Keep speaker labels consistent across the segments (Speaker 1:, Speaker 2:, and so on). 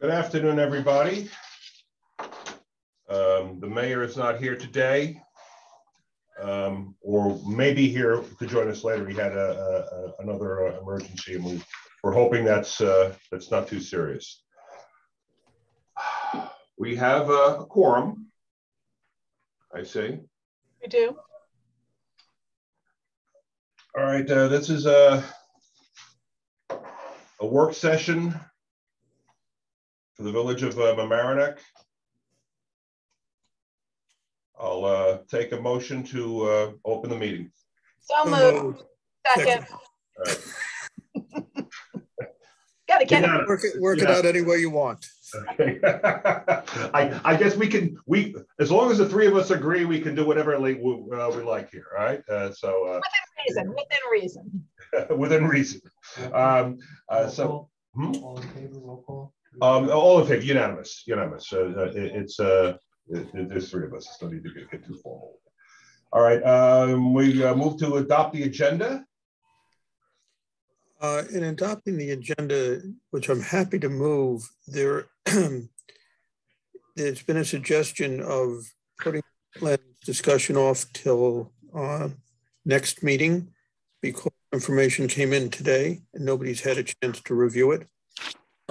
Speaker 1: Good afternoon, everybody. Um, the mayor is not here today, um, or maybe here to join us later. He had a, a, another uh, emergency, and we, we're hoping that's uh, that's not too serious. We have a, a quorum, I see.
Speaker 2: We do.
Speaker 1: All right, uh, this is a, a work session for the village of uh, Mamaroneck. I'll uh, take a motion to uh, open the meeting.
Speaker 2: So moved. Second. Gotta get it.
Speaker 3: Work it, work it out any way you want.
Speaker 1: Okay. I, I guess we can, we, as long as the three of us agree, we can do whatever we, uh, we like here, all right? Uh, so,
Speaker 2: Reason, within reason.
Speaker 1: uh, within reason. Um, uh, so, hmm?
Speaker 4: All in favor, roll call?
Speaker 1: Um, all in favor, unanimous, unanimous. Uh, it- it's, uh, it- there's three of us, so need to get, get too formal. All right, um, we uh, move to adopt the agenda.
Speaker 3: Uh, in adopting the agenda, which I'm happy to move, there, there's been a suggestion of putting discussion off till uh, next meeting because information came in today and nobody's had a chance to review it.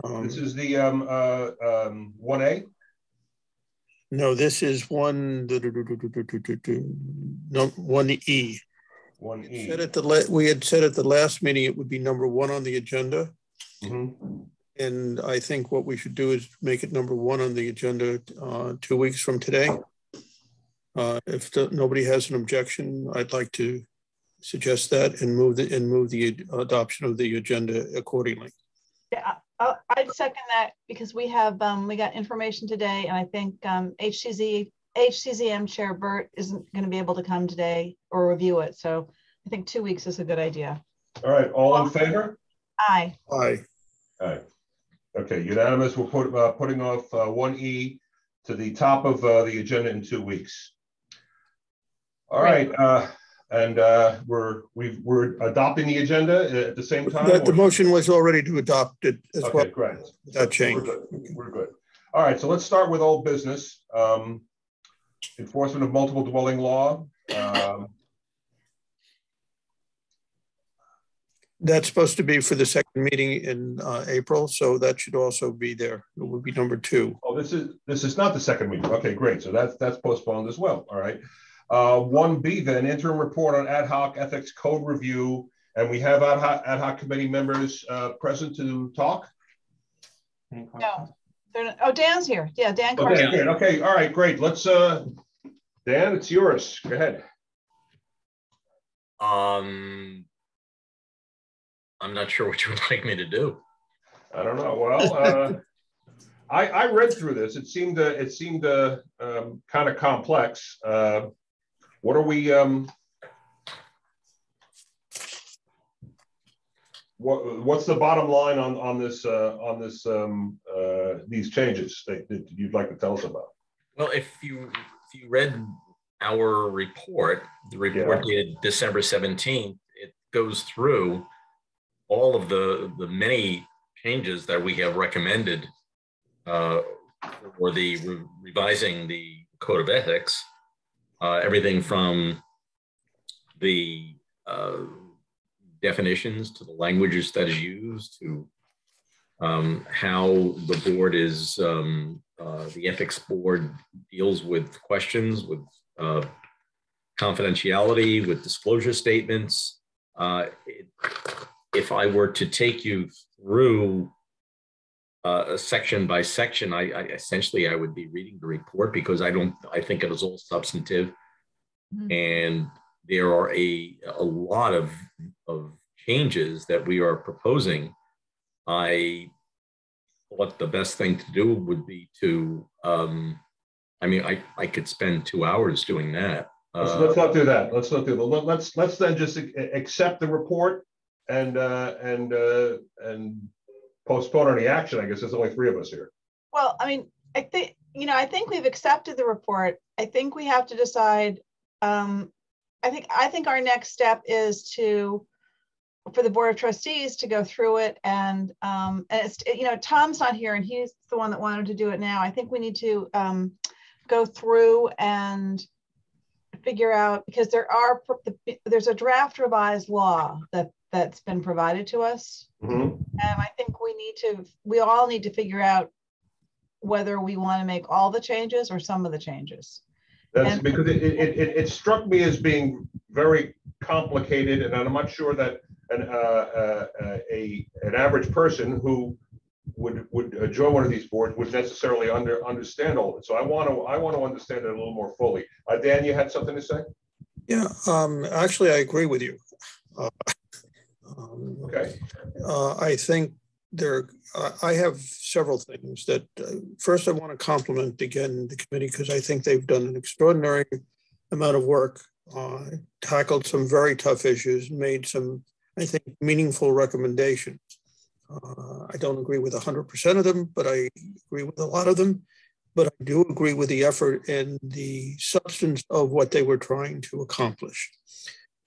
Speaker 3: Um,
Speaker 1: This is the, um, uh, um, one A.
Speaker 3: No, this is one, no, one E.
Speaker 1: One E.
Speaker 3: Said at the, la- we had said at the last meeting, it would be number one on the agenda.
Speaker 1: Mhm.
Speaker 3: And I think what we should do is make it number one on the agenda uh, two weeks from today. Uh, If the- nobody has an objection, I'd like to suggest that and move the, and move the adoption of the agenda accordingly.
Speaker 2: Yeah, I- I'd second that because we have, um, we got information today and I think, um, HCZ, HCZM Chair Burt isn't going to be able to come today or review it. So I think two weeks is a good idea.
Speaker 1: All right, all in favor?
Speaker 2: Aye.
Speaker 3: Aye.
Speaker 1: Aye. Okay, unanimous. We're put, uh, putting off uh, one E to the top of uh, the agenda in two weeks. All right, uh, and uh, we're, we've, we're adopting the agenda at the same time?
Speaker 3: That the motion was already to adopt it as well,
Speaker 1: Okay, great.
Speaker 3: without
Speaker 1: We're
Speaker 3: change.
Speaker 1: good. We're good. All right, so let's start with old business. Um, Enforcement of multiple dwelling law. Um,
Speaker 3: That's supposed to be for the second meeting in uh, April, so that should also be there. It would be number two.
Speaker 1: Oh, this is, this is not the second meeting. Okay, great. So that's, that's postponed as well. All right. Uh, one B then interim report on ad hoc ethics code review. And we have ad hoc, ad hoc committee members, uh, present to talk.
Speaker 4: Any questions?
Speaker 2: They're not- Oh, Dan's here. Yeah, Dan
Speaker 1: Okay,
Speaker 2: Carson.
Speaker 1: great. Okay, all right, great. Let's, uh, Dan, it's yours. Go ahead.
Speaker 5: Um, I'm not sure what you would like me to do.
Speaker 1: I don't know. Well, uh, I, I read through this. It seemed, uh, it seemed, uh, um, kind of complex. Uh, what are we, um, what, what's the bottom line on, on this, uh, on this, um, uh, these changes that, that you'd like to tell us about?
Speaker 5: Well, if you, if you read our report, the report dated December 17th, it goes through all of the, the many changes that we have recommended uh, for the re- revising the code of ethics. Uh, everything from the uh, definitions to the languages that is used to um, how the board is, um, uh, the ethics board deals with questions with uh, confidentiality, with disclosure statements. Uh, it- if I were to take you through uh, section by section, I, I essentially I would be reading the report because I don't. I think it is all substantive,
Speaker 2: Mhm.
Speaker 5: and there are a a lot of of changes that we are proposing. I thought the best thing to do would be to. Um, I mean, I I could spend two hours doing that.
Speaker 1: Let's,
Speaker 5: Uh,
Speaker 1: let's not do that. Let's not do that. Let- Let's, let's then just accept the report and, uh, and, uh, and postpone any action. I guess there's only three of us here.
Speaker 2: Well, I mean, I think, you know, I think we've accepted the report. I think we have to decide, um, I think, I think our next step is to for the board of trustees to go through it and um, and it's you know Tom's not here and he's the one that wanted to do it now. I think we need to um, go through and figure out because there are there's a draft revised law that that's been provided to us
Speaker 1: Mhm.
Speaker 2: and I think we need to we all need to figure out whether we want to make all the changes or some of the changes.
Speaker 1: That's
Speaker 2: And-
Speaker 1: because it, it, it, it struck me as being very complicated and I'm not sure that an, uh, uh, uh, a, an average person who would, would uh, join one of these boards would necessarily under, understand all of it. So I want to, I want to understand it a little more fully. Uh, Dan, you had something to say?
Speaker 3: Yeah, um, actually, I agree with you. Uh, um,
Speaker 1: Okay.
Speaker 3: uh, I think there, I- I have several things that, uh, first, I want to compliment again the committee because I think they've done an extraordinary amount of work, uh, tackled some very tough issues, made some, I think, meaningful recommendations. Uh, I don't agree with 100% of them, but I agree with a lot of them. But I do agree with the effort and the substance of what they were trying to accomplish.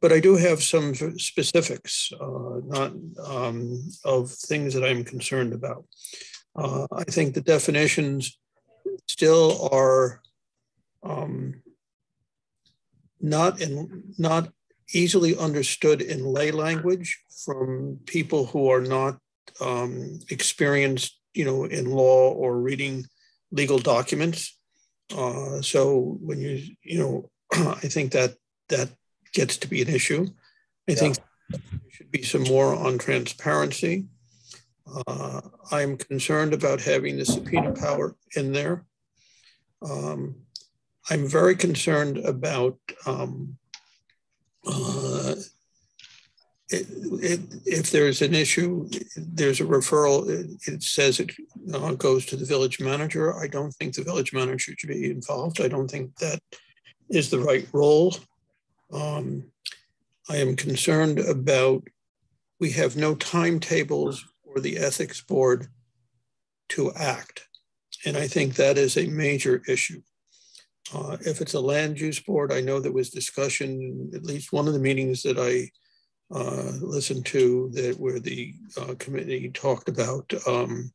Speaker 3: But I do have some specifics, uh, not um, of things that I'm concerned about. Uh, I think the definitions still are um, not in not easily understood in lay language from people who are not um, experienced, you know, in law or reading legal documents. Uh, so when you, you know, I think that that gets to be an issue. I think there should be some more on transparency. Uh, I'm concerned about having the subpoena power in there. Um, I'm very concerned about um, uh, it, it, if there's an issue, there's a referral, it, it says it uh, goes to the village manager. I don't think the village manager should be involved. I don't think that is the right role. Um, I am concerned about, we have no timetables for the ethics board to act. And I think that is a major issue. Uh, if it's a land use board, I know there was discussion, at least one of the meetings that I uh, listened to that where the uh, committee talked about um,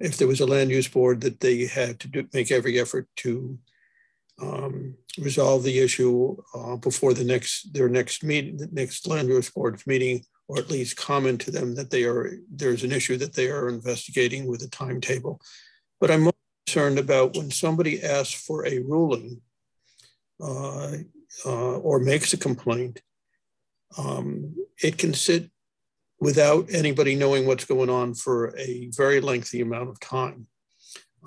Speaker 3: if there was a land use board that they had to do, make every effort to um, resolve the issue uh, before the next their next meeting, the next land use board's meeting, or at least comment to them that they are there's an issue that they are investigating with a timetable. But I'm concerned about when somebody asks for a ruling uh, uh, or makes a complaint, um, it can sit without anybody knowing what's going on for a very lengthy amount of time.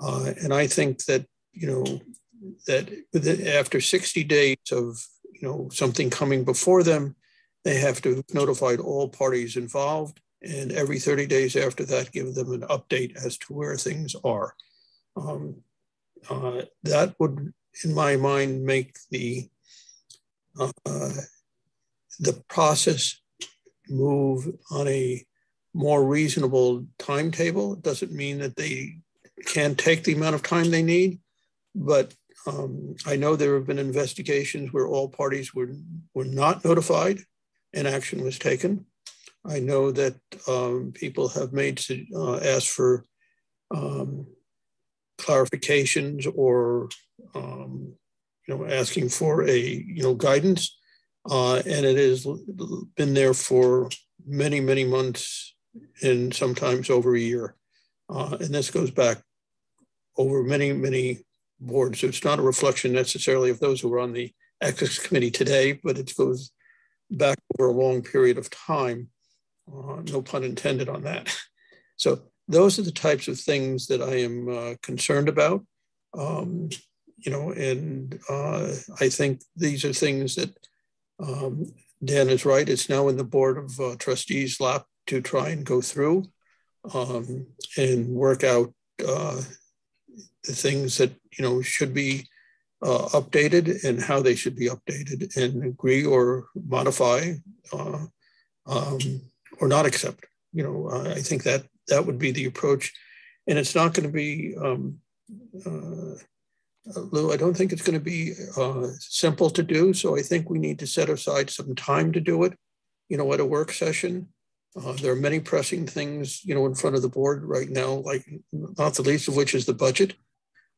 Speaker 3: Uh, and I think that, you know, that after 60 days of, you know, something coming before them, they have to notify all parties involved. And every 30 days after that, give them an update as to where things are. Um, uh, that would, in my mind, make the uh, the process move on a more reasonable timetable. It doesn't mean that they can't take the amount of time they need, but um, I know there have been investigations where all parties were, were not notified and action was taken. I know that um, people have made uh, asked for um, clarifications or um, you know asking for a you know guidance uh, and it has been there for many, many months and sometimes over a year. Uh, and this goes back over many, many boards. So it's not a reflection necessarily of those who are on the ethics committee today, but it goes back over a long period of time. Uh, no pun intended on that. So those are the types of things that I am uh, concerned about. Um, you know, and uh, I think these are things that um, Dan is right. It's now in the Board of uh, Trustees' lap to try and go through um, and work out uh, the things that you know should be uh, updated and how they should be updated, and agree or modify uh, um, or not accept. You know, I think that that would be the approach, and it's not going to be. Um, uh, uh, Lou, I don't think it's going to be uh, simple to do. So I think we need to set aside some time to do it. you know, at a work session. Uh, there are many pressing things, you know, in front of the board right now, like not the least of which is the budget.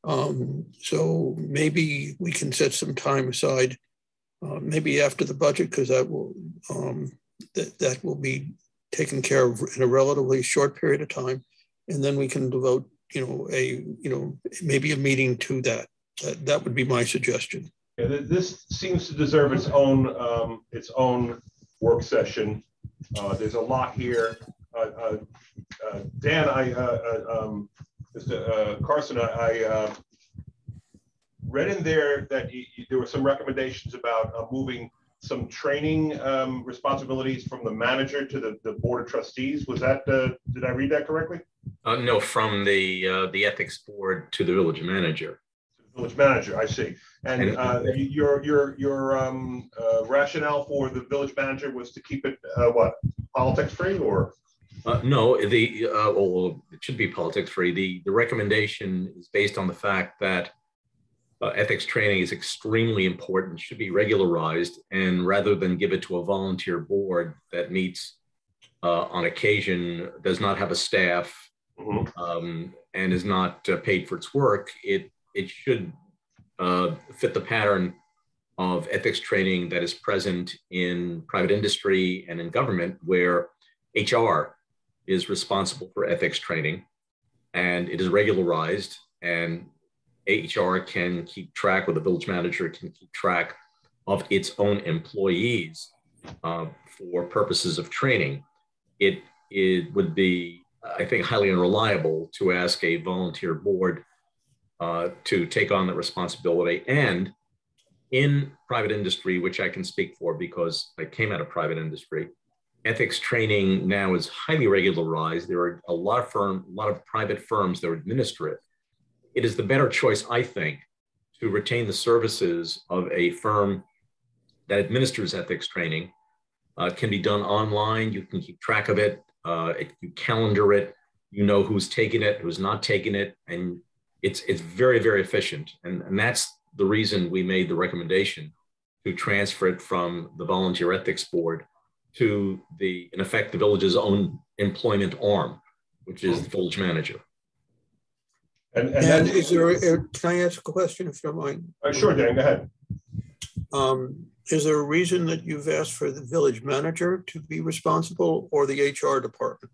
Speaker 3: Um, so maybe we can set some time aside, uh, maybe after the budget, because that will um, that that will be taken care of in a relatively short period of time, and then we can devote, you know, a you know maybe a meeting to that. That that would be my suggestion.
Speaker 1: Yeah, this seems to deserve its own um, its own work session. Uh, there's a lot here. Uh, uh, uh Dan, I, uh, um, Mr. Carson, I, I read in there that you, you, there were some recommendations about moving some training um, responsibilities from the manager to the, the board of trustees. Was that did I read that correctly?
Speaker 5: no, from the the ethics board to the village manager
Speaker 1: village manager. I see. And uh, your your your um, uh, rationale for the village manager was to keep it uh, what politics free or?
Speaker 5: Uh, no, the uh, well, it should be politics free. The the recommendation is based on the fact that uh, ethics training is extremely important, should be regularized, and rather than give it to a volunteer board that meets on occasion, does not have a staff, mm -hmm. um, and is not paid for its work, it it should uh, fit the pattern of ethics training that is present in private industry and in government, where HR is responsible for ethics training and it is regularized and HR can keep track, or the village manager can keep track of its own employees uh, for purposes of training. It, it would be, I think, highly unreliable to ask a volunteer board uh, to take on that responsibility. And in private industry, which I can speak for because I came out of private industry, ethics training now is highly regularized. There are a lot of firm, a lot of private firms that administer it. It is the better choice, I think, to retain the services of a firm that administers ethics training. Uh, can be done online. You can keep track of it. Uh, it you calendar it. You know who's taking it, who's not taking it, and it's it's very very efficient, and and that's the reason we made the recommendation to transfer it from the volunteer ethics board to the in effect the village's own employment arm, which is the village manager.
Speaker 3: And, and, and is there? A, can I ask a question if you don't mind?
Speaker 1: Uh, sure, Dan. Go ahead.
Speaker 3: Um, is there a reason that you've asked for the village manager to be responsible or the HR department?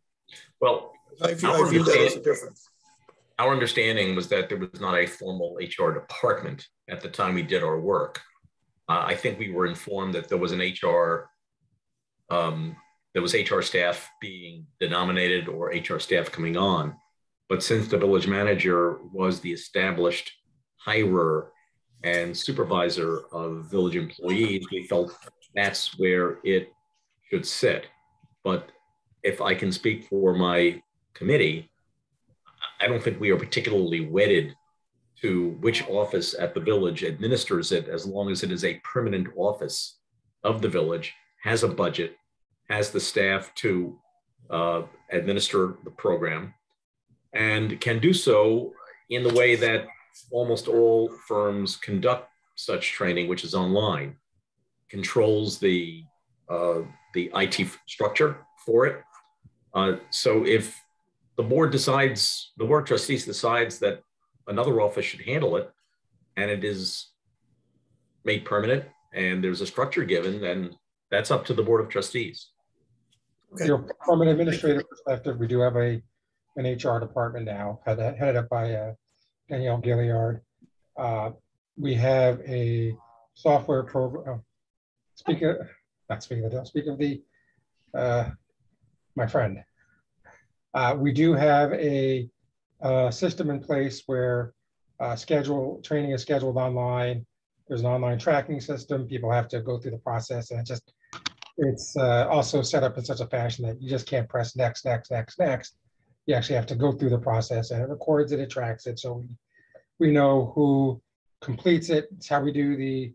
Speaker 5: Well,
Speaker 3: I view, I view that as a difference
Speaker 5: our understanding was that there was not a formal HR department at the time we did our work. Uh, I think we were informed that there was an HR, um, there was HR staff being denominated or HR staff coming on. But since the village manager was the established hirer and supervisor of village employees, we felt that's where it should sit. But if I can speak for my committee, I don't think we are particularly wedded to which office at the village administers it as long as it is a permanent office of the village, has a budget, has the staff to uh, administer the program, and can do so in the way that almost all firms conduct such training, which is online, controls the uh, the IT structure for it. Uh, so if the board decides, the board of trustees decides that another office should handle it and it is made permanent and there's a structure given, then that's up to the board of trustees.
Speaker 6: Okay. You know, from an administrative perspective, we do have a an HR department now, headed up by uh, Danielle Gilliard. Uh, we have a software program. Uh, speaking, not speaking of, speak of the, uh, my friend, uh, we do have a, a, system in place where uh, schedule training is scheduled online. There's an online tracking system. People have to go through the process, and it just it's uh, also set up in such a fashion that you just can't press next, next, next, next. You actually have to go through the process, and it records it, it tracks it, so we we know who completes it. It's how we do the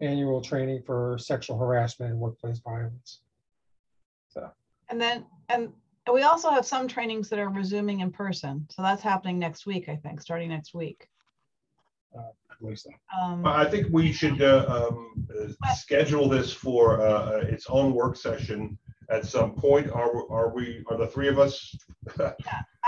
Speaker 6: annual training for sexual harassment and workplace violence.
Speaker 2: So. And then, and and we also have some trainings that are resuming in person. So that's happening next week, I think, starting next week.
Speaker 6: Uh, Lisa.
Speaker 2: Um,
Speaker 1: I think we should uh, um, uh, schedule this for uh, uh, its own work session at some point. Are, are we, are the three of us
Speaker 2: I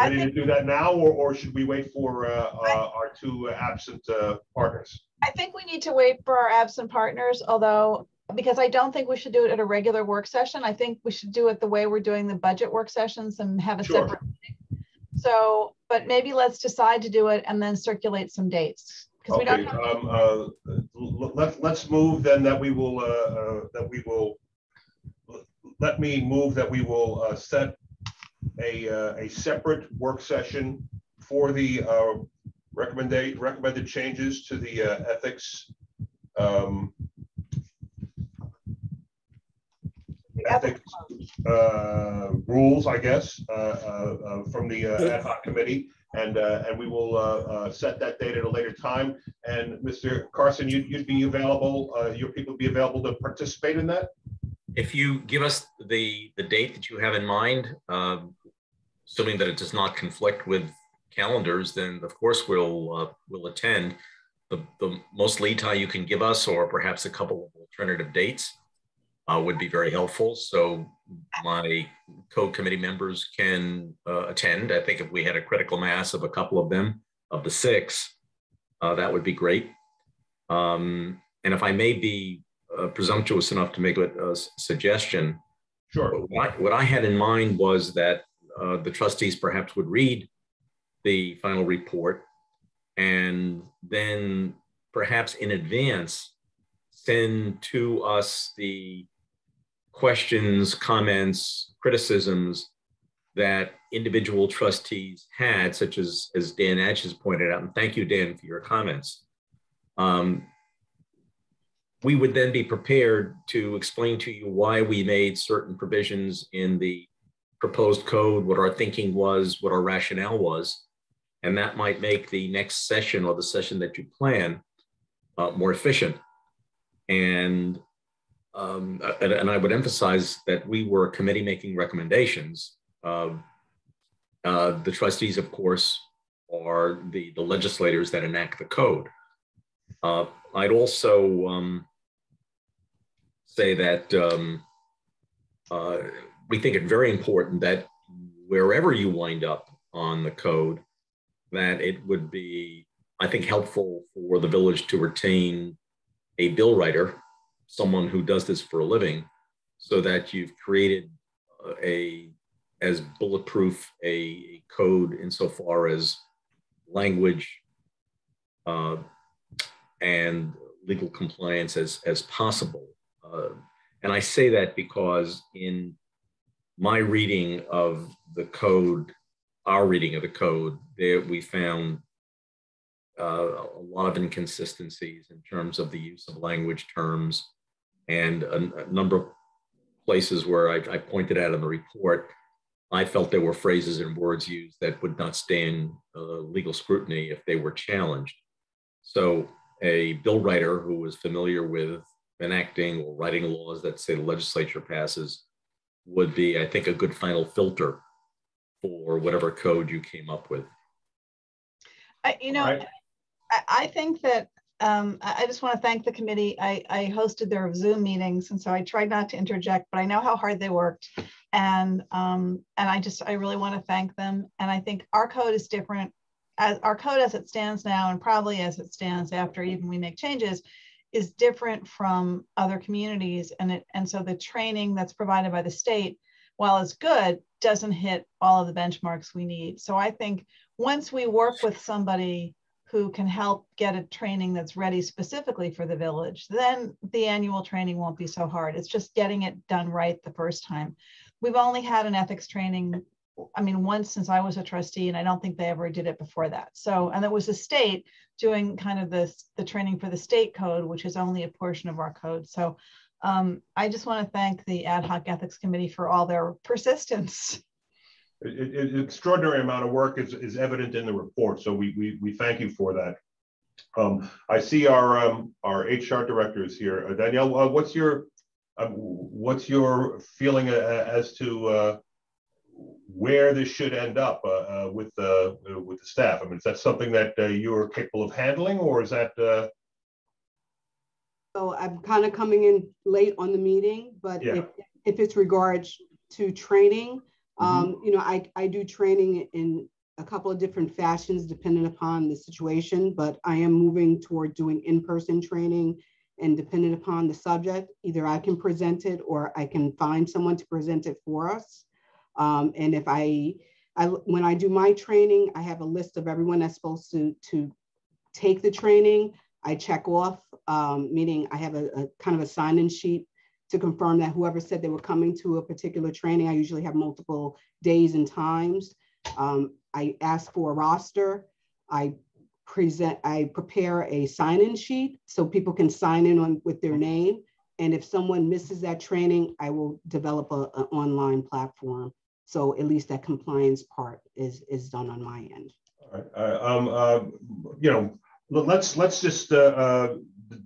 Speaker 1: ready to do that now, or, or should we wait for uh, uh, our two absent uh, partners?
Speaker 2: I think we need to wait for our absent partners, although, because I don't think we should do it at a regular work session. I think we should do it the way we're doing the budget work sessions and have a
Speaker 1: Sure.
Speaker 2: separate. meeting. So, but maybe let's decide to do it and then circulate some dates. Because we don't
Speaker 1: Okay,
Speaker 2: have,
Speaker 1: um, uh, let, let's move then that we will, uh, uh, that we will, let me move that we will, uh, set a, uh, a separate work session for the, uh, recommended, recommended changes to the, uh, ethics, um,
Speaker 2: the ethics
Speaker 1: ethics, uh, rules, I guess, uh, uh, uh, from the uh, ad hoc committee. And, uh, and we will, uh, uh, set that date at a later time. And Mr. Carson, you'd, you'd be available, uh, your people would be available to participate in that?
Speaker 5: If you give us the, the date that you have in mind, um, assuming that it does not conflict with calendars, then of course we'll, uh, we'll attend. The, the most lead time you can give us, or perhaps a couple of alternative dates, uh, would be very helpful. So my co-committee members can uh, attend. I think if we had a critical mass of a couple of them, of the six, uh, that would be great. Um, and if I may be uh, presumptuous enough to make a suggestion,
Speaker 1: Sure.
Speaker 5: what I, what I had in mind was that uh, the trustees perhaps would read the final report and then perhaps in advance send to us the questions, comments, criticisms that individual trustees had, such as, as Dan Atch has pointed out. And thank you, Dan, for your comments. Um, we would then be prepared to explain to you why we made certain provisions in the proposed code, what our thinking was, what our rationale was. And that might make the next session or the session that you plan uh, more efficient. And, um, and, and I would emphasize that we were a committee making recommendations. Uh, uh, the trustees, of course, are the, the legislators that enact the code. Uh, I'd also um, say that um, uh, we think it very important that wherever you wind up on the code, that it would be, I think, helpful for the village to retain a bill writer, someone who does this for a living, so that you've created a as bulletproof a code insofar as language uh, and legal compliance as, as possible. Uh, and I say that because in my reading of the code, our reading of the code, there we found uh, a lot of inconsistencies in terms of the use of language terms and a, a number of places where I, I pointed out in the report, I felt there were phrases and words used that would not stand uh, legal scrutiny if they were challenged. So a bill writer who was familiar with enacting or writing laws that say the legislature passes would be, I think, a good final filter for whatever code you came up with.
Speaker 2: I, you know,
Speaker 1: Right.
Speaker 2: I, I think that um, I, just want to thank the committee. I, I hosted their Zoom meetings, and so I tried not to interject, but I know how hard they worked, and um, and I just I really want to thank them. And I think our code is different, as our code as it stands now, and probably as it stands after even we make changes, is different from other communities, and it and so the training that's provided by the state, while it's good, doesn't hit all of the benchmarks we need. So I think once we work with somebody who can help get a training that's ready specifically for the village, then the annual training won't be so hard. It's just getting it done right the first time. We've only had an ethics training, I mean, once since I was a trustee, and I don't think they ever did it before that. So, and it was the state doing kind of this, the training for the state code, which is only a portion of our code. So um, I just want to thank the ad hoc ethics committee for all their persistence.
Speaker 1: It- it- An extraordinary amount of work is, is evident in the report, so we, we, we thank you for that. Um, I see our, um, our HR director is here. Uh, Danielle, uh, what's your, uh, what's your feeling uh, as to, uh, where this should end up uh, with the uh, with the staff. I mean, is that something that uh, you are capable of handling, or is that? Uh,
Speaker 7: So I'm kind of coming in late on the meeting, but
Speaker 1: Yeah.
Speaker 7: if, if it's regards to training, um, you know, I, I do training in a couple of different fashions depending upon the situation, but I am moving toward doing in-person training and depending upon the subject, either I can present it or I can find someone to present it for us. Um, and if I, I, when I do my training, I have a list of everyone that's supposed to, to take the training. I check off, um, meaning I have a, a kind of a sign-in sheet to confirm that whoever said they were coming to a particular training, I usually have multiple days and times. Um, I ask for a roster. I present, I prepare a sign-in sheet so people can sign in on with their name. And if someone misses that training, I will develop a, an online platform. So at least that compliance part is, is done on my end.
Speaker 1: all right, uh, um, uh, you know, let's let's just uh, uh,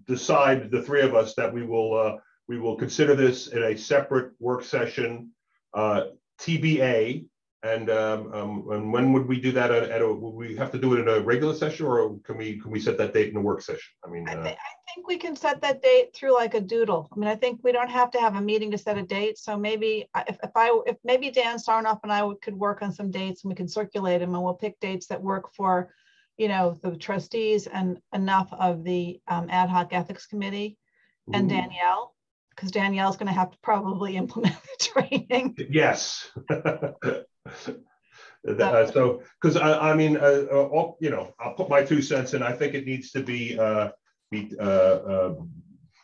Speaker 1: decide the three of us that we will uh, we will consider this in a separate work session, uh, TBA. And um, um, and when would we do that? At, at a, would we have to do it in a regular session, or can we can we set that date in a work session? I mean,
Speaker 2: I
Speaker 1: uh,
Speaker 2: think, I think we can set that date through like a doodle. I mean, I think we don't have to have a meeting to set a date. So maybe if, if I, if maybe Dan Sarnoff and I would- could work on some dates and we can circulate them and we'll pick dates that work for, you know, the trustees and enough of the um, ad hoc ethics committee and. Danielle, because Danielle's going to have to probably implement the training.
Speaker 1: Yes. Uh, So, because I, I mean, uh, uh, you know, I'll put my two cents in. I think it needs to be, uh, be, uh, uh,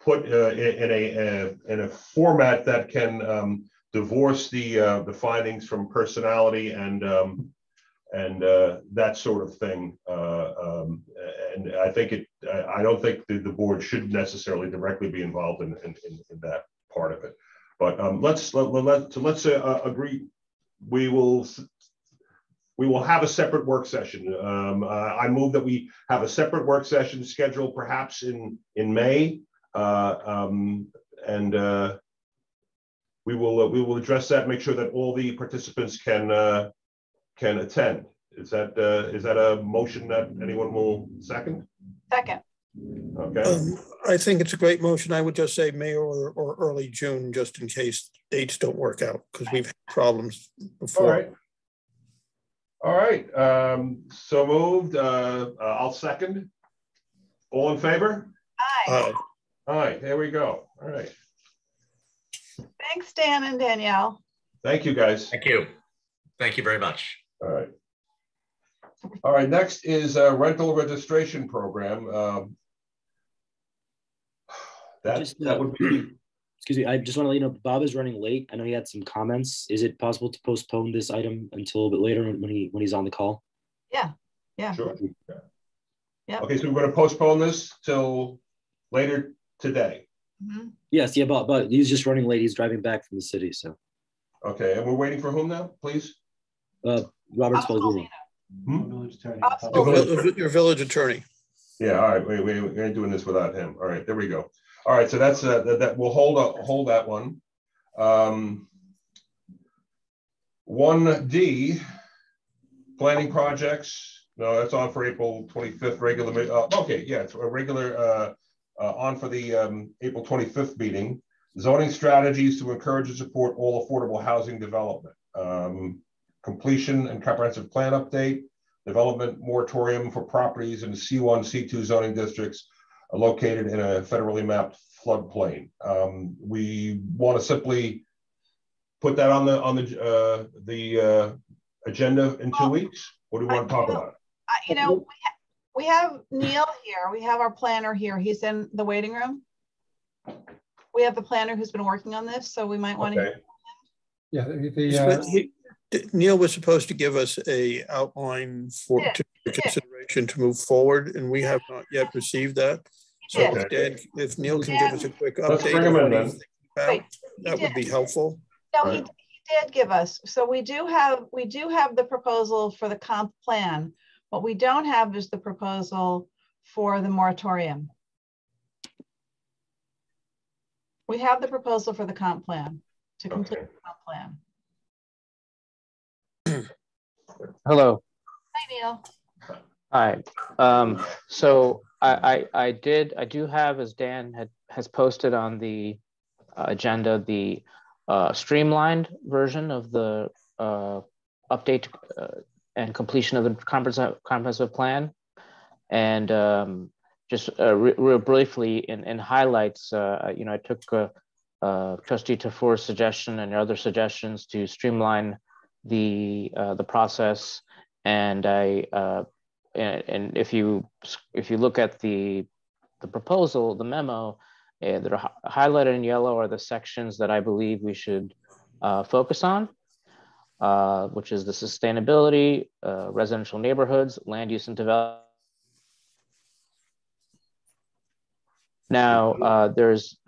Speaker 1: put, uh, in, in a, in a format that can, um, divorce the, the findings from personality and, um, and, that sort of thing. Um, and I think it, I, don't think the, the board should necessarily directly be involved in, in, in that part of it. But, um, let's, let, let, let's, uh, agree, we will we will have a separate work session. Um, uh, I move that we have a separate work session scheduled perhaps in, in May. Uh, um, and, uh, we will, uh, we will address that, make sure that all the participants can, uh, can attend. Is that, uh, is that a motion that anyone will second?
Speaker 2: Second,
Speaker 1: Okay,
Speaker 3: Um, I think it's a great motion. I would just say May or, or early June, just in case dates don't work out, because we've had problems before.
Speaker 1: right. All right, um, so moved, uh, uh, I'll second. All in favor?
Speaker 2: aye.
Speaker 1: All right, there we go. All right.
Speaker 2: Thanks, Dan and Danielle.
Speaker 1: Thank you, guys.
Speaker 5: Thank you. Thank you very much.
Speaker 1: All right. All right, next is a rental registration program. Um, That,
Speaker 8: Just,
Speaker 1: that would be,
Speaker 8: Excuse me, I just want to let you know, Bob is running late. I know he had some comments. Is it possible to postpone this item until a little bit later when he, when he's on the call?
Speaker 2: Yeah, yeah.
Speaker 1: sure.
Speaker 2: Yep.
Speaker 1: Okay, so we're gonna postpone this till later today.
Speaker 2: Mhm.
Speaker 8: Yes, yeah, but, but he's just running late. He's driving back from the city, so.
Speaker 1: Okay, and we're waiting for whom now, please?
Speaker 8: Uh, Robert
Speaker 2: Bob
Speaker 8: Spalding.
Speaker 1: Hmm?
Speaker 4: Village attorney.
Speaker 2: Bob
Speaker 3: Your
Speaker 2: Spalding.
Speaker 3: vil- your village attorney.
Speaker 1: Yeah, all right, we, we, we ain't doing this without him. All right, there we go. All right, so that's, uh, that, that, we'll hold, up- hold that one. Um, one D, planning projects, no, that's on for April twenty-fifth, regular, mi- uh, okay, yeah, it's a regular, uh, uh, on for the, um, April twenty-fifth meeting. Zoning strategies to encourage and support all affordable housing development. Um, completion and comprehensive plan update, development moratorium for properties in C1, C2 zoning districts located in a federally mapped floodplain. Um, we want to simply put that on the, on the, uh, the, uh, agenda in two weeks? What do we want to talk about?
Speaker 2: Uh, You know, we ha- we have Neil here. We have our planner here. He's in the waiting room. We have the planner who's been working on this, so we might want to.
Speaker 1: Okay,
Speaker 6: Yeah, the, the, uh,
Speaker 3: he- Neil was supposed to give us a outline for
Speaker 2: Yeah,
Speaker 3: to-
Speaker 2: he did.
Speaker 3: consideration to move forward, and we have not yet received that. So
Speaker 2: did.
Speaker 3: if Dan, if Neil can give us a quick
Speaker 1: Let's
Speaker 3: update.
Speaker 1: bring him
Speaker 3: of
Speaker 1: in
Speaker 3: what
Speaker 1: then.
Speaker 3: he's thinking about, That would be helpful.
Speaker 2: No, he, he did give us, so we do have, we do have the proposal for the comp plan. What we don't have is the proposal for the moratorium. We have the proposal for the comp plan, to complete
Speaker 1: Okay.
Speaker 2: the comp plan.
Speaker 9: Hello.
Speaker 2: Hi, Neil.
Speaker 9: Hi. Um, so I, I, I did I do have as Dan had has posted on the uh, agenda the uh, streamlined version of the uh, update uh, and completion of the comprehensive, comprehensive plan. And um, just uh, re real briefly in, in highlights, uh, you know, I took Trustee Tafour's suggestion and other suggestions to streamline the the process. And I and, and if you if you look at the the proposal, the memo, uh, that are highlighted in yellow are the sections that I believe we should uh, focus on, uh, which is the sustainability, uh, residential neighborhoods, land use and development. Now, uh, there's,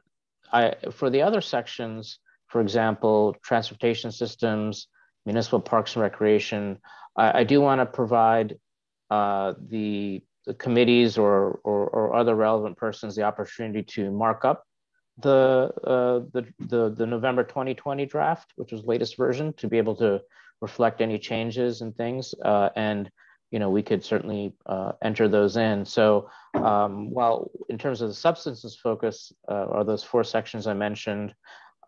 Speaker 9: I for the other sections, for example, transportation systems, municipal parks and recreation, I, I do want to provide uh, the, the, committees or, or, or, other relevant persons the opportunity to mark up the, uh, the, the, the, November 2020 draft, which was latest version, to be able to reflect any changes and things. Uh, and you know, we could certainly uh, enter those in. So um, while in terms of the substances focus uh, are those four sections I mentioned,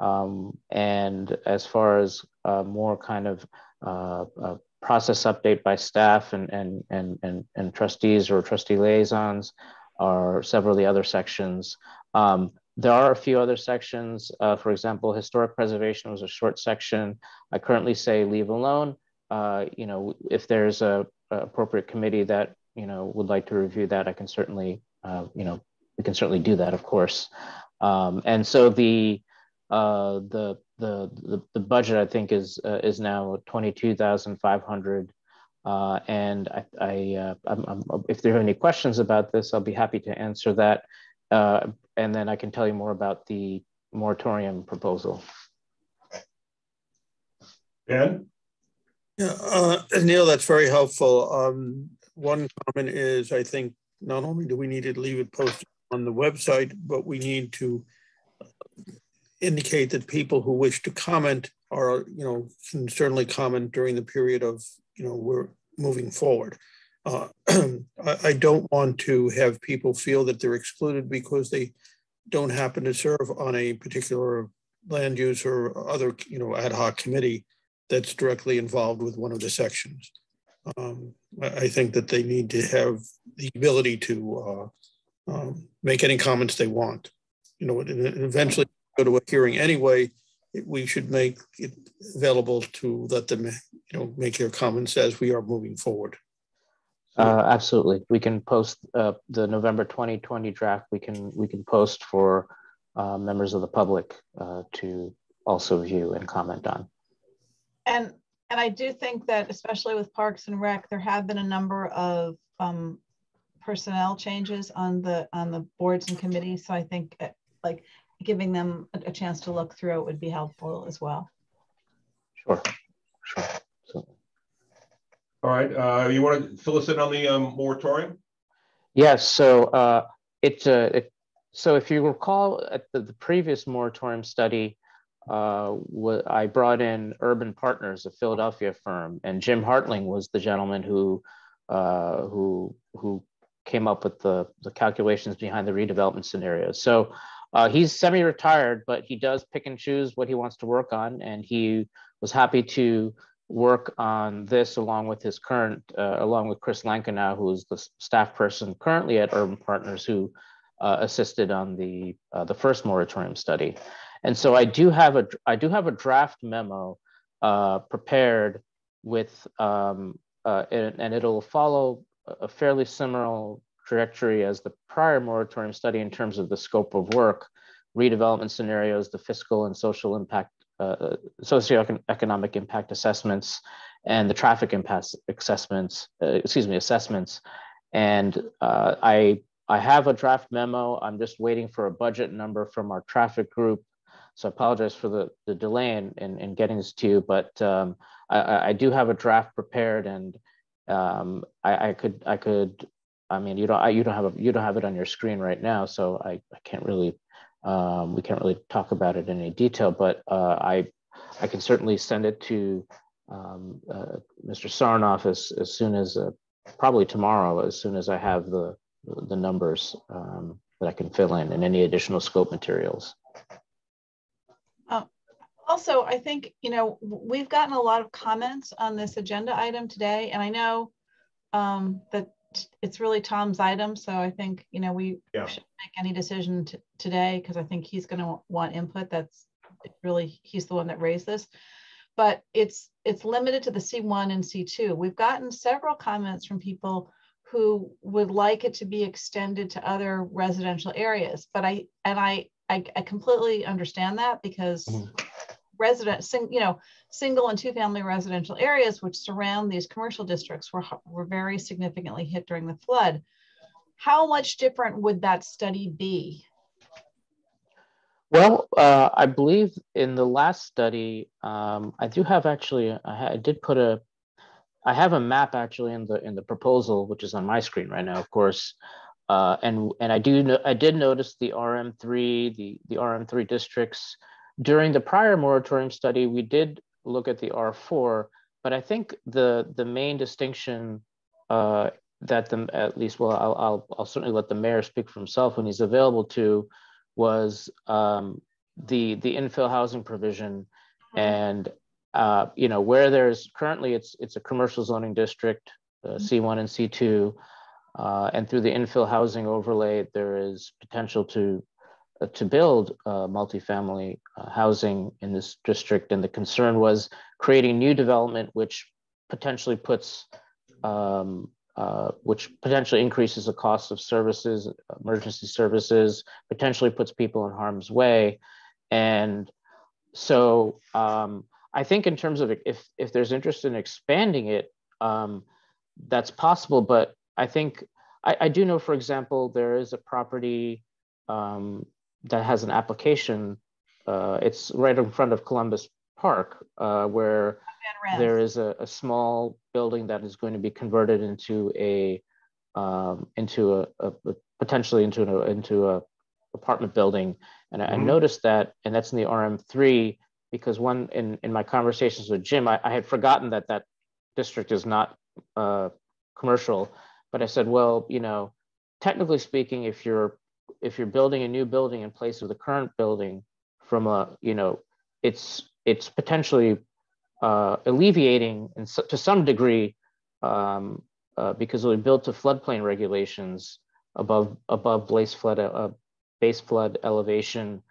Speaker 9: um, and as far as uh, more kind of uh, uh, process update by staff and, and, and, and, and trustees or trustee liaisons or several of the other sections. Um, there are a few other sections. Uh, for example, historic preservation was a short section. I currently say leave alone. Uh, you know, if there's a, a, appropriate committee that you know would like to review that, I can certainly you know we can certainly do that, of course. Um, and so the uh, the the, the, the budget I think is uh, is now twenty two thousand five hundred. Uh, and I, I uh, I'm, I'm, if there are any questions about this, I'll be happy to answer that. Uh, and then I can tell you more about the moratorium proposal.
Speaker 1: Dan?
Speaker 3: Yeah, uh, Neil, that's very helpful. Um, one comment is I think not only do we need to leave it posted on the website, but we need to indicate that people who wish to comment are, you know, can certainly comment during the period of, you know, we're moving forward. Uh, I, I don't want to have people feel that they're excluded because they don't happen to serve on a particular land use or other, you know, ad hoc committee that's directly involved with one of the sections. Um, I think that they need to have the ability to uh, um, make any comments they want. You know, eventually go to a hearing anyway, we should make it available to let them, you know, make their comments as we are moving forward.
Speaker 9: Uh, absolutely, we can post uh, the November 2020 draft. We can we can post for uh, members of the public uh, to also view and comment on.
Speaker 2: And and I do think that especially with Parks and Rec, there have been a number of um, personnel changes on the on the boards and committees. So I think uh, like giving them a, a chance to look through it would be helpful as well.
Speaker 9: Sure, sure.
Speaker 1: So. All right, uh, you want to fill us in on the um, moratorium?
Speaker 9: Yes, so uh, it, uh, it, so if you recall at the, the previous moratorium study, uh, I brought in Urban Partners, a Philadelphia firm, and Jim Hartling was the gentleman who uh, who who came up with the, the calculations behind the redevelopment scenarios. So uh, he's semi-retired, but he does pick and choose what he wants to work on, and he was happy to work on this along with his current, uh, along with Chris Lankenow, who is the staff person currently at Urban Partners, who uh, assisted on the uh, the first moratorium study. And so I do have a I do have a draft memo uh, prepared with, um, uh, and, and it'll follow a fairly similar trajectory as the prior moratorium study in terms of the scope of work, redevelopment scenarios, the fiscal and social impact, uh, socioeconomic impact assessments, and the traffic impact assessments, uh, excuse me, assessments. And uh, I, I have a draft memo. I'm just waiting for a budget number from our traffic group. So I apologize for the, the delay in, in, in getting this to you, but um, I, I do have a draft prepared and um, I, I could I could I mean, you don't, you don't have a, you don't have it on your screen right now, so I, I can't really, um, we can't really talk about it in any detail. But uh, I, I can certainly send it to um, uh, Mr. Sarnoff as, as soon as, uh, probably tomorrow, as soon as I have the, the numbers um, that I can fill in and any additional scope materials.
Speaker 2: Uh, also, I think, you know, we've gotten a lot of comments on this agenda item today, and I know um, that it's really Tom's item. So I think, you know, we
Speaker 1: Yeah.
Speaker 2: should make any decision today because I think he's going to want input. That's really, he's the one that raised this. But it's it's limited to the C1 and C2. We've gotten several comments from people who would like it to be extended to other residential areas. But I and I I, I completely understand that because mm-hmm. Resident, sing, you know, single and two family residential areas which surround these commercial districts were, were very significantly hit during the flood. How much different would that study be?
Speaker 9: Well, uh, I believe in the last study, um, I do have actually, I, I, did put a, I have a map actually in the in the proposal, which is on my screen right now, of course. Uh, and and I do I did notice the RM3, the the RM3 districts. During the prior moratorium study, we did look at the R4, but I think the the main distinction uh, that the at least well, I'll, I'll I'll certainly let the mayor speak for himself when he's available to was um, the the infill housing provision, mm-hmm. and uh, you know where there's currently it's it's a commercial zoning district, uh, mm-hmm. C1 and C2, uh, and through the infill housing overlay, there is potential to to build uh, multifamily uh, housing in this district, and the concern was creating new development, which potentially puts um, uh, which potentially increases the cost of services, emergency services, potentially puts people in harm's way. And so um, I think in terms of if, if there's interest in expanding it, um, that's possible. But I think I, I, do know, for example, there is a property um, that has an application. Uh, it's right in front of Columbus Park, uh, where there is a, a, small building that is going to be converted into a um, into a, a, potentially into a into a apartment building, and I, mm-hmm. I noticed that, and that's in the RM3 because one in in my conversations with Jim, I, I had forgotten that that district is not uh, commercial, but I said, well, you know, technically speaking, if you're if you're building a new building in place of the current building from a you know it's it's potentially uh, alleviating in, to some degree um, uh, because it was built to floodplain regulations above above base flood uh, base flood elevation.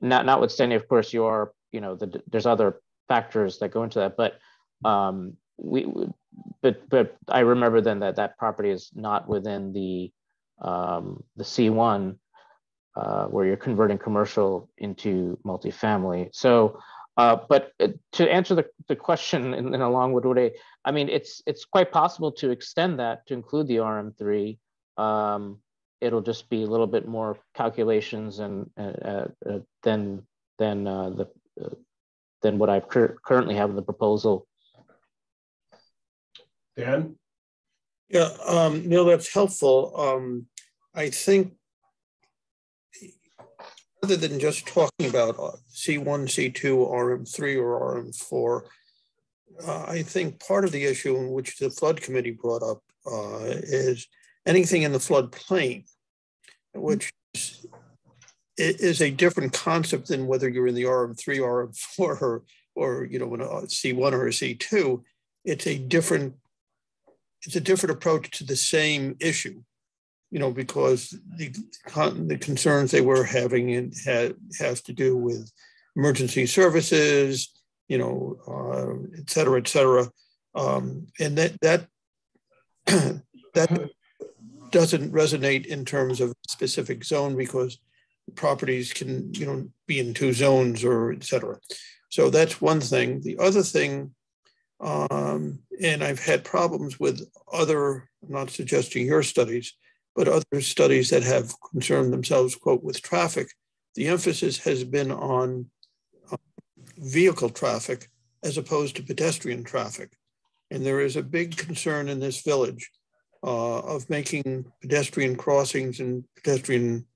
Speaker 9: Not notwithstanding, of course, you are you know the, there's other factors that go into that, but um, we but but I remember then that that property is not within the um, the C1 uh, where you're converting commercial into multifamily. So uh, but uh, to answer the, the question in, in a long-winded way, I mean, it's it's quite possible to extend that to include the RM3. Um, it'll just be a little bit more calculations and uh, uh, than than uh, the than what I cur currently have in the proposal.
Speaker 1: Dan?
Speaker 3: Yeah, um, Neil, that's helpful. Um, I think rather than just talking about C1, C2, RM3, or RM4, uh, I think part of the issue in which the flood committee brought up uh, is anything in the flood plain, which is, is, a different concept than whether you're in the RM3, RM4, or, or you know, in a C1 or a C2. It's a different, it's a different approach to the same issue you know, because the, the concerns they were having and had has to do with emergency services, you know, uh, et cetera, et cetera. Um, and that that that doesn't resonate in terms of specific zone because properties can, you know, be in two zones or et cetera. So that's one thing. The other thing, um, and I've had problems with other, I'm not suggesting your studies, but other studies that have concerned themselves, quote, with traffic, the emphasis has been on uh, vehicle traffic as opposed to pedestrian traffic. And there is a big concern in this village uh, of making pedestrian crossings and pedestrian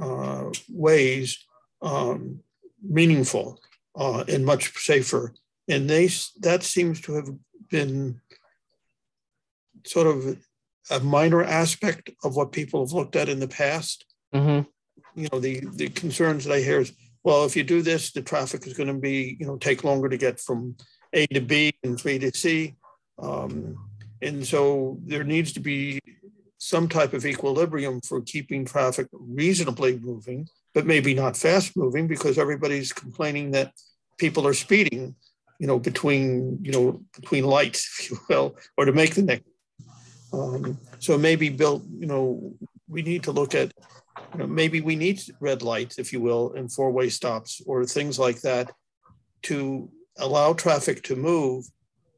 Speaker 3: uh, ways um, meaningful uh, and much safer And they that seems to have been sort of a minor aspect of what people have looked at in the past.
Speaker 9: Mhm.
Speaker 3: You know, the the concerns that I hear is, well, if you do this, the traffic is going to be, you know, take longer to get from A to B and B to C. Um, and so there needs to be some type of equilibrium for keeping traffic reasonably moving, but maybe not fast moving because everybody's complaining that people are speeding, you know, between, you know, between lights, if you will, or to make the next. Um, so maybe built, you know, we need to look at, you know, maybe we need red lights, if you will, and four-way stops or things like that to allow traffic to move,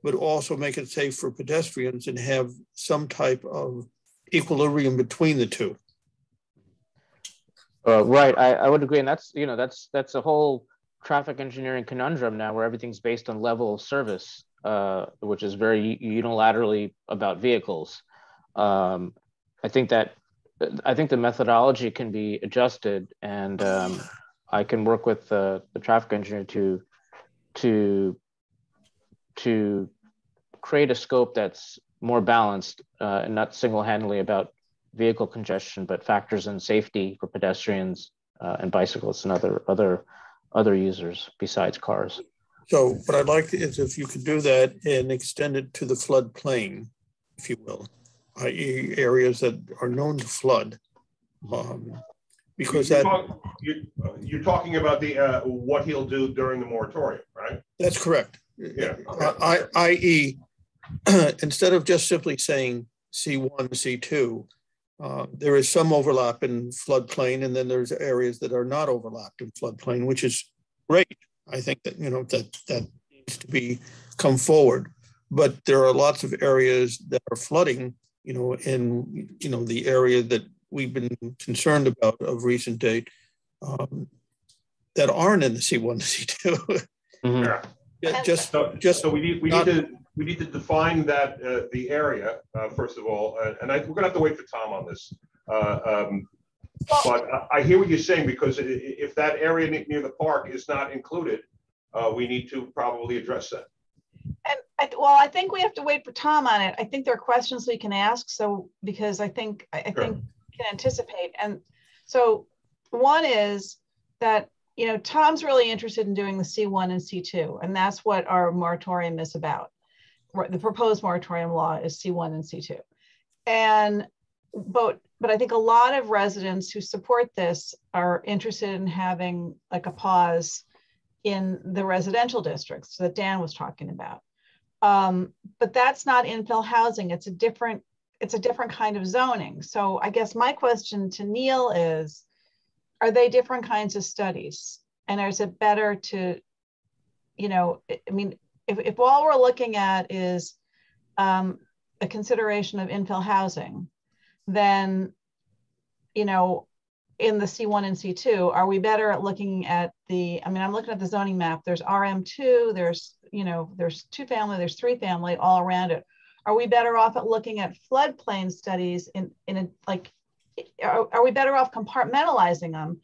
Speaker 3: but also make it safe for pedestrians and have some type of equilibrium between the two.
Speaker 9: Uh, right, I, I would agree, and that's you know that's that's a whole traffic engineering conundrum now, where everything's based on level of service, uh, which is very unilaterally about vehicles. Um, I think that I think the methodology can be adjusted, and um, I can work with the, the traffic engineer to to to create a scope that's more balanced uh, and not single-handedly about vehicle congestion, but factors in safety for pedestrians uh, and bicyclists and other other other users besides cars.
Speaker 3: So what I'd like is if you could do that and extend it to the floodplain, if you will, i.e. areas that are known to flood. Um, because
Speaker 1: You
Speaker 3: that,
Speaker 1: talk- you- You're talking about the, uh, what he'll do during the moratorium, right?
Speaker 3: that's correct.
Speaker 1: Yeah.
Speaker 3: I, i.e., instead of just simply saying C1, C2, uh, there is some overlap in floodplain, and then there's areas that are not overlapped in floodplain, which is great. I think that, you know, that, that needs to be, come forward. But there are lots of areas that are flooding, you know, in, you know, the area that we've been concerned about of recent date um, that aren't in the C1, to C2.
Speaker 9: Mhm.
Speaker 1: Yeah.
Speaker 3: Yeah, Just,
Speaker 1: So,
Speaker 3: just,
Speaker 1: so we need, we
Speaker 3: not-
Speaker 1: need to, we need to define that, uh, the area, uh, first of all, uh, and I, we're gonna have to wait for Tom on this. Uh, um, But I, I hear what you're saying, because i- i- if that area ne- near the park is not included, uh, we need to probably address that.
Speaker 2: And I, well, I think we have to wait for Tom on it. I think there are questions we can ask. So, because I think, I, I
Speaker 1: Sure.
Speaker 2: think we can anticipate. And so one is that, you know, Tom's really interested in doing the C1 and C2, and that's what our moratorium is about. Right, The proposed moratorium law is C1 and C2. And, but, but I think a lot of residents who support this are interested in having like a pause in the residential districts that Dan was talking about. Um, but that's not infill housing. It's a different, it's a different kind of zoning. So I guess my question to Neil is, are they different kinds of studies? And is it better to, you know, I mean, if, if all we're looking at is um, a consideration of infill housing, then, you know, in the C1 and C2, are we better at looking at the, I mean, I'm looking at the zoning map, there's RM2, there's, you know, there's two family, there's three family all around it. Are we better off at looking at floodplain studies in, in a, like, are, are we better off compartmentalizing them?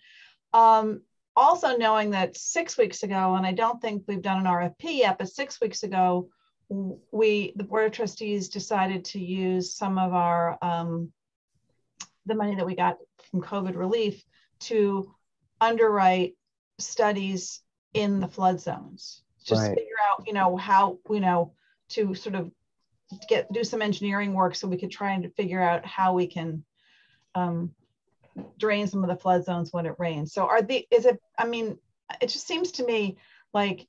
Speaker 2: Um, also knowing that six weeks ago, and I don't think we've done an RFP yet, but six weeks ago, we, the Board of Trustees decided to use some of our, um, the money that we got from COVID relief to underwrite studies in the flood zones. Just
Speaker 9: Right.
Speaker 2: figure out, you know, how, you know, to sort of get, do some engineering work so we could try and figure out how we can um, drain some of the flood zones when it rains. So are the, is it, I mean, it just seems to me like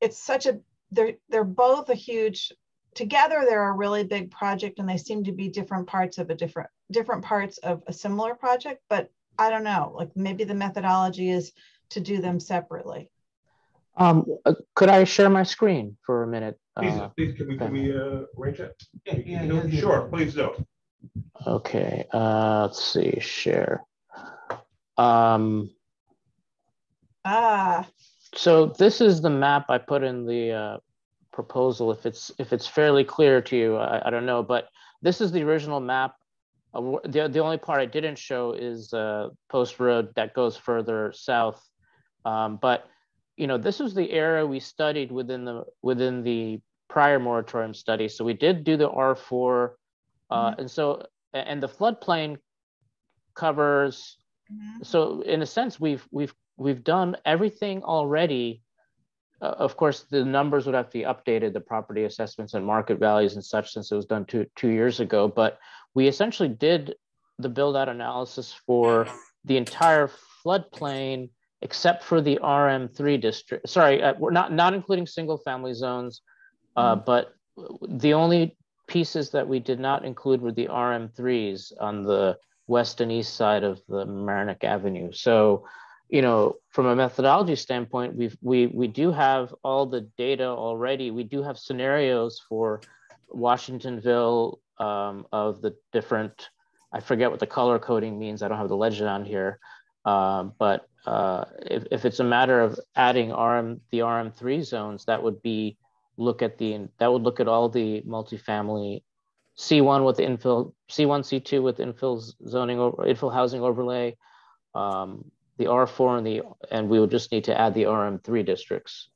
Speaker 2: it's such a, they're, they're both a huge, together they're a really big project and they seem to be different parts of a different, different parts of a similar project, but I don't know, like maybe the methodology is to do them separately.
Speaker 9: Um, uh, could I share my screen for a minute?
Speaker 1: Please,
Speaker 9: Uh,
Speaker 1: please, can we, can we, uh, arrange that?
Speaker 4: Yeah,
Speaker 1: You
Speaker 4: yeah,
Speaker 1: can it?
Speaker 4: yeah.
Speaker 1: Sure, please do.
Speaker 9: okay, uh, let's see, share. Um,
Speaker 2: Ah,
Speaker 9: so this is the map I put in the uh, proposal. If it's if it's fairly clear to you, I, I don't know, but this is the original map. Uh, the the only part I didn't show is uh, Post Road that goes further south. Um, but you know, this was the area we studied within the within the prior moratorium study. So we did do the R4, uh,
Speaker 2: Mhm.
Speaker 9: and so and the floodplain covers.
Speaker 2: Mhm.
Speaker 9: So in a sense, we've we've we've done everything already. Uh, of course, the numbers would have to be updated, the property assessments and market values and such, since it was done two two years ago. But we essentially did the build out analysis for the entire floodplain except for the RM3 district. Sorry, uh, we're not not including single family zones, uh, but the only pieces that we did not include were the RM3s on the west and east side of the Mamaroneck Avenue. So, you know, from a methodology standpoint, we've we we do have all the data already. We do have scenarios for Washingtonville um, of the different. I forget what the color coding means. I don't have the legend on here. Um, but uh, if, if it's a matter of adding RM the RM3 zones, that would be look at the that would look at all the multifamily C1 with infill C1 C2 with infill zoning infill housing overlay, um, the R4 and the and we would just need to add the RM3 districts.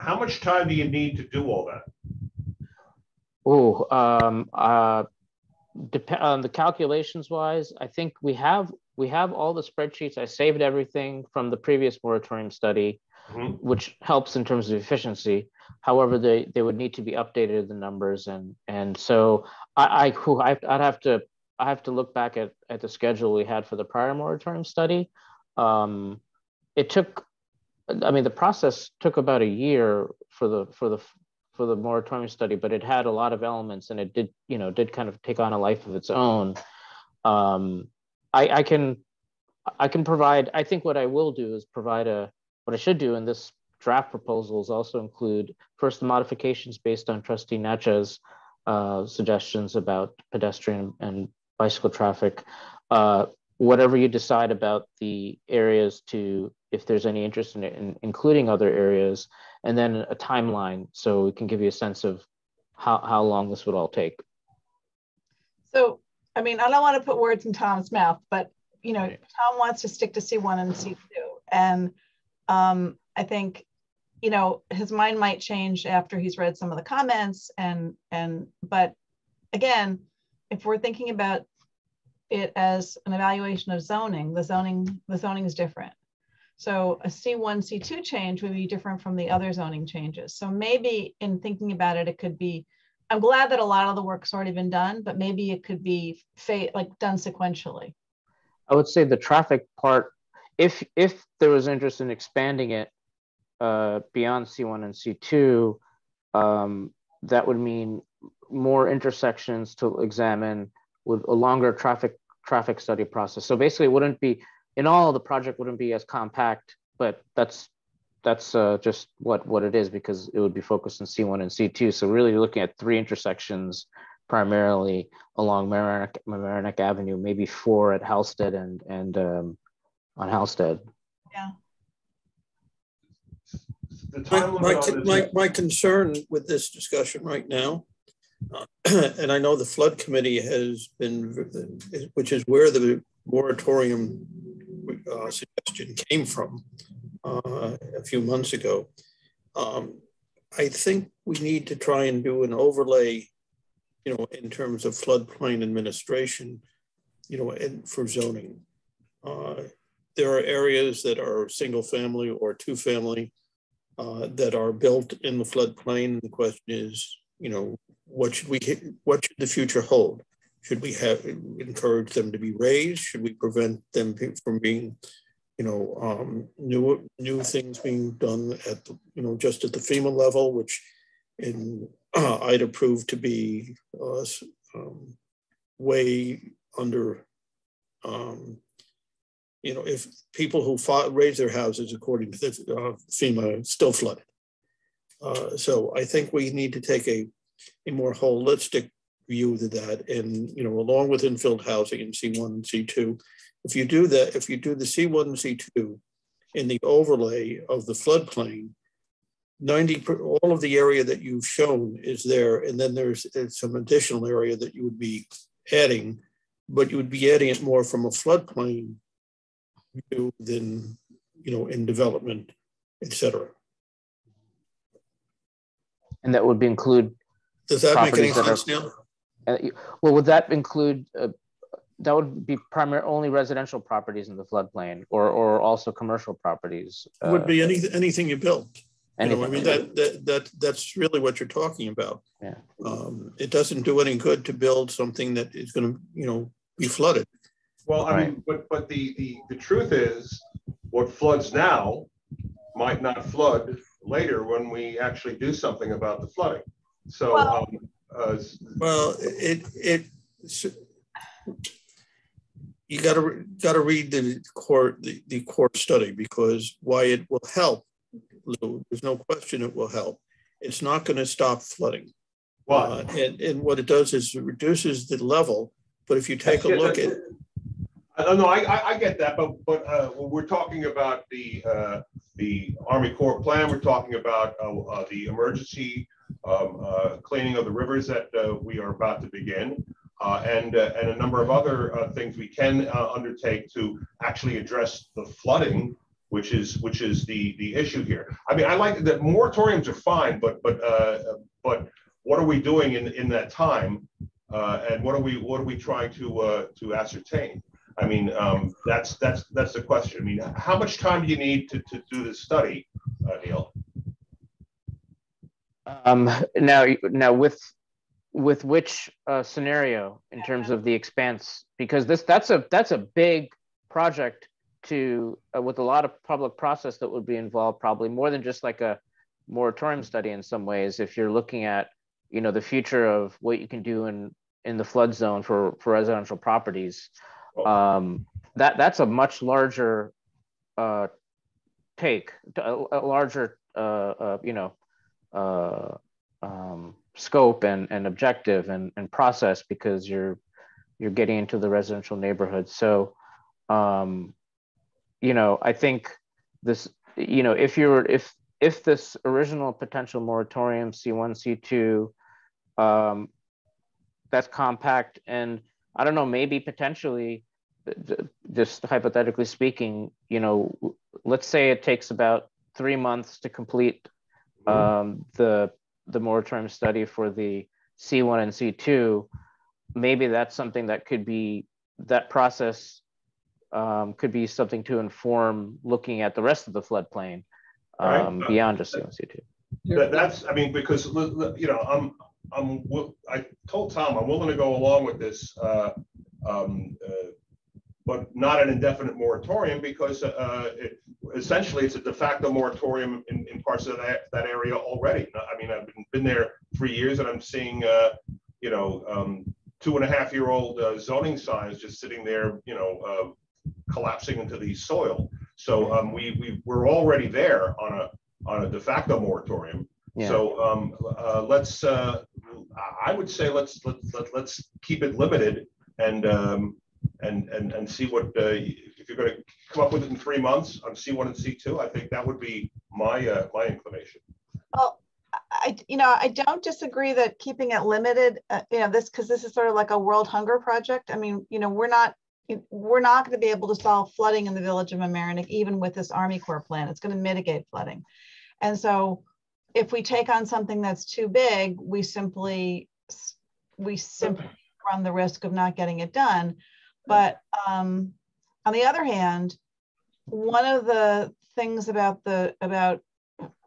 Speaker 1: How much time do you need to do all that?
Speaker 9: Oh, um, uh, depend on the calculations wise. I think we have we have all the spreadsheets. I saved everything from the previous moratorium study,
Speaker 1: Mhm.
Speaker 9: which helps in terms of efficiency. However, they they would need to be updated the numbers and and so I I I- I'd have to I have to look back at at the schedule we had for the prior moratorium study. Um, it took, I mean, the process took about a year for the for the for the moratorium study, but it had a lot of elements and it did, you know, did kind of take on a life of its own. Um, I, I can, I can provide, I think what I will do is provide a, what I should do in this draft proposals also include first the modifications based on trustee Natchez uh, suggestions about pedestrian and bicycle traffic. Uh, whatever you decide about the areas to, if there's any interest in, it, in including other areas, and then a timeline so we can give you a sense of how, how long this would all take.
Speaker 2: So, I mean, I don't want to put words in Tom's mouth, but you know, Tom wants to stick to C1 and C2. And um, I think, you know, his mind might change after he's read some of the comments and and but again, if we're thinking about it as an evaluation of zoning, the zoning, the zoning is different. So a C1, C2 change would be different from the other zoning changes. So maybe in thinking about it, it could be, I'm glad that a lot of the work's already been done, but maybe it could be like done sequentially.
Speaker 9: I would say the traffic part, if if there was interest in expanding it uh, beyond C1 and C2, um, that would mean more intersections to examine with a longer traffic traffic study process. So basically, it wouldn't be in all the project wouldn't be as compact, but that's that's uh, just what what it is because it would be focused on C1 and C2. So really, you're looking at three intersections primarily along Mamaroneck, Mamaroneck Avenue, maybe four at Halsted and and um, on Halsted.
Speaker 2: Yeah.
Speaker 3: My, my,
Speaker 1: limit on this-
Speaker 3: my, my concern with this discussion right now, and I know the flood committee has been, which is where the moratorium uh, suggestion came from uh, a few months ago. Um, I think we need to try and do an overlay, you know, in terms of floodplain administration, you know, and for zoning. Uh, there are areas that are single family or two family uh, that are built in the floodplain. The question is, you know, what should we, what should the future hold? Should we have encourage them to be raised? Should we prevent them from being, you know, um, new new things being done at the, you know, just at the FEMA level, which in uh, I'd approve to be uh, um, way under um, you know, if people who fought, raise their houses according to the, uh, FEMA still flooded. Uh, so I think we need to take a, a more holistic view to that and, you know, along with infilled housing in C1 and C2, if you do that, if you do the C1 and C2 in the overlay of the floodplain, 90, per, all of the area that you've shown is there. And then there's, some additional area that you would be adding, but you would be adding it more from a floodplain view than you know, in development, et cetera.
Speaker 9: And that would be include,
Speaker 3: Does that make any
Speaker 9: Properties that are-
Speaker 3: sense, Neil?
Speaker 9: uh, well, would that include, uh, that would be primary, only residential properties in the floodplain or, or also commercial properties?
Speaker 3: It Would
Speaker 9: uh,
Speaker 3: be anything, anything you build. You know, I mean, that, that, that, that's really what you're talking about.
Speaker 9: Yeah.
Speaker 3: Um, it doesn't do any good to build something that is gonna, you know, be flooded.
Speaker 1: Well, I mean, but, but the, the, the truth is, what floods now might not flood later when we actually do something about the flooding. So,
Speaker 2: Well-
Speaker 1: um, uh,
Speaker 3: Well, it, it, you gotta, gotta read the Corps, the, the Corps study because why it will help, Lou, there's no question it will help. It's not gonna stop flooding. Uh. And, and what it does is it reduces the level, but if you take a look at,
Speaker 1: I don't know, I, I, I get that, but, but, uh, when we're talking about the, uh, the Army Corps plan, we're talking about, uh, uh, the emergency, um, uh, cleaning of the rivers that, uh, we are about to begin. Uh, and, and a number of other, things we can, undertake to actually address the flooding, which is, which is the, the issue here. I mean, I like, that moratoriums are fine, but, but, uh, but what are we doing in, in that time? Uh, and what are we, what are we trying to, uh, to ascertain? I mean, um, that's, that's, that's the question. I mean, how much time do you need to, to do this study, Neil?
Speaker 9: Um, now, now with, with which uh, scenario in terms of the expanse? Because this, that's a, that's a big project to, uh, with a lot of public process that would be involved, probably more than just like a moratorium study in some ways. If you're looking at, you know, the future of what you can do in, in the flood zone for, for residential properties, um, that, that's a much larger uh, take, a, a larger, uh, uh, you know, uh, um, scope and, and objective and, and process because you're you're getting into the residential neighborhood. So, um, you know, I think this, you know, if you're if if this original potential moratorium C1 C2, um, that's compact and I don't know, maybe potentially, just hypothetically speaking, you know, let's say it takes about three months to complete um, the the moratorium study for the C1 and C2, maybe that's something that could be that process um, could be something to inform looking at the rest of the floodplain um,
Speaker 1: Right.
Speaker 9: beyond just C1 C2.
Speaker 1: That, that's, I mean, because, you know, I'm, I'm, I told Tom, I'm willing to go along with this, uh, um, uh, but not an indefinite moratorium because, uh, it- essentially it's a de facto moratorium in, in parts of that, that area already. I mean, I've been, been there three years and I'm seeing, uh, you know, um, two and a half year old uh, zoning signs just sitting there, you know, uh, collapsing into the soil. So, um, we, we, we're already there on a, on a de facto moratorium.
Speaker 9: Yeah.
Speaker 1: So um, uh, let's, uh, I would say let's, let's, let- let's keep it limited and, um, and, and, and see what, uh, if you're gonna come up with it in three months on C1 and C2, I think that would be my, uh, my inclination.
Speaker 2: Well, I, you know, I don't disagree that keeping it limited, uh, you know, this, because this is sort of like a world hunger project. I mean, you know, we're not, we're not going to be able to solve flooding in the village of Mamaroneck, even with this Army Corps plan. It's going to mitigate flooding. And so if we take on something that's too big, we simply, we simply run the risk of not getting it done. But um, on the other hand, one of the things about the, about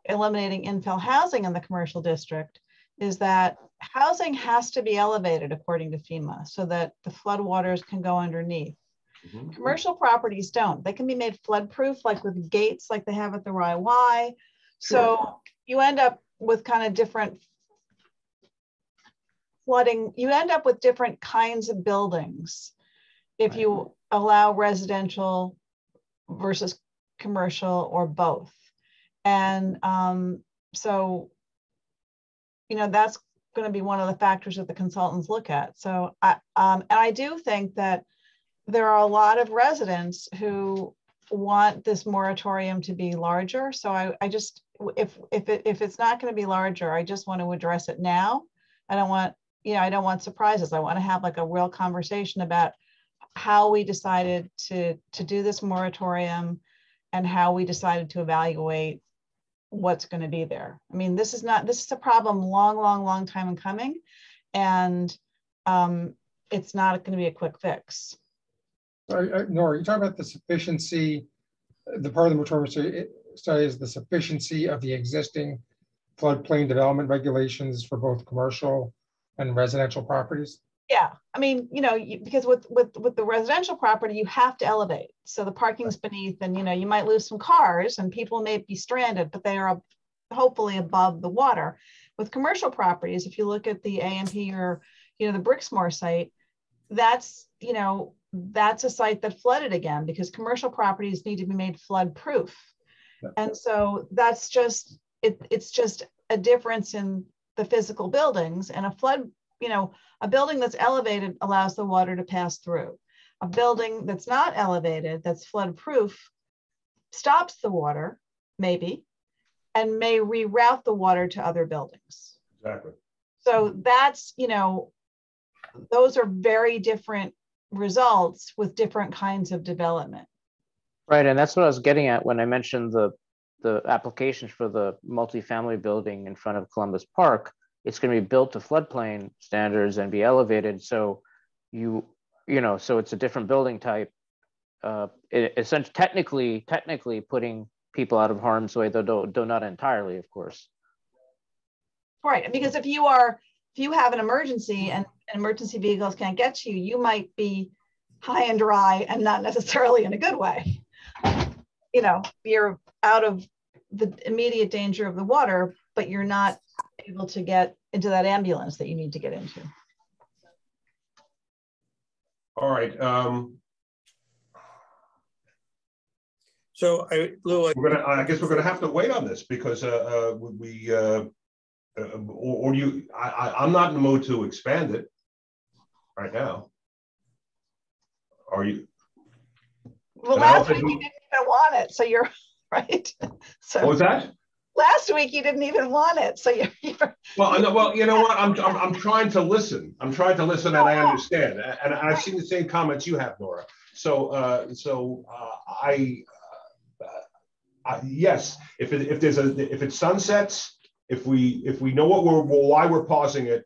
Speaker 2: eliminating infill housing in the commercial district is that housing has to be elevated according to FEMA so that the floodwaters can go underneath. Mm-hmm. Commercial properties don't. They can be made floodproof, like with gates, like they have at the RYY. So you end up with kind of different flooding. You end up with different kinds of buildings if you allow residential versus commercial or both. And um, so, you know, that's going to be one of the factors that the consultants look at. So, I, um, and I do think that there are a lot of residents who want this moratorium to be larger. So I, I just, if, if, it, if it's not going to be larger, I just want to address it now. I don't want, you know, I don't want surprises. I want to have like a real conversation about how we decided to, to do this moratorium and how we decided to evaluate what's going to be there. I mean, this is not, this is a problem long, long, long time in coming. And um, it's not going to be a quick fix.
Speaker 6: Uh, Nora, you talk about the sufficiency, the part of the moratorium study is the sufficiency of the existing floodplain development regulations for both commercial and residential properties?
Speaker 2: Yeah, I mean, you know, you, because with with with the residential property, you have to elevate. So the parking's beneath, and you know, you might lose some cars, and people may be stranded, but they are up- hopefully above the water. With commercial properties, if you look at the AMP or you know the Brixmor site, that's you know that's a site that flooded again because commercial properties need to be made flood proof. And so that's just it, it's just a difference in the physical buildings and a flood, you know, a building that's elevated allows the water to pass through. A building that's not elevated, that's flood proof, stops the water, maybe, and may reroute the water to other buildings.
Speaker 1: Exactly.
Speaker 2: So that's, you know, those are very different results with different kinds of development.
Speaker 9: Right, and that's what I was getting at when I mentioned the, the applications for the multifamily building in front of Columbus Park. It's gonna be built to floodplain standards and be elevated, so you, you know, so it's a different building type. Uh, it, essentially, technically, technically putting people out of harm's way, though, though, not entirely, of course.
Speaker 2: Right, because if you are, if you have an emergency and emergency vehicles can't get to you, you might be high and dry and not necessarily in a good way. You know, you're out of the immediate danger of the water, but you're not able to get into that ambulance that you need to get into.
Speaker 1: All right. Um,
Speaker 3: So I, Lou, I,
Speaker 1: we're gonna, I guess we're gonna have to wait on this because, uh, uh, we, uh, uh, or, or you, I, I, I'm not in the mood to expand it right now. Are you?
Speaker 2: Well,
Speaker 1: And I
Speaker 2: last
Speaker 1: also
Speaker 2: week you didn't even want it, so you're right.
Speaker 1: What
Speaker 2: So
Speaker 1: was that?
Speaker 2: Last week you didn't even want it, so you're, you're
Speaker 1: Well, know, well, you know what? I'm, I'm, I'm trying to listen. I'm trying to listen and I understand. A- And I've seen the same comments you have, Nora. So, uh, so, uh, I, uh, I, yes, if it, if there's a, if it sunsets, if we, if we know what we're, why we're pausing it,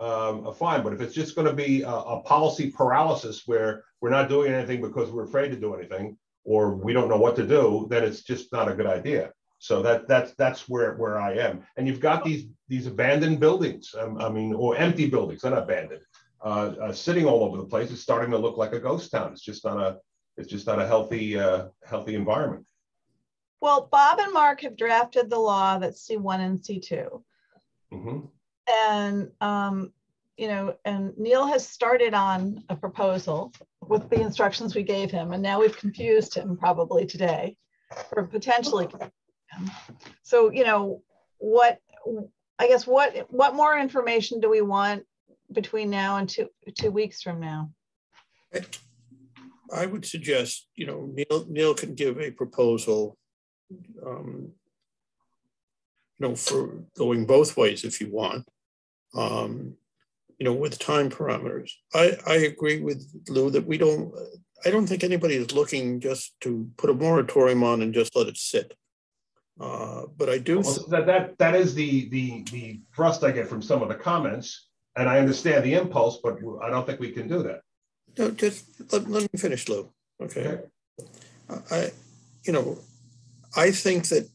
Speaker 1: um, uh, fine. But if it's just gonna be a, a policy paralysis where we're not doing anything because we're afraid to do anything, or we don't know what to do, then it's just not a good idea. So that that's that's where where I am. And you've got these these abandoned buildings. Um, I mean, or empty buildings. They're not abandoned. Uh, uh, sitting all over the place. It's starting to look like a ghost town. It's just not a it's just not a healthy uh, healthy environment.
Speaker 2: Well, Bob and Mark have drafted the law that's C1 and C2.
Speaker 1: Mhm.
Speaker 2: And, um, you know, and Neil has started on a proposal with the instructions we gave him, and now we've confused him probably today, or potentially. So, you know, what, I guess, what, what more information do we want between now and two, two weeks from now?
Speaker 3: I would suggest, you know, Neil, Neil can give a proposal, um, you know, for going both ways if you want, um, you know, with time parameters. I, I agree with Lou that we don't, I don't think anybody is looking just to put a moratorium on and just let it sit. Uh, but I do,
Speaker 1: Well, that that that is the the the thrust I get from some of the comments, and I understand the impulse, but I don't think we can do that.
Speaker 3: no, just let, let me finish, Lou, okay? I, you know, I think that,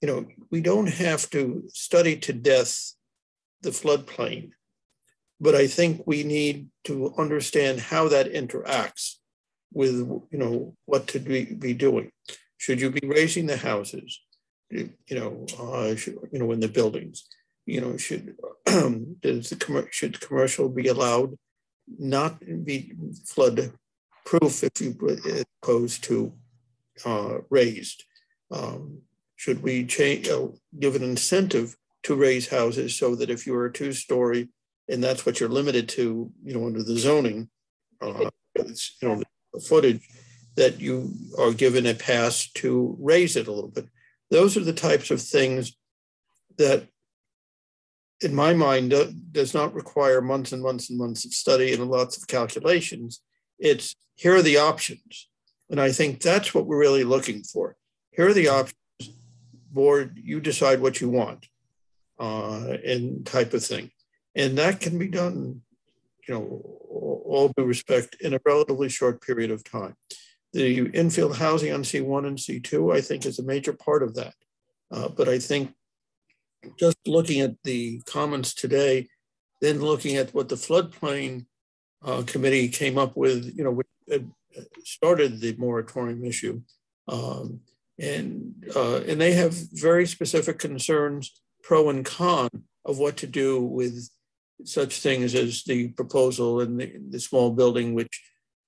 Speaker 3: you know, we don't have to study to death the floodplain, but I think we need to understand how that interacts with, you know, what to be, be doing. Should you be raising the houses? You you know, uh, should, you know, in the buildings, you know, should, does the, commer- should commercial be allowed not be flood proof if you as opposed to uh, raised. Um, should we change, uh, give an incentive to raise houses so that if you're a two-story and that's what you're limited to, you know, under the zoning, uh, it's, you know, the footage that you are given a pass to raise it a little bit. Those are the types of things that in my mind, do- does not require months and months and months of study and lots of calculations. It's here are the options. And I think that's what we're really looking for. Here are the options. Board, you decide what you want uh, and type of thing. And that can be done, you know, all due respect, in a relatively short period of time. The infill housing on C1 and C2, I think, is a major part of that. Uh, but I think just looking at the comments today, then looking at what the floodplain uh, committee came up with, you know, we started the moratorium issue. Um, and, uh, and they have very specific concerns, pro and con, of what to do with such things as the proposal and the, the small building, which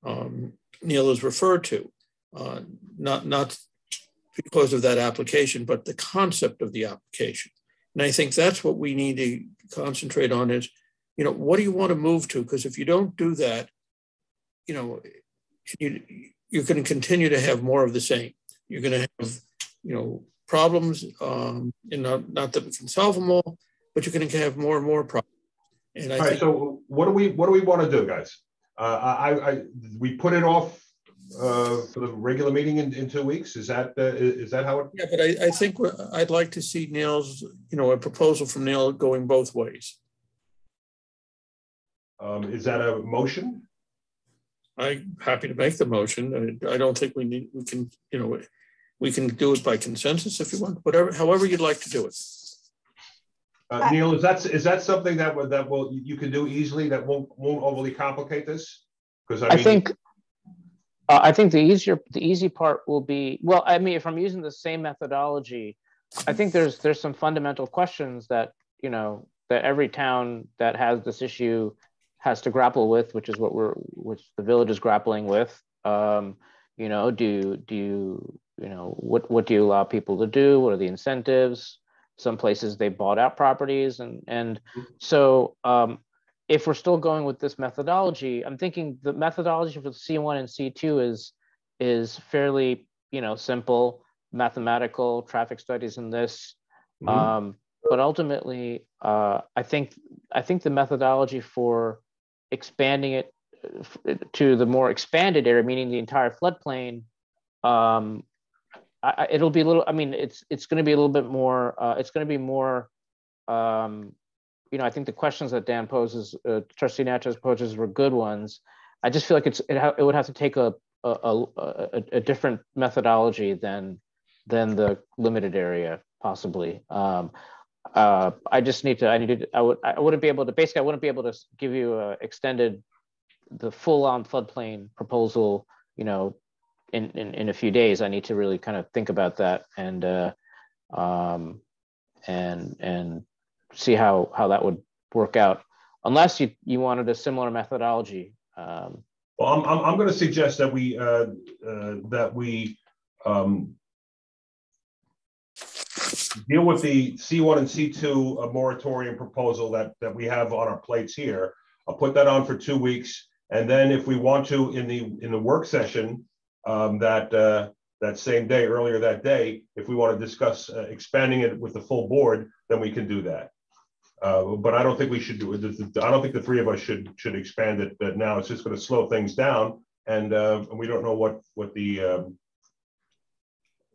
Speaker 3: um, Neil has referred to. Uh, not, not because of that application, but the concept of the application. And I think that's what we need to concentrate on is, you know, what do you want to move to? Because if you don't do that, you know, you, you're going to continue to have more of the same. You're going to have, you know, problems, um, and not, not that we can solve them all, but you're going to have more and more problems.
Speaker 1: And I all right, so what do we what do we want to do, guys? Uh, I, I we put it off uh, for the regular meeting in, in two weeks? Is that uh, is that how it?
Speaker 3: Yeah, but I, I think I'd like to see Neil's, you know, a proposal from Neil going both ways.
Speaker 1: Um, is that a motion?
Speaker 3: I'm happy to make the motion. I, I don't think we need, we can, you know, we can do it by consensus if you want, whatever, however you'd like to do it.
Speaker 1: Uh, Neil, is that is that something that will that will you can do easily that won't won't overly complicate this?
Speaker 9: Because I, mean, I think uh, I think the easier the easy part will be well. I mean, if I'm using the same methodology, I think there's there's some fundamental questions that you know that every town that has this issue has to grapple with, which is what we're which the village is grappling with. Um, you know, do do you you know what what do you allow people to do? What are the incentives? Some places they bought out properties, and and so um, if we're still going with this methodology, I'm thinking the methodology for C1 and C2 is is fairly you know simple mathematical traffic studies in this. Mm-hmm. Um, but ultimately, uh, I think I think the methodology for expanding it uh, to the more expanded area, meaning the entire floodplain, um, I, it'll be a little. I mean, it's it's going to be a little bit more. Uh, it's going to be more um, you know, I think the questions that Dan poses, uh, Trustee Natchez poses were good ones. I just feel like it's it, it would have to take a a, a a, different methodology than than the limited area possibly. Um, uh, I just need to. I need to. I would. I wouldn't be able to. Basically, I wouldn't be able to give you a extended, the full-on floodplain proposal. You know, in, in in a few days. I need to really kind of think about that and uh, um, and and see how how that would work out, unless you you wanted a similar methodology. Um,
Speaker 1: well, I'm I'm, I'm going to suggest that we uh, uh, that we um, deal with the C1 and C2 uh, moratorium proposal that that we have on our plates here. I'll put that on for two weeks, and then if we want to in the in the work session um, that uh, that same day, earlier that day, if we want to discuss uh, expanding it with the full board, then we can do that. Uh, but I don't think we should do it. I don't think the three of us should should expand it. But now it's just going to slow things down, and uh, we don't know what what the. Um...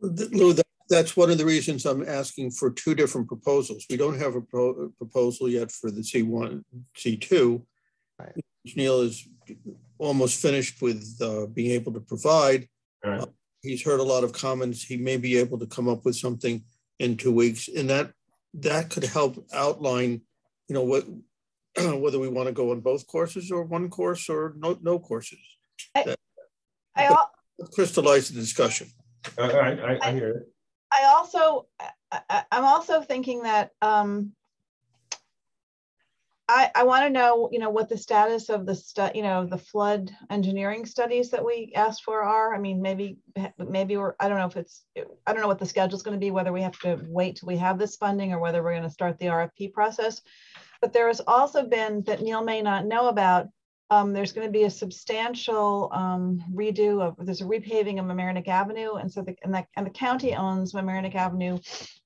Speaker 3: Lou, that's one of the reasons I'm asking for two different proposals. We don't have a pro proposal yet for the C1, C2. Right. Neil is almost finished with uh, being able to provide. Right. Uh, he's heard a lot of comments. He may be able to come up with something in two weeks, and that that could help outline, you know, what whether we want to go on both courses or one course or no no courses. I, that, I crystallize the discussion.
Speaker 1: I, I, I hear it.
Speaker 2: I also, I, am also thinking that um, I, I want to know, you know, what the status of the stu, you know, the flood engineering studies that we asked for are. I mean, maybe, maybe we're, I don't know if it's, I don't know what the schedule is going to be, whether we have to wait till we have this funding or whether we're going to start the RFP process. But there has also been that Neil may not know about. Um, there's going to be a substantial um, redo of, there's a repaving of Mamaroneck Avenue. And so the, and, the, and the county owns Mamaroneck Avenue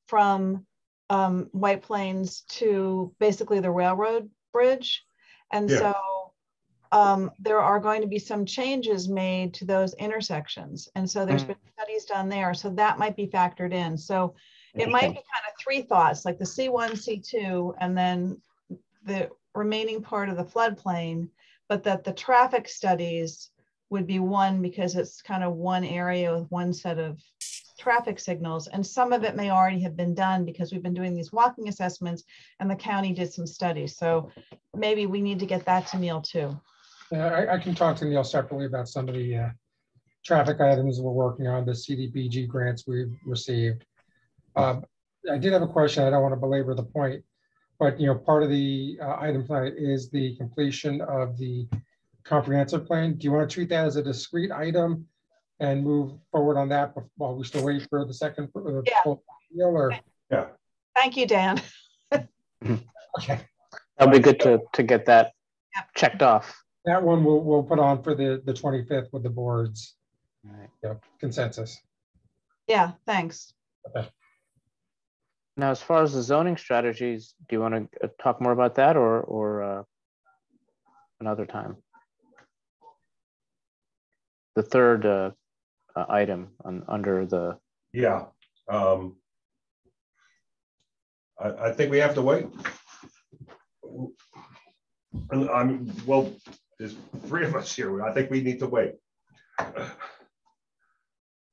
Speaker 2: from um, White Plains to basically the railroad bridge. And yeah. so um, there are going to be some changes made to those intersections. And so there's
Speaker 9: Mm.
Speaker 2: been studies done there. So that might be factored in. So it might be kind of three thoughts, like the C1, C2, and then the remaining part of the floodplain, but that the traffic studies would be one because it's kind of one area with one set of traffic signals. And some of it may already have been done because we've been doing these walking assessments and the county did some studies. So maybe we need to get that to Neil too.
Speaker 6: Yeah, I, I can talk to Neil separately about some of the uh, traffic items we're working on, the CDBG grants we've received. Um, I did have a question. I don't want to belabor the point, but you know, part of the uh, item tonight is the completion of the comprehensive plan. Do you want to treat that as a discrete item and move forward on that bef- while we still wait for the second? uh,
Speaker 2: Yeah.
Speaker 6: full deal, Or,
Speaker 2: Thank you, Dan.
Speaker 6: okay,
Speaker 9: that'll be good to, to get that
Speaker 2: Yep.
Speaker 9: checked off.
Speaker 6: that one we'll, we'll put on for the, the 25th with the board's
Speaker 9: Right.
Speaker 6: you consensus.
Speaker 2: Yeah, thanks.
Speaker 9: Now, as far as the zoning strategies, do you want to talk more about that or, or uh, another time? The third uh, uh, item on, under the,
Speaker 1: Yeah. um, I, I think we have to wait. I'm, well, there's three of us here. I think we need to wait.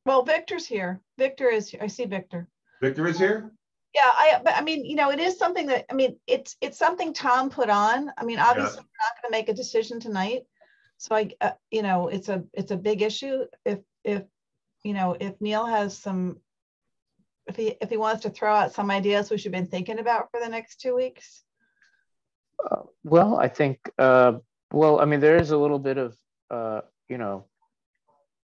Speaker 2: Well, Victor's here. Victor is, I see Victor.
Speaker 1: Victor is here?
Speaker 2: Yeah, I, but I mean, you know, it is something that, I mean, it's, it's something Tom put on. I mean, obviously, we're not gonna make a decision tonight. So I, uh, you know, it's a, it's a big issue. If, if, you know, if Neil has some, if he, if he wants to throw out some ideas we should have been thinking about for the next two weeks.
Speaker 9: uh, well, I think, uh, well, I mean, there is a little bit of, uh, you know,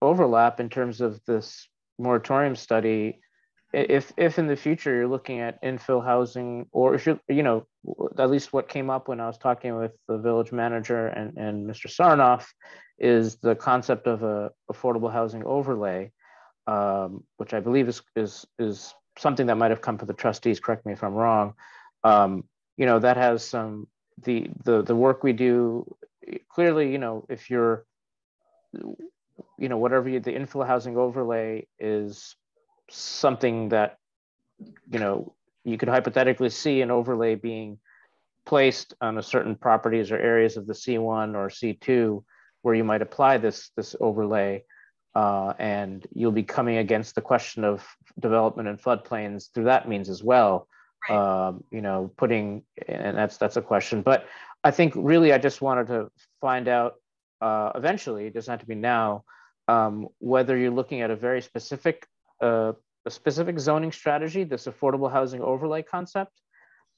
Speaker 9: overlap in terms of this moratorium study. If, if in the future you're looking at infill housing, or if you're, you know, at least what came up when I was talking with the village manager and, and Mr. Sarnoff is the concept of a affordable housing overlay, um, which I believe is, is, is something that might have come to the trustees, correct me if I'm wrong. Um, you know, that has some, the, the, the work we do, clearly, you know, if you're, you know, whatever you, the infill housing overlay is something that, you know, you could hypothetically see an overlay being placed on a certain properties or areas of the C1 or C2 where you might apply this, this overlay. Uh, and you'll be coming against the question of development in floodplains through that means as well.
Speaker 2: Right.
Speaker 9: Um, you know, putting, and that's, that's a question, but I think really I just wanted to find out uh, eventually, it doesn't have to be now, um, whether you're looking at a very specific, uh, a specific zoning strategy, this affordable housing overlay concept,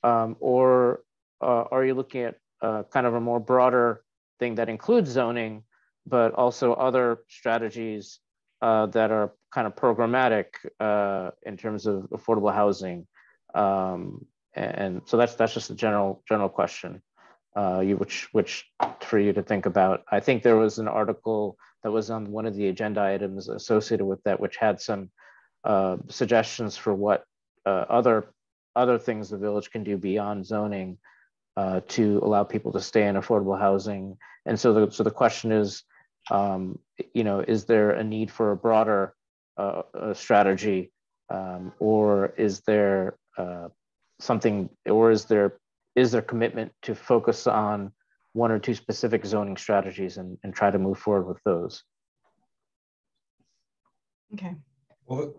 Speaker 9: um, or uh, are you looking at uh, kind of a more broader thing that includes zoning, but also other strategies uh, that are kind of programmatic uh, in terms of affordable housing? Um, and so that's that's just a general general question uh, you, which which for you to think about. I think there was an article that was on one of the agenda items associated with that, which had some uh, suggestions for what uh, other other things the village can do beyond zoning uh, to allow people to stay in affordable housing. And so the so the question is, um, you know, is there a need for a broader uh, strategy, um, or is there uh, something, or is there is there commitment to focus on one or two specific zoning strategies and, and try to move forward with those?
Speaker 2: Okay.
Speaker 1: Well,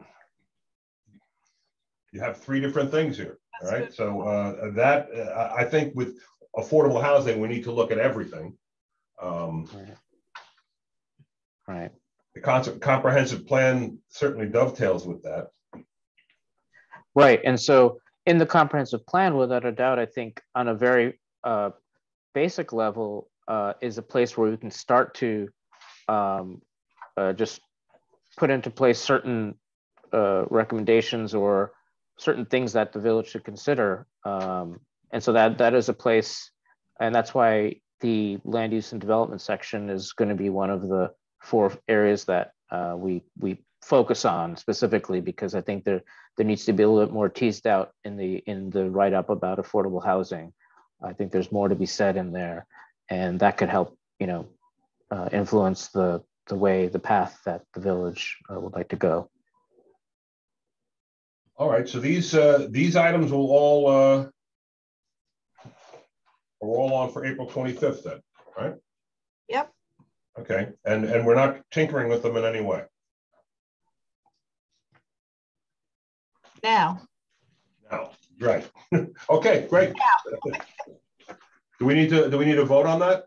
Speaker 1: you have three different things here,
Speaker 2: That's
Speaker 1: right?
Speaker 2: good.
Speaker 1: So uh, that, uh, I I think with affordable housing, we need to look at everything. Um,
Speaker 9: Right.
Speaker 1: The concept, comprehensive plan certainly dovetails with that.
Speaker 9: Right. And so in the comprehensive plan, without a doubt, I think on a very uh, basic level uh, is a place where we can start to um, uh, just put into place certain uh, recommendations or certain things that the village should consider. Um, and so that that is a place, and that's why the land use and development section is going to be one of the four areas that uh, we we focus on specifically because I think there there needs to be a little bit more teased out in the in the write up about affordable housing. I think there's more to be said in there, and that could help you know, uh, influence the the way the path that the village uh, would like to go.
Speaker 1: All right, so these uh, these items will all uh, are all on for April 25th then, right?
Speaker 2: Yep.
Speaker 1: Okay, and and we're not tinkering with them in any way.
Speaker 2: Now,
Speaker 1: No, right. okay, great. Do we need to do we need to vote on that?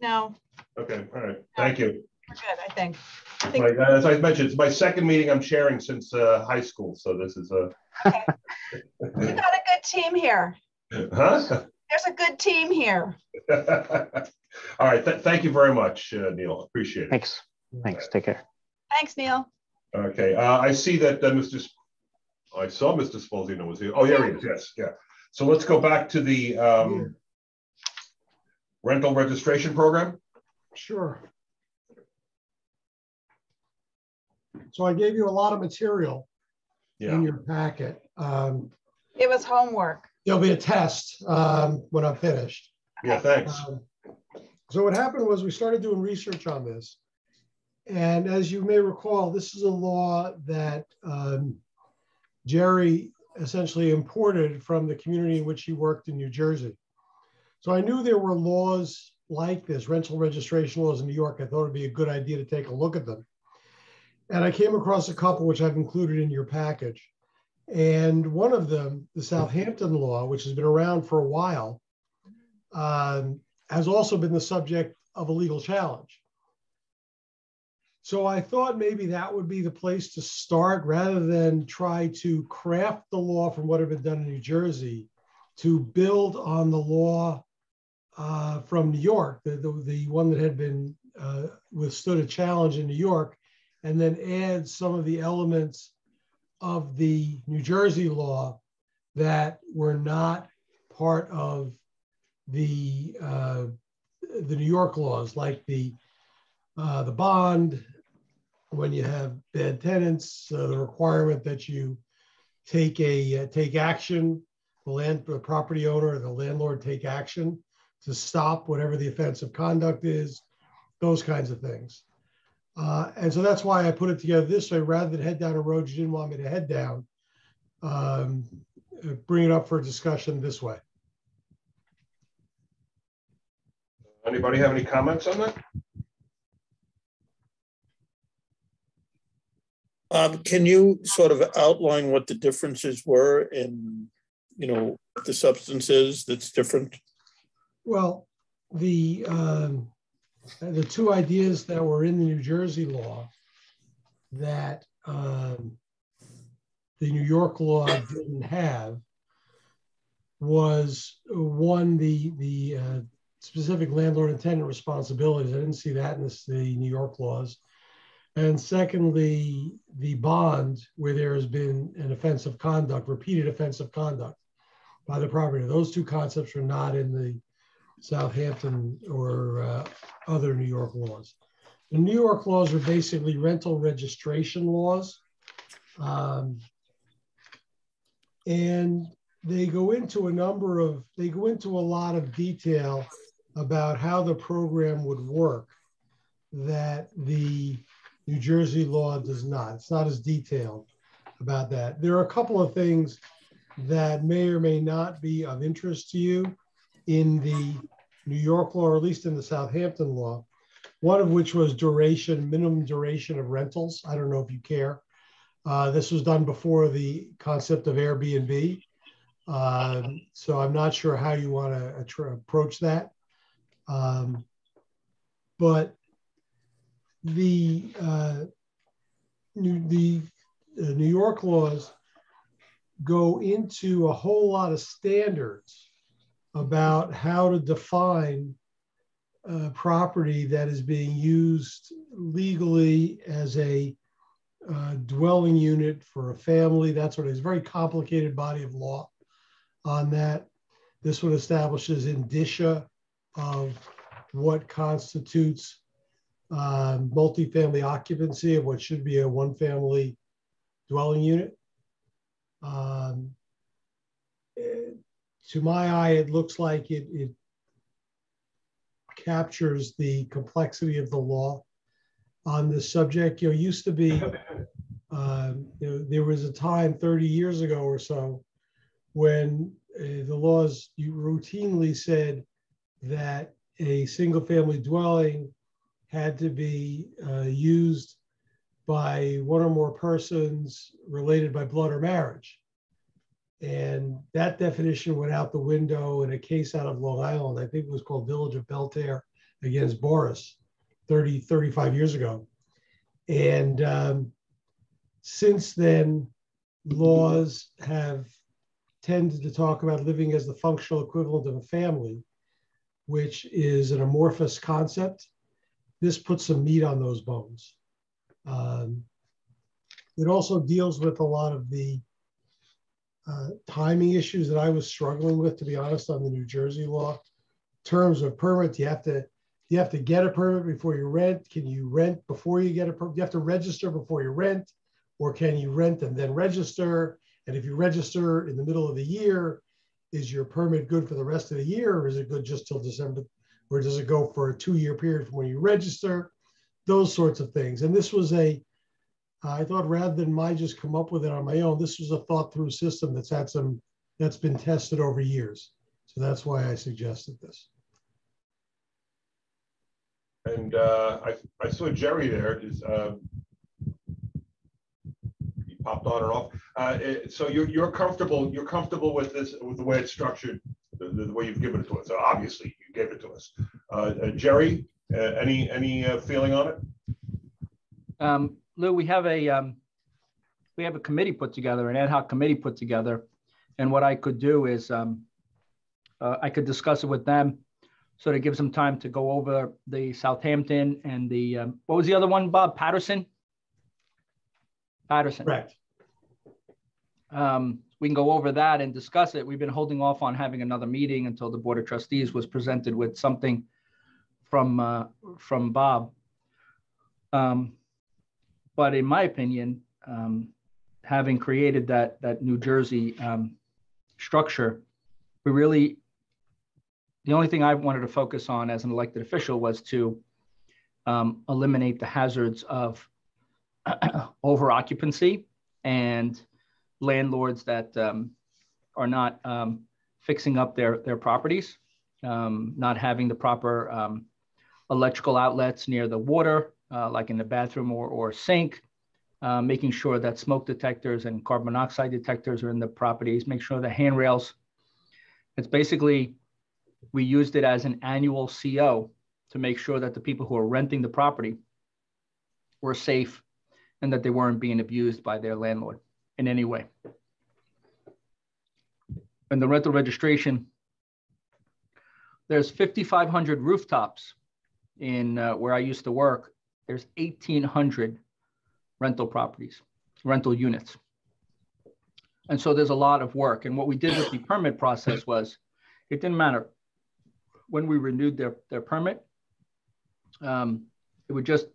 Speaker 2: no,
Speaker 1: Okay, all right. Thank you.
Speaker 2: we're good, I think. I think
Speaker 1: Like, as I mentioned, it's my second meeting I'm chairing since uh, high school, so this is a
Speaker 2: we got a good team here.
Speaker 1: huh.
Speaker 2: There's a good team here.
Speaker 1: all right. Th thank you very much, uh, Neil. Appreciate it.
Speaker 9: Thanks. Thanks. Take care.
Speaker 2: Thanks, Neil.
Speaker 1: Okay, uh, I see that uh, Mr. Sp- I saw Mr. Spolzino was here. Oh, here he is. Yes, yeah. So let's go back to the um, rental registration program.
Speaker 10: Sure. So I gave you a lot of material in your packet. Um,
Speaker 2: It was homework.
Speaker 10: There'll be a test um, when I'm finished.
Speaker 1: Yeah. Thanks.
Speaker 10: Um, So what happened was we started doing research on this. And as you may recall, this is a law that um, Jerry essentially imported from the community in which he worked in New Jersey. So I knew there were laws like this, rental registration laws in New York. I thought it'd be a good idea to take a look at them. And I came across a couple which I've included in your package. And one of them, the Southampton law, which has been around for a while, um, has also been the subject of a legal challenge. So I thought maybe that would be the place to start rather than try to craft the law from what had been done in New Jersey to build on the law uh, from New York, the, the, the one that had been uh, withstood a challenge in New York, and then add some of the elements of the New Jersey law that were not part of the uh, the New York laws, like the uh, the bond, when you have bad tenants, uh, the requirement that you take a uh, take action, the land the property owner, the landlord take action to stop whatever the offensive conduct is, those kinds of things. Uh, and so that's why I put it together this way, rather than head down a road you didn't want me to head down. Um, uh, bring it up for discussion this way.
Speaker 1: Anybody have any comments on that?
Speaker 3: Um, can you sort of outline what the differences were in, you know, the substances that's different?
Speaker 10: Well, the um, the two ideas that were in the New Jersey law that um, the New York law didn't have was one the the uh, specific landlord and tenant responsibilities. I didn't see that in this, the New York laws. And secondly, the bond where there has been an offensive conduct, repeated offensive conduct by the property. Those two concepts are not in the Southampton or uh, other New York laws. The New York laws are basically rental registration laws. Um, and they go into a number of, they go into a lot of detail about how the program would work that the New Jersey law does not. It's not as detailed about that. There are a couple of things that may or may not be of interest to you in the New York law, or at least in the Southampton law, one of which was duration, minimum duration of rentals. I don't know if you care. Uh, this was done before the concept of Airbnb. Um, so I'm not sure how you want to approach that. Um, but the uh, New, the uh, New York laws go into a whole lot of standards about how to define uh, property that is being used legally as a uh, dwelling unit for a family, that sort what is very complicated body of law on that. This one establishes indicia of what constitutes uh, multifamily occupancy of what should be a one family dwelling unit. Um, to my eye, it looks like it, it captures the complexity of the law on this subject. You know, used to be, um, you know, there was a time 30 years ago or so when uh, the laws you routinely said that a single family dwelling had to be uh, used by one or more persons related by blood or marriage. And that definition went out the window in a case out of Long Island. I think it was called Village of Belle Terre against Boraas 30, 35 years ago. And um, since then, laws have tended to talk about living as the functional equivalent of a family, which is an amorphous concept. This puts some meat on those bones. Um, it also deals with a lot of the uh, timing issues that I was struggling with, to be honest, on the New Jersey law. Terms of permit, you have to you have to get a permit before you rent. Can you rent before you get a permit? You have to register before you rent, or can you rent and then register? And if you register in the middle of the year, is your permit good for the rest of the year, or is it good just till December? Or does it go for a two-year period from when you register? Those sorts of things. And this was a I thought rather than my just come up with it on my own, this was a thought through system that's had some, that's been tested over years. So that's why I suggested this.
Speaker 1: And uh, I, I saw Jerry there. Is uh, he popped on and off? Uh, it, so you're you're comfortable you're comfortable with this with the way it's structured, the, the way you've given it to us. So obviously you gave it to us. Uh, uh, Jerry, uh, any any feeling on it?
Speaker 11: Um, Lou, we have a um, we have a committee put together, an ad hoc committee put together, and what I could do is um, uh, I could discuss it with them, so to give some time to go over the Southampton and the um, what was the other one, Bob Patterson. Patterson.
Speaker 10: Correct.
Speaker 11: Um, we can go over that and discuss it. We've been holding off on having another meeting until the board of trustees was presented with something from uh, from Bob. Um, but in my opinion, um, having created that that New Jersey um, structure, we really the only thing I wanted to focus on as an elected official was to um, eliminate the hazards of over occupancy and landlords that um, are not um, fixing up their their properties, um, not having the proper electrical outlets near the water uh, like in the bathroom or, or sink, uh, making sure that smoke detectors and carbon monoxide detectors are in the properties, make sure the handrails. It's basically, we used it as an annual CO to make sure that the people who are renting the property were safe and that they weren't being abused by their landlord in any way. In the rental registration, there's 5,500 rooftops in uh, where I used to work there's 1,800 rental properties, rental units. And so there's a lot of work. And what we did with the permit process was it didn't matter when we renewed their, their permit, um, it would just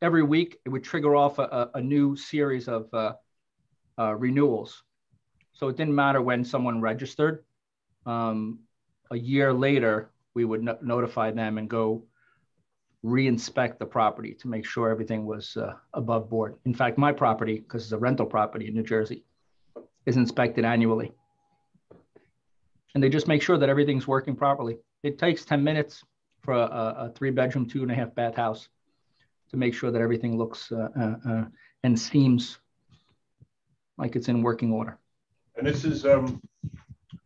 Speaker 11: every week it would trigger off a, a new series of uh, uh, renewals. So it didn't matter when someone registered. Um, a year later, we would no notify them and go re-inspect the property to make sure everything was uh, above board. In fact, my property, because it's a rental property in New Jersey, is inspected annually. And they just make sure that everything's working properly. It takes 10 minutes for a, a three bedroom, two and a half bath house to make sure that everything looks uh, uh, uh, and seems like it's in working order.
Speaker 1: And this is um,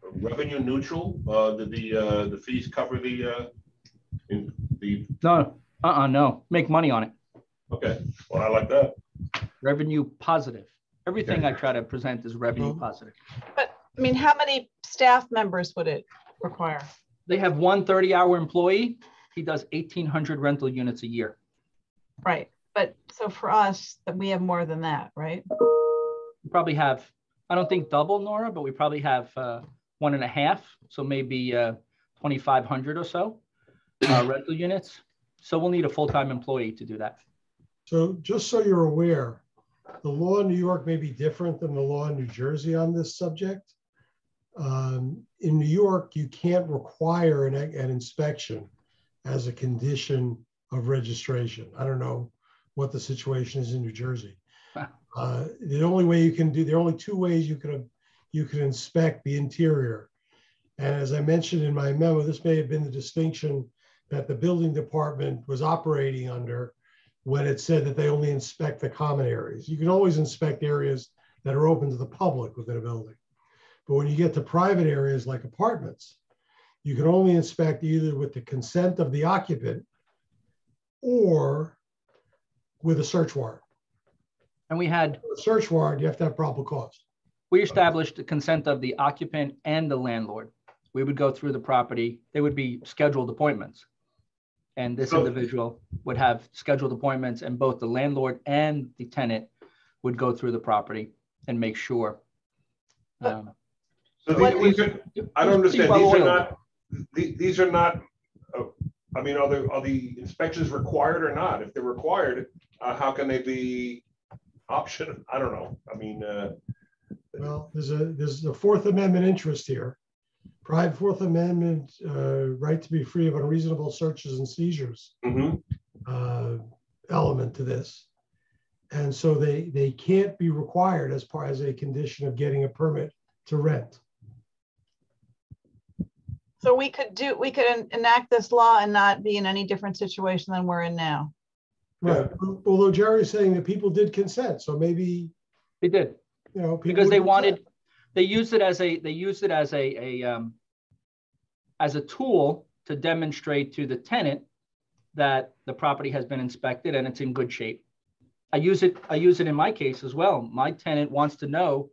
Speaker 1: revenue neutral? Uh, did the, uh, the fees cover the, the
Speaker 11: no, uh-uh, no. Make money on it.
Speaker 1: Okay. Well, I like that.
Speaker 11: Revenue positive. Everything I try to present is revenue
Speaker 10: Mhm.
Speaker 11: positive.
Speaker 2: But I mean, how many staff members would it require?
Speaker 11: They have one 30-hour employee. He does 1,800 rental units a year.
Speaker 2: Right. But so for us, that we have more than that, right?
Speaker 11: We probably have, I don't think double, Nora, but we probably have uh, one and a half. So maybe uh, 2,500 or so uh, rental units. So we'll need a full-time employee to do that.
Speaker 10: So just so you're aware, the law in New York may be different than the law in New Jersey on this subject. Um, in New York, you can't require an, an inspection as a condition of registration. I don't know what the situation is in New Jersey. Uh, the only way you can do, there are only two ways you can, you can inspect the interior. And as I mentioned in my memo, this may have been the distinction that the building department was operating under when it said that they only inspect the common areas. You can always inspect areas that are open to the public within a building. But when you get to private areas like apartments, you can only inspect either with the consent of the occupant or with a search warrant.
Speaker 11: And we had,
Speaker 10: A search warrant, you have to have probable cause.
Speaker 11: we established the consent of the occupant and the landlord. We would go through the property. They would be scheduled appointments. And this
Speaker 1: So-
Speaker 11: individual would have scheduled appointments and both the landlord and the tenant would go through the property and make sure. um,
Speaker 1: So
Speaker 11: What
Speaker 1: these, these are, I don't understand, these are not, the- these are not, uh, I mean, are the, are the inspections required or not? If they're required, uh, how can they be option? I don't know, I mean, uh,
Speaker 10: Well, there's a, there's a Fourth Amendment interest here. Private Fourth Amendment, uh, right to be free of unreasonable searches and seizures.
Speaker 1: mhm.
Speaker 10: uh, element to this. And so they, they can't be required as part, as a condition of getting a permit to rent.
Speaker 2: So we could do, we could en- enact this law and not be in any different situation than we're in now.
Speaker 10: Right, although Jerry is saying that people did consent, so maybe,
Speaker 11: They did.
Speaker 10: you know.
Speaker 11: because they
Speaker 10: would
Speaker 11: wanted
Speaker 10: consent.
Speaker 11: They used it as a they used it as a, a um, as a tool to demonstrate to the tenant that the property has been inspected and it's in good shape. I use it i use it in my case as well. My tenant wants to know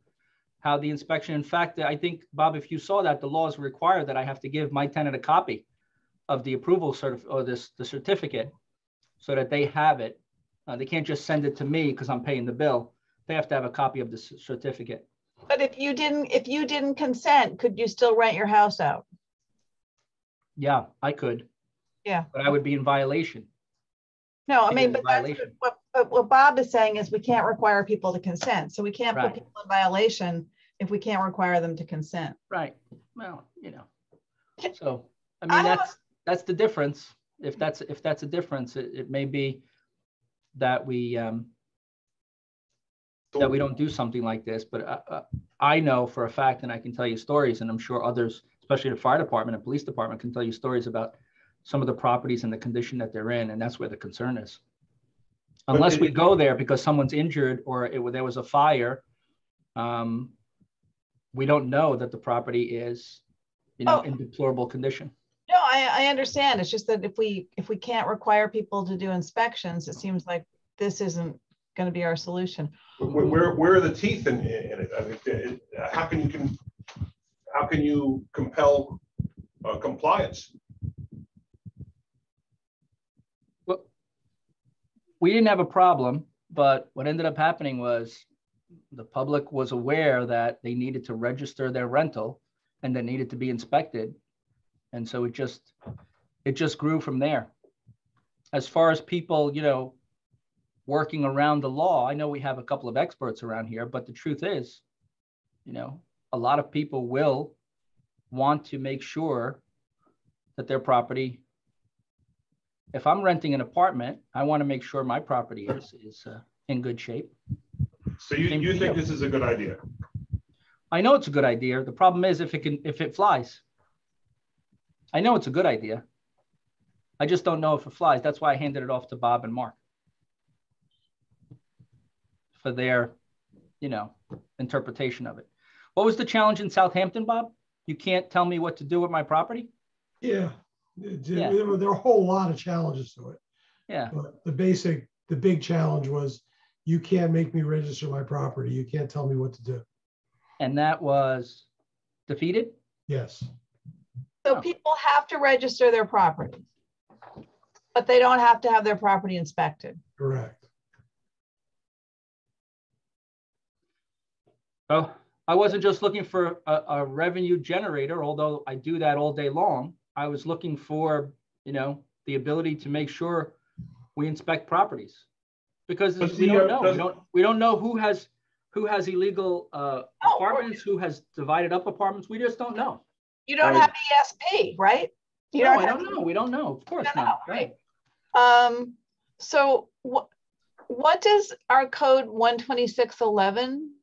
Speaker 11: how the inspection in fact i think bob if you saw that the laws require that i have to give my tenant a copy of the approval certif- or this the certificate so that they have it. Uh, they can't just send it to me because i'm paying the bill. They have to have a copy of the certificate
Speaker 2: But if you didn't, if you didn't consent, could you still rent your house out?
Speaker 11: Yeah, I could.
Speaker 2: Yeah.
Speaker 11: But I would be in violation.
Speaker 2: No, I mean, but that's what, what, what Bob is saying is we can't require people to consent. So we can't put people in violation if we can't require them to consent.
Speaker 11: Right. Well, you know. So, I
Speaker 2: I
Speaker 11: mean,
Speaker 2: don't-
Speaker 11: that's, that's the difference. If that's, if that's a difference, it, it may be that we, um, that we don't do something like this, but uh, uh, I know for a fact, and I can tell you stories, and I'm sure others, especially the fire department and police department can tell you stories about some of the properties and the condition that they're in, and that's where the concern is. Unless we go there because someone's injured or it, there was a fire, um, we don't know that the property is, you know,
Speaker 2: Oh.
Speaker 11: in deplorable condition.
Speaker 2: No, I, I understand. It's just that if we, if we can't require people to do inspections, it seems like this isn't going to be our solution.
Speaker 1: Where, where, where are the teeth in, in it? I mean, it- how can you can, how can you compel uh, compliance?
Speaker 11: we didn't have a problem, but what ended up happening was the public was aware that they needed to register their rental and that needed to be inspected. And so it just, it just grew from there. As far as people, you know, working around the law, I know we have a couple of experts around here, but the truth is, you know, a lot of people will want to make sure that their property if I'm renting an apartment, I want to make sure my property is, is uh, in good shape.
Speaker 1: So you,
Speaker 11: Same
Speaker 1: you think
Speaker 11: you.
Speaker 1: this is a good idea?
Speaker 11: I know it's a good idea. The problem is if it can, if it flies. I know it's a good idea. I just don't know if it flies. That's why I handed it off to Bob and Mark for their, you know, interpretation of it. What was the challenge in Southampton, Bob? You can't tell me what to do with my property?
Speaker 10: Yeah,
Speaker 11: Yeah.
Speaker 10: there were, there were a whole lot of challenges to it.
Speaker 11: Yeah.
Speaker 10: But the basic, the big challenge was you can't make me register my property. You can't tell me what to do.
Speaker 11: And that was defeated?
Speaker 10: Yes.
Speaker 2: So
Speaker 11: Oh.
Speaker 2: people have to register their property. But they don't have to have their property inspected.
Speaker 10: Correct.
Speaker 11: Oh, I wasn't just looking for a, a revenue generator, although I do that all day long. I was looking for, you know, the ability to make sure we inspect properties. Because
Speaker 1: Does
Speaker 11: we
Speaker 1: the,
Speaker 11: don't
Speaker 1: uh,
Speaker 11: know, we don't, we don't know who has, who has illegal uh,
Speaker 2: Oh, or-
Speaker 11: apartments, who has divided up apartments. We just don't know.
Speaker 2: You don't
Speaker 1: Right.
Speaker 2: have ESP, right? You
Speaker 11: No,
Speaker 2: don't
Speaker 11: I don't know. We don't know. Of course
Speaker 2: don't know, right?
Speaker 11: Right.
Speaker 2: Um, so what, what does our code one twenty-six eleven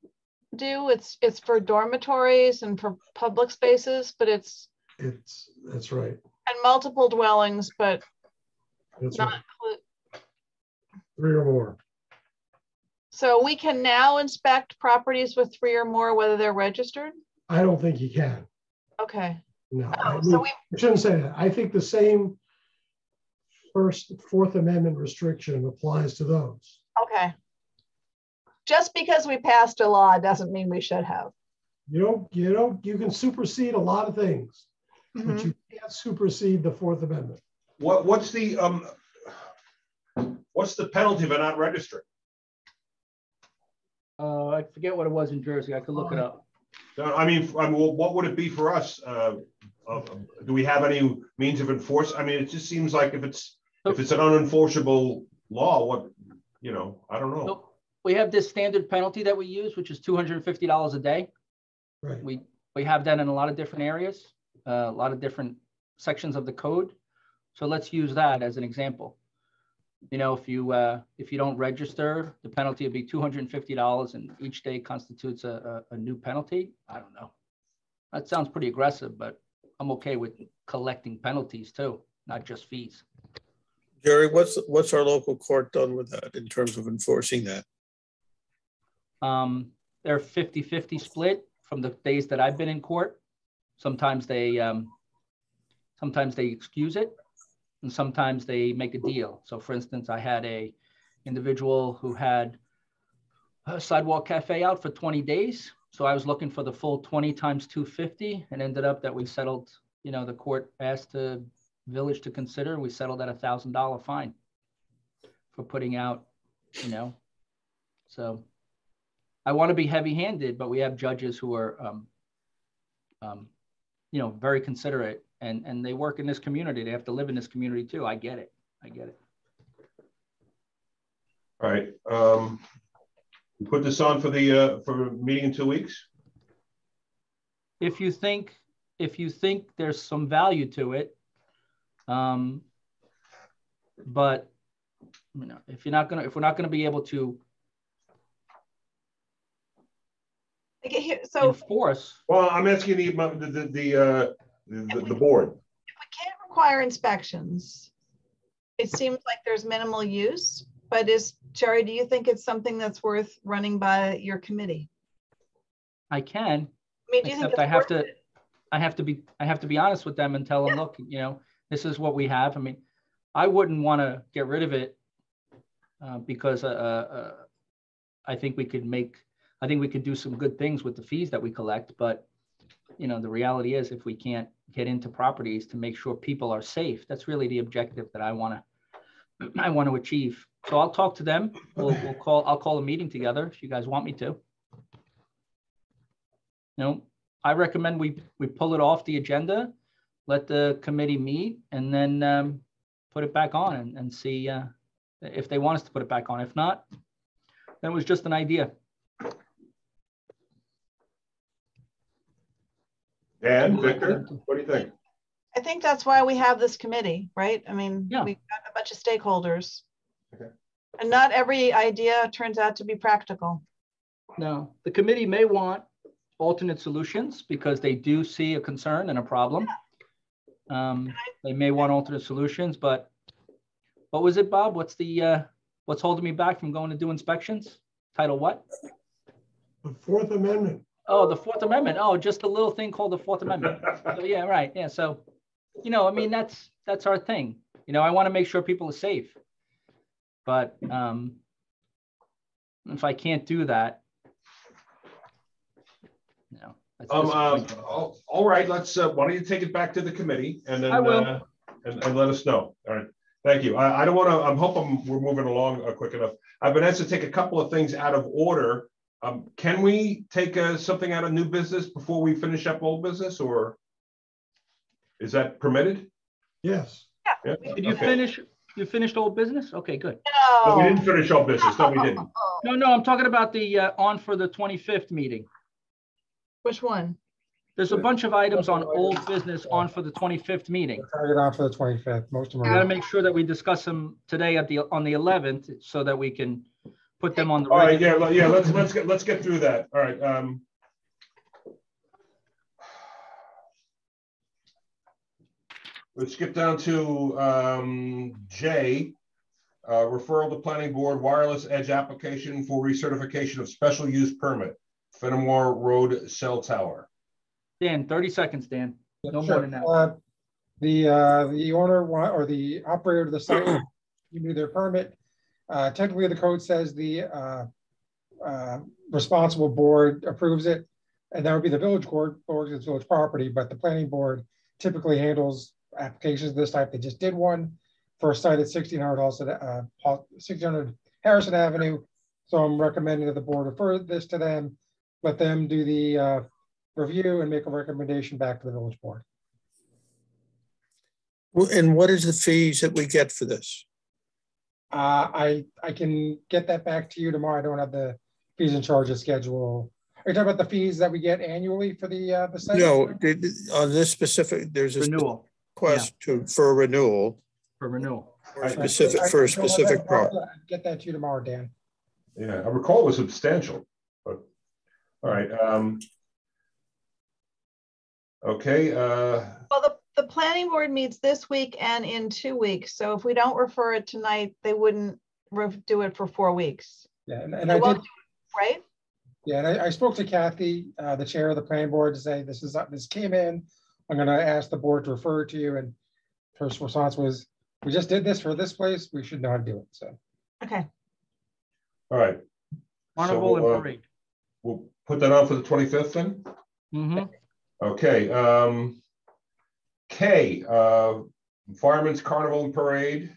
Speaker 2: do? It's, it's for dormitories and for public spaces, but it's,
Speaker 10: It's, that's right.
Speaker 2: and multiple dwellings, but
Speaker 10: That's
Speaker 2: not,
Speaker 10: right. Three or more.
Speaker 2: so we can now inspect properties with three or more, whether they're registered?
Speaker 10: I don't think you can.
Speaker 2: Okay,
Speaker 10: No. Oh, I
Speaker 2: oh, so we,
Speaker 10: I shouldn't say that. I think the same first, Fourth Amendment restriction applies to those.
Speaker 2: okay. Just because we passed a law doesn't mean we should have.
Speaker 10: You don't, you don't, you can supersede a lot of things, but
Speaker 2: Mhm.
Speaker 10: you can't supersede the Fourth Amendment.
Speaker 1: What, what's the, um, what's the penalty for not registering?
Speaker 11: Uh, I forget what it was in Jersey. I could look it up.
Speaker 1: No, I mean, I mean, what would it be for us? Uh, uh, do we have any means of enforce? I mean, it just seems like if it's, if it's an unenforceable law, what, you know, I don't know.
Speaker 11: So we have this standard penalty that we use, which is two hundred and fifty dollars a day.
Speaker 10: Right.
Speaker 11: We, we have that in a lot of different areas, uh, a lot of different sections of the code. So let's use that as an example. You know, if you, uh, if you don't register, the penalty would be two hundred and fifty dollars and each day constitutes a, a, a new penalty. I don't know. That sounds pretty aggressive, but I'm okay with collecting penalties too, not just fees.
Speaker 3: Jerry, what's, what's our local court done with that in terms of enforcing that?
Speaker 11: Um, they're 50-50 split from the days that I've been in court. Sometimes they, um, sometimes they excuse it and sometimes they make a deal. So for instance, I had a individual who had a sidewalk cafe out for 20 days. So I was looking for the full 20 times 250 and ended up that we settled, you know, the court asked the village to consider, we settled at a thousand dollar fine for putting out, you know, so I want to be heavy-handed, but we have judges who are, um, um, you know, very considerate, and and they work in this community. They have to live in this community too. I get it. I get it.
Speaker 1: All right, um, we put this on for the, uh, for meeting in two weeks?
Speaker 11: If you think if you think there's some value to it, um, but you know, if you're not gonna, if we're not gonna be able to
Speaker 2: Okay, here, so if
Speaker 11: enforce,
Speaker 1: Well, I'm asking the, the, the, the, uh, the, the board.
Speaker 2: we can't require inspections, it seems like there's minimal use, but is, Jerry, do you think it's something that's worth running by your committee?
Speaker 11: I can.
Speaker 2: I mean, do you think
Speaker 11: Except I have
Speaker 2: worth
Speaker 11: to,
Speaker 2: it?
Speaker 11: I have to be, I have to be honest with them and tell them, look, you know, this is what we have. I mean, I wouldn't want to get rid of it uh, because uh, uh, I think we could make, I think we could do some good things with the fees that we collect. But you know, the reality is, if we can't get into properties to make sure people are safe, that's really the objective that I want to, I want to achieve. So I'll talk to them. We'll, we'll call, I'll call a meeting together if you guys want me to. You know, I recommend we, we pull it off the agenda, let the committee meet and then um, put it back on and, and see uh, if they want us to put it back on. If not, then it was just an idea.
Speaker 1: Dan, Victor, what do you think?
Speaker 2: I think that's why we have this committee, right? I mean,
Speaker 11: Yeah.
Speaker 2: we've got a bunch of stakeholders.
Speaker 1: Okay.
Speaker 2: And not every idea turns out to be practical.
Speaker 11: No, the committee may want alternate solutions because they do see a concern and a problem. Um, they may want alternate solutions, but what was it, Bob? What's the, uh, what's holding me back from going to do inspections? Title what?
Speaker 10: The Fourth Amendment.
Speaker 11: Oh, the Fourth Amendment. Oh, just a little thing called the Fourth Amendment. So, yeah, right. Yeah. So, you know, I mean, that's, that's our thing. You know, I want to make sure people are safe. But, um, if I can't do that, you know.
Speaker 1: Um, uh, all all right, let's, uh, why don't you take it back to the committee and then,
Speaker 11: I will.
Speaker 1: uh, and, and let us know. All right, thank you. I, I don't want to, I'm hoping we're moving along uh, quick enough. I've been asked to take a couple of things out of order. Um, can we take, uh, something out of new business before we finish up old business or is that permitted?
Speaker 10: Yes.
Speaker 1: Yeah,
Speaker 11: Did you
Speaker 1: okay.
Speaker 11: finish, you finished old business? Okay, good.
Speaker 1: No, we
Speaker 2: No.
Speaker 1: didn't finish old business. No, we didn't.
Speaker 11: No, no, I'm talking about the, uh, on for the 25th meeting.
Speaker 2: Which one?
Speaker 11: There's a bunch of items on old business on for the 25th meeting.
Speaker 6: Target on for the twenty-fifth, most of
Speaker 11: We
Speaker 6: them.
Speaker 11: gotta make sure that we discuss them today at the, on the 11th, so that we can put them on the.
Speaker 1: All right,
Speaker 11: regular-
Speaker 1: yeah, yeah, let's, let's get, let's get through that. All right. um, Let's skip down to um, J, uh, referral to planning board wireless edge application for recertification of special use permit, Fenimore Road Cell Tower.
Speaker 11: Dan, 30 seconds, Dan. No more than that.
Speaker 6: Uh, The, uh, the owner or the operator of the site, you knew their permit. Uh, technically, the code says the, uh, uh, responsible board approves it. And that would be the village court, or it's village property, but the planning board typically handles applications of this type. They just did one for a site at sixteen hundred also, uh, sixteen hundred Harrison Avenue. So I'm recommending that the board refer this to them, let them do the, uh, review and make a recommendation back to the village board.
Speaker 3: And what is the fees that we get for this?
Speaker 6: Uh, I, I can get that back to you tomorrow. I don't have the fees and charges schedule. Are you talking about the fees that we get annually for the, uh, the site?
Speaker 3: No, did- on this specific, there's a
Speaker 11: Renewal,
Speaker 3: request to, for a renewal,
Speaker 11: for renewal.
Speaker 3: for a
Speaker 6: I-
Speaker 3: specific,
Speaker 6: I-
Speaker 3: for
Speaker 6: I
Speaker 3: a
Speaker 6: don't have that
Speaker 3: specific
Speaker 6: tomorrow.
Speaker 3: part.
Speaker 6: Get that to you tomorrow, Dan.
Speaker 1: Yeah, I recall it was substantial, but, all right. um, Okay, uh,
Speaker 2: Well, the, the planning board meets this week and in two weeks. So if we don't refer it tonight, they wouldn't rev- do it for four weeks,
Speaker 6: Yeah, and, and I
Speaker 2: won't
Speaker 6: did,
Speaker 2: right?
Speaker 6: yeah, and I, I spoke to Kathy, uh, the chair of the planning board to say, this is, this came in. I'm gonna ask the board to refer it to you and her response was, we just did this for this place. We should know how to do it. So.
Speaker 2: Okay,
Speaker 1: all right.
Speaker 11: Carnival and
Speaker 1: So, uh. We'll put that on for the 25th then?
Speaker 11: Mhm.
Speaker 1: Okay, um, K, uh, Fireman's Carnival and Parade.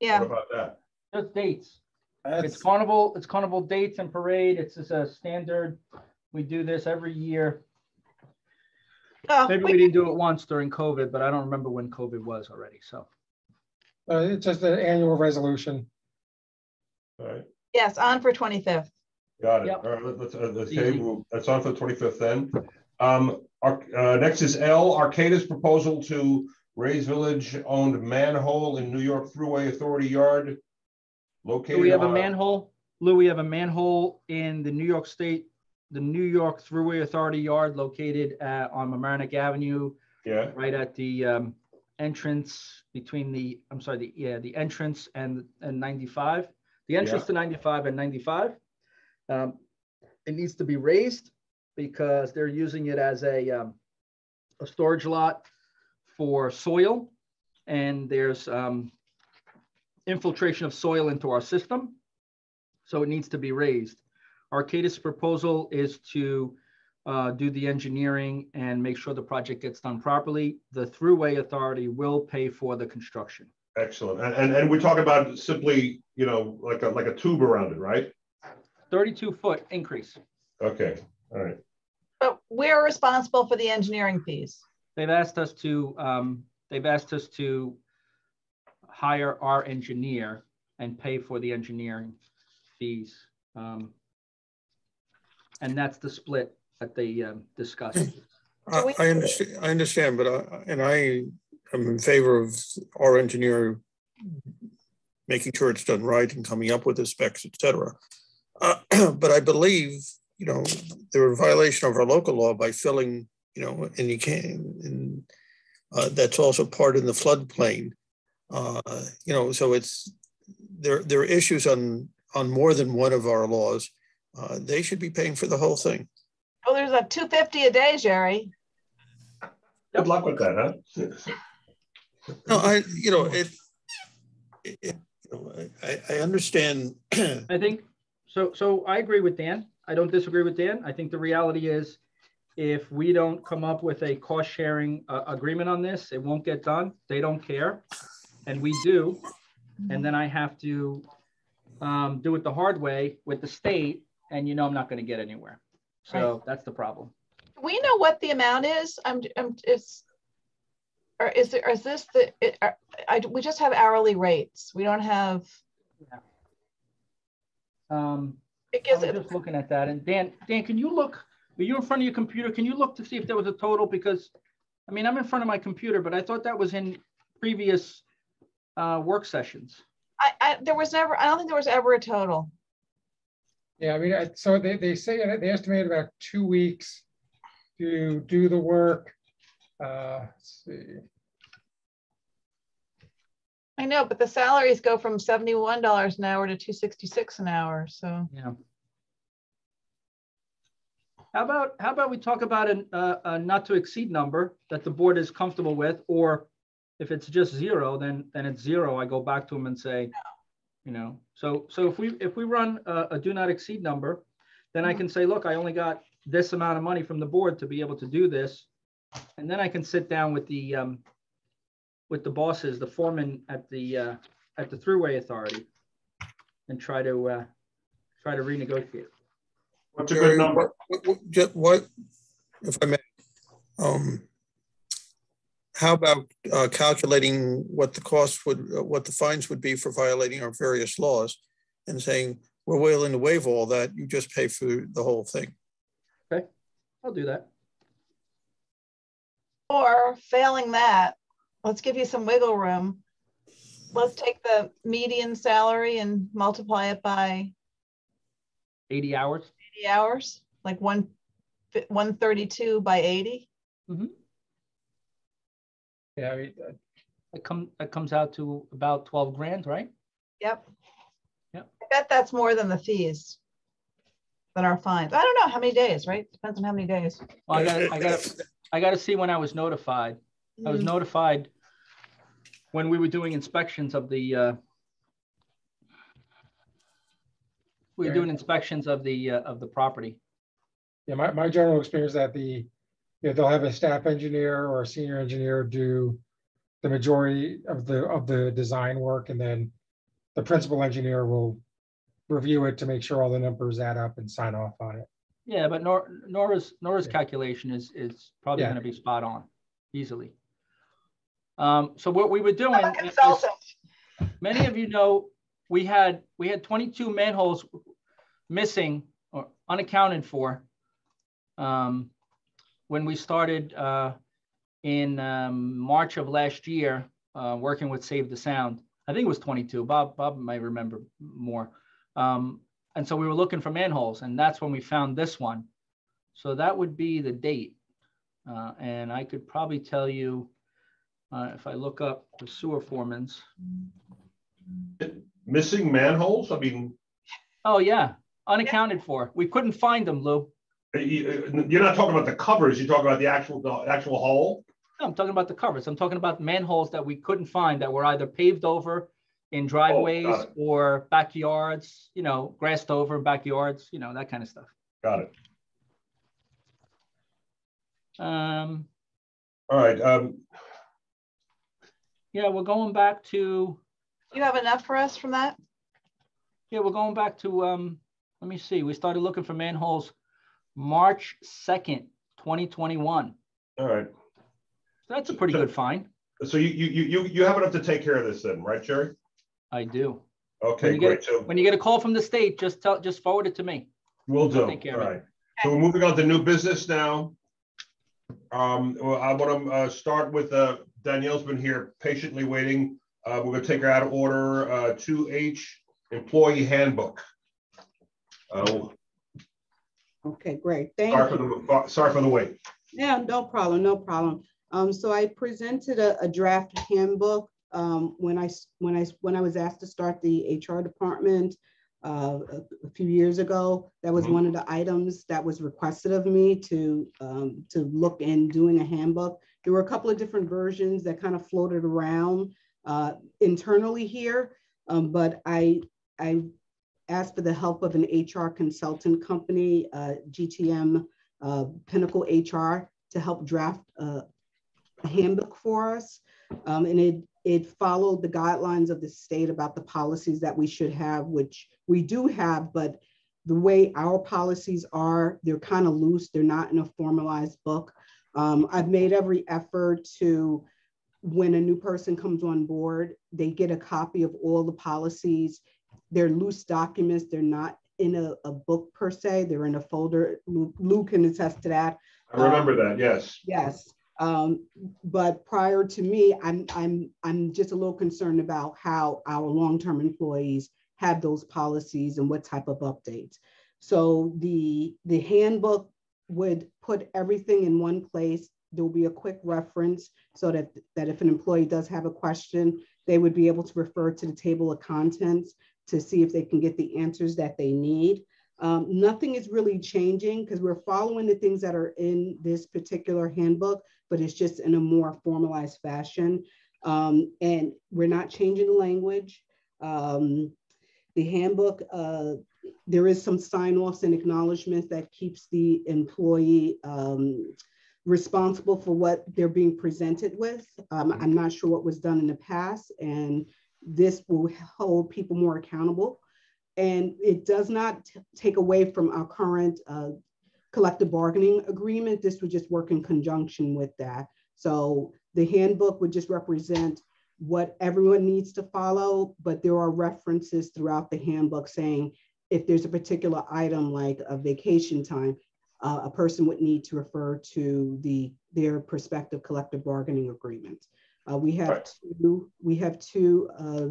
Speaker 2: yeah.
Speaker 1: What about that?
Speaker 11: Just dates. It's carnival, it's carnival dates and parade. It's just a standard. We do this every year.
Speaker 2: Oh,
Speaker 11: Maybe
Speaker 2: we-
Speaker 11: we didn't do it once during COVID, but I don't remember when COVID was already, so.
Speaker 6: uh, it's just an annual resolution.
Speaker 1: All right,
Speaker 2: Yes, on for 25th.
Speaker 1: got it.
Speaker 11: Yep.
Speaker 1: All right, let- let's, let's,
Speaker 11: Easy.
Speaker 1: okay, we'll- that's on for the 25th then. Um, our, uh, next is L, Arcadis' proposal to raise village-owned manhole in New York Thruway Authority Yard. Located.
Speaker 11: So we have a
Speaker 1: on-
Speaker 11: manhole, Lou, we have a manhole in the New York State, the New York Thruway Authority Yard located uh, on Mamaroneck Avenue,
Speaker 1: Yeah,
Speaker 11: right at the um, entrance between the, I'm sorry, the, yeah, the entrance and, and 95. The entrance to 95 and 95. Um, It needs to be raised because they're using it as a, um, a storage lot for soil. And there's um, infiltration of soil into our system. So it needs to be raised. Arcadis' proposal is to uh, do the engineering and make sure the project gets done properly. The Thruway Authority will pay for the construction.
Speaker 1: excellent. And, and, and we're talking about simply, you know, like a, like a tube around it, right?
Speaker 11: 32 foot increase.
Speaker 1: Okay, all right.
Speaker 2: But we're responsible for the engineering fees.
Speaker 11: They've asked us to, um, they've asked us to hire our engineer and pay for the engineering fees. Um, And that's the split that they um, discussed.
Speaker 3: I, I understand, I understand, but I, and I am in favor of our engineer making sure it's done right and coming up with the specs, et cetera. Uh, But I believe, you know, they're in violation of our local law by filling, you know, and you can't, and uh, that's also part in the floodplain. Uh, You know, so it's, there, there are issues on, on more than one of our laws. Uh, They should be paying for the whole thing.
Speaker 2: Oh, there's a 250 a day, Jerry.
Speaker 1: Good luck with that, huh?
Speaker 3: No, I, you know, it, it, it- you know, I, I understand.
Speaker 11: I think, so, so I agree with Dan. I don't disagree with Dan. I think the reality is if we don't come up with a cost sharing uh, agreement on this, it won't get done. They don't care. And we do. And then I have to um, do it the hard way with the state and you know, I'm not going to get anywhere. So that's the problem.
Speaker 2: We know what the amount is? I'm, I'm, it's, or is there, is this the, it- are- I, we just have hourly rates. We don't have, Yeah.
Speaker 11: Um,
Speaker 2: it
Speaker 11: I
Speaker 2: gives
Speaker 11: was
Speaker 2: it,
Speaker 11: just looking at that and Dan, Dan, can you look, Are you in front of your computer? Can you look to see if there was a total? Because, I mean, I'm in front of my computer, but I thought that was in previous uh, work sessions.
Speaker 2: I, I, there was never, I don't think there was ever a total.
Speaker 6: Yeah, I mean, I- so they, they say, they estimated about two weeks to do the work. Uh, let's see.
Speaker 2: I know, but the salaries go from seventy-one dollars an hour to two sixty-six an hour, so.
Speaker 11: Yeah. How about, how about we talk about an, uh, a not to exceed number that the board is comfortable with, or if it's just zero, then, then it's zero. I go back to them and say, you know, so, so if we, if we run a, a do not exceed number, then I can say, look, I only got this amount of money from the board to be able to do this. And then I can sit down with the, um, with the bosses, the foreman at the, uh, at the Thruway Authority and try to, uh, try to renegotiate.
Speaker 1: What's a good number?
Speaker 3: What- what- ju- What, if I may, um, how about uh, calculating what the cost would, uh, what the fines would be for violating our various laws? And saying, we're willing to waive all that, you just pay for the whole thing.
Speaker 11: Okay, I'll do that.
Speaker 2: Or failing that, let's give you some wiggle room. Let's take the median salary and multiply it by
Speaker 11: 80 hours.
Speaker 2: eighty hours, like one, one thirty-two by eighty.
Speaker 6: Yeah, I mean, uh,
Speaker 11: It come, it comes out to about 12 grand, right?
Speaker 2: Yep.
Speaker 11: Yep.
Speaker 2: I bet that's more than the fees. Than our fines. I don't know how many days, right? Depends on how many days.
Speaker 11: Well, I got, I got, I got to see when I was notified. I was
Speaker 2: Mm,
Speaker 11: notified when we were doing inspections of the, uh, we were doing inspections of the, uh, of the property.
Speaker 6: yeah, my, my general experience that the, you know, they'll have a staff engineer or a senior engineer do the majority of the, of the design work, and then the principal engineer will review it to make sure all the numbers add up and sign off on it.
Speaker 11: Yeah, but Nor, Nora's, Nora's calculation is, is probably
Speaker 6: Yeah.
Speaker 11: going to be spot on easily. Um, so what we were doing.
Speaker 2: I'm
Speaker 11: is- many of you know, we had, we had 22 manholes missing or unaccounted for um, when we started uh, in um, March of last year, uh, working with Save the Sound. I think it was 22. Bob, Bob might remember more. Um, and so we were looking for manholes, and that's when we found this one. So that would be the date. Uh, and I could probably tell you uh, if I look up the sewer foremans.
Speaker 1: Missing manholes? I mean,
Speaker 11: Oh, yeah, unaccounted for. We couldn't find them, Lou.
Speaker 1: you- you're not talking about the covers, you're talking about the actual, the actual hole?
Speaker 11: No, I'm talking about the covers. I'm talking about manholes that we couldn't find that were either paved over in driveways
Speaker 1: it.
Speaker 11: or backyards, you know, grassed over backyards, you know, that kind of stuff.
Speaker 1: Got it.
Speaker 11: Um,
Speaker 1: All right, um,
Speaker 11: yeah, we're going back to,
Speaker 2: You have enough for us from that?
Speaker 11: yeah, we're going back to, um, let me see. We started looking for manholes March 2nd, 2021.
Speaker 1: all right.
Speaker 11: That's a pretty good find.
Speaker 1: So you, you, you, you you have enough to take care of this then, right, Jerry?
Speaker 11: I do.
Speaker 1: Okay,
Speaker 11: you get-
Speaker 1: great. So
Speaker 11: When you get a call from the state, just tell, just forward it to me.
Speaker 1: we'll do.
Speaker 11: Take care
Speaker 1: All
Speaker 11: of it.
Speaker 1: So we're moving on to new business now. Um, well, I want to uh, start with uh, Danielle's been here patiently waiting. Uh, we're going to take her out of order. Uh, 2H Employee Handbook. Uh,
Speaker 7: Okay, great. Thank
Speaker 1: sorry for the sorry for the wait.
Speaker 7: Yeah, no problem, no problem. Um, so I presented a, a draft handbook, um, when I, when I, when I was asked to start the HR department, uh, a, a few years ago. That was
Speaker 1: Mhm.
Speaker 7: one of the items that was requested of me to, um, to look in doing a handbook. There were a couple of different versions that kind of floated around, uh, internally here. Um, but I, I asked for the help of an HR consultant company, uh, GTM, uh, Pinnacle HR to help draft a handbook for us. Um, and it, it followed the guidelines of the state about the policies that we should have, which we do have, but the way our policies are, they're kind of loose. They're not in a formalized book. Um, I've made every effort to, when a new person comes on board, they get a copy of all the policies. They're loose documents. They're not in a, a book per se. They're in a folder. Lou, Lou can attest to that.
Speaker 1: I remember um, that. Yes.
Speaker 7: Yes. Um, but prior to me, I'm I'm I'm just a little concerned about how our long-term employees have those policies and what type of updates. So the the handbook would put everything in one place. There will be a quick reference so that, that if an employee does have a question, they would be able to refer to the table of contents to see if they can get the answers that they need. Um, nothing is really changing because we're following the things that are in this particular handbook, but it's just in a more formalized fashion. Um, and we're not changing the language. Um, the handbook, uh, there is some sign offs and acknowledgments that keeps the employee um, responsible for what they're being presented with. Um, I'm not sure what was done in the past, and this will hold people more accountable. And it does not take away from our current uh, collective bargaining agreement. This would just work in conjunction with that. So the handbook would just represent what everyone needs to follow, but there are references throughout the handbook saying if there's a particular item like a vacation time, uh, a person would need to refer to the their prospective collective bargaining agreement. Uh, we have right. two. We have two. Uh,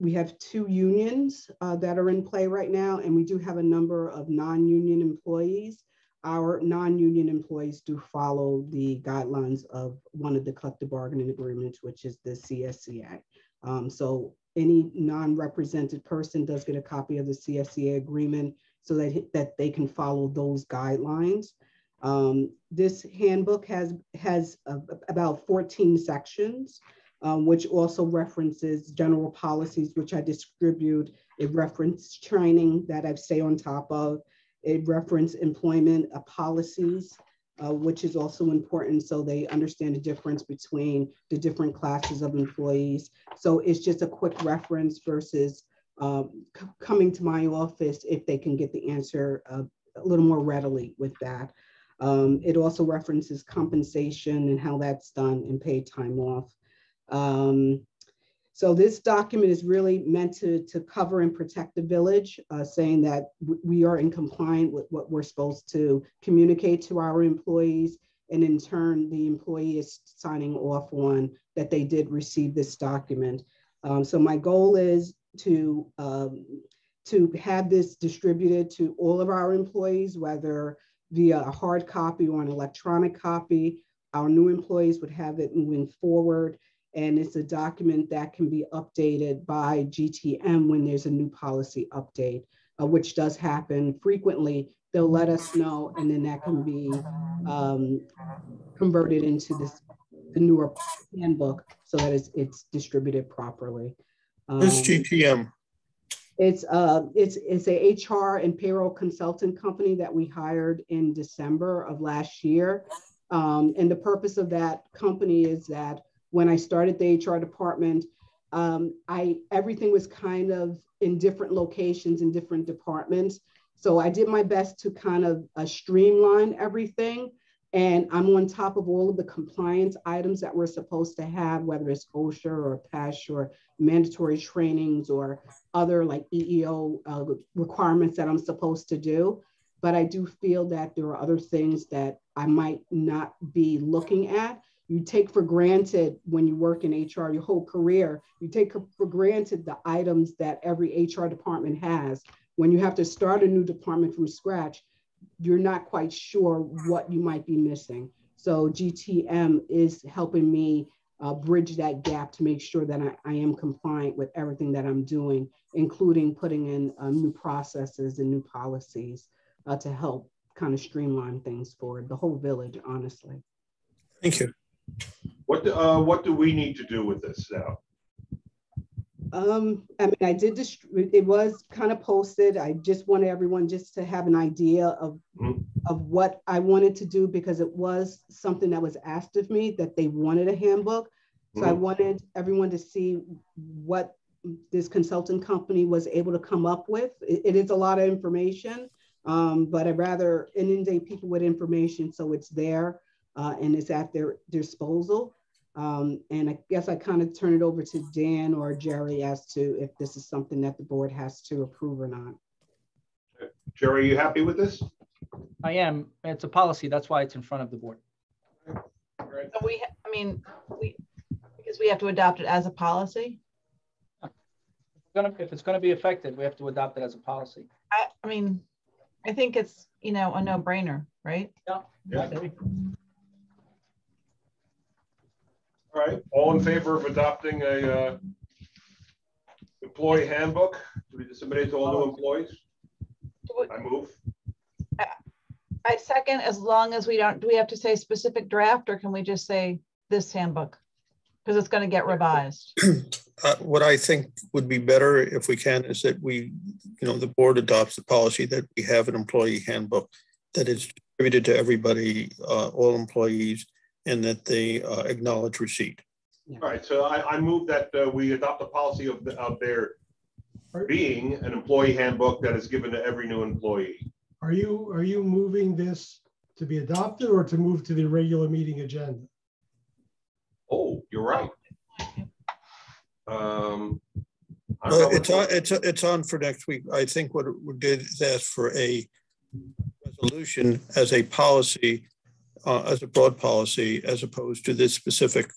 Speaker 7: we have two unions uh, that are in play right now, and we do have a number of non-union employees. Our non-union employees do follow the guidelines of one of the collective bargaining agreements, which is the CSEA. Um, so any non-represented person does get a copy of the CSEA agreement so that, that they can follow those guidelines. Um, this handbook has, has uh, about 14 sections, um, which also references general policies, which I distribute. It references training that I stay on top of. It references employment uh, policies uh, which is also important so they understand the difference between the different classes of employees. So it's just a quick reference versus um, coming to my office if they can get the answer uh, a little more readily with that. Um, it also references compensation and how that's done and paid time off. Um, so this document is really meant to, to cover and protect the village, uh, saying that we are in compliance with what we're supposed to communicate to our employees. And in turn, the employee is signing off on that they did receive this document. Um, so my goal is to, um, to have this distributed to all of our employees, whether via a hard copy or an electronic copy. Our new employees would have it moving forward and it's a document that can be updated by GTM when there's a new policy update, uh, which does happen frequently. They'll let us know, and then that can be um, converted into this the newer handbook so that it's, it's distributed properly.
Speaker 3: Um, Who's GTM?
Speaker 7: It's uh, it's it's a HR and payroll consultant company that we hired in December of last year, um, and the purpose of that company is that when I started the HR department, um, I everything was kind of in different locations in different departments. So I did my best to kind of uh, streamline everything. And I'm on top of all of the compliance items that we're supposed to have, whether it's OSHA or PESH or mandatory trainings or other like EEO uh, requirements that I'm supposed to do. But I do feel that there are other things that I might not be looking at you take for granted when you work in HR your whole career, you take for granted the items that every HR department has. When you have to start a new department from scratch, you're not quite sure what you might be missing. So GTM is helping me uh, bridge that gap to make sure that I, I, am compliant with everything that I'm doing, including putting in uh, new processes and new policies uh, to help kind of streamline things for the whole village, honestly.
Speaker 3: Thank you.
Speaker 1: What do, uh, what do we need to do with this now?
Speaker 7: Um, I mean, I did distribute, it was kind of posted. I just wanted everyone just to have an idea of, mm-hmm. of what I wanted to do because it was something that was asked of me that they wanted a handbook. So mm-hmm. I wanted everyone to see what this consultant company was able to come up with. it, it is a lot of information, um, but I'd rather inundate people with information so it's there uh, and it's at their disposal. Um, and I guess I kind of turn it over to Dan or Jerry as to if this is something that the board has to approve or not.
Speaker 1: Jerry, are you happy with this?
Speaker 11: I am. It's a policy. That's why it's in front of the board.
Speaker 1: All right.
Speaker 2: So we, I mean, we, because we have to adopt it as a policy.
Speaker 11: If it's gonna be effective, we have to adopt it as a policy.
Speaker 2: I, I mean, I think it's, you know, a no brainer, right?
Speaker 11: Yeah.
Speaker 1: Yeah. All right, all in favor of adopting a uh, employee handbook to be disseminated to all new employees? I move.
Speaker 2: I second, as long as we don't, do we have to say specific draft or can we just say this handbook? Because it's going to get revised.
Speaker 3: Uh, What I think would be better if we can is that we, you know, the board adopts the policy that we have an employee handbook that is distributed to everybody, uh, all employees, and that they uh, acknowledge receipt.
Speaker 1: All right, so I, I move that uh, we adopt a policy of, the- of there being an employee handbook that is given to every new employee.
Speaker 10: Are you, are you moving this to be adopted or to move to the regular meeting agenda?
Speaker 1: Oh, you're right. Um, I
Speaker 3: Uh, It's on, it's, it's on for next week. I think what we did is ask for a resolution as a policy, uh, as a broad policy, as opposed to this specific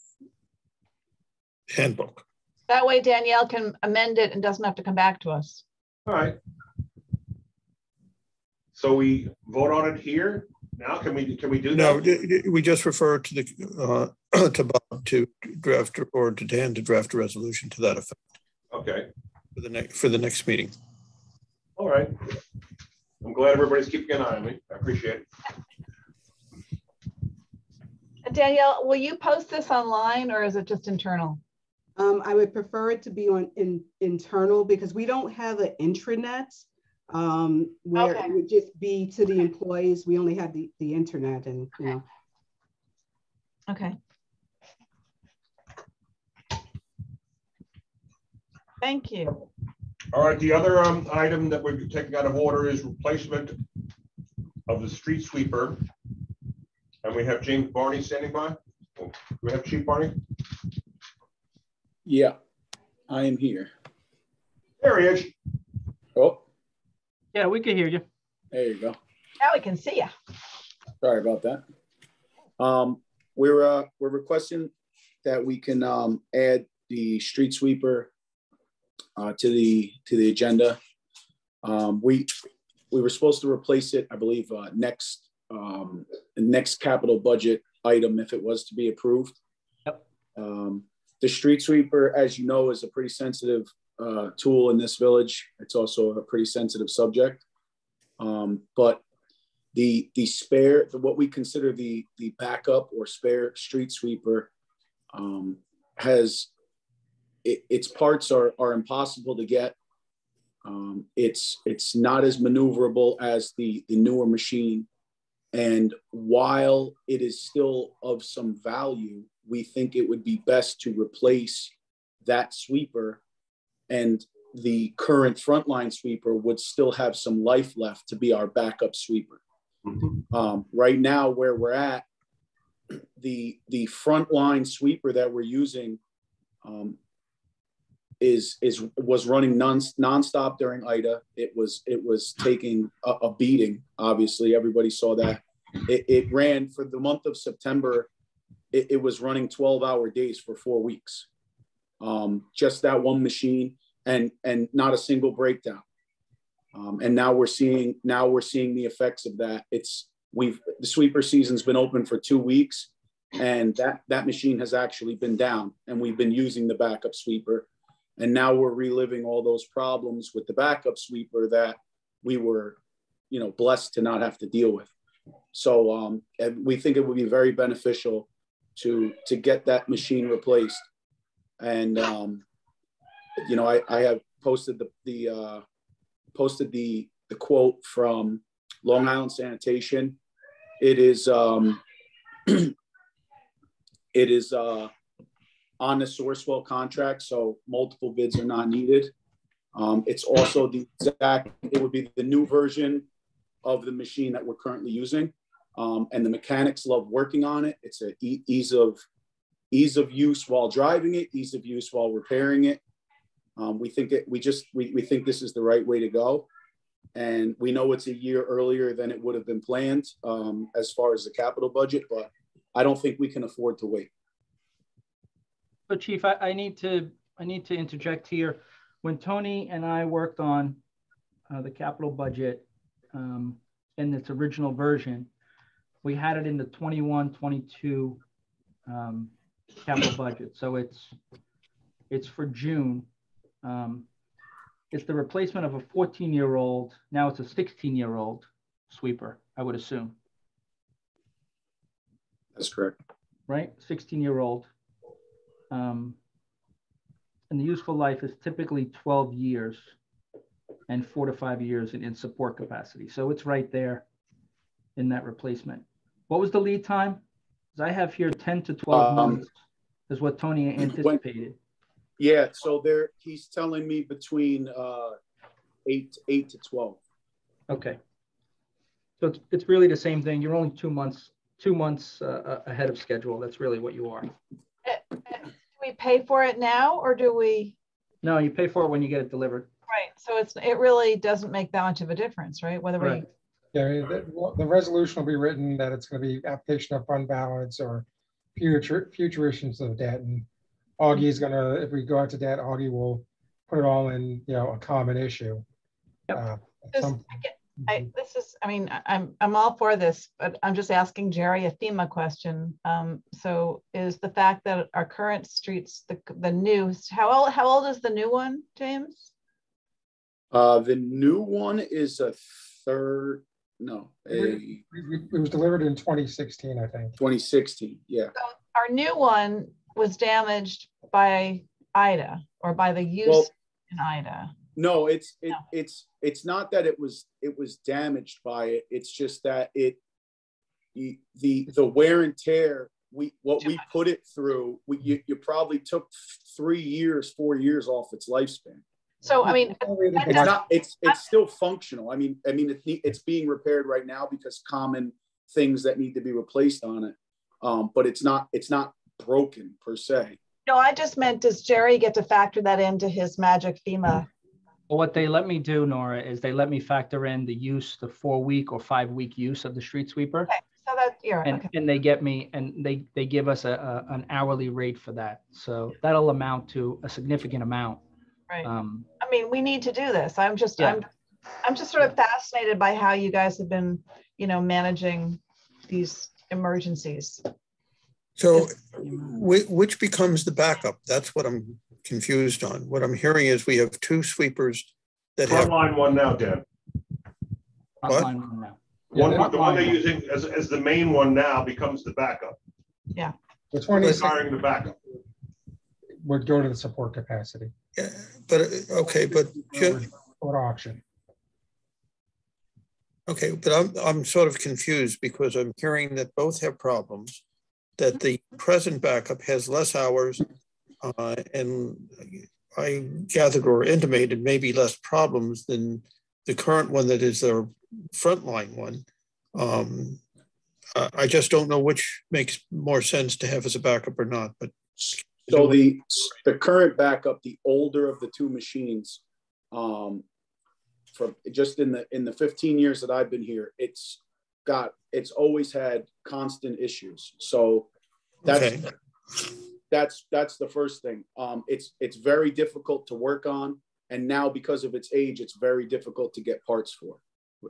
Speaker 3: handbook.
Speaker 2: That way Danielle can amend it and doesn't have to come back to us.
Speaker 1: All right. So we vote on it here now? Can we, can we do
Speaker 3: No,
Speaker 1: that?
Speaker 3: d- d- we just refer to the, uh, to Bob to draft or to Dan to draft a resolution to that effect
Speaker 1: Okay,
Speaker 3: for the next, for the next meeting.
Speaker 1: all right. I'm glad everybody's keeping an eye on me. I appreciate it.
Speaker 2: And Danielle, will you post this online or is it just internal?
Speaker 7: Um, I would prefer it to be on in internal because we don't have an intranet. Um, where
Speaker 2: Okay.
Speaker 7: it would just be to the employees. We only have the, the internet and, you know.
Speaker 2: Okay. Thank you.
Speaker 1: All right, the other um, item that we're taking out of order is replacement of the street sweeper. And we have James Barney standing by. Do we have Chief Barney?
Speaker 12: Yeah, I am here.
Speaker 1: There he is.
Speaker 12: Oh,
Speaker 11: Yeah, we can hear you.
Speaker 12: there you go.
Speaker 2: Now we can see you.
Speaker 12: Sorry about that. Um, we're, uh, we're requesting that we can, um, add the street sweeper uh, to the, to the agenda. Um, we, we were supposed to replace it, I believe, uh, next, um, the next capital budget item if it was to be approved.
Speaker 11: Yep.
Speaker 12: Um, the street sweeper, as you know, is a pretty sensitive, uh, tool in this village. It's also a pretty sensitive subject. Um, but the the spare the, what we consider the the backup or spare street sweeper um, has it, its parts are are impossible to get. Um, it's it's not as maneuverable as the the newer machine, and while it is still of some value, we think it would be best to replace that sweeper and the current frontline sweeper would still have some life left to be our backup sweeper. Um, right now, where we're at, the the frontline sweeper that we're using um, is is was running non nonstop during Ida. It was it was taking a, a beating. Obviously, everybody saw that. It, it ran for the month of September. It, it was running 12 hour days for four weeks. Um, just that one machine and and not a single breakdown. Um, and now we're seeing now we're seeing the effects of that. It's we've the sweeper season's been open for two weeks, and that that machine has actually been down, and we've been using the backup sweeper, and now we're reliving all those problems with the backup sweeper that we were, you know, blessed to not have to deal with. So um, and we think it would be very beneficial to to get that machine replaced, and um, you know I, I have posted the the uh, posted the the quote from Long Island Sanitation. It is um, it is uh, on the Sourcewell contract, so multiple bids are not needed. Um, it's also the exact. It would be the new version of the machine that we're currently using, um, and the mechanics love working on it. It's a e- ease of ease of use while driving it, ease of use while repairing it. Um, we think it, we just, we, we think this is the right way to go. And we know it's a year earlier than it would have been planned um, as far as the capital budget, but I don't think we can afford to wait.
Speaker 11: So Chief, I, I need to I need to interject here. When Tony and I worked on uh, the capital budget um, in its original version, we had it in the 21, 22 um, capital budget. So it's it's for June. Um, it's the replacement of a 14 year old. Now it's a 16 year old sweeper, I would assume.
Speaker 12: That's correct.
Speaker 11: Right? 16 year old. Um, and the useful life is typically 12 years and four to five years in, in support capacity. So it's right there in that replacement. What was the lead time? Because I have here 10 to 12 um, months is what Tony anticipated.
Speaker 12: Yeah, so there he's telling me between uh, eight eight to twelve.
Speaker 11: Okay. So it's, it's really the same thing. You're only two months two months uh, ahead of schedule. That's really what you are.
Speaker 2: Do we pay for it now, or do we?
Speaker 11: No, you pay for it when you get it delivered.
Speaker 2: Right. So it's it really doesn't make that much of a difference, right? Whether right. we.
Speaker 6: Yeah, the, the resolution will be written that it's going to be application of fund balance or future future issues of debt and Augie is gonna, if we go out to debt, Augie will put it all in, you know, a common issue.
Speaker 2: Yep. Uh, this, I, I, this is, I mean, I'm, I'm all for this, but I'm just asking Jerry a FEMA question. Um, so is the fact that our current streets, the, the new, how old, how old is the new one, James?
Speaker 12: Uh, the new one is a third, no, a,
Speaker 6: it, it was delivered in 2016, I think.
Speaker 12: 2016, yeah. So
Speaker 2: our new one was damaged by Ida or by the use well, in Ida?
Speaker 12: No, it's it, no. it's it's not that it was it was damaged by it. It's just that it the the, the wear and tear we what we put it through we you, you probably took three years four years off its lifespan
Speaker 2: so i mean
Speaker 12: it's not it's it's still functional i mean i mean it's it's being repaired right now because common things that need to be replaced on it um, but it's not it's not broken per se.
Speaker 2: No, I just meant does Jerry get to factor that into his magic FEMA?
Speaker 11: Well, what they let me do, Nora, is they let me factor in the use, the four week or five week use of the street sweeper.
Speaker 2: Okay. So that you're
Speaker 11: and,
Speaker 2: okay.
Speaker 11: and they get me and they they give us a, a, an hourly rate for that. So that'll amount to a significant amount.
Speaker 2: Right. Um, I mean, we need to do this. I'm just yeah. I'm I'm just sort of fascinated by how you guys have been, you know, managing these emergencies.
Speaker 3: So which becomes the backup? That's what I'm confused on. What I'm hearing is we have two sweepers that have.
Speaker 1: line one now, Dan.
Speaker 3: What?
Speaker 11: one now.
Speaker 1: One, yeah, the one they're using as, as the main one now becomes the backup.
Speaker 2: Yeah.
Speaker 6: The 26
Speaker 1: hiring the backup.
Speaker 6: Would go to the support capacity.
Speaker 3: Yeah, but okay, but
Speaker 6: or auction.
Speaker 3: Okay, but I'm I'm sort of confused because I'm hearing that both have problems that the present backup has less hours uh, and I gathered or intimated maybe less problems than the current one that is their frontline one. Um, I just don't know which makes more sense to have as a backup or not. But
Speaker 12: so the the current backup, the older of the two machines, um, from just in the in the 15 years that I've been here, it's got it's always had constant issues. So that's okay. That's that's the first thing. Um, it's it's very difficult to work on, and now because of its age, it's very difficult to get parts for.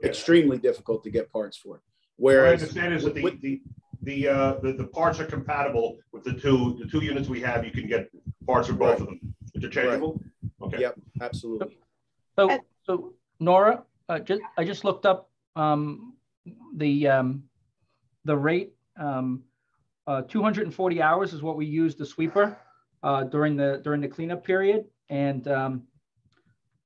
Speaker 12: Yeah. Extremely difficult to get parts for. Whereas
Speaker 1: what I understand is that the with, the the, uh, the the parts are compatible with the two the two units we have. You can get parts for both right. of them interchangeable.
Speaker 12: Right. Okay. Yep, absolutely.
Speaker 11: So so Nora, uh, just I just looked up um, the um, the rate um, uh, 240 hours is what we use the sweeper uh, during the during the cleanup period, and um,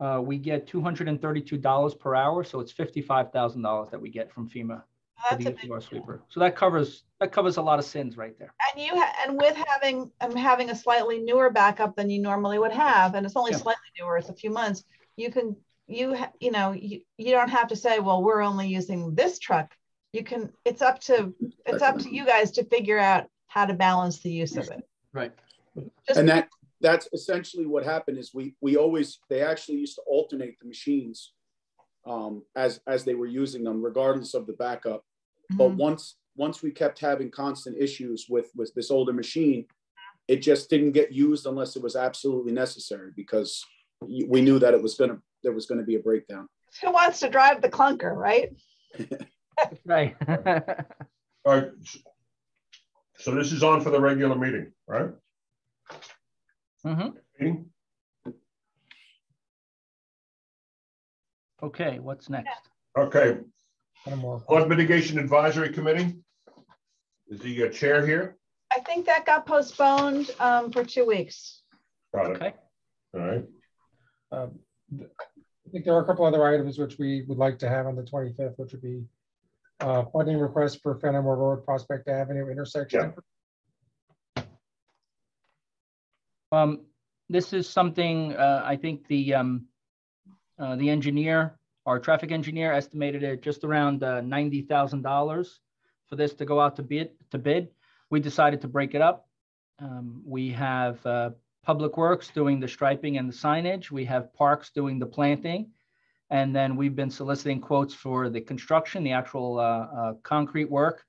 Speaker 11: uh, we get $232 per hour, so it's $55,000 that we get from FEMA for the our sweeper. So that covers that covers a lot of sins right there.
Speaker 2: And you and with having um, having a slightly newer backup than you normally would have, and it's only yeah. slightly newer, it's a few months. You can you you know you, you don't have to say, well, we're only using this truck you can it's up to it's up to you guys to figure out how to balance the use of it
Speaker 11: right
Speaker 12: Just and that that's essentially what happened is we we always they actually used to alternate the machines um, as as they were using them, regardless of the backup. But
Speaker 2: Mhm.
Speaker 12: once once we kept having constant issues with with this older machine, it just didn't get used unless it was absolutely necessary because we knew that it was gonna there was gonna be a breakdown.
Speaker 2: Who wants to drive the clunker, right?
Speaker 11: Right.
Speaker 1: All right. So this is on for the regular meeting, right?
Speaker 11: hmm
Speaker 1: Meeting?
Speaker 11: Okay, what's next?
Speaker 1: Okay,
Speaker 6: One.
Speaker 1: Flood Mitigation Advisory Committee. Is the uh, chair here?
Speaker 2: I think that got postponed um, for two weeks.
Speaker 1: Got it.
Speaker 11: Okay.
Speaker 1: All right.
Speaker 6: Um, I think there are a couple other items which we would like to have on the 25th, which would be uh, funding request for Fenimore Road Prospect Avenue intersection.
Speaker 11: Um, this is something, uh, I think the, um, uh, the engineer, our traffic engineer estimated it just around, uh, ninety thousand dollars for this to go out to bid, to bid. We decided to break it up. Um, we have, uh, Public Works doing the striping and the signage. We have Parks doing the planting. And then we've been soliciting quotes for the construction, the actual, uh, uh, concrete work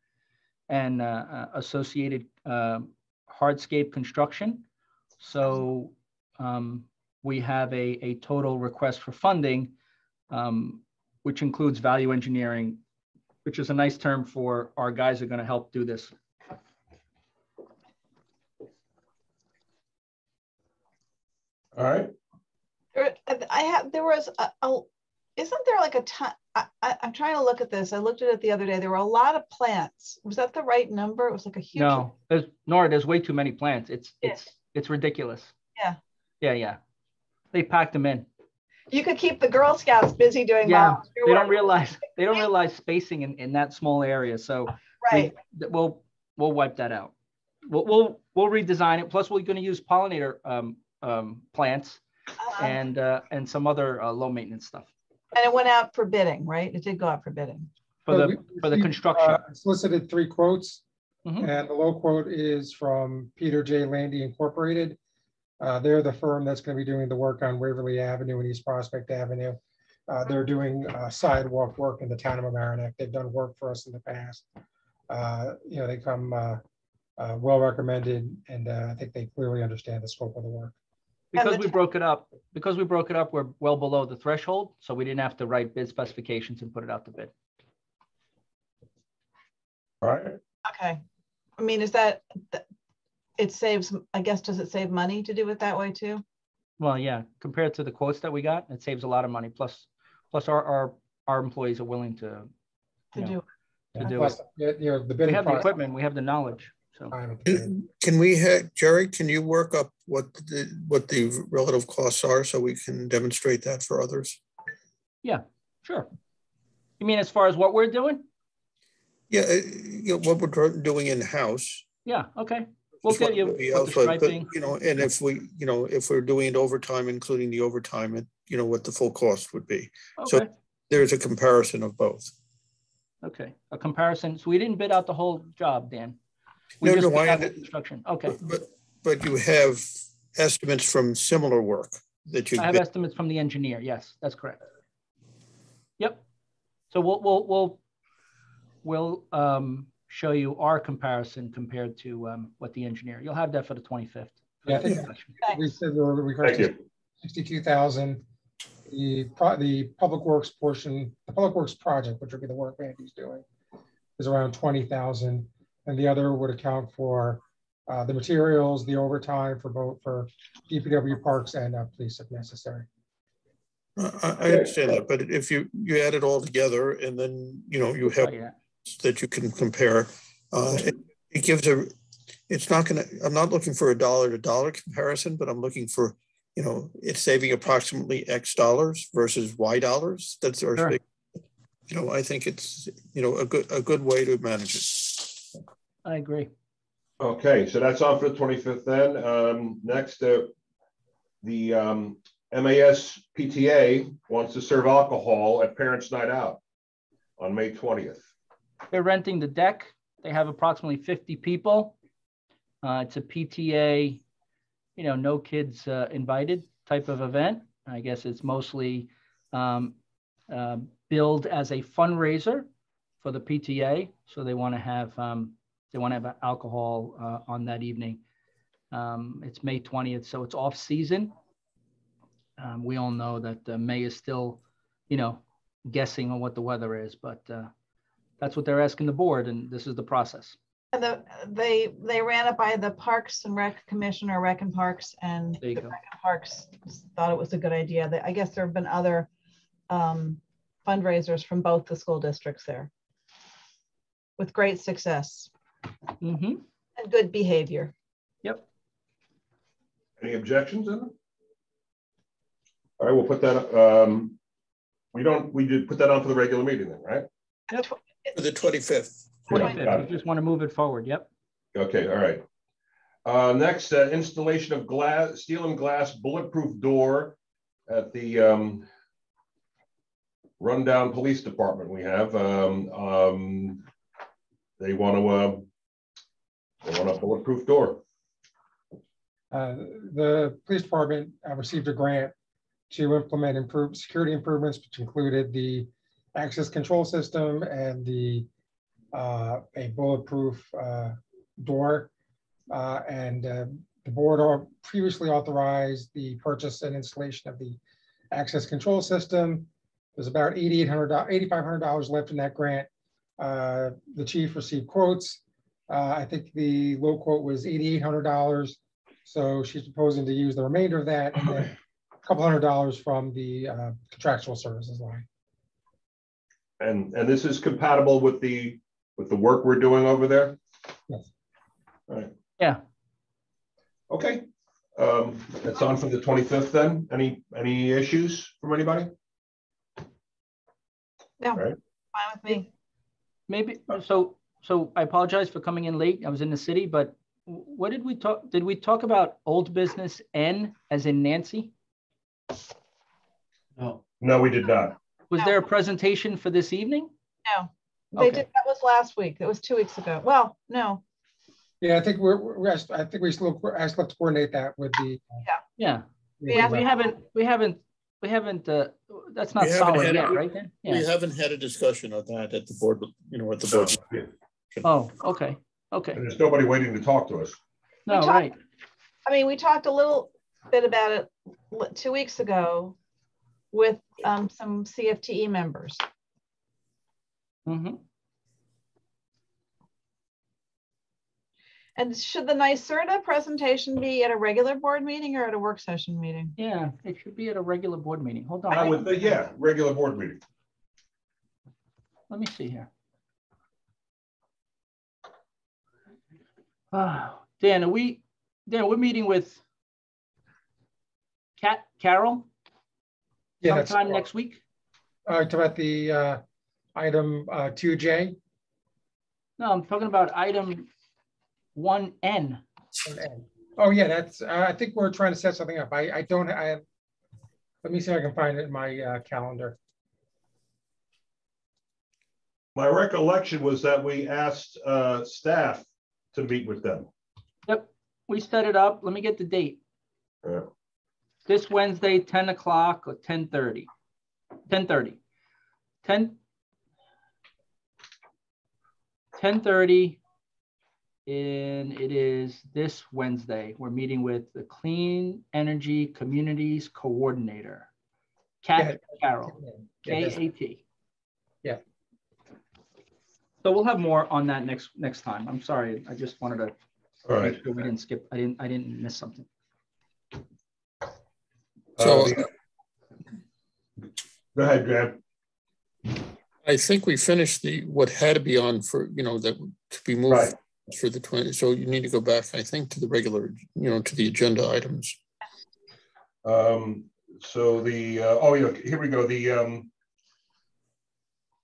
Speaker 11: and, uh, associated, uh, hardscape construction. So um, we have a, a total request for funding, um, which includes value engineering, which is a nice term for our guys who are going to help do this.
Speaker 1: All right.
Speaker 2: I have, there was a, a- isn't there like a ton, I, I, I'm trying to look at this. I looked at it the other day. There were a lot of plants. Was that the right number? It was like a huge.
Speaker 11: No, there's, Nora, there's way too many plants. It's,
Speaker 2: Yeah.
Speaker 11: it's, it's ridiculous.
Speaker 2: Yeah.
Speaker 11: Yeah, yeah. They packed them in.
Speaker 2: You could keep the Girl Scouts busy doing.
Speaker 11: Yeah, they don't realize, they don't realize spacing in, in that small area. So we-
Speaker 2: Right.
Speaker 11: th- we'll, we'll wipe that out. We'll, we'll, we'll redesign it. Plus, we're going to use pollinator um, um, plants
Speaker 2: Uh-huh.
Speaker 11: and, uh, and some other uh, low maintenance stuff
Speaker 2: And it went out for bidding, right? It did go out for bidding.
Speaker 11: for
Speaker 6: So
Speaker 11: the,
Speaker 6: we
Speaker 11: for the construction.
Speaker 6: uh, Solicited three quotes,
Speaker 11: Mhm.
Speaker 6: and the low quote is from Peter J. Landy Incorporated. Uh, They're the firm that's going to be doing the work on Waverly Avenue and East Prospect Avenue. Uh, They're doing uh, sidewalk work in the town of Mamaroneck. They've done work for us in the past. Uh, You know, they come uh, uh, well recommended, and uh, I think they clearly understand the scope of the work.
Speaker 2: And
Speaker 11: Because we broke it up, because we broke it up, we're well below the threshold, so we didn't have to write bid specifications and put it out to bid.
Speaker 1: All right.
Speaker 2: Okay. I mean, is that, that- it saves, I guess, does it save money to do it that way too?
Speaker 11: Well, yeah, compared to the quotes that we got, it saves a lot of money. Plus, plus our, our, our employees are willing to,
Speaker 2: To
Speaker 11: Yeah.
Speaker 2: do,
Speaker 11: to do it.
Speaker 6: Plus, You know, the
Speaker 11: We
Speaker 6: bidding.
Speaker 11: have the equipment, we have the knowledge, so.
Speaker 6: time and material.
Speaker 3: Can can we have, Jerry, can you work up what the, what the relative costs are so we can demonstrate that for others?
Speaker 11: Yeah, sure. You mean as far as what we're doing?
Speaker 3: Yeah, uh, you know, what we're doing in-house.
Speaker 11: Yeah, okay. We'll get you
Speaker 3: would be
Speaker 11: what the
Speaker 3: but. You know, and if we, you know, if we're doing it overtime, including the overtime, it, you know, what the full cost would be.
Speaker 11: Okay.
Speaker 3: So there's a comparison of both.
Speaker 11: okay. A comparison. So we didn't bid out the whole job, Dan. We
Speaker 3: No,
Speaker 11: just
Speaker 3: no,
Speaker 11: bid
Speaker 3: I
Speaker 11: out the construction. Okay.
Speaker 3: But, but you have estimates from similar work that you.
Speaker 11: I have estimates from the engineer. Yes, that's correct. Yep. So we'll, we'll, we'll, we'll, um, show you our comparison compared to, um, what the engineer, you'll have that for the twenty-fifth.
Speaker 6: Yeah, I think we said we were
Speaker 1: Thank
Speaker 6: requesting
Speaker 1: you.
Speaker 6: sixty-two thousand. The, pro- the public works portion, the public works project, which would be the work Andy's doing, is around twenty thousand. And the other would account for uh, the materials, the overtime for both, for DPW parks and uh, police if necessary.
Speaker 3: I, I understand that, but if you, you add it all together and then, you know, you have
Speaker 11: Yeah.
Speaker 3: that you can compare. Uh, it, it gives a, it's not gonna, I'm not looking for a dollar to dollar comparison, but I'm looking for, you know, it's saving approximately X dollars versus Y dollars. That's our,
Speaker 11: Sure.
Speaker 3: big- you know, I think it's, you know, a good, a good way to manage it.
Speaker 11: I agree.
Speaker 1: Okay, so that's on for the twenty-fifth then. Um, next, uh, the, um, MAS PTA wants to serve alcohol at Parents Night Out on May twentieth.
Speaker 11: They're renting the deck. They have approximately fifty people. Uh, it's a PTA, you know, no kids uh, invited type of event. I guess it's mostly um, uh, billed as a fundraiser for the PTA. So they want to have um, they want to have alcohol uh, on that evening. Um, it's May 20th, so it's off season. Um, we all know that uh, May is still, you know, guessing on what the weather is, but uh, that's what they're asking the board, and this is the process.
Speaker 2: And the, they, they ran it by the Parks and Rec Commissioner, Rec and Parks, and the. Rec and Parks thought it was a good idea. That- I guess there have been other um, fundraisers from both the school districts there with great success
Speaker 11: Mm-hmm.
Speaker 2: and good behavior.
Speaker 11: Yep.
Speaker 1: Any objections in it? All right, we'll put that, um, we don't, we did put that on for the regular meeting then, right?
Speaker 3: For the 25th.
Speaker 11: 25th,
Speaker 1: it.
Speaker 11: we just want to move it forward. Yep.
Speaker 1: Okay, all right. Uh, next, uh, installation of glass, steel and glass bulletproof door at the, um, rundown police department we have. Um, um, they want to, uh, they want a bulletproof door.
Speaker 6: Uh, The police department uh, received a grant to implement improved security improvements, which included the access control system and the uh, a bulletproof uh, door. Uh, And uh, the board previously authorized the purchase and installation of the access control system. There's about eighty-eight hundred, eighty-five hundred dollars left in that grant. The chief received quotes. Uh, I think the low quote was eighty-eight hundred dollars. So she's proposing to use the remainder of that and then a couple hundred dollars from the uh, contractual services line.
Speaker 1: And, and this is compatible with the, with the work we're doing over there?
Speaker 6: Yes.
Speaker 1: All right,
Speaker 11: Yeah.
Speaker 1: okay. Um, it's on for the twenty-fifth then. Any, any issues from anybody?
Speaker 2: No,
Speaker 1: Right.
Speaker 2: fine with me.
Speaker 11: Maybe, so, so I apologize for coming in late. I was in the city, but what did we talk, did we talk about old business N as in Nancy?
Speaker 4: No.
Speaker 1: No, we did not.
Speaker 11: Was
Speaker 2: No.
Speaker 11: there a presentation for this evening?
Speaker 2: No, they
Speaker 11: Okay.
Speaker 2: did, that was last week. That was two weeks ago. Well, no,
Speaker 6: Yeah, I think we're, we're, I think we still, we're asked to coordinate that with the.
Speaker 11: Yeah,
Speaker 2: Yeah.
Speaker 11: Yeah, we haven't, we haven't, we haven't, uh, that's not
Speaker 3: We haven't
Speaker 11: solid
Speaker 3: had
Speaker 11: yet,
Speaker 3: it.
Speaker 11: right then?
Speaker 3: We haven't had a discussion of that at the board, you know, at the
Speaker 1: So,
Speaker 3: board.
Speaker 1: Yeah,
Speaker 11: Oh, okay, okay.
Speaker 1: and there's nobody waiting to talk to us.
Speaker 11: No,
Speaker 2: talked-
Speaker 11: right.
Speaker 2: I mean, we talked a little bit about it two weeks ago with um, some CFTE members.
Speaker 11: hmm
Speaker 2: And should the NYSERDA presentation be at a regular board meeting or at a work session meeting?
Speaker 11: Yeah, it should be at a regular board meeting. Hold on.
Speaker 1: I would, think, yeah, regular board meeting.
Speaker 11: Let me see here. Ah, Dan, are we, Dan, we're meeting with Kat, Carroll
Speaker 6: Yeah, that's-
Speaker 11: sometime next week?
Speaker 6: Uh, talk about the uh, item uh, two J.
Speaker 11: No, I'm talking about item one N.
Speaker 6: Oh, yeah, that's, uh, I think we're trying to set something up. I, I don't, I, let me see if I can find it in my uh, calendar.
Speaker 1: My recollection was that we asked uh, staff to meet with them.
Speaker 11: Yep, we set it up. Let me get the date.
Speaker 1: Yeah.
Speaker 11: This Wednesday, 10 o'clock or 10:30. 10:30. 10 10:30 and it is this Wednesday. We're meeting with the Clean Energy Communities Coordinator, Kat Carroll,
Speaker 6: Yeah, that's-
Speaker 11: K-A-T.
Speaker 6: Yeah.
Speaker 11: So we'll have more on that next, next time. I'm sorry. I just wanted to
Speaker 1: All right.
Speaker 11: make sure we didn't skip, I didn't, I didn't miss something.
Speaker 3: So
Speaker 1: Uh, Go ahead, Graham.
Speaker 3: I think we finished the, what had to be on for, you know, that to be moved
Speaker 1: Right.
Speaker 3: for the 20, so you need to go back, I think, to the regular, you know, to the agenda items.
Speaker 1: Um, so the, uh, oh, yeah, here we go, the, um,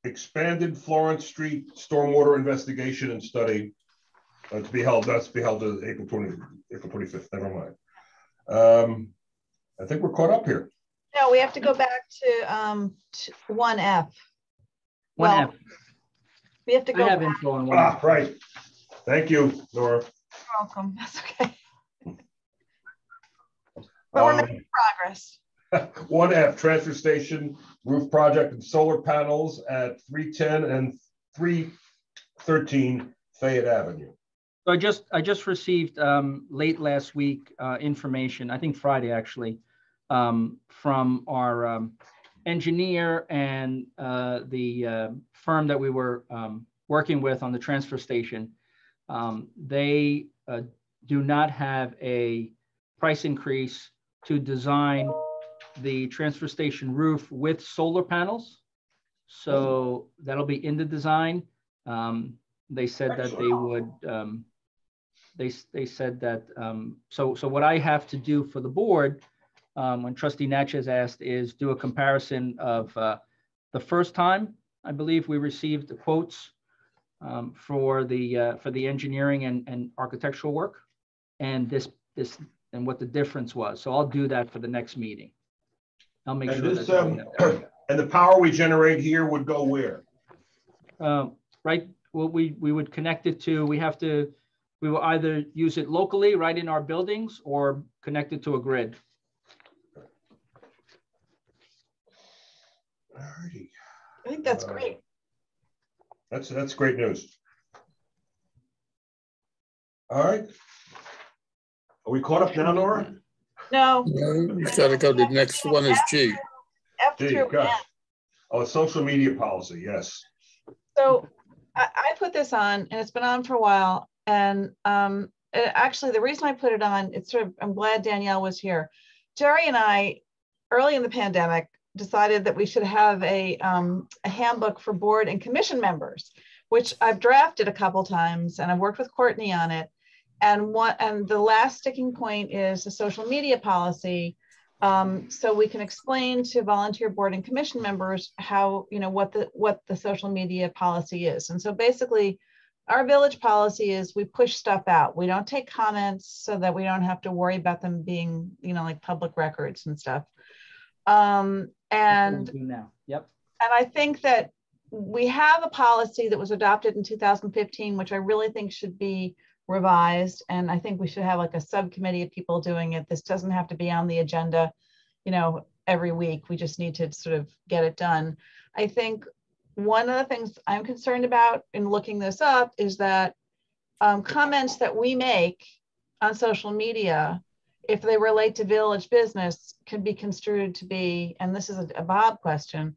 Speaker 1: expanded Florence Street stormwater investigation and study uh, to be held, that's to be held to April twenty, April twenty-fifth, never mind. Um, I think we're caught up here.
Speaker 2: No, we have to go back to um, one F.
Speaker 11: One
Speaker 2: Well,
Speaker 11: F.
Speaker 2: We have to go
Speaker 11: I
Speaker 2: go
Speaker 11: have
Speaker 2: back.
Speaker 11: info on one.
Speaker 1: Ah,
Speaker 11: F.
Speaker 1: right. Thank you, Nora.
Speaker 2: You're Welcome, that's okay. But we're
Speaker 1: Um,
Speaker 2: making progress.
Speaker 1: One F, transfer station roof project and solar panels at 310 and 313 Fayette Avenue.
Speaker 11: So I just, I just received um, late last week uh, information, I think Friday actually, um, from our um, engineer and uh, the uh, firm that we were um, working with on the transfer station. Um, they uh, do not have a price increase to design the transfer station roof with solar panels. So that'll be in the design. Um, they said that they would, um, they, they said that, um, so, so what I have to do for the board, um, when trustee Natchez asked is do a comparison of uh, the first time, I believe we received the quotes um, for the, uh, for the engineering and, and architectural work and this, this, and what the difference was. So I'll do that for the next meeting. I'll make
Speaker 1: And
Speaker 11: sure.
Speaker 1: this, um, and the power we generate here would go where?
Speaker 11: Um, right, what we, we would connect it to, we have to, we will either use it locally right in our buildings or connect it to a grid.
Speaker 1: Alrighty,
Speaker 2: I think that's
Speaker 1: Uh,
Speaker 2: great.
Speaker 1: that's, that's great news. All right. Are we caught up now, Nora?
Speaker 2: No,
Speaker 3: We gotta go, the next one is G.
Speaker 1: Gee,
Speaker 2: through
Speaker 1: gosh. Oh, social media policy, yes.
Speaker 2: So I, I put this on and it's been on for a while. And um, it- actually, the reason I put it on, it's sort of, I'm glad Danielle was here. Jerry and I, early in the pandemic, decided that we should have a, um, a handbook for board and commission members, which I've drafted a couple times and I've worked with Courtney on it. And what, and the last sticking point is the social media policy. Um, so we can explain to volunteer board and commission members how, you know, what the, what the social media policy is. And so basically, our village policy is we push stuff out. We don't take comments so that we don't have to worry about them being, you know, like public records and stuff. Um, and
Speaker 11: Now, yep.
Speaker 2: and I think that we have a policy that was adopted in 2015, which I really think should be revised. And I think we should have like a subcommittee of people doing it. This doesn't have to be on the agenda, you know, every week. We just need to sort of get it done. I think one of the things I'm concerned about in looking this up is that um, comments that we make on social media, if they relate to village business, can be construed to be, and this is a, a Bob question,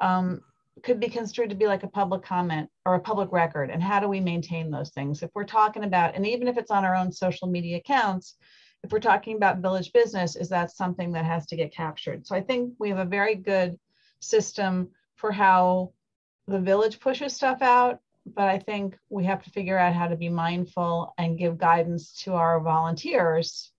Speaker 2: um, could be construed to be like a public comment or a public record. And how do we maintain those things? If we're talking about, and even if it's on our own social media accounts, if we're talking about village business, is that something that has to get captured? So I think we have a very good system for how the village pushes stuff out, but I think we have to figure out how to be mindful and give guidance to our volunteers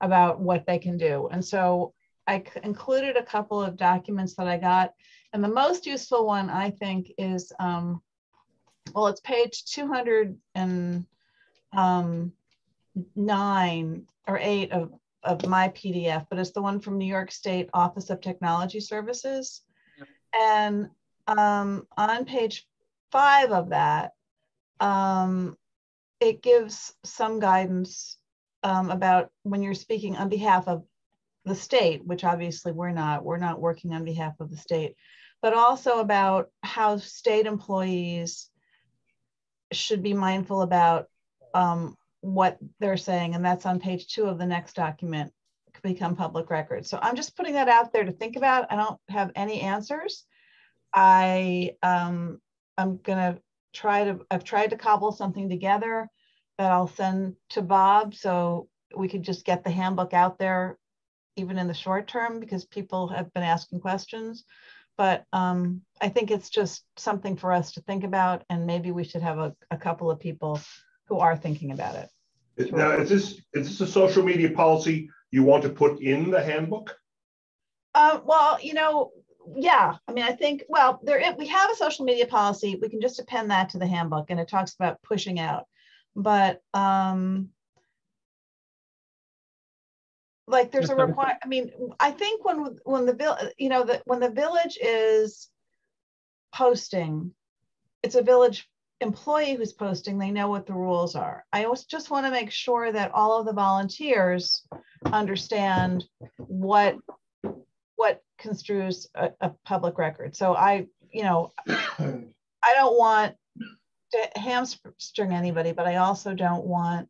Speaker 2: about what they can do. And so i included a couple of documents that I got. And the most useful one, I think, is, um, well, it's page 209 um, or eight of, of my PDF, but it's the one from New York State Office of Technology Services. And um, on page five of that, um, it gives some guidance um, about when you're speaking on behalf of the state, which obviously we're not, we're not working on behalf of the state, but also about how state employees should be mindful about um, what they're saying. And that's on page two of the next document, become public record. So I'm just putting that out there to think about. I don't have any answers. I, um, I'm gonna try to, I've tried to cobble something together that I'll send to Bob so we could just get the handbook out there even in the short term because people have been asking questions. But um, I think it's just something for us to think about and maybe we should have a, a couple of people who are thinking about it.
Speaker 1: Is- Now, is this, is this a social media policy you want to put in the handbook?
Speaker 2: Uh, well, you know, yeah, I mean, I think, well, there, we have a social media policy. We can just append that to the handbook and it talks about pushing out. But um, like there's a require, I mean, I think when, when the, vill- you know, that when the village is posting, it's a village employee who's posting, they know what the rules are. I always just want to make sure that all of the volunteers understand what what construes a, a public record. So I, you know, I don't want to hamstring anybody, but I also don't want,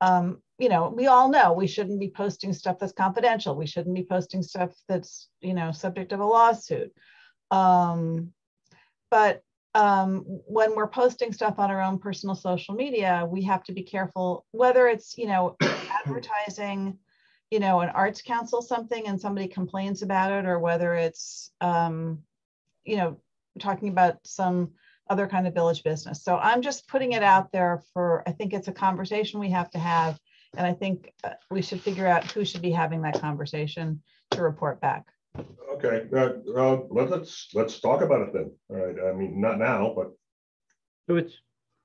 Speaker 2: um, you know, we all know we shouldn't be posting stuff that's confidential. We shouldn't be posting stuff that's, you know, subject of a lawsuit. Um, but um, when we're posting stuff on our own personal social media, we have to be careful whether it's, you know, advertising, you know, an arts council something and somebody complains about it, or whether it's, um, you know, talking about some other kind of village business. So I'm just putting it out there for, I think it's a conversation we have to have. And I think uh, we should figure out who should be having that conversation to report back.
Speaker 1: Okay, uh, uh, let- let's, let's talk about it then. All right, I mean, not now, but
Speaker 11: So it's,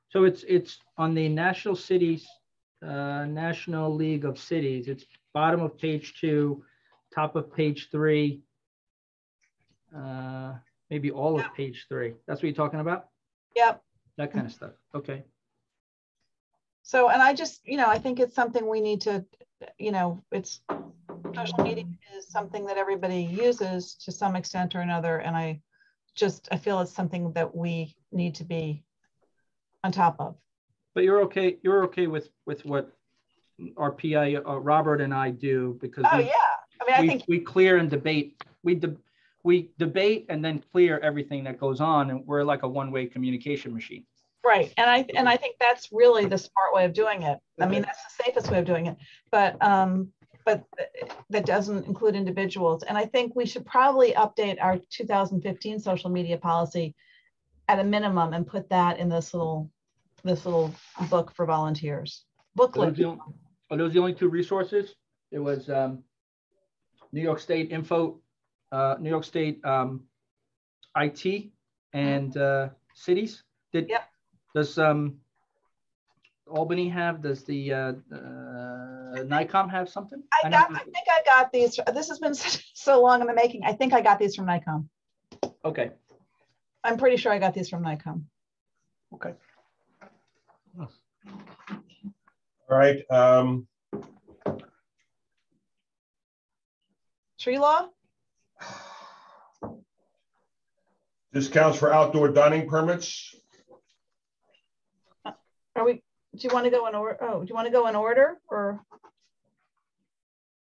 Speaker 11: so it's, it's on the National Cities, uh, National League of Cities. It's bottom of page two, top of page three. Uh, maybe all of page three. That's what you're talking about?
Speaker 2: Yep.
Speaker 11: That kind of stuff. Okay.
Speaker 2: So, and I just, you know, I think it's something we need to, you know, it's social media is something that everybody uses to some extent or another. And I just, I feel it's something that we need to be on top of.
Speaker 11: But you're okay, you're okay with, with what our PI, uh, Robert and I do because
Speaker 2: Oh,
Speaker 11: we-
Speaker 2: yeah. I mean, I
Speaker 11: we,
Speaker 2: think,
Speaker 11: we clear and debate. We de- we debate and then clear everything that goes on, and we're like a one-way communication machine.
Speaker 2: right. And I, and I think that's really the smart way of doing it. I mean, that's the safest way of doing it. But, um, but that doesn't include individuals. And I think we should probably update our 2015 social media policy at a minimum and put that in this little, this little book for volunteers. Booklet.
Speaker 11: are those the only two resources? It was um, New York State Info, uh, New York State um, IT, and uh, cities. Did
Speaker 2: Yep.
Speaker 11: does um, Albany have? Does the uh, uh, NYCOM have something?
Speaker 2: I
Speaker 11: know-
Speaker 2: got, I think I got these, this has been so long in the making. I think I got these from NYCOM.
Speaker 11: Okay.
Speaker 2: I'm pretty sure I got these from NYCOM.
Speaker 11: Okay.
Speaker 1: all right. Um,
Speaker 2: Tree law?
Speaker 1: Discounts for outdoor dining permits.
Speaker 2: Are we, do you want to go in order? Oh, do you want to go in order or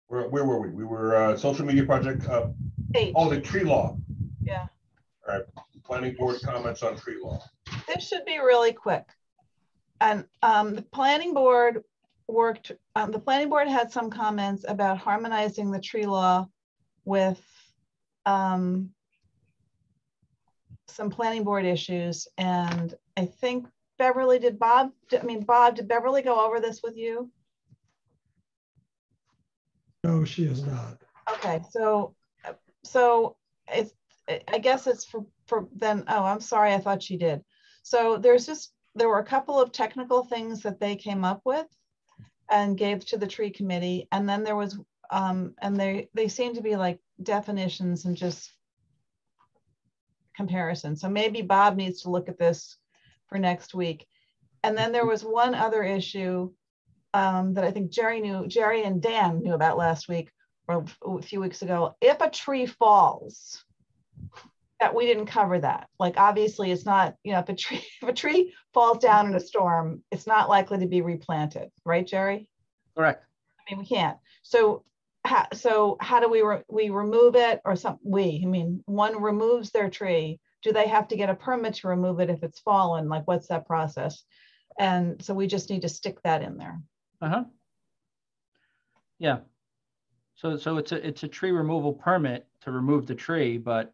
Speaker 1: Where, where were we? We were, uh, social media project, uh,
Speaker 2: eight?
Speaker 1: oh, the tree law.
Speaker 2: Yeah.
Speaker 1: All right, planning board comments on tree law.
Speaker 2: This should be really quick. And um, the planning board worked, um, the planning board had some comments about harmonizing the tree law with um, some planning board issues. And I think Beverly, did Bob, I mean, Bob, did Beverly go over this with you?
Speaker 10: No, she is not.
Speaker 2: Okay, so, so it's, I guess it's for, for then, oh, I'm sorry, I thought she did. So there's just, there were a couple of technical things that they came up with and gave to the tree committee. And then there was, um, and they, they seem to be like definitions and just comparison. So maybe Bob needs to look at this for next week. And then there was one other issue um, that I think Jerry knew, Jerry and Dan knew about last week or a few weeks ago. If a tree falls, that we didn't cover that. Like obviously it's not, you know, if a tree, if a tree falls down in a storm, it's not likely to be replanted, right, Jerry?
Speaker 11: Correct.
Speaker 2: I mean, we can't. So how, so how do we, re- we remove it or some, we, I mean, one removes their tree. Do they have to get a permit to remove it if it's fallen? Like what's that process? And so we just need to stick that in there.
Speaker 11: Uh-huh. Yeah. So, so it's a, it's a tree removal permit to remove the tree, but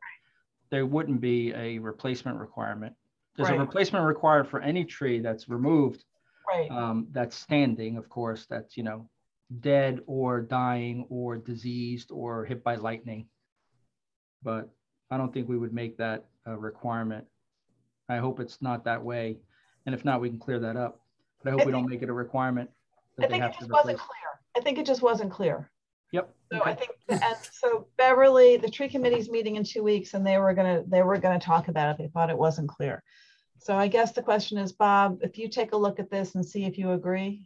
Speaker 11: there wouldn't be a replacement requirement. There's a replacement required for any tree that's removed,
Speaker 2: Right.
Speaker 11: um, that's standing, of course, that's, you know, dead or dying or diseased or hit by lightning. But I don't think we would make that a requirement. I hope it's not that way. And if not, we can clear that up. But I hope
Speaker 2: I
Speaker 11: we don't make it a requirement.
Speaker 2: I think it just wasn't clear. I think it just wasn't clear.
Speaker 11: Yep.
Speaker 2: So
Speaker 11: okay.
Speaker 2: I think, and so Beverly, the tree committee's meeting in two weeks and they were gonna, they were gonna talk about it. They thought it wasn't clear. So I guess the question is, Bob, if you take a look at this and see if you agree.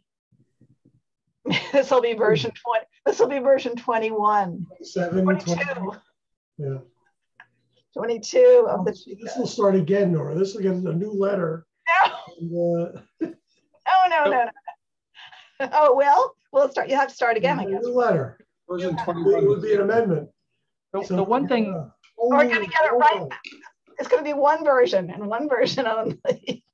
Speaker 2: This will be version 20, this will be version 21.
Speaker 10: Seven,
Speaker 2: 22.
Speaker 10: 20. Yeah.
Speaker 2: 22 of the.
Speaker 10: This will start again, Nora. This will get a new letter.
Speaker 2: No.
Speaker 10: And, uh,
Speaker 2: Oh, no, no, no. Oh, well, we'll start, you have to start again, I
Speaker 10: a
Speaker 2: guess.
Speaker 10: New letter.
Speaker 6: Version
Speaker 10: It
Speaker 6: 21.
Speaker 10: would be an amendment.
Speaker 11: The,
Speaker 10: So,
Speaker 11: the one thing,
Speaker 10: uh,
Speaker 2: We're gonna get it right. It's gonna be one version and one version only.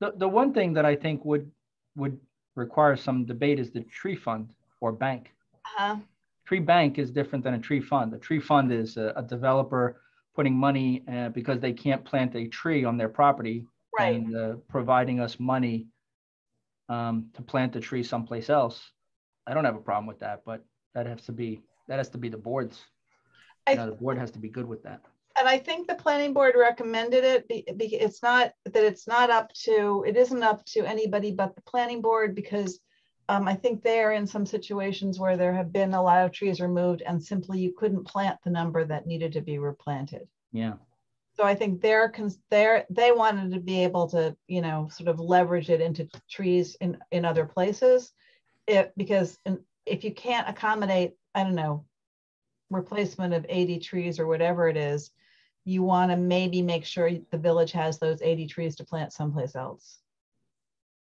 Speaker 11: the, the one thing that I think would, would require some debate is the tree fund or bank.
Speaker 2: Uh,
Speaker 11: Tree bank is different than a tree fund. A tree fund is a, a developer putting money uh, because they can't plant a tree on their property
Speaker 2: Right,
Speaker 11: and uh, providing us money um, to plant the tree someplace else. I don't have a problem with that, but that has to be, that has to be the board's. You know, the board has to be good with that.
Speaker 2: And I think the planning board recommended it, be, be- it's not, that it's not up to, it isn't up to anybody but the planning board because um, I think they are in some situations where there have been a lot of trees removed and simply you couldn't plant the number that needed to be replanted.
Speaker 11: Yeah.
Speaker 2: So I think they're, they're, they wanted to be able to, you know, sort of leverage it into trees in, in other places. It, because if you can't accommodate, I don't know, replacement of 80 trees or whatever it is, you want to maybe make sure the village has those 80 trees to plant someplace else.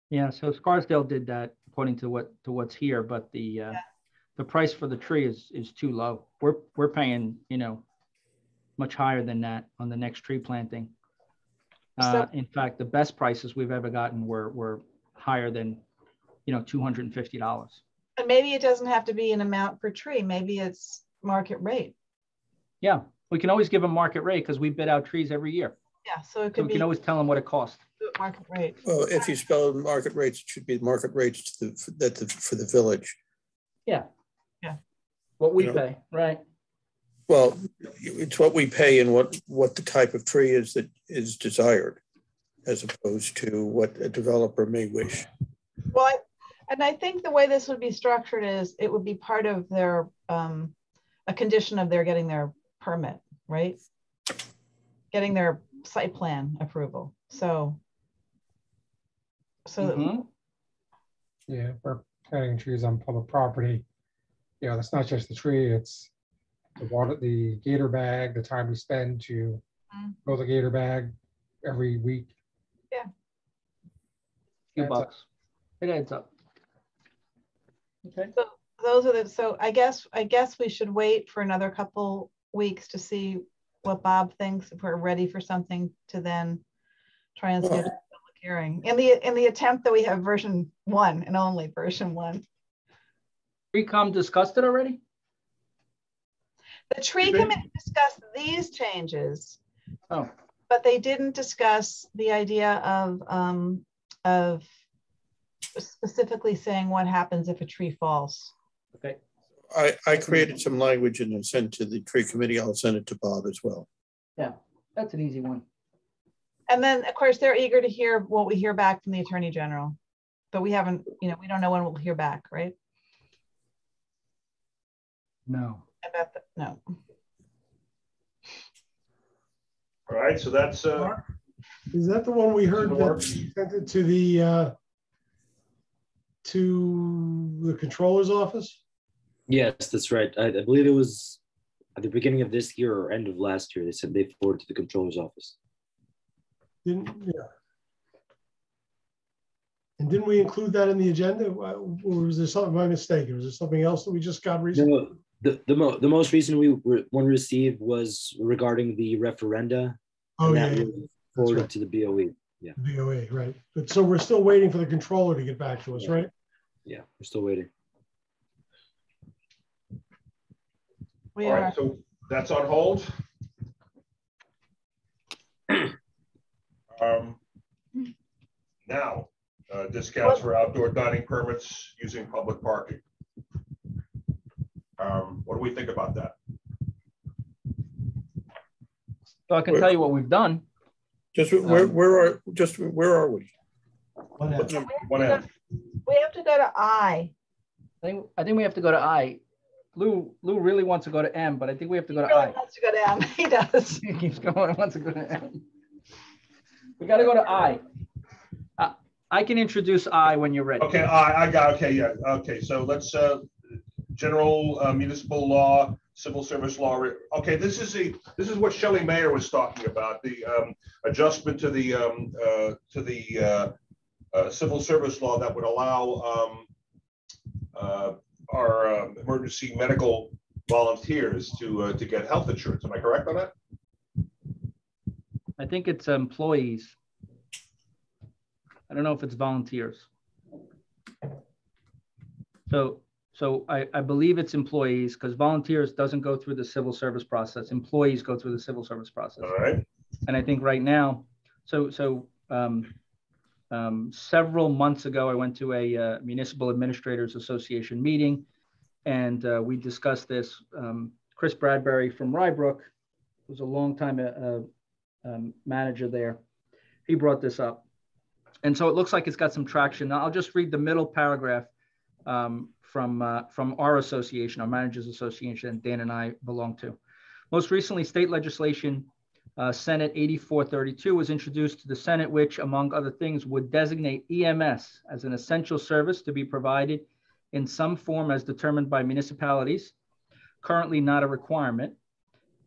Speaker 11: Yeah, so Scarsdale did that according to what, to what's here, but the, uh,
Speaker 2: Yeah.
Speaker 11: the price for the tree is, is too low. We're, we're paying, you know, much higher than that on the next tree planting. Uh,
Speaker 2: So-
Speaker 11: in fact, the best prices we've ever gotten were, were higher than, you know, two hundred and fifty dollars.
Speaker 2: And maybe it doesn't have to be an amount per tree. Maybe it's market rate.
Speaker 11: Yeah, we can always give them market rate because we bid out trees every year.
Speaker 2: Yeah, so it
Speaker 11: So
Speaker 2: could
Speaker 11: we
Speaker 2: be
Speaker 11: can always tell them what it costs.
Speaker 2: market rate.
Speaker 3: Well, if you spell market rates, it should be market rates to the, that the, for the village. Yeah. Yeah.
Speaker 11: What we
Speaker 3: You know-
Speaker 11: pay, right?
Speaker 3: Well, it's what we pay and what, what the type of tree is that is desired as opposed to what a developer may wish.
Speaker 2: Well, I- and I think the way this would be structured is it would be part of their, um, a condition of their getting their permit, right? Getting their site plan approval, so. So,
Speaker 11: Mhm.
Speaker 6: Yeah, we're planting trees on public property. You know, that's not just the tree, it's the water, the gator bag, the time we spend to
Speaker 2: Mm.
Speaker 6: fill the gator bag every week.
Speaker 11: Yeah, Few
Speaker 6: Adds up.
Speaker 11: bucks. It adds up. Okay.
Speaker 2: So those are the, so I guess, I guess we should wait for another couple weeks to see what Bob thinks, if we're ready for something to then try and schedule a public hearing. In the, in the attempt that we have version one and only version one.
Speaker 11: Recom discussed it already?
Speaker 2: The tree committee discussed these changes,
Speaker 11: Oh,
Speaker 2: but they didn't discuss the idea of, um, of specifically saying what happens if a tree falls.
Speaker 11: okay.
Speaker 3: I, I created some language and then sent to the tree committee. I'll send it to Bob as well.
Speaker 11: Yeah, that's an easy one.
Speaker 2: And then, of course, they're eager to hear what we hear back from the Attorney General. But we haven't, you know, we don't know when we'll hear back, right?
Speaker 11: No.
Speaker 2: About the, no.
Speaker 1: All right, so that's, uh,
Speaker 10: Is that the one we heard that sent it to the, uh, to the controller's office?
Speaker 8: Yes, that's right. I, I believe it was at the beginning of this year or end of last year. They said they forwarded to the controller's office.
Speaker 10: Didn't, yeah. And didn't we include that in the agenda? Or was there something, my mistake? Was there something else that we just got recently?
Speaker 8: No, the the, mo- the most recent we re- one received was regarding the referenda.
Speaker 10: Oh,
Speaker 8: and
Speaker 10: yeah,
Speaker 8: that
Speaker 10: yeah,
Speaker 8: was forwarded to the BOE.
Speaker 10: Yeah, BOE right. But so we're still waiting for the controller to get back to us, right?
Speaker 8: Yeah, we're still waiting.
Speaker 2: We
Speaker 1: all
Speaker 2: are,
Speaker 1: right, so that's on hold. Um, Now, uh, discounts for outdoor dining permits using public parking. Um, What do we think about that?
Speaker 11: So I can tell you what we've done.
Speaker 3: Just where, where are, just where are we?
Speaker 10: One
Speaker 1: What
Speaker 10: F.
Speaker 1: num- One F.
Speaker 2: we have to go to I.
Speaker 11: I think, I think we have to go to I. Lou, Lou really wants to go to M, but I think we have to
Speaker 2: He
Speaker 11: go to
Speaker 2: really
Speaker 11: I.
Speaker 2: wants to go to M. He does.
Speaker 11: He keeps going, he wants to go to M. We gotta go to I. Uh, I can introduce I when you're ready.
Speaker 1: Okay, I, I got, okay, yeah, okay, so let's, uh, general uh, municipal law, civil service law. Okay, this is the this is what Shelley Mayer was talking about, the um, adjustment to the, um, uh, to the uh, uh, civil service law that would allow um, uh, our um, emergency medical volunteers to, uh, to get health insurance. Am I correct on that?
Speaker 11: I think it's employees. I don't know if it's volunteers. So, so I, I believe it's employees because volunteers doesn't go through the civil service process. Employees go through the civil service process.
Speaker 1: All right.
Speaker 11: And I think right now, so, so um, um, several months ago, I went to a uh, Municipal Administrators Association meeting and uh, we discussed this. Um, Chris Bradbury from Rye Brook was a long time uh, um, manager there. He brought this up. And so it looks like it's got some traction. Now, I'll just read the middle paragraph um, from, uh, from our association, our managers association, Dan and I belong to. Most recently, state legislation, uh, Senate 8432 was introduced to the Senate, which among other things would designate EMS as an essential service to be provided in some form as determined by municipalities, currently not a requirement.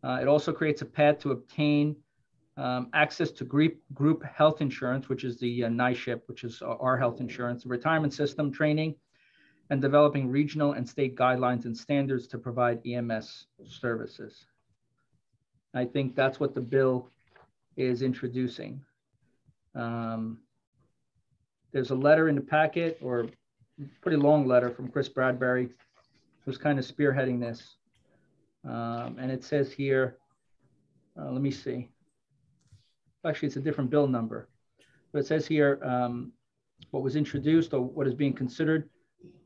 Speaker 11: Uh, it also creates a path to obtain um, access to group, group health insurance, which is the uh, which is our health insurance, retirement system training, and developing regional and state guidelines and standards to provide EMS services. I think that's what the bill is introducing. Um, there's a letter in the packet, or pretty long letter from Chris Bradbury, who's kind of spearheading this. Um, and it says here, uh, let me see. Actually, it's a different bill number, but it says here um, what was introduced or what is being considered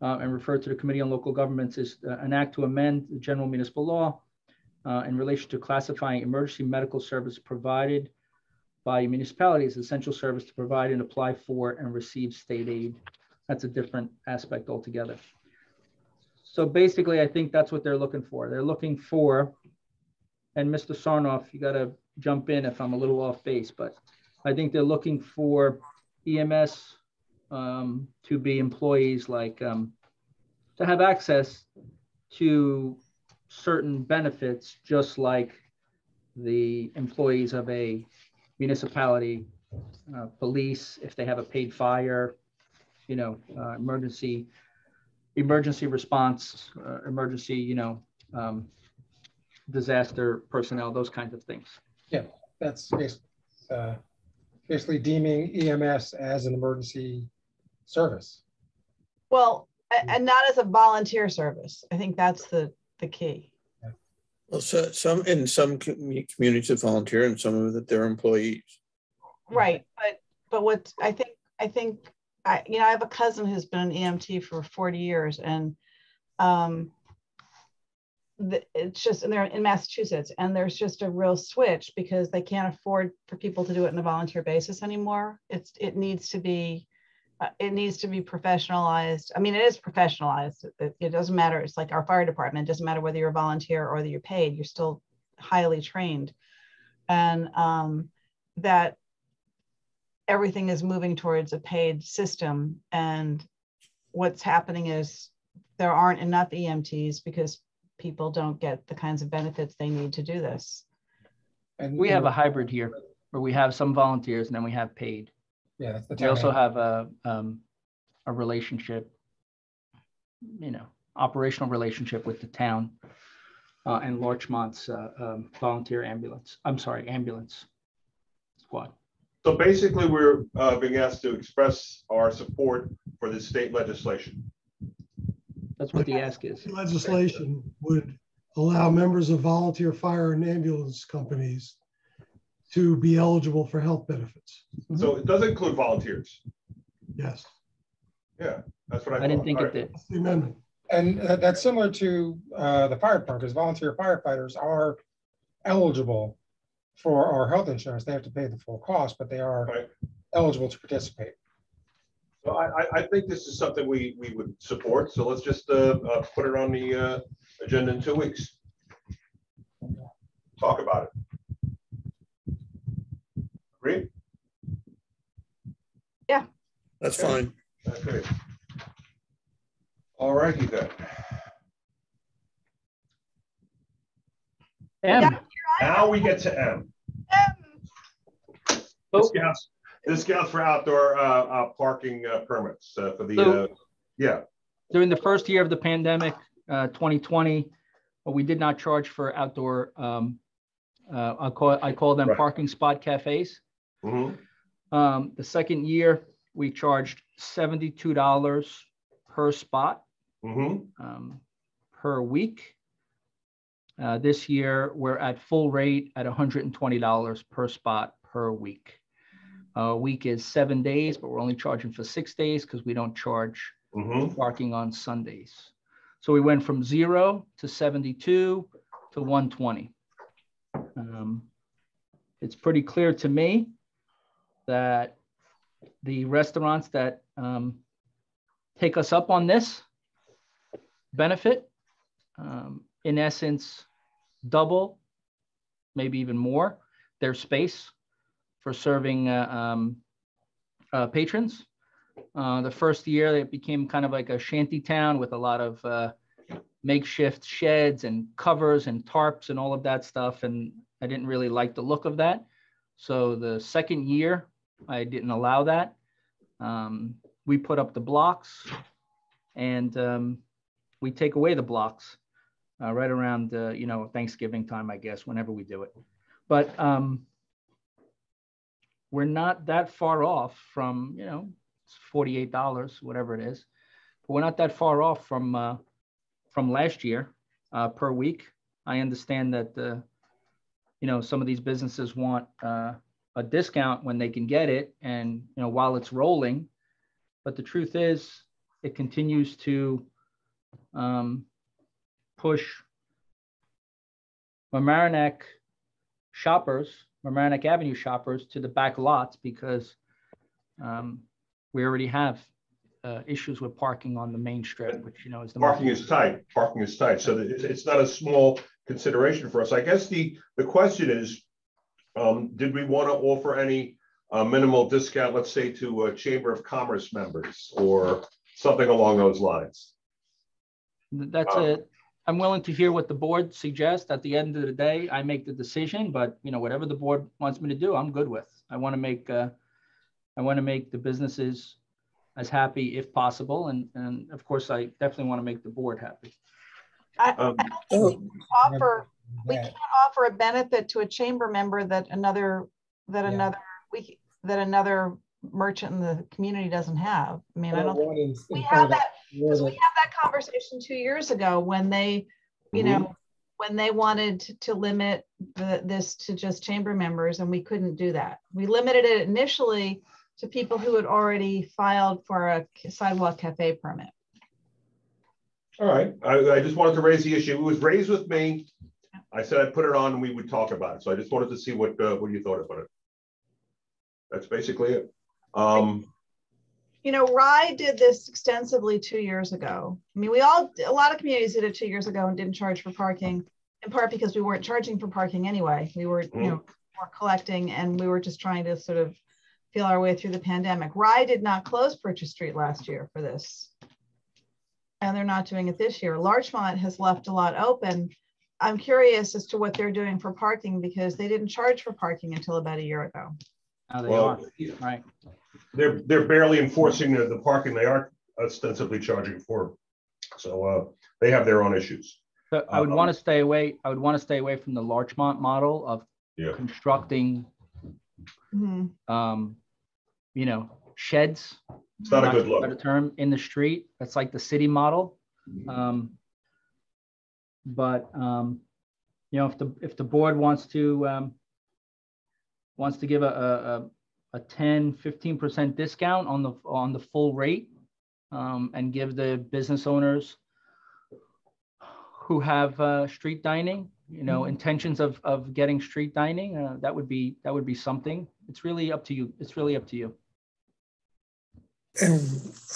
Speaker 11: uh, and referred to the Committee on Local Governments is uh, an act to amend the general municipal law uh, in relation to classifying emergency medical service provided by municipalities essential service to provide and apply for and receive state aid. That's a different aspect altogether. So basically, I think that's what they're looking for. They're looking for, and Mr. Sarnoff, you got to jump in if I'm a little off base, but I think they're looking for EMS um, to be employees like um, to have access to certain benefits, just like the employees of a municipality, uh, police, if they have a paid fire, you know, uh, emergency, emergency response, uh, emergency, you know, um, disaster personnel, those kinds of things.
Speaker 6: Yeah, that's basically, uh, basically deeming EMS as an emergency service.
Speaker 2: Well, and not as a volunteer service. I think that's the, the key.
Speaker 3: Well, so, some, in some communities that volunteer and some of that they're employees.
Speaker 2: Right, but, but what I think, I think, I, you know, I have a cousin who's been an EMT for 40 years and um, the, it's just, and they're in Massachusetts and there's just a real switch because they can't afford for people to do it on a volunteer basis anymore. It's, it needs to be, it needs to be professionalized. I mean, it is professionalized. It, it doesn't matter. It's like our fire department. It doesn't matter whether you're a volunteer or whether you're paid, you're still highly trained. And um, that everything is moving towards a paid system. And what's happening is there aren't enough EMTs because people don't get the kinds of benefits they need to do this.
Speaker 6: And
Speaker 11: We have a hybrid here where we have some volunteers and then we have paid.
Speaker 6: Yeah, that's the
Speaker 11: We also have a, um, a relationship, you know, operational relationship with the town uh, and Larchmont's uh, um, volunteer ambulance, I'm sorry, ambulance squad.
Speaker 1: So basically, we're uh, being asked to express our support for this state legislation.
Speaker 11: That's what the ask is.
Speaker 10: Legislation would allow members of volunteer fire and ambulance companies to be eligible for health benefits.
Speaker 1: So it does include volunteers.
Speaker 10: Yes,
Speaker 1: Yeah, that's what I.
Speaker 11: I didn't
Speaker 1: thought.
Speaker 11: think
Speaker 1: All
Speaker 11: it
Speaker 1: right.
Speaker 11: did.
Speaker 10: that's the amendment.
Speaker 6: And uh, that's similar to uh, the fire department, because volunteer firefighters are eligible for our health insurance. They have to pay the full cost, but they are
Speaker 1: Right.
Speaker 6: eligible to participate.
Speaker 1: So I, I, I think this is something we, we would support. So let's just uh, uh, put it on the uh, agenda in two weeks. Talk about it. Agree?
Speaker 3: That's
Speaker 1: Okay.
Speaker 3: fine.
Speaker 1: Okay. All righty then.
Speaker 11: M.
Speaker 1: Now we get to M.
Speaker 11: Oh.
Speaker 1: Discounts, discounts for outdoor uh, uh, parking uh, permits uh, for the,
Speaker 11: So-
Speaker 1: uh, yeah.
Speaker 11: During the first year of the pandemic, uh, 2020, well, we did not charge for outdoor, um, uh, I call, I call them
Speaker 1: Right.
Speaker 11: parking spot cafes.
Speaker 1: Mm -hmm.
Speaker 11: Um, the second year, we charged seventy-two dollars per spot,
Speaker 1: Mhm.
Speaker 11: um, per week. Uh, this year, we're at full rate at hundred and twenty dollars per spot per week. A week is seven days, but we're only charging for six days because we don't charge
Speaker 1: Mhm.
Speaker 11: parking on Sundays. So we went from zero to seventy-two to one twenty. Um, It's pretty clear to me that the restaurants that um, take us up on this benefit, um, in essence, double, maybe even more, their space for serving uh, um, uh, patrons. Uh, the first year, it became kind of like a shanty town with a lot of uh, makeshift sheds and covers and tarps and all of that stuff. And I didn't really like the look of that. So the second year, I didn't allow that. Um, we put up the blocks and um, we take away the blocks uh, right around, uh, you know, Thanksgiving time, I guess, whenever we do it. But um, we're not that far off from, you know, it's $48, whatever it is. But we're not that far off from, uh, from last year uh, per week. I understand that, uh, you know, some of these businesses want uh, a discount when they can get it and, you know, while it's rolling. But the truth is, it continues to um, push Mamaroneck shoppers, Mamaroneck Avenue shoppers to the back lots because um, we already have uh, issues with parking on the main strip, which, you know, is the.
Speaker 1: Parking is tight, parking is tight, so it's, it's not a small consideration for us. I guess the, the question is, um, did we want to offer any uh, minimal discount, let's say to uh Chamber of Commerce members or something along those lines?
Speaker 11: That's
Speaker 1: Um,
Speaker 11: it. I'm willing to hear what the board suggests. At the end of the day, I make the decision, but you know, whatever the board wants me to do, I'm good with. I want to make, uh, I want to make the businesses as happy if possible. And, and of course, I definitely want to make the board happy.
Speaker 2: I,
Speaker 1: Um,
Speaker 2: I don't think we offer, we can't offer a benefit to a chamber member that another, that
Speaker 6: Yeah.
Speaker 2: another, we, that another merchant in the community doesn't have. I mean, I don't,
Speaker 6: One in-
Speaker 2: we
Speaker 6: in front
Speaker 2: had
Speaker 6: of
Speaker 2: that, because we had that conversation two years ago when they, you
Speaker 1: Mhm.
Speaker 2: know, when they wanted to- to limit the, this to just chamber members and we couldn't do that. We limited it initially to people who had already filed for a sidewalk cafe permit.
Speaker 1: All right, I, I just wanted to raise the issue. It was raised with me. I said I'd put it on and we would talk about it. So I just wanted to see what, uh, what you thought about it. That's basically it. Um,
Speaker 2: you know, Rye did this extensively two years ago. I mean, we all, a lot of communities did it two years ago and didn't charge for parking, in part because we weren't charging for parking anyway. We were, you know, more collecting and we were just trying to sort of feel our way through the pandemic. Rye did not close Purchase Street last year for this. And they're not doing it this year. Larchmont has left a lot open. I'm curious as to what they're doing for parking because they didn't charge for parking until about a year ago.
Speaker 11: Now they
Speaker 1: Well,
Speaker 11: are, right?
Speaker 1: they're, they're barely enforcing the, the parking they are ostensibly charging for. So, uh, they have their own issues.
Speaker 11: So I would
Speaker 1: Um,
Speaker 11: want to stay away, I would want to stay away from the Larchmont model of
Speaker 1: Yeah.
Speaker 11: constructing,
Speaker 2: Mhm.
Speaker 11: um, you know, sheds.
Speaker 1: It's not a good look.
Speaker 11: Better term, in the street. That's like the city model. Um, but, um, you know, if the, if the board wants to, um, wants to give a, a, a, a 10, 15% discount on the, on the full rate, um, and give the business owners who have, uh, street dining, you know, intentions of, of getting street dining, uh, that would be, that would be something. It's really up to you. It's really up to you.
Speaker 3: And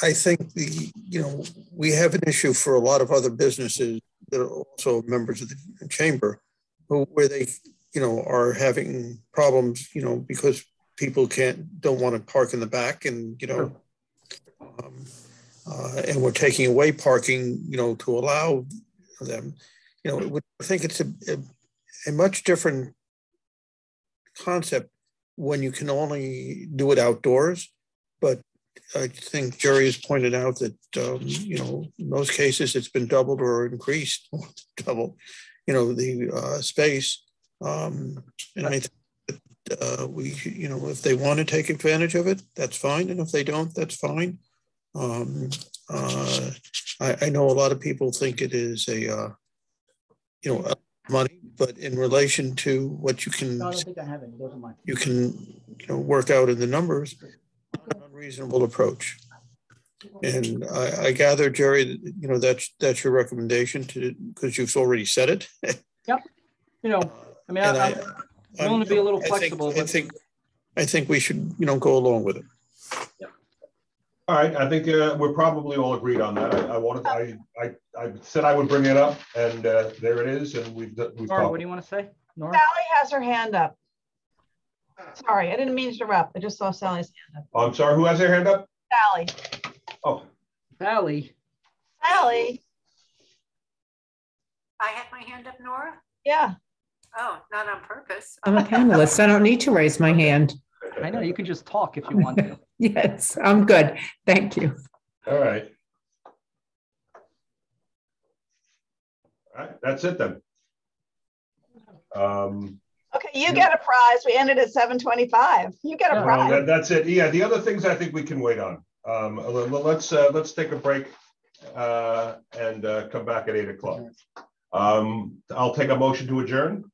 Speaker 3: I think the, you know, we have an issue for a lot of other businesses that are also members of the chamber who- where they, you know, are having problems, you know, because people can't, don't want to park in the back and, you know, um, uh, and we're taking away parking, you know, to allow them, you know, would- I think it's a, a- a much different concept when you can only do it outdoors. But I think Jerry has pointed out that, um, you know, in most cases, it's been doubled or increased, double, you know, the uh, space. Um, and I think that, uh, we, you know, if they want to take advantage of it, that's fine. And if they don't, that's fine. Um, uh, I, I know a lot of people think it is a, uh, you know, money, but in relation to what you can,
Speaker 11: No, I don't think I have. Those are mine.
Speaker 3: you can, you know, work out in the numbers, an unreasonable approach. And I, I gather, Jerry, you know, that's, that's your recommendation to, because you've already said it. Yep.
Speaker 11: You know, I mean,
Speaker 3: And
Speaker 11: I,
Speaker 3: I-
Speaker 11: I'm willing to be a little
Speaker 3: I think-
Speaker 11: flexible,
Speaker 3: I think, I think we should, you know, go along with it.
Speaker 1: All right, I think uh, we're probably all agreed on that. I, I wanted, I, I, I said I would bring it up and uh, there it is and we've, we've
Speaker 11: Nora, what do you want to say? Nora?
Speaker 2: Sally has her hand up. Sorry, I didn't mean to interrupt. I just saw Sally's hand up.
Speaker 1: Oh, I'm sorry, who has their hand up?
Speaker 2: Sally,
Speaker 1: Oh,
Speaker 11: Sally,
Speaker 2: Sally,
Speaker 13: I had my hand up, Nora?
Speaker 2: yeah.
Speaker 13: Oh, not on purpose.
Speaker 14: I'm a panelist. I don't need to raise my hand.
Speaker 11: I know you can just talk if you want to.
Speaker 14: Yes, I'm good. Thank you.
Speaker 1: all right. All right, that's it then. Um,
Speaker 2: Okay, you get a prize. We ended at 725. You get a
Speaker 11: Yeah.
Speaker 1: No,
Speaker 2: prize.
Speaker 1: that- That's it. Yeah, the other things I think we can wait on. Um, l- l- let's, uh, let's take a break, uh, and, uh, come back at eight o'clock. Um, I'll take a motion to adjourn.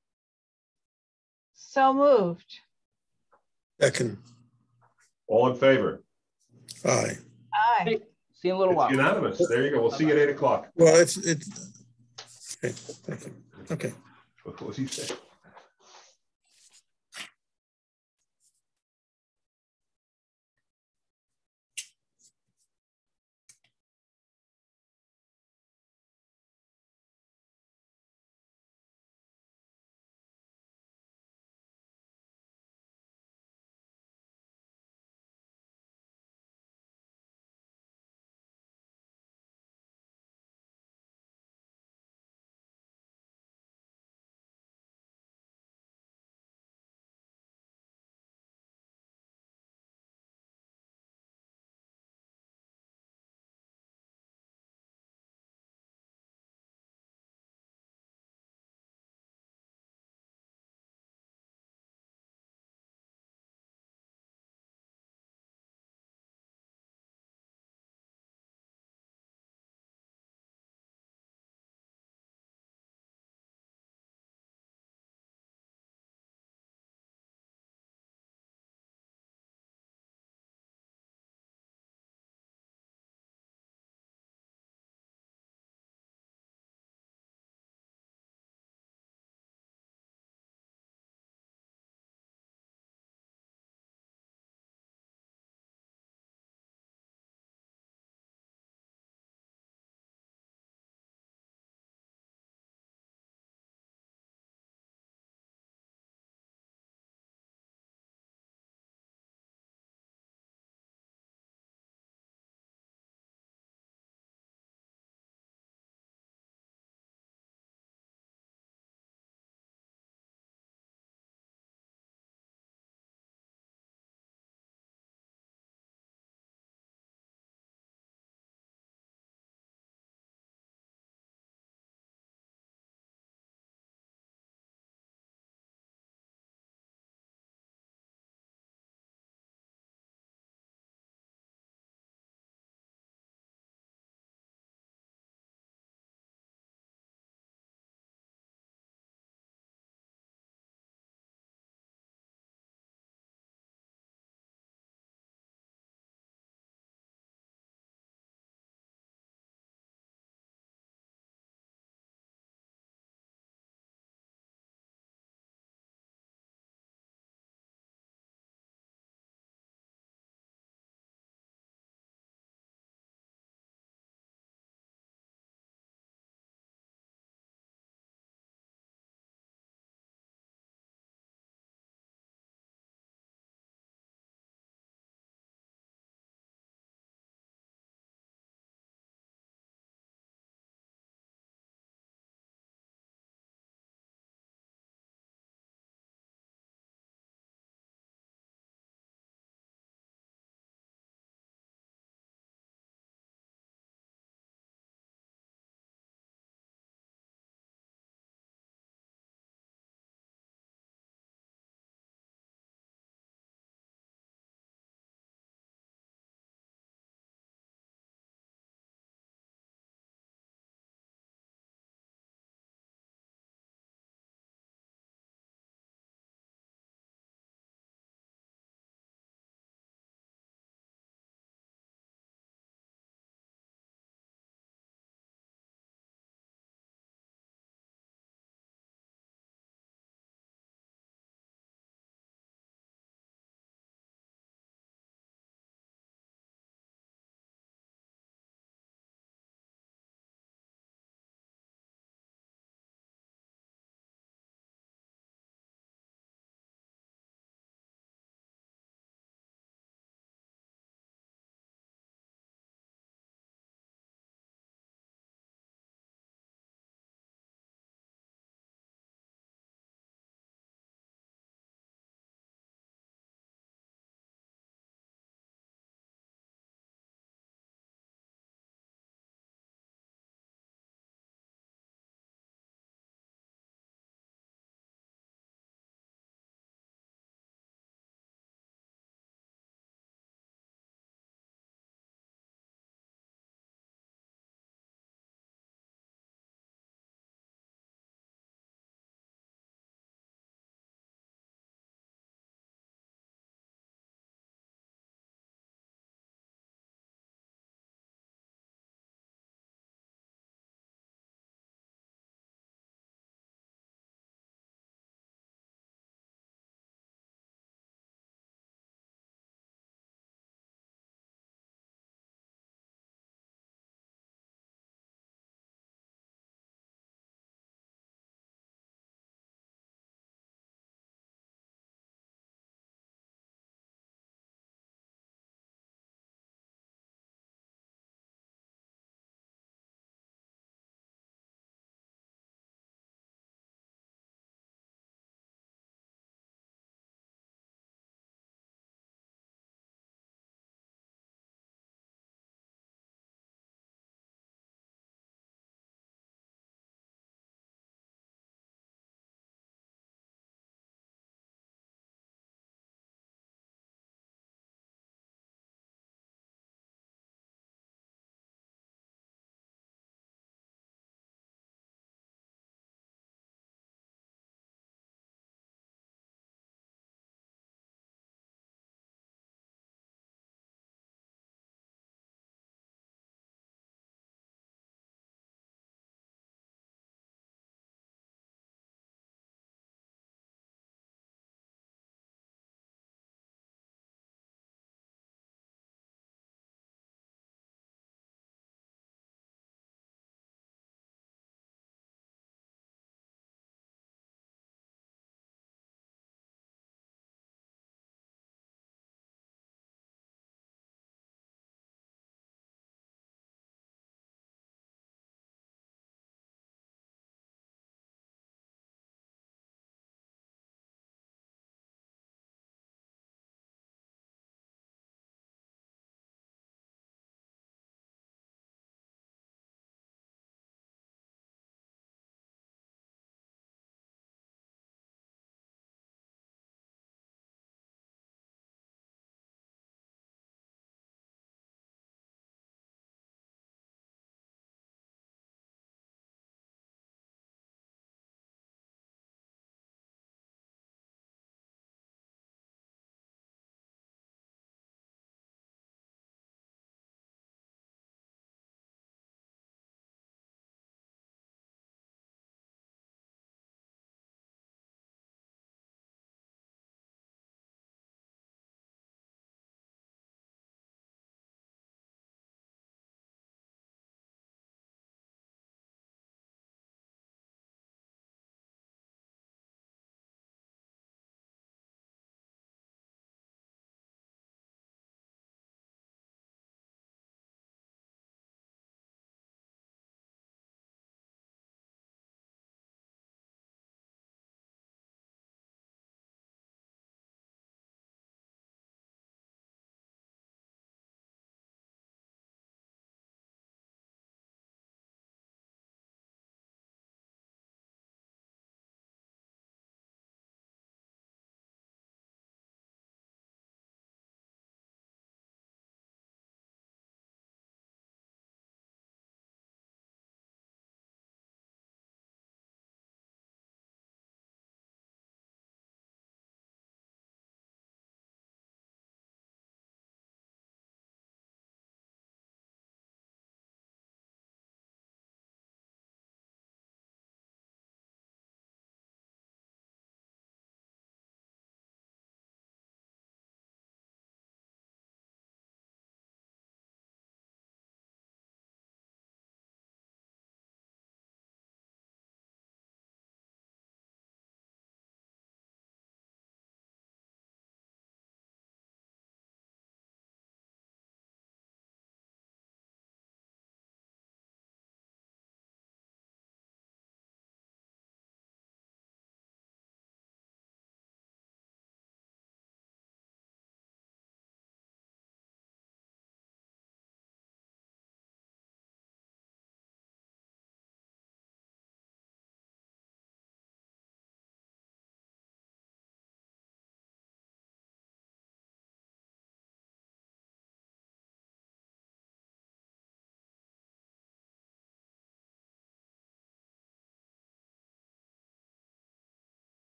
Speaker 2: So moved.
Speaker 3: Second,
Speaker 1: All in favor?
Speaker 3: aye.
Speaker 2: Aye.
Speaker 11: See you in a little
Speaker 1: It's
Speaker 11: while.
Speaker 1: unanimous. There you go. We'll see you at eight o'clock.
Speaker 3: Well, it's, it's, okay, thank you. Okay.
Speaker 1: What was he saying?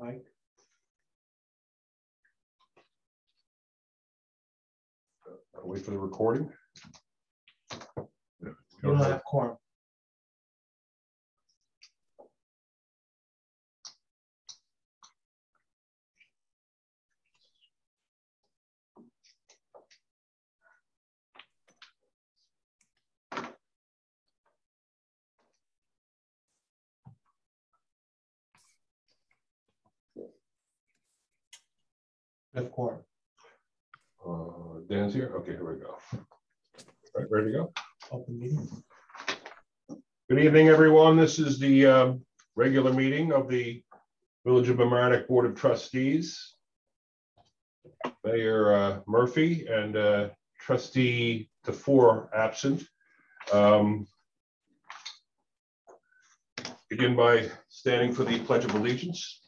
Speaker 4: Mike?
Speaker 1: I'll Wait for the recording.
Speaker 4: You don't have quorum. Have quorum.
Speaker 1: Uh, Dan's here. Okay, here we go. All right, ready to go?
Speaker 4: Open meeting.
Speaker 1: Good evening, everyone. This is the uh, regular meeting of the Village of Mamaroneck Board of Trustees. Mayor uh, Murphy and uh, trustee DeFour absent. Um, Begin by standing for the Pledge of Allegiance.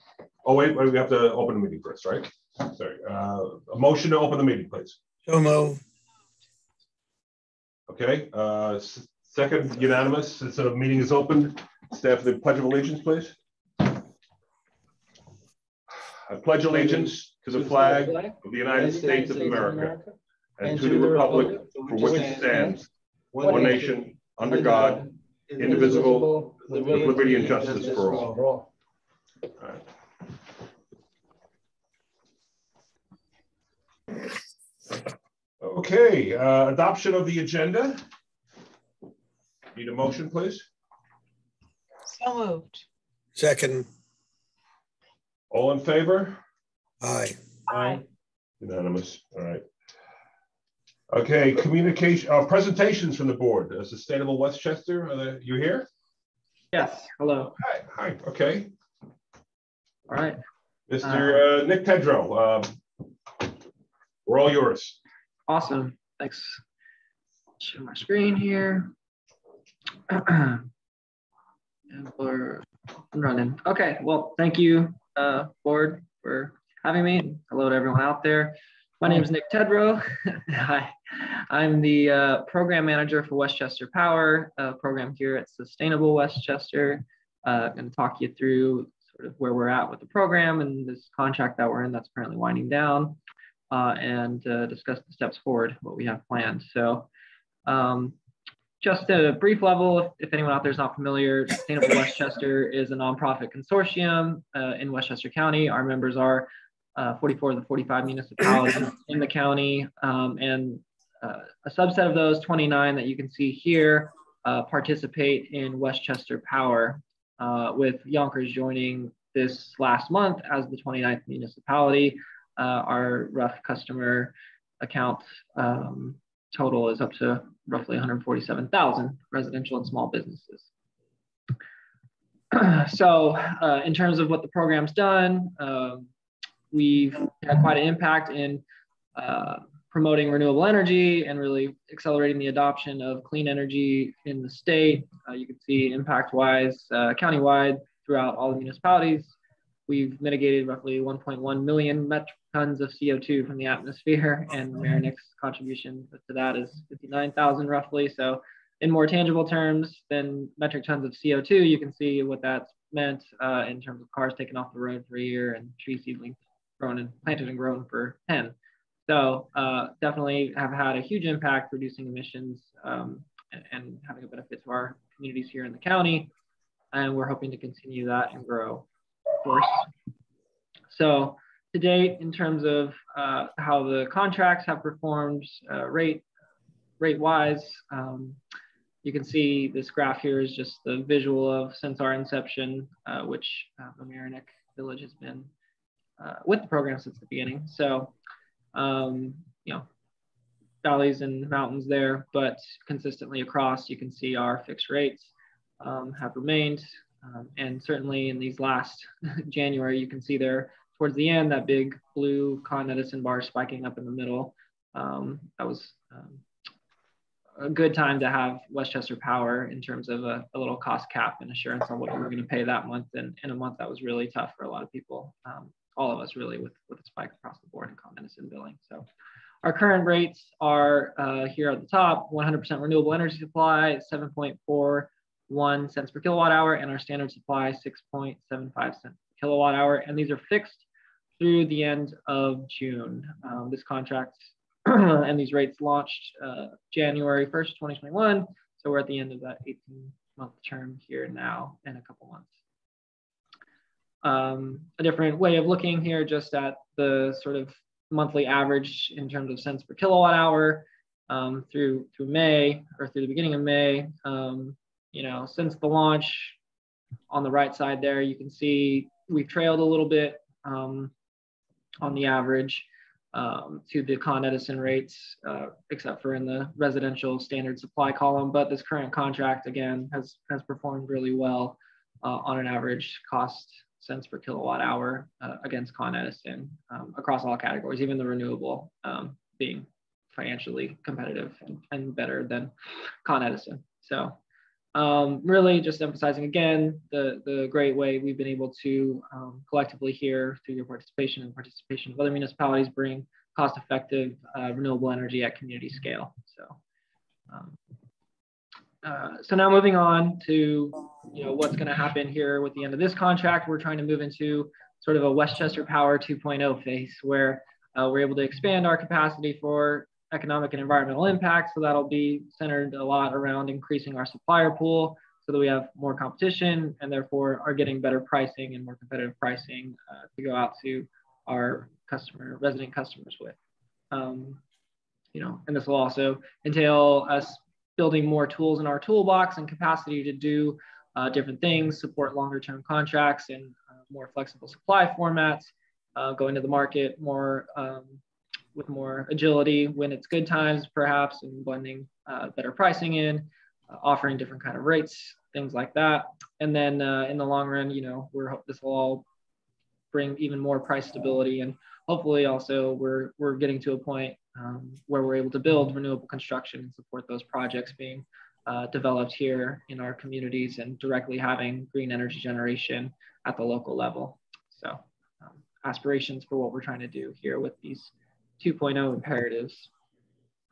Speaker 1: Oh, wait, wait, we have to open the meeting first, right? Sorry. uh, A motion to open the meeting, please.
Speaker 3: So move.
Speaker 1: Okay, uh, s- second unanimous, since the meeting is open, staff the pledge of allegiance, please. I pledge allegiance to the flag of the United States of America and to the republic for which it stands, one nation, under God, indivisible, with liberty and justice for all. All right. Okay, uh, adoption of the agenda. Need a motion, please?
Speaker 2: So moved.
Speaker 3: Second.
Speaker 1: All in favor?
Speaker 3: Aye.
Speaker 2: Aye.
Speaker 1: Unanimous, all right. Okay, communication, uh, presentations from the board, Uh, Sustainable Westchester, are they- you here?
Speaker 15: Yes, hello.
Speaker 1: Hi, hi, okay.
Speaker 15: All right.
Speaker 1: Mr. uh, Nick Tedrow, um, we're all yours.
Speaker 15: Awesome. Thanks. Share my screen here. and we're running. Okay. Well, thank you, uh, board, for having me. Hello to everyone out there. My name is Nick Tedrow. Hi. I'm the uh, program manager for Westchester Power uh, program here at Sustainable Westchester. Uh, going to talk you through sort of where we're at with the program and this contract that we're in that's currently winding down uh, and uh, discuss the steps forward, what we have planned. So um, just at a brief level, if, if, anyone out there is not familiar, Sustainable Westchester is a nonprofit consortium uh, in Westchester County. Our members are uh, 44 of the 45 municipalities in the county, um, and uh, a subset of those 29 that you can see here uh, participate in Westchester Power, with Yonkers joining this last month as the 29th municipality. Uh, our rough customer account um, total is up to roughly 147,000 residential and small businesses. so uh, in terms of what the program's done, um, we've had quite an impact in uh, promoting renewable energy and really accelerating the adoption of clean energy in the state. Uh, you can see impact-wise, uh, countywide throughout all the municipalities. We've mitigated roughly 1.1 million metric tons of CO2 from the atmosphere, and Mamaroneck's contribution to that is 59,000 roughly. So, in more tangible terms than metric tons of CO2, you can see what that's meant uh, in terms of cars taken off the road for a year and tree seedlings grown and planted and grown for 10. So, uh, definitely have had a huge impact reducing emissions um, and, and having a benefit to our communities here in the county. And we're hoping to continue that and grow, course. So, to date in terms of uh, how the contracts have performed uh, rate rate wise. Um, you can see this graph here is just the visual of since our inception, uh, which uh, Mamaroneck Village has been uh, with the program since the beginning. So, um, you know, valleys and mountains there, but consistently across, you can see our fixed rates um, have remained. Um, and certainly in these last January, you can see there towards the end, that big blue Con Edison bar spiking up in the middle. Um, that was um, a good time to have Westchester Power in terms of a, a, little cost cap and assurance on what we were going to pay that month. And in a month that was really tough for a lot of people, um, all of us really, with, with a spike across the board in Con Edison billing. So our current rates are uh, here at the top 100% renewable energy supply, 7.41 cents per kilowatt hour, and our standard supply, 6.75 cents per kilowatt hour, and these are fixed through the end of June. Um, this contract and these rates launched uh, January 1st, 2021. So we're at the end of that 18 month term here now in a couple months. Um, a different way of looking here just at the sort of monthly average in terms of cents per kilowatt hour um, through through May or through the beginning of May. Um, you know, since the launch on the right side there, you can see we've trailed a little bit um, on the average um, to the Con Edison rates, uh, except for in the residential standard supply column. But this current contract, again, has, has performed really well uh, on an average cost cents per kilowatt hour uh, against Con Edison um, across all categories, even the renewable um, being financially competitive and, and, better than Con Edison. So um, really just emphasizing again the, the great way we've been able to um, collectively here through your participation and participation of other municipalities bring cost effective uh, renewable energy at community scale. So, um, uh, so now moving on to you know what's going to happen here with the end of this contract, we're trying to move into sort of a Westchester Power 2.0 phase where uh, we're able to expand our capacity for economic and environmental impact. So that'll be centered a lot around increasing our supplier pool so that we have more competition and therefore are getting better pricing and more competitive pricing uh, to go out to our customer, resident customers with. Um, you know, and this will also entail us building more tools in our toolbox and capacity to do uh, different things, support longer term contracts and uh, more flexible supply formats, uh, going to the market more um, with more agility when it's good times, perhaps, and blending uh, better pricing in, uh, offering different kind of rates, things like that. And then uh, in the long run, you know, we're this will all bring even more price stability, and hopefully also we're we're getting to a point um, where we're able to build renewable construction and support those projects being uh, developed here in our communities and directly having green energy generation at the local level. So um, aspirations for what we're trying to do here with these 2.0 imperatives.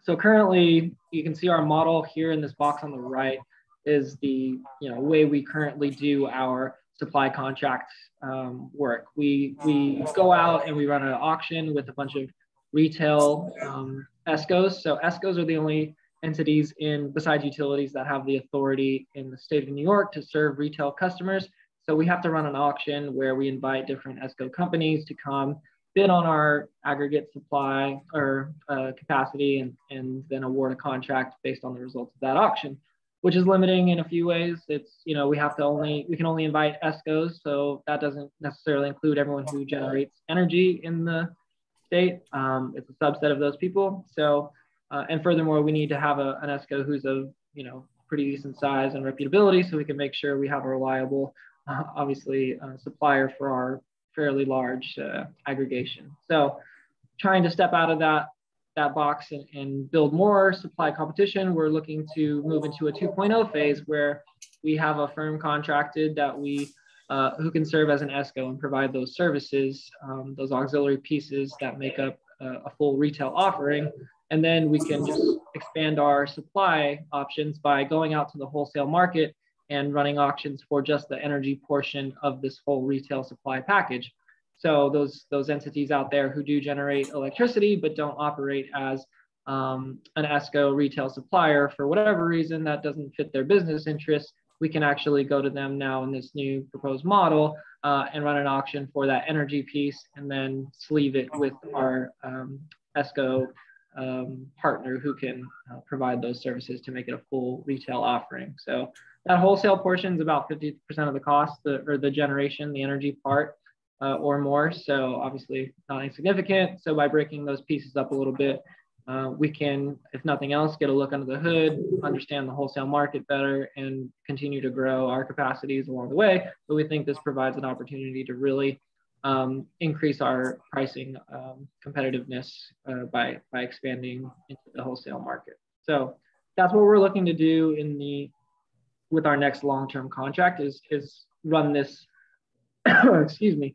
Speaker 15: So currently, you can see our model here in this box on the right is the you know way we currently do our supply contract um, work. We we go out and we run an auction with a bunch of retail um, ESCOs. So ESCOs are the only entities in besides utilities that have the authority in the state of New York to serve retail customers. So we have to run an auction where we invite different ESCO companies to come bid on our aggregate supply or uh, capacity and, and then award a contract based on the results of that auction, which is limiting in a few ways. It's, you know, we have to only, we can only invite ESCOs. So that doesn't necessarily include everyone who generates energy in the state. Um, it's a subset of those people. So, uh, and furthermore, we need to have a, an ESCO who's of, you know, pretty decent size and reputability so we can make sure we have a reliable, uh, obviously, uh, supplier for our fairly large uh, aggregation. So trying to step out of that, that box and, and build more supply competition, we're looking to move into a 2.0 phase where we have a firm contracted that we uh, who can serve as an ESCO and provide those services, um, those auxiliary pieces that make up uh, a full retail offering. And then we can just expand our supply options by going out to the wholesale market and running auctions for just the energy portion of this whole retail supply package. So those, those entities out there who do generate electricity but don't operate as um, an ESCO retail supplier for whatever reason that doesn't fit their business interests, we can actually go to them now in this new proposed model uh, and run an auction for that energy piece and then sleeve it with our um, ESCO um, partner who can uh, provide those services to make it a full retail offering. So that wholesale portion is about 50% of the cost the, or the generation, the energy part uh, or more. So obviously not insignificant. So by breaking those pieces up a little bit, uh, we can, if nothing else, get a look under the hood, understand the wholesale market better, and continue to grow our capacities along the way. But we think this provides an opportunity to really um, increase our pricing um, competitiveness uh, by, by expanding into the wholesale market. So that's what we're looking to do in the with our next long-term contract is is run this excuse me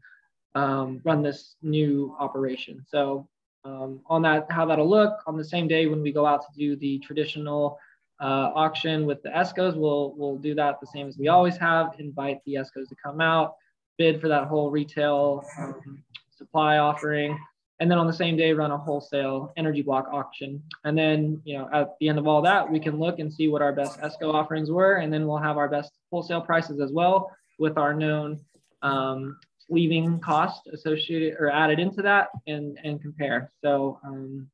Speaker 15: um, run this new operation so um, on that how that'll look on the same day when we go out to do the traditional uh, auction with the ESCOs we'll we'll do that the same as we always have invite the ESCOs to come out bid for that whole retail um, supply offering. And then on the same day, run a wholesale energy block auction. And then, you know, at the end of all that, we can look and see what our best ESCO offerings were. And then we'll have our best wholesale prices as well with our known um, sleeving cost associated or added into that and, and compare. So um,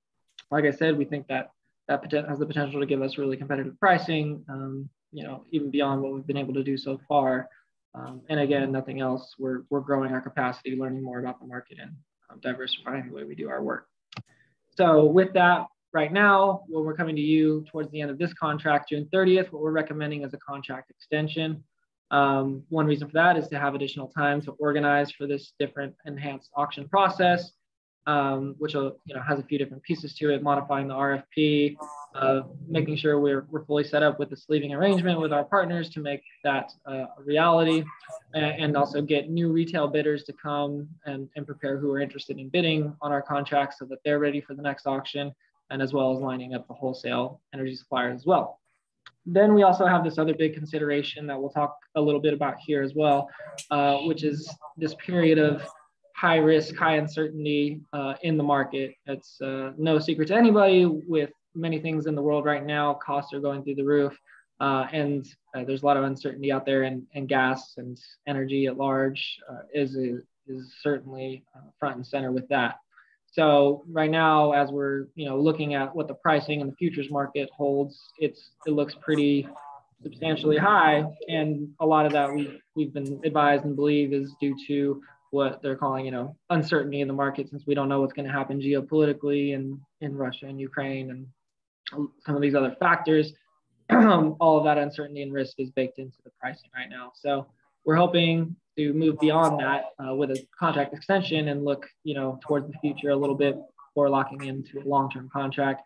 Speaker 15: like I said, we think that that has the potential to give us really competitive pricing, um, you know, even beyond what we've been able to do so far. Um, and again, nothing else, we're, we're growing our capacity, learning more about the market and um, diversifying the way we do our work. So with that, right now, when we're coming to you towards the end of this contract, June 30th, what we're recommending is a contract extension. Um, one reason for that is to have additional time to organize for this different enhanced auction process, um, which will, you know, has a few different pieces to it, modifying the RFP, uh, making sure we're, we're fully set up with the sleeving arrangement with our partners to make that uh, a reality, and, and, also get new retail bidders to come and, and prepare who are interested in bidding on our contracts so that they're ready for the next auction, and as well as lining up the wholesale energy suppliers as well. Then we also have this other big consideration that we'll talk a little bit about here as well, uh, which is this period of high risk, high uncertainty uh, in the market. It's uh, no secret to anybody with many things in the world right now. Costs are going through the roof, uh, and uh, there's a lot of uncertainty out there. And, and gas and energy at large uh, is is certainly front and center with that. So right now, as we're you know looking at what the pricing in the futures market holds, it's it looks pretty substantially high, and a lot of that we we've been advised and believe is due to what they're calling you know uncertainty in the market, since we don't know what's going to happen geopolitically and in Russia and Ukraine and some of these other factors. All of that uncertainty and risk is baked into the pricing right now. So we're hoping to move beyond that uh, with a contract extension and look, you know, towards the future a little bit before locking into a long-term contract.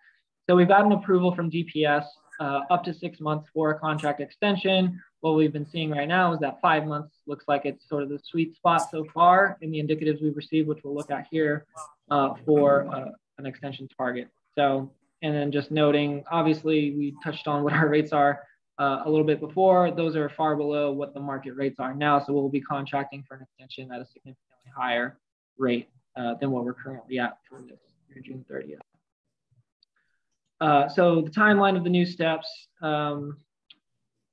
Speaker 15: So we've gotten approval from DPS uh, up to six months for a contract extension. What we've been seeing right now is that five months looks like it's sort of the sweet spot so far in the indicatives we've received, which we'll look at here uh, for uh, an extension target. So, and then just noting, obviously we touched on what our rates are uh, a little bit before. Those are far below what the market rates are now. So we'll be contracting for an extension at a significantly higher rate uh, than what we're currently at for this June 30th. Uh, so the timeline of the new steps, um,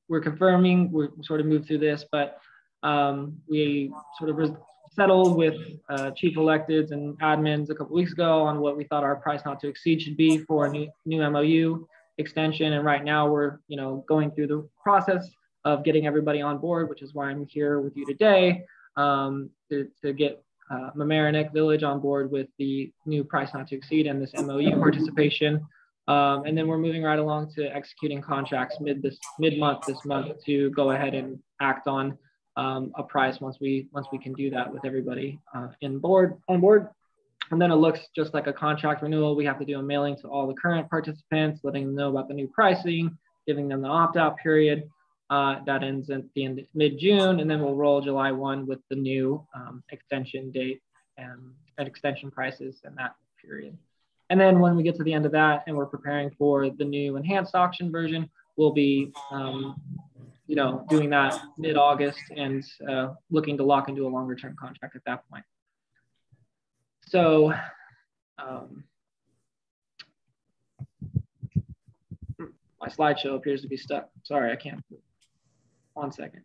Speaker 15: we're confirming, we're sort of moved through this, but um, we sort of settled with uh, chief electeds and admins a couple weeks ago on what we thought our price not to exceed should be for a new, new MOU extension. And right now we're, you know, going through the process of getting everybody on board, which is why I'm here with you today um, to, to get uh, Mamaroneck Village on board with the new price not to exceed and this MOU participation. Um, and then we're moving right along to executing contracts mid this mid month this month to go ahead and act on um, a price once we once we can do that with everybody uh, in board on board. And then it looks just like a contract renewal. We have to do a mailing to all the current participants, letting them know about the new pricing, giving them the opt-out period. Uh, that ends at the end mid-June, and then we'll roll July 1 with the new um, extension date and, and extension prices in that period. And then when we get to the end of that and we're preparing for the new enhanced auction version, we'll be, um, you know, doing that mid-August and uh, looking to lock into a longer term contract at that point. So um, my slideshow appears to be stuck. Sorry, I can't. One second.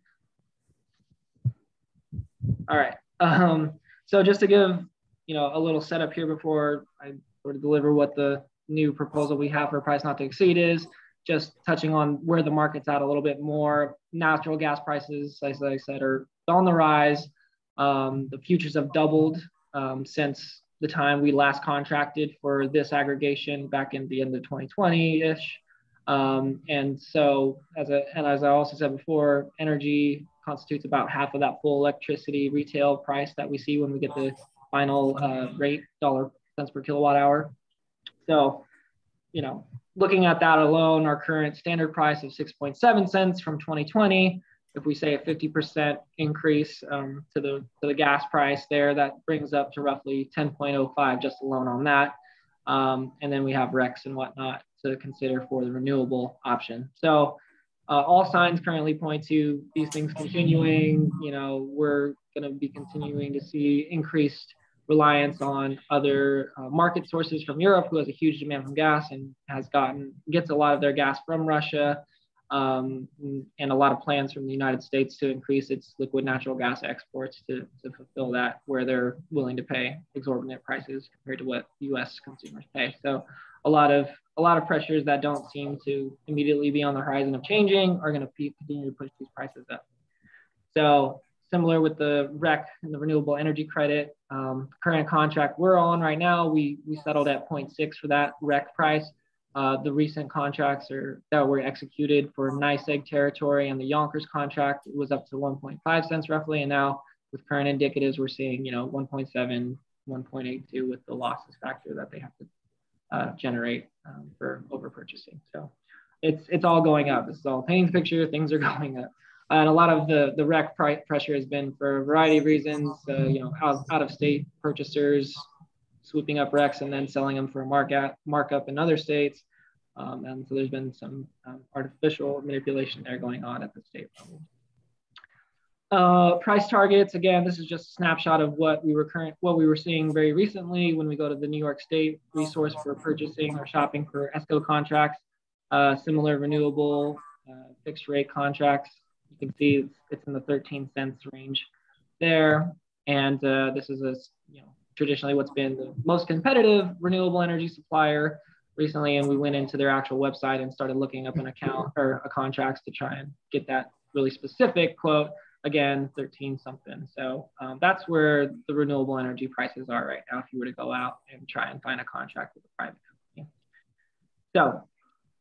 Speaker 15: All right. Um, so just to give you know a little setup here before I sort of deliver what the new proposal we have for price not to exceed is, just touching on where the market's at a little bit more. Natural gas prices, as I said, are on the rise. Um, the futures have doubled um, since the time we last contracted for this aggregation back in the end of 2020-ish. Um, and so, as a, and as I also said before, energy constitutes about half of that full electricity retail price that we see when we get the final uh, rate, dollar cents per kilowatt hour. So, you know, looking at that alone, our current standard price of 6.7 cents from 2020 if we say a 50% increase um, to the to the gas price there, that brings up to roughly 10.05 just alone on that. Um, and then we have RECs and whatnot to consider for the renewable option. So uh, all signs currently point to these things continuing. You know, we're going to be continuing to see increased reliance on other uh, market sources from Europe, who has a huge demand from gas and has gotten gets a lot of their gas from Russia, um, and a lot of plans from the United States to increase its liquid natural gas exports to, to fulfill that, where they're willing to pay exorbitant prices compared to what U.S. consumers pay. So, a lot of a lot of pressures that don't seem to immediately be on the horizon of changing are going to continue to push these prices up. So similar with the REC and the renewable energy credit, um, current contract we're on right now, we, we settled at 0.6 for that REC price. Uh, the recent contracts are, that were executed for NYSEG territory and the Yonkers contract was up to 1.5 cents roughly. And now with current indicatives, we're seeing, you know, 1.7, 1.82 with the losses factor that they have to uh, generate um, for over purchasing. So it's it's all going up. This is all the picture. Things are going up, and a lot of the the REC pressure has been for a variety of reasons. Uh, you know, out, out of state purchasers swooping up RECs and then selling them for a markup markup in other states. Um, and so there's been some um, artificial manipulation there going on at the state level. Uh, price targets, again, this is just a snapshot of what we were current, what we were seeing very recently when we go to the New York State resource for purchasing or shopping for ESCO contracts, uh, similar renewable uh, fixed rate contracts. You can see it's, in the 13 cents range there. And uh, this is a, you know, traditionally what's been the most competitive renewable energy supplier recently. And we went into their actual website and started looking up an account or a contracts to try and get that really specific quote again, 13 something. So um, that's where the renewable energy prices are right now if you were to go out and try and find a contract with a private company. So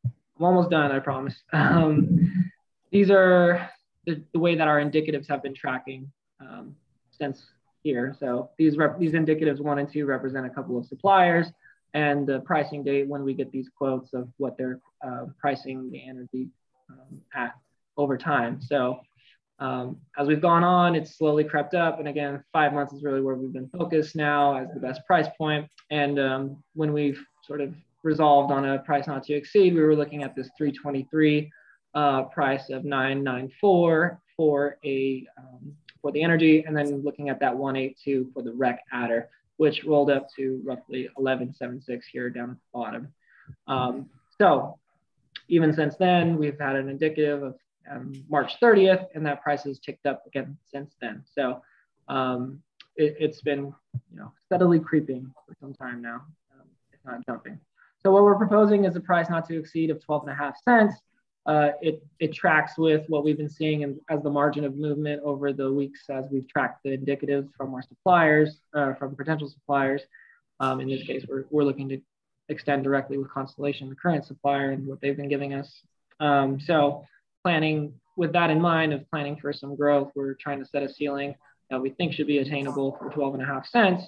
Speaker 15: I'm almost done, I promise. Um, these are the, the, way that our indicatives have been tracking um, since here. So these, these indicatives one and two represent a couple of suppliers and the pricing date when we get these quotes of what they're uh, pricing the energy um, at over time. So um, as we've gone on, it's slowly crept up. And again, five months is really where we've been focused now as the best price point. And um, when we've sort of resolved on a price not to exceed, we were looking at this 323 uh, price of 994 for a um, for the energy, and then looking at that 182 for the REC adder, which rolled up to roughly 1176 here down at the bottom. Um, so even since then, we've had an indicative of um, March 30th, and that price has ticked up again since then. So um, it, has been, you know, steadily creeping for some time now, um, if not jumping. So what we're proposing is a price not to exceed of 12 and a half cents. Uh, it, it tracks with what we've been seeing in, as the margin of movement over the weeks as we've tracked the indicatives from our suppliers, uh, from potential suppliers. Um, in this case, we're, we're looking to extend directly with Constellation, the current supplier, and what they've been giving us. Um, so planning with that in mind of planning for some growth, we're trying to set a ceiling that we think should be attainable for 12 and a half cents.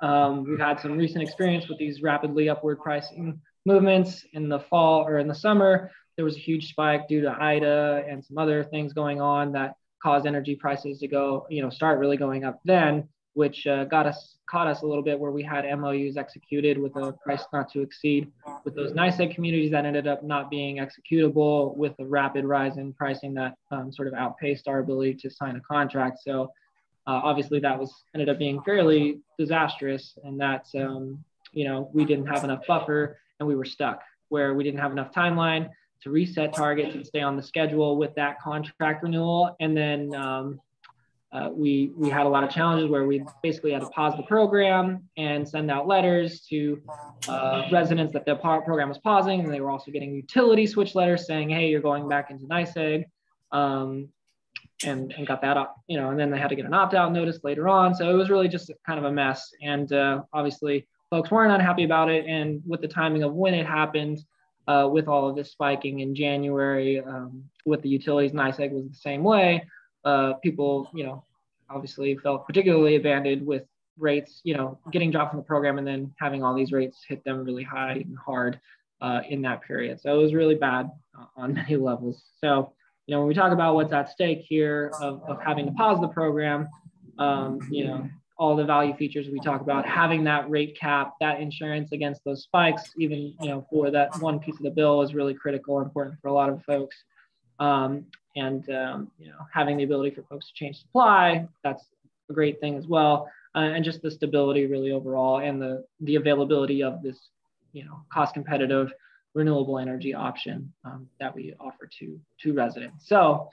Speaker 15: Um, we've had some recent experience with these rapidly upward pricing movements in the fall or in the summer. There was a huge spike due to Ida and some other things going on that caused energy prices to go, you know, start really going up then which uh, got us caught us a little bit where we had MOUs executed with a price not to exceed with those NYSEG communities that ended up not being executable with a rapid rise in pricing that um, sort of outpaced our ability to sign a contract. So uh, obviously that was ended up being fairly disastrous and that, um, you know, we didn't have enough buffer and we were stuck where we didn't have enough timeline to reset targets and stay on the schedule with that contract renewal. And then um, uh, we we had a lot of challenges where we basically had to pause the program and send out letters to uh, residents that the program was pausing, and they were also getting utility switch letters saying, "Hey, you're going back into NYSEG," um, and and got that up, you know, and then they had to get an opt-out notice later on. So it was really just kind of a mess, and uh, obviously folks weren't unhappy about it. And with the timing of when it happened, uh, with all of this spiking in January, um, with the utilities, NYSEG was the same way uh, people, you know, obviously felt particularly abandoned with rates, you know, getting dropped from the program and then having all these rates hit them really high and hard uh, in that period. So it was really bad on many levels. So, you know, when we talk about what's at stake here of, of having to pause the program, um, you know, all the value features we talk about, having that rate cap, that insurance against those spikes, even, you know, for that one piece of the bill is really critical, important for a lot of folks. Um, and um, you know, having the ability for folks to change supply, that's a great thing as well. Uh, and just the stability really overall and the, the availability of this, you know, cost competitive renewable energy option um, that we offer to, to residents. So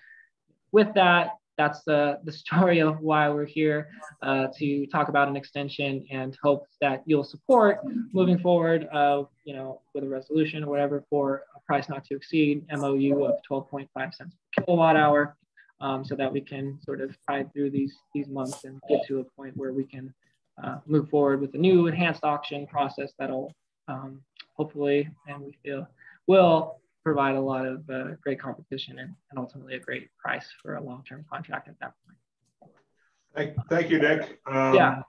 Speaker 15: with that, that's the, the story of why we're here uh, to talk about an extension and hope that you'll support moving forward, uh, you know, with a resolution or whatever for a price not to exceed MOU of 12.5 cents per kilowatt hour um, so that we can sort of tide through these, these months and get to a point where we can uh, move forward with a new enhanced auction process that'll um, hopefully, and we feel will provide a lot of uh, great competition and, and ultimately a great price for a long-term contract at that point.
Speaker 1: Thank, thank you, Nick. Um,
Speaker 15: yeah,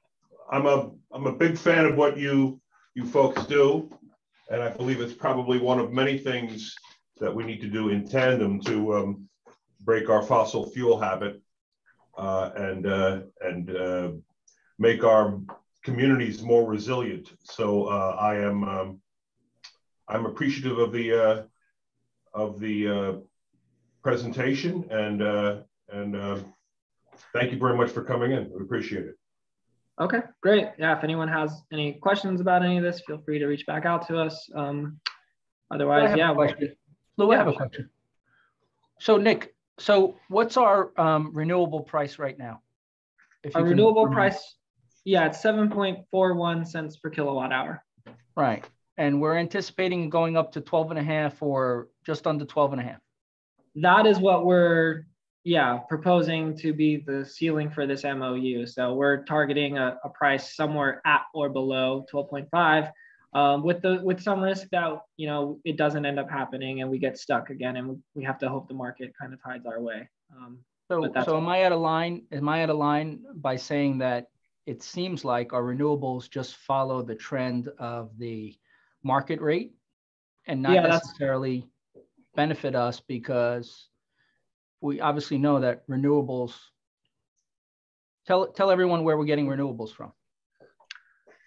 Speaker 1: I'm a I'm a big fan of what you you folks do, and I believe it's probably one of many things that we need to do in tandem to um, break our fossil fuel habit uh, and uh, and uh, make our communities more resilient. So uh, I am um, I'm appreciative of the uh, of the uh, presentation and uh, and uh, thank you very much for coming in. We appreciate it.
Speaker 15: Okay, great. Yeah, if anyone has any questions about any of this, feel free to reach back out to us. Um, otherwise, yeah.
Speaker 11: Question. Lou, I have a question. So Nick, so what's our um, renewable price right now?
Speaker 15: If our renewable price, yeah, it's 7.41 cents per kilowatt hour.
Speaker 11: Right and we're anticipating going up to 12 and a half or just under 12 and a half.
Speaker 15: That is what we're, yeah, proposing to be the ceiling for this MOU. So we're targeting a, a price somewhere at or below 12.5. Um, with the with some risk that you know it doesn't end up happening and we get stuck again and we have to hope the market kind of tides our way. Um,
Speaker 11: so, so am I at a line? Am I at a line by saying that it seems like our renewables just follow the trend of the market rate and not yeah, necessarily benefit us because we obviously know that renewables tell tell everyone where we're getting renewables from.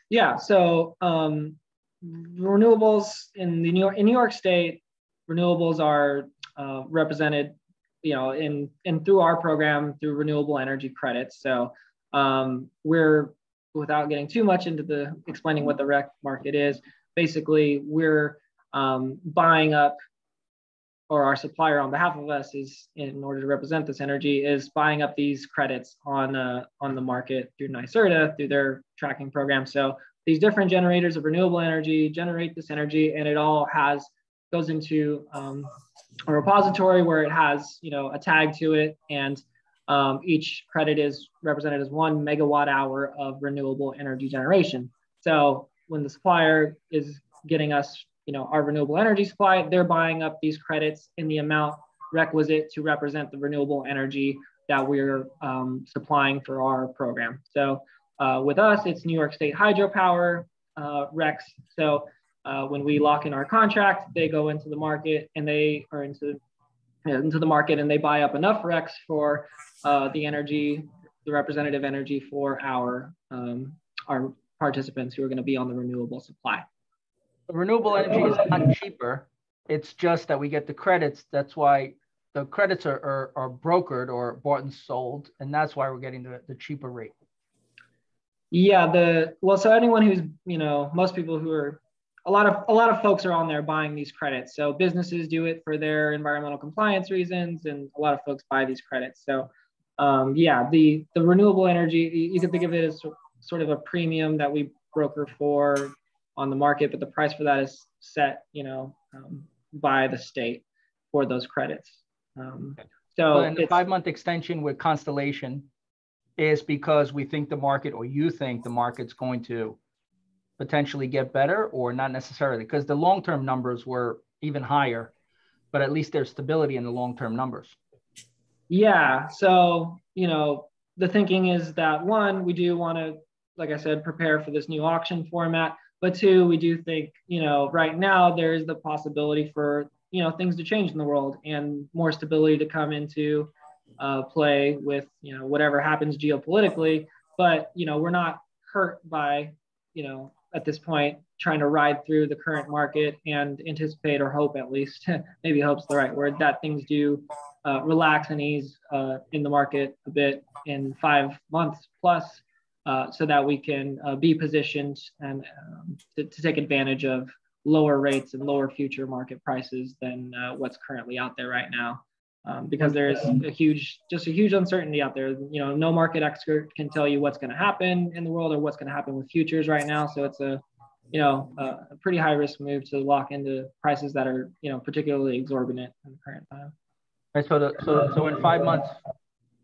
Speaker 15: Yeah so um, renewables in the new york in new york state renewables are uh, represented you know in and through our program through renewable energy credits. So um, we're without getting too much into the explaining what the REC market is basically we're um, buying up or our supplier on behalf of us is in order to represent this energy is buying up these credits on uh, on the market through NYSERDA through their tracking program. So these different generators of renewable energy generate this energy, and it all has goes into um, a repository where it has you know a tag to it, and um, each credit is represented as one megawatt hour of renewable energy generation. So when the supplier is getting us, you know, our renewable energy supply, they're buying up these credits in the amount requisite to represent the renewable energy that we're um, supplying for our program. So uh, with us, it's New York State Hydropower uh, RECs. So uh, when we lock in our contract, they go into the market and they are into into the market and they buy up enough RECs for uh, the energy, the representative energy for our um, our participants who are going to be on the renewable supply.
Speaker 11: The renewable energy is not cheaper. It's just that we get the credits. That's why the credits are, are, are brokered or bought and sold. And that's why we're getting the, the cheaper rate.
Speaker 15: Yeah, the well, so anyone who's, you know, most people who are a lot of a lot of folks are on there buying these credits. So businesses do it for their environmental compliance reasons, and a lot of folks buy these credits. So um, yeah, the the renewable energy you can think of it as sort of a premium that we broker for on the market, but the price for that is set, you know, um, by the state for those credits. Um, so
Speaker 11: well, the five month extension with Constellation is because we think the market, or you think the market's going to potentially get better, or not necessarily, because the long term numbers were even higher, but at least there's stability in the long term numbers.
Speaker 15: Yeah. So, you know, the thinking is that one, we do want to like I said, prepare for this new auction format. But two, we do think, you know, right now there is the possibility for, you know, things to change in the world and more stability to come into uh, play with, you know, whatever happens geopolitically. But, you know, we're not hurt by, you know, at this point trying to ride through the current market and anticipate or hope at least, maybe hope's the right word, that things do uh, relax and ease uh, in the market a bit in five months plus, uh, so that we can uh, be positioned and um, to, to, take advantage of lower rates and lower future market prices than uh, what's currently out there right now. Um, because there's a huge, just a huge uncertainty out there. You know, no market expert can tell you what's going to happen in the world or what's going to happen with futures right now. So it's a, you know, a pretty high risk move to lock into prices that are, you know, particularly exorbitant in the current time.
Speaker 11: Right. So, the, so, so in five months,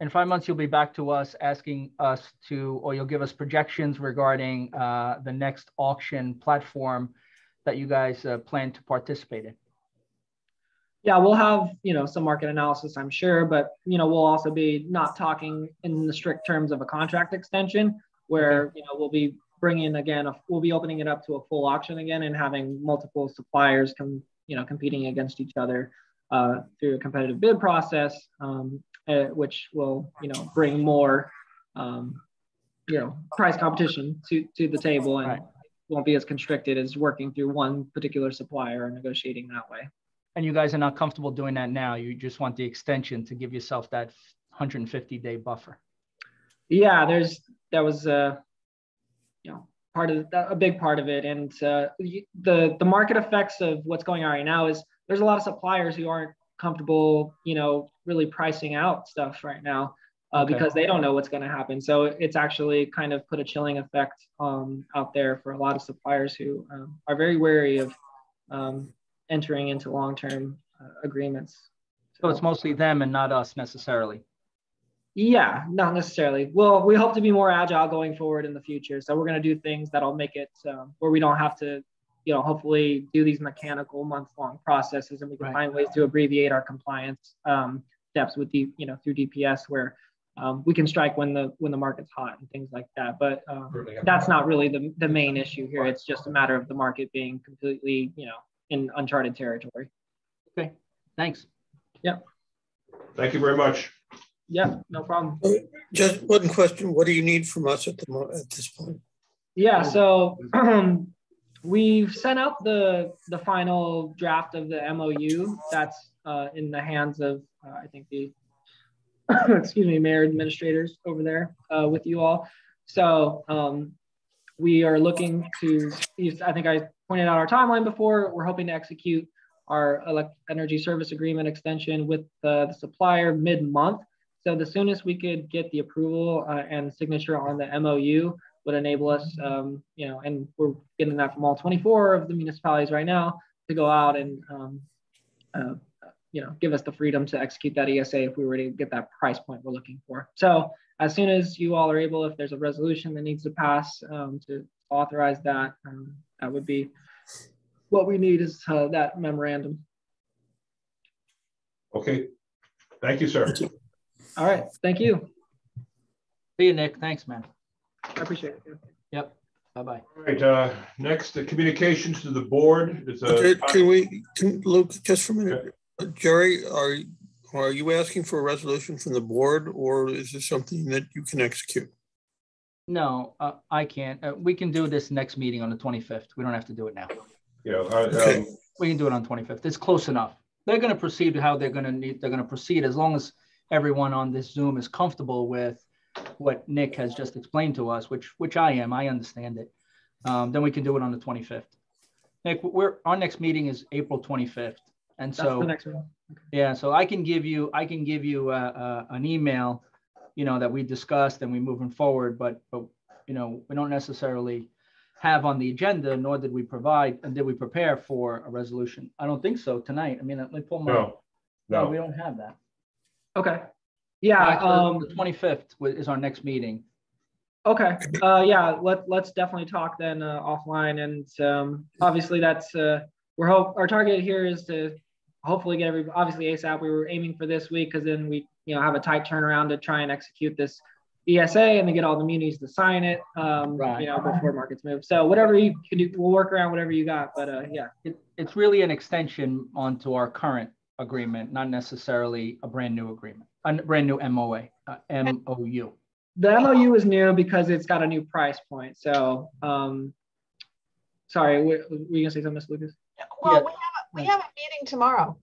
Speaker 11: in five months, you'll be back to us asking us to, or you'll give us projections regarding uh, the next auction platform that you guys uh, plan to participate in.
Speaker 15: Yeah, we'll have you know some market analysis, I'm sure, but you know we'll also be not talking in the strict terms of a contract extension, where okay. you know we'll be bringing again, a, we'll be opening it up to a full auction again and having multiple suppliers come you know competing against each other uh, through a competitive bid process, um, uh, which will you know bring more um, you know price competition to to the table and right. won't be as constricted as working through one particular supplier or negotiating that way.
Speaker 11: And you guys are not comfortable doing that now. You just want the extension to give yourself that 150 day buffer.
Speaker 15: Yeah, there's that was uh, you know part of a big part of it, and uh, the the market effects of what's going on right now is there's a lot of suppliers who aren't comfortable, you know, really pricing out stuff right now uh, okay. because they don't know what's going to happen. So it's actually kind of put a chilling effect um, out there for a lot of suppliers who um, are very wary of um, entering into long-term uh, agreements.
Speaker 11: So, so it's mostly them and not us necessarily.
Speaker 15: Yeah, not necessarily. Well, we hope to be more agile going forward in the future. So we're going to do things that'll make it um, where we don't have to you know, hopefully do these mechanical month-long processes, and we can right. find ways to abbreviate our compliance um, steps with the, you know, through DPS where um, we can strike when the when the market's hot and things like that. But um, that's not really the, the main issue here. It's just a matter of the market being completely, you know, in uncharted territory.
Speaker 11: Okay, thanks.
Speaker 15: Yeah.
Speaker 1: Thank you very much.
Speaker 15: Yeah, no problem.
Speaker 3: Just one question: What do you need from us at the at this point?
Speaker 15: Yeah, so we've sent out the the final draft of the MOU. That's uh, in the hands of uh, I think the excuse me mayor administrators over there uh, with you all. So um, we are looking to. I think I pointed out our timeline before. We're hoping to execute our energy service agreement extension with the, the supplier mid month. So the soonest we could get the approval uh, and signature on the MOU would enable us, um, you know, and we're getting that from all 24 of the municipalities right now to go out and, um, uh, you know, give us the freedom to execute that ESA if we were to get that price point we're looking for. So as soon as you all are able, if there's a resolution that needs to pass um, to authorize that, um, that would be what we need is uh, that memorandum.
Speaker 1: Okay. Thank you, sir.
Speaker 15: All right. Thank you.
Speaker 11: See you, Nick. Thanks, man.
Speaker 15: I appreciate it.
Speaker 11: Yep. Bye-bye.
Speaker 1: All right, uh, next, the communications to the board. Is a,
Speaker 3: Okay, Can we, can, Luke, just for a minute, Uh, Jerry, are, are you asking for a resolution from the board or is this something that you can execute?
Speaker 11: No, uh, I can't. Uh, we can do this next meeting on the 25th. We don't have to do it now.
Speaker 1: yeah, uh,
Speaker 3: Okay.
Speaker 1: um,
Speaker 11: We can do it on 25th. It's close enough. They're going to proceed how they're going to need, they're going to proceed as long as everyone on this Zoom is comfortable with what Nick has just explained to us, which which I am, I understand it. Um, then we can do it on the 25th. Nick, we're our next meeting is April 25th, and so
Speaker 15: Okay.
Speaker 11: yeah, so I can give you I can give you uh, uh, an email, you know, that we discussed and we moving forward, but but you know we don't necessarily have on the agenda, nor did we provide and did we prepare for a resolution. I don't think so tonight. I mean, let me pull my.
Speaker 1: No,
Speaker 11: no,
Speaker 1: no.
Speaker 11: we don't have that.
Speaker 15: Okay. Yeah. Um,
Speaker 11: the 25th is our next meeting.
Speaker 15: Okay. Uh, yeah. Let Let's definitely talk then uh, offline, and um, obviously that's uh, we're hope our target here is to hopefully get every obviously ASAP. We were aiming for this week because then we you know have a tight turnaround to try and execute this ESA and then get all the munis to sign it. Um,
Speaker 11: Right.
Speaker 15: You know before markets move. So whatever you can do, we'll work around whatever you got. But uh, yeah.
Speaker 11: It, it's really an extension onto our current agreement, not necessarily a brand new agreement, a brand new MOA, uh, MOU.
Speaker 15: The MOU is new because it's got a new price point. So um, sorry, were were you gonna say something, Ms. Lucas?
Speaker 2: Well,
Speaker 15: Yeah.
Speaker 2: we have, a we have a meeting tomorrow.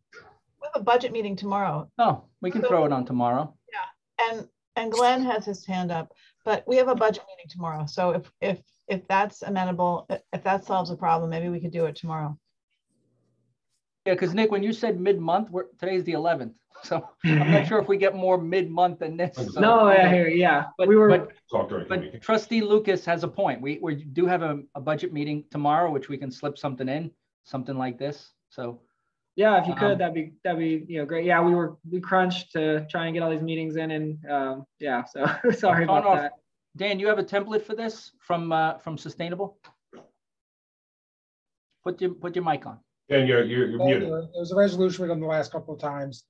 Speaker 2: We have a budget meeting tomorrow.
Speaker 11: Oh, we can throw it on tomorrow.
Speaker 2: Yeah, and, and Glenn has his hand up, but we have a budget meeting tomorrow. So if, if, if that's amenable, if that solves a problem, maybe we could do it tomorrow.
Speaker 11: Yeah, because Nick, when you said mid-month, we're, today's the eleventh, so I'm not sure if we get more mid-month than this. so-
Speaker 15: No, I hear you, yeah.
Speaker 11: But,
Speaker 15: We were-
Speaker 11: but,
Speaker 1: Talk during
Speaker 11: but
Speaker 1: meeting.
Speaker 11: trustee Lucas has a point. We, we do have a, a budget meeting tomorrow, which we can slip something in, something like this, so.
Speaker 15: Yeah, if you
Speaker 11: Um,
Speaker 15: could, that'd be, that'd be, you know, great. Yeah, we were, we crunched to try and get all these meetings in and, um, yeah, so sorry about
Speaker 11: off-
Speaker 15: that.
Speaker 11: Dan, you have a template for this from, uh, from Sustainable? Put your, put your mic on.
Speaker 1: And you're, you're you're muted.
Speaker 6: There's a resolution we've done the last couple of times.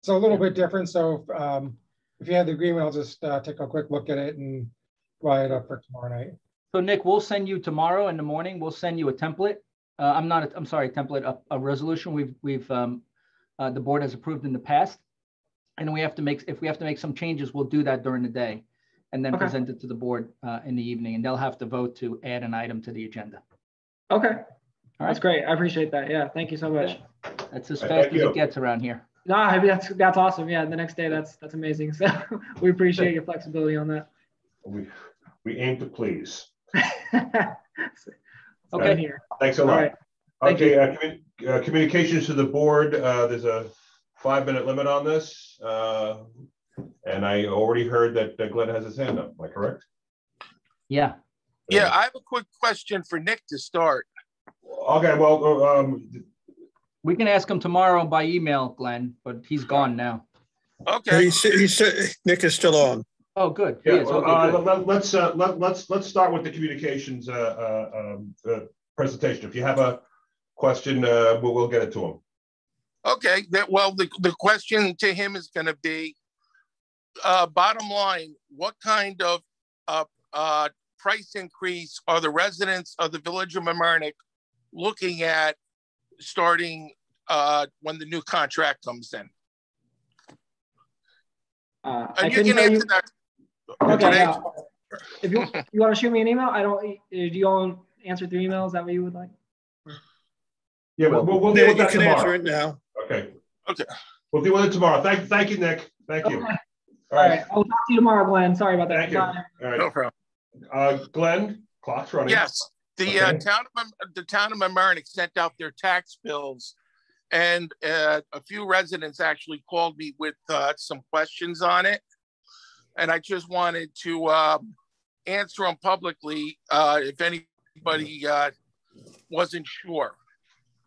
Speaker 6: It's a little bit different, so um, if you have the agreement, I'll just uh, take a quick look at it and write it up for tomorrow night.
Speaker 11: So Nick, we'll send you tomorrow in the morning, we'll send you a template. Uh, I'm not, a- I'm sorry, A template, a, a resolution we've, we've, um, uh, the board has approved in the past. And we have to make, if we have to make some changes, we'll do that during the day. And then
Speaker 15: Okay.
Speaker 11: present it to the board, uh, in the evening, and they'll have to vote to add an item to the agenda.
Speaker 15: Okay,
Speaker 11: All
Speaker 15: that's great. I appreciate that. Yeah, thank you so much.
Speaker 11: that's as fast
Speaker 1: right,
Speaker 11: as
Speaker 1: you.
Speaker 11: it gets around here.
Speaker 15: No, I mean, that's, that's awesome. Yeah, the next day, that's, that's amazing. So we appreciate your flexibility on that.
Speaker 1: We, we aim to please.
Speaker 11: Okay.
Speaker 15: Same here.
Speaker 1: Thanks a lot.
Speaker 15: right. Thank
Speaker 1: Okay, uh, commu- uh, communications to the board, uh, there's a five-minute limit on this. uh, And I already heard that uh, Glenn has his hand up, am I correct?
Speaker 11: Yeah,
Speaker 16: Yeah, I have a quick question for Nick to start.
Speaker 1: Okay, well, uh, um,
Speaker 11: we can ask him tomorrow by email, Glenn, but he's gone now.
Speaker 16: Okay,
Speaker 3: He's, he's, Nick is still on.
Speaker 11: Oh, good.
Speaker 1: Yeah, well,
Speaker 11: Okay,
Speaker 1: uh,
Speaker 11: good.
Speaker 1: let- let's, uh, let, let's, let's start with the communications, uh, uh, um, uh, presentation. If you have a question, uh, we'll, we'll get it to him.
Speaker 16: okay. That, well, the, the question to him is gonna be, uh, bottom line, what kind of, uh, uh, price increase are the residents of the village of Mamaroneck looking at starting, uh, when the new contract comes in?
Speaker 15: Uh, I
Speaker 16: And you can
Speaker 15: tell you.
Speaker 16: that.
Speaker 15: Okay,
Speaker 16: today.
Speaker 15: yeah. If you, you want to shoot me an email, I don't, uh, do you want to answer through email? Is that what you would like?
Speaker 1: Yeah, we'll, we'll we'll deal with
Speaker 3: you
Speaker 1: that
Speaker 3: can answer
Speaker 1: tomorrow.
Speaker 3: it now.
Speaker 1: Okay.
Speaker 16: Okay.
Speaker 1: We'll deal with it tomorrow. Thank, thank you, Nick. Thank you.
Speaker 15: Okay.
Speaker 1: All
Speaker 15: All
Speaker 1: right,
Speaker 15: right, I'll talk to you tomorrow, Glenn. Sorry about that.
Speaker 1: Thank you. All right.
Speaker 16: No problem.
Speaker 1: Uh, Glenn, clock's running.
Speaker 16: Yes, the uh, town of, the town of Mamaroneck sent out their tax bills. And uh, a few residents actually called me with uh, some questions on it. And I just wanted to um, answer them publicly uh, if anybody uh, wasn't sure.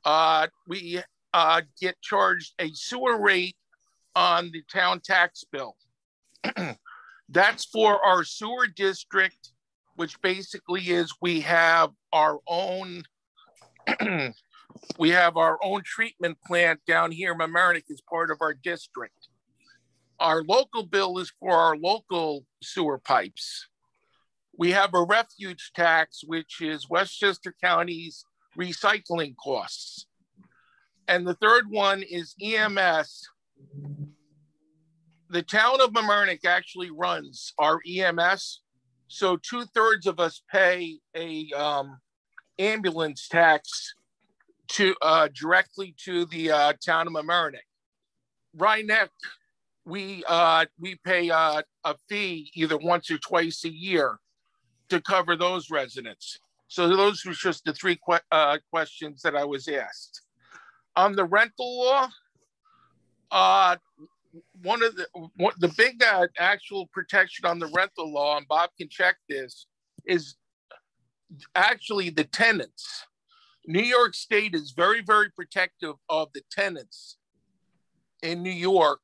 Speaker 16: Uh, We uh, get charged a sewer rate on the town tax bill. That's for our sewer district which basically is we have our own we have our own treatment plant down here in Mamaroneck as part of our district. Our local bill is for our local sewer pipes. We have a refuge tax, which is Westchester County's recycling costs. And the third one is EMS. The town of Mamaroneck actually runs our EMS so two thirds of us pay a um, ambulance tax to uh, directly to the uh, town of Mamaroneck. Rye Neck, we uh, we pay uh, a fee either once or twice a year to cover those residents. So those were just the three que- uh, questions that I was asked. On the rental law, uh, one of the one, the big uh, actual protection on the rental law, and Bob can check this, is actually the tenants. New York State is very, very protective of the tenants in New York,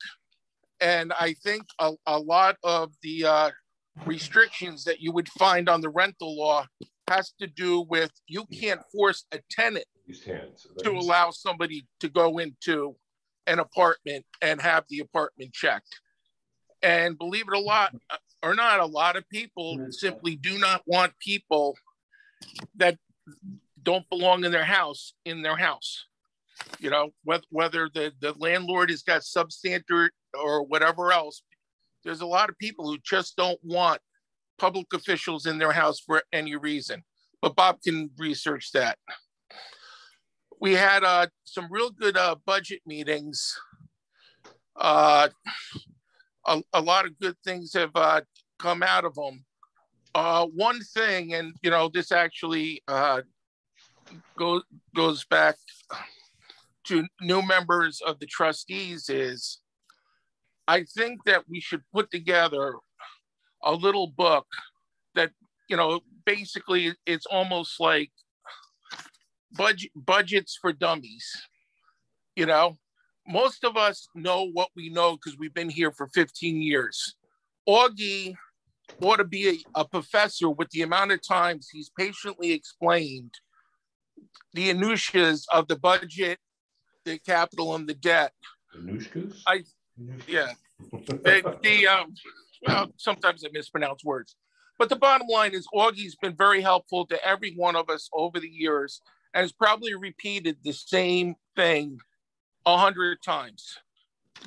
Speaker 16: and I think a, a lot of the uh, restrictions that you would find on the rental law has to do with you can't force a tenant to allow somebody to go into an apartment and have the apartment checked. And believe it a lot or not, a lot of people simply do not want people that don't belong in their house in their house. You know, whether, whether the, the landlord has got substandard or whatever else, there's a lot of people who just don't want public officials in their house for any reason. but Bob can research that. We had uh, some real good uh, budget meetings. Uh, a, a, lot of good things have uh, come out of them. Uh, one thing, and you know, this actually uh, goes goes back to new members of the trustees is I think that we should put together a little book that, you know, basically it's almost like budget budgets for dummies. You know, most of us know what we know because we've been here for 15 years. Augie ought to be a, a professor with the amount of times he's patiently explained the minutiae of the budget, the capital, and the debt.
Speaker 1: Minushkas?
Speaker 16: I, yeah. the, the um, well, sometimes I mispronounce words. But the bottom line is Augie's been very helpful to every one of us over the years has probably repeated the same thing a hundred times.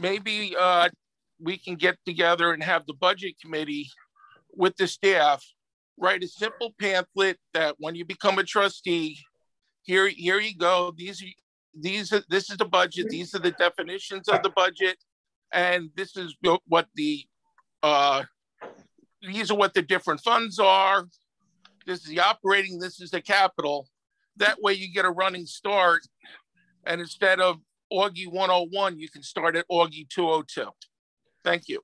Speaker 16: Maybe uh, we can get together and have the budget committee with the staff write a simple pamphlet that when you become a trustee, here, here you go. These are these are this is the budget. These are the definitions of the budget, and this is what the uh, these are what the different funds are. This is the operating. This is the capital. That way, you get a running start, and instead of Augie 101, you can start at Augie 202. Thank you.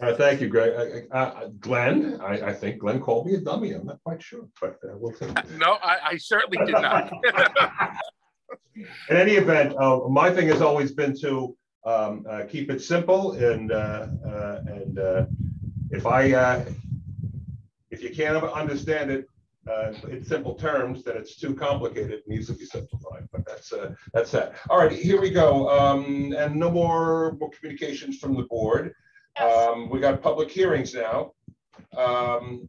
Speaker 1: Uh, thank you, Greg. Uh, uh, Glenn, I, I, think Glenn called me a dummy. I'm not quite sure, but uh, we'll see.
Speaker 16: No, I, I, certainly did not.
Speaker 1: In any event, uh, my thing has always been to um, uh, keep it simple, and and if I if you can't understand it in simple terms, then it's too complicated. It needs to be simplified. But that's that's that. All right, here we go. Um, and no more, more communications from the board. Um, we got public hearings now um,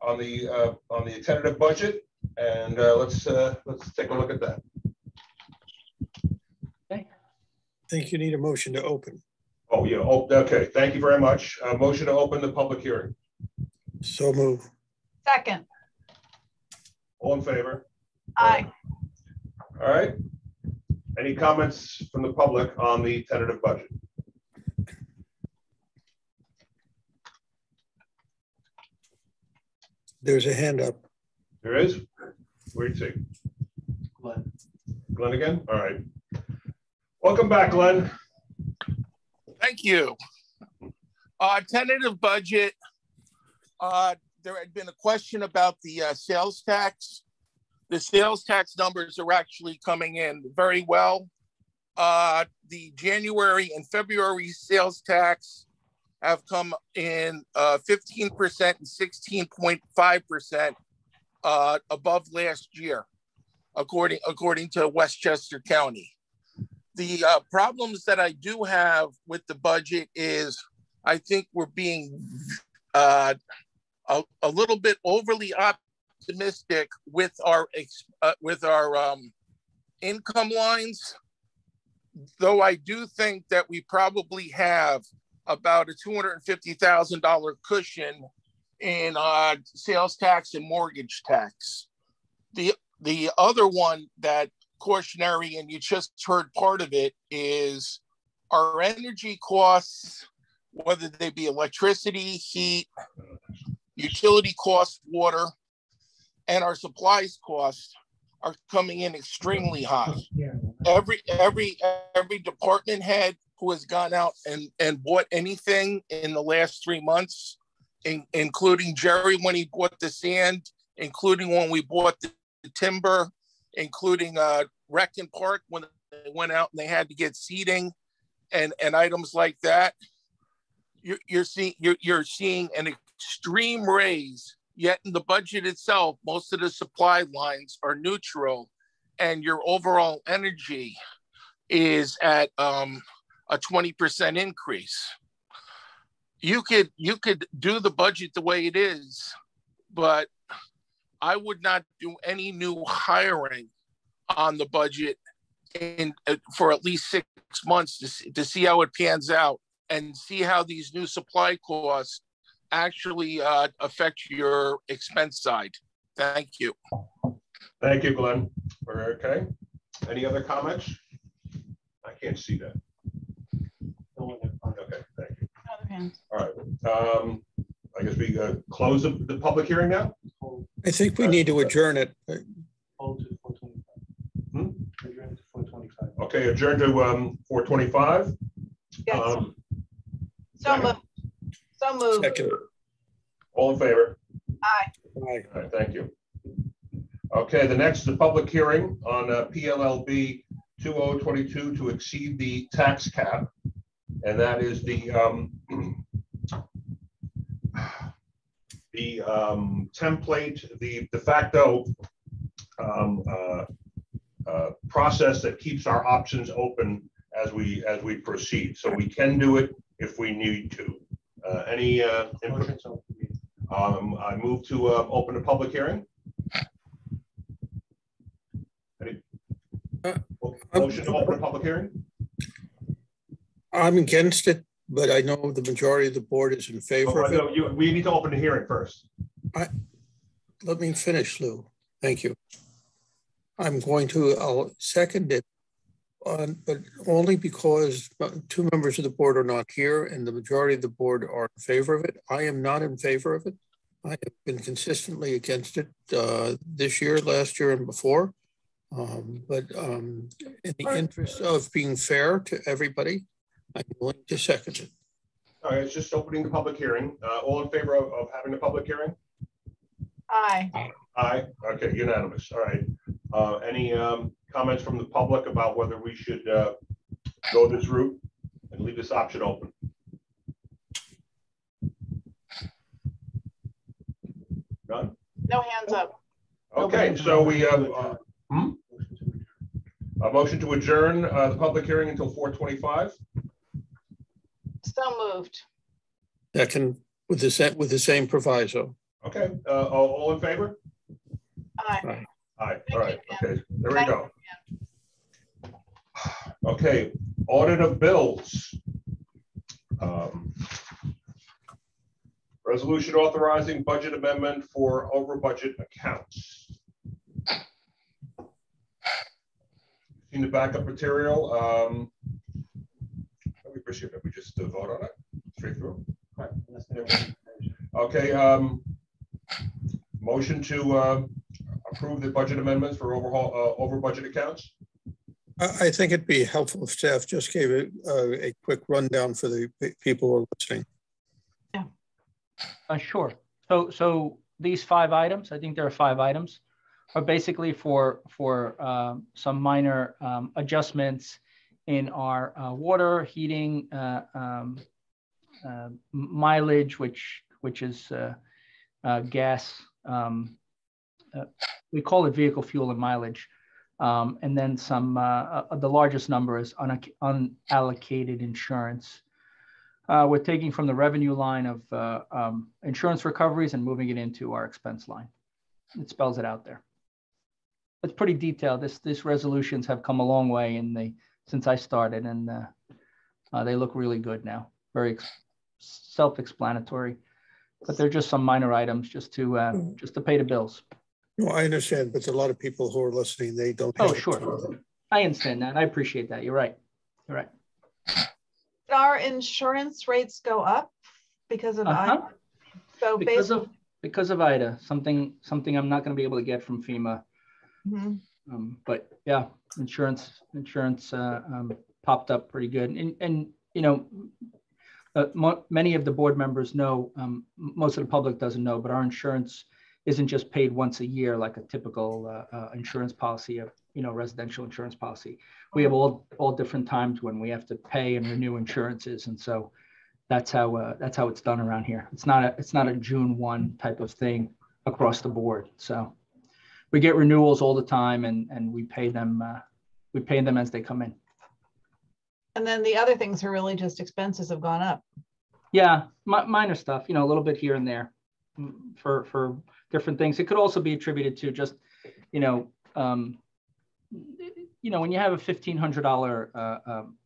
Speaker 1: on the uh, on the tentative budget, and uh, let's uh, let's take a look at that.
Speaker 3: Okay. I think you need a motion to open.
Speaker 1: Oh yeah. Oh, okay. Thank you very much. Uh, motion to open the public hearing.
Speaker 3: So move.
Speaker 2: Second.
Speaker 1: All in favor?
Speaker 2: Aye.
Speaker 1: All right. Any comments from the public on the tentative budget?
Speaker 3: There's a hand up.
Speaker 1: There is? Where do you see?
Speaker 4: Glenn.
Speaker 1: Glenn again? All right. Welcome back, Glenn.
Speaker 16: Thank you. Uh, tentative budget. Uh, there had been a question about the uh, sales tax. The sales tax numbers are actually coming in very well. Uh, the January and February sales tax have come in uh, 15% and 16.5% uh, above last year, according, according to Westchester County. The uh, problems that I do have with the budget is I think we're being uh, a, a, little bit overly optimistic with our uh, with our um, income lines. Though I do think that we probably have about a $250,000 cushion in uh, sales tax and mortgage tax. The, the other one that cautionary, and you just heard part of it, is our energy costs, whether they be electricity, heat, utility costs, water, and our supplies costs are coming in extremely high. Every every every department head who has gone out and, and bought anything in the last three months, in, including Jerry when he bought the sand, including when we bought the, the timber, including uh, Rec and Park when they went out and they had to get seating and, and items like that. You're, you're seeing you're, you're seeing an extreme raise. Yet in the budget itself, most of the supply lines are neutral, and your overall energy is at um, a 20% increase. You could you could do the budget the way it is, but I would not do any new hiring on the budget in uh, for at least six months to, to see how it pans out and see how these new supply costs actually uh, affect your expense side. Thank you.
Speaker 1: Thank you, Glenn. We're okay. Any other comments? I can't see that. Okay, thank you.
Speaker 2: Other hands.
Speaker 1: All right. Um, I guess we uh, close the, the public hearing now?
Speaker 3: I think we need to adjourn it.
Speaker 4: Hold to four twenty-five.
Speaker 1: Hmm?
Speaker 4: Adjourn to four twenty-five.
Speaker 1: Okay, adjourn to um, 425.
Speaker 2: Yes.
Speaker 1: Um,
Speaker 2: So moved. So moved.
Speaker 3: Second.
Speaker 1: All in favor?
Speaker 2: Aye.
Speaker 3: Aye.
Speaker 1: All right, thank you. Okay, the next is a public hearing on uh, PLLB 2022 to exceed the tax cap. And that is the, um, the um, template, the de facto um, uh, uh, process that keeps our options open as we, as we proceed. So we can do it if we need to. Uh, Any uh, input? Um, I move to uh, open a public hearing. Any- Motion to open a public hearing?
Speaker 3: I'm against it, but I know the majority of the board is in favor
Speaker 1: Oh,
Speaker 3: of
Speaker 1: no,
Speaker 3: it.
Speaker 1: you- We need to open the hearing first.
Speaker 3: Let me finish, Lou. Thank you. I'm going to, I'll second it, on- but only because uh, two members of the board are not here and the majority of the board are in favor of it. I am not in favor of it. I have been consistently against it uh, this year, last year, and before. Um, But um, in the interest of being fair to everybody, I'm willing to second it.
Speaker 1: All right, it's just opening the public hearing. Uh, All in favor of of having a public hearing?
Speaker 2: Aye.
Speaker 1: Aye, okay, unanimous, all right. Uh, Any um, comments from the public about whether we should uh, go this route and leave this option open? None?
Speaker 2: No hands up.
Speaker 1: Okay, so we, um, uh, hmm? a motion to adjourn uh, the public hearing until 4:25?
Speaker 2: So moved.
Speaker 3: Second, with the set, with the same proviso.
Speaker 1: Okay, uh, all all in favor?
Speaker 2: Aye.
Speaker 1: Aye, all right, okay, there we go. Okay, audit of bills. Um, Resolution authorizing budget amendment for over budget accounts. In the backup material, um, we appreciate that we just uh, vote on it straight through. Okay, um, motion to, uh, approve the budget amendments for overhaul, uh, over budget accounts?
Speaker 3: I, I think it'd be helpful if staff just gave a, a, a quick rundown for the people who are listening.
Speaker 11: Uh, sure. So, so these five items, I think there are five items, are basically for, for um, some minor um, adjustments in our uh, water, heating, uh, um, uh, mileage, which, which is uh, uh, gas. Um, uh, We call it vehicle fuel and mileage. Um, And then some, uh, uh, the largest number is unac- unallocated insurance. Uh, we're taking from the revenue line of uh, um, insurance recoveries and moving it into our expense line. It spells it out there. It's pretty detailed. This, these resolutions have come a long way in the, since I started and they look really good now. Very ex- self-explanatory, but they're just some minor items just to, uh, just to pay the bills.
Speaker 3: No, I understand, but a lot of people who are listening, they don't.
Speaker 11: Oh,
Speaker 3: have
Speaker 11: sure. I understand that. I appreciate that. You're right. You're right.
Speaker 2: Did our insurance rates go up because of
Speaker 11: Uh-huh.
Speaker 2: I? So
Speaker 11: Because
Speaker 2: basically,
Speaker 11: of, because of Ida, something, something I'm not going to be able to get from FEMA.
Speaker 2: Mhm.
Speaker 11: Um, but yeah, insurance, insurance uh, um, popped up pretty good. And, and you know, uh, mo- many of the board members know, um, most of the public doesn't know, but our insurance isn't just paid once a year like a typical uh, uh, insurance policy of, you know, residential insurance policy. We have all, all different times when we have to pay and renew insurances. And so that's how, uh, that's how it's done around here. It's not a, it's not a June 1 type of thing across the board. So we get renewals all the time and, and we pay them, uh, we pay them as they come in.
Speaker 2: And then the other things are really just expenses have gone up.
Speaker 11: Yeah, mi- minor stuff, you know, a little bit here and there mm, for, for different things. It could also be attributed to just, you know, um, you know, when you have a fifteen hundred dollar, uh, um,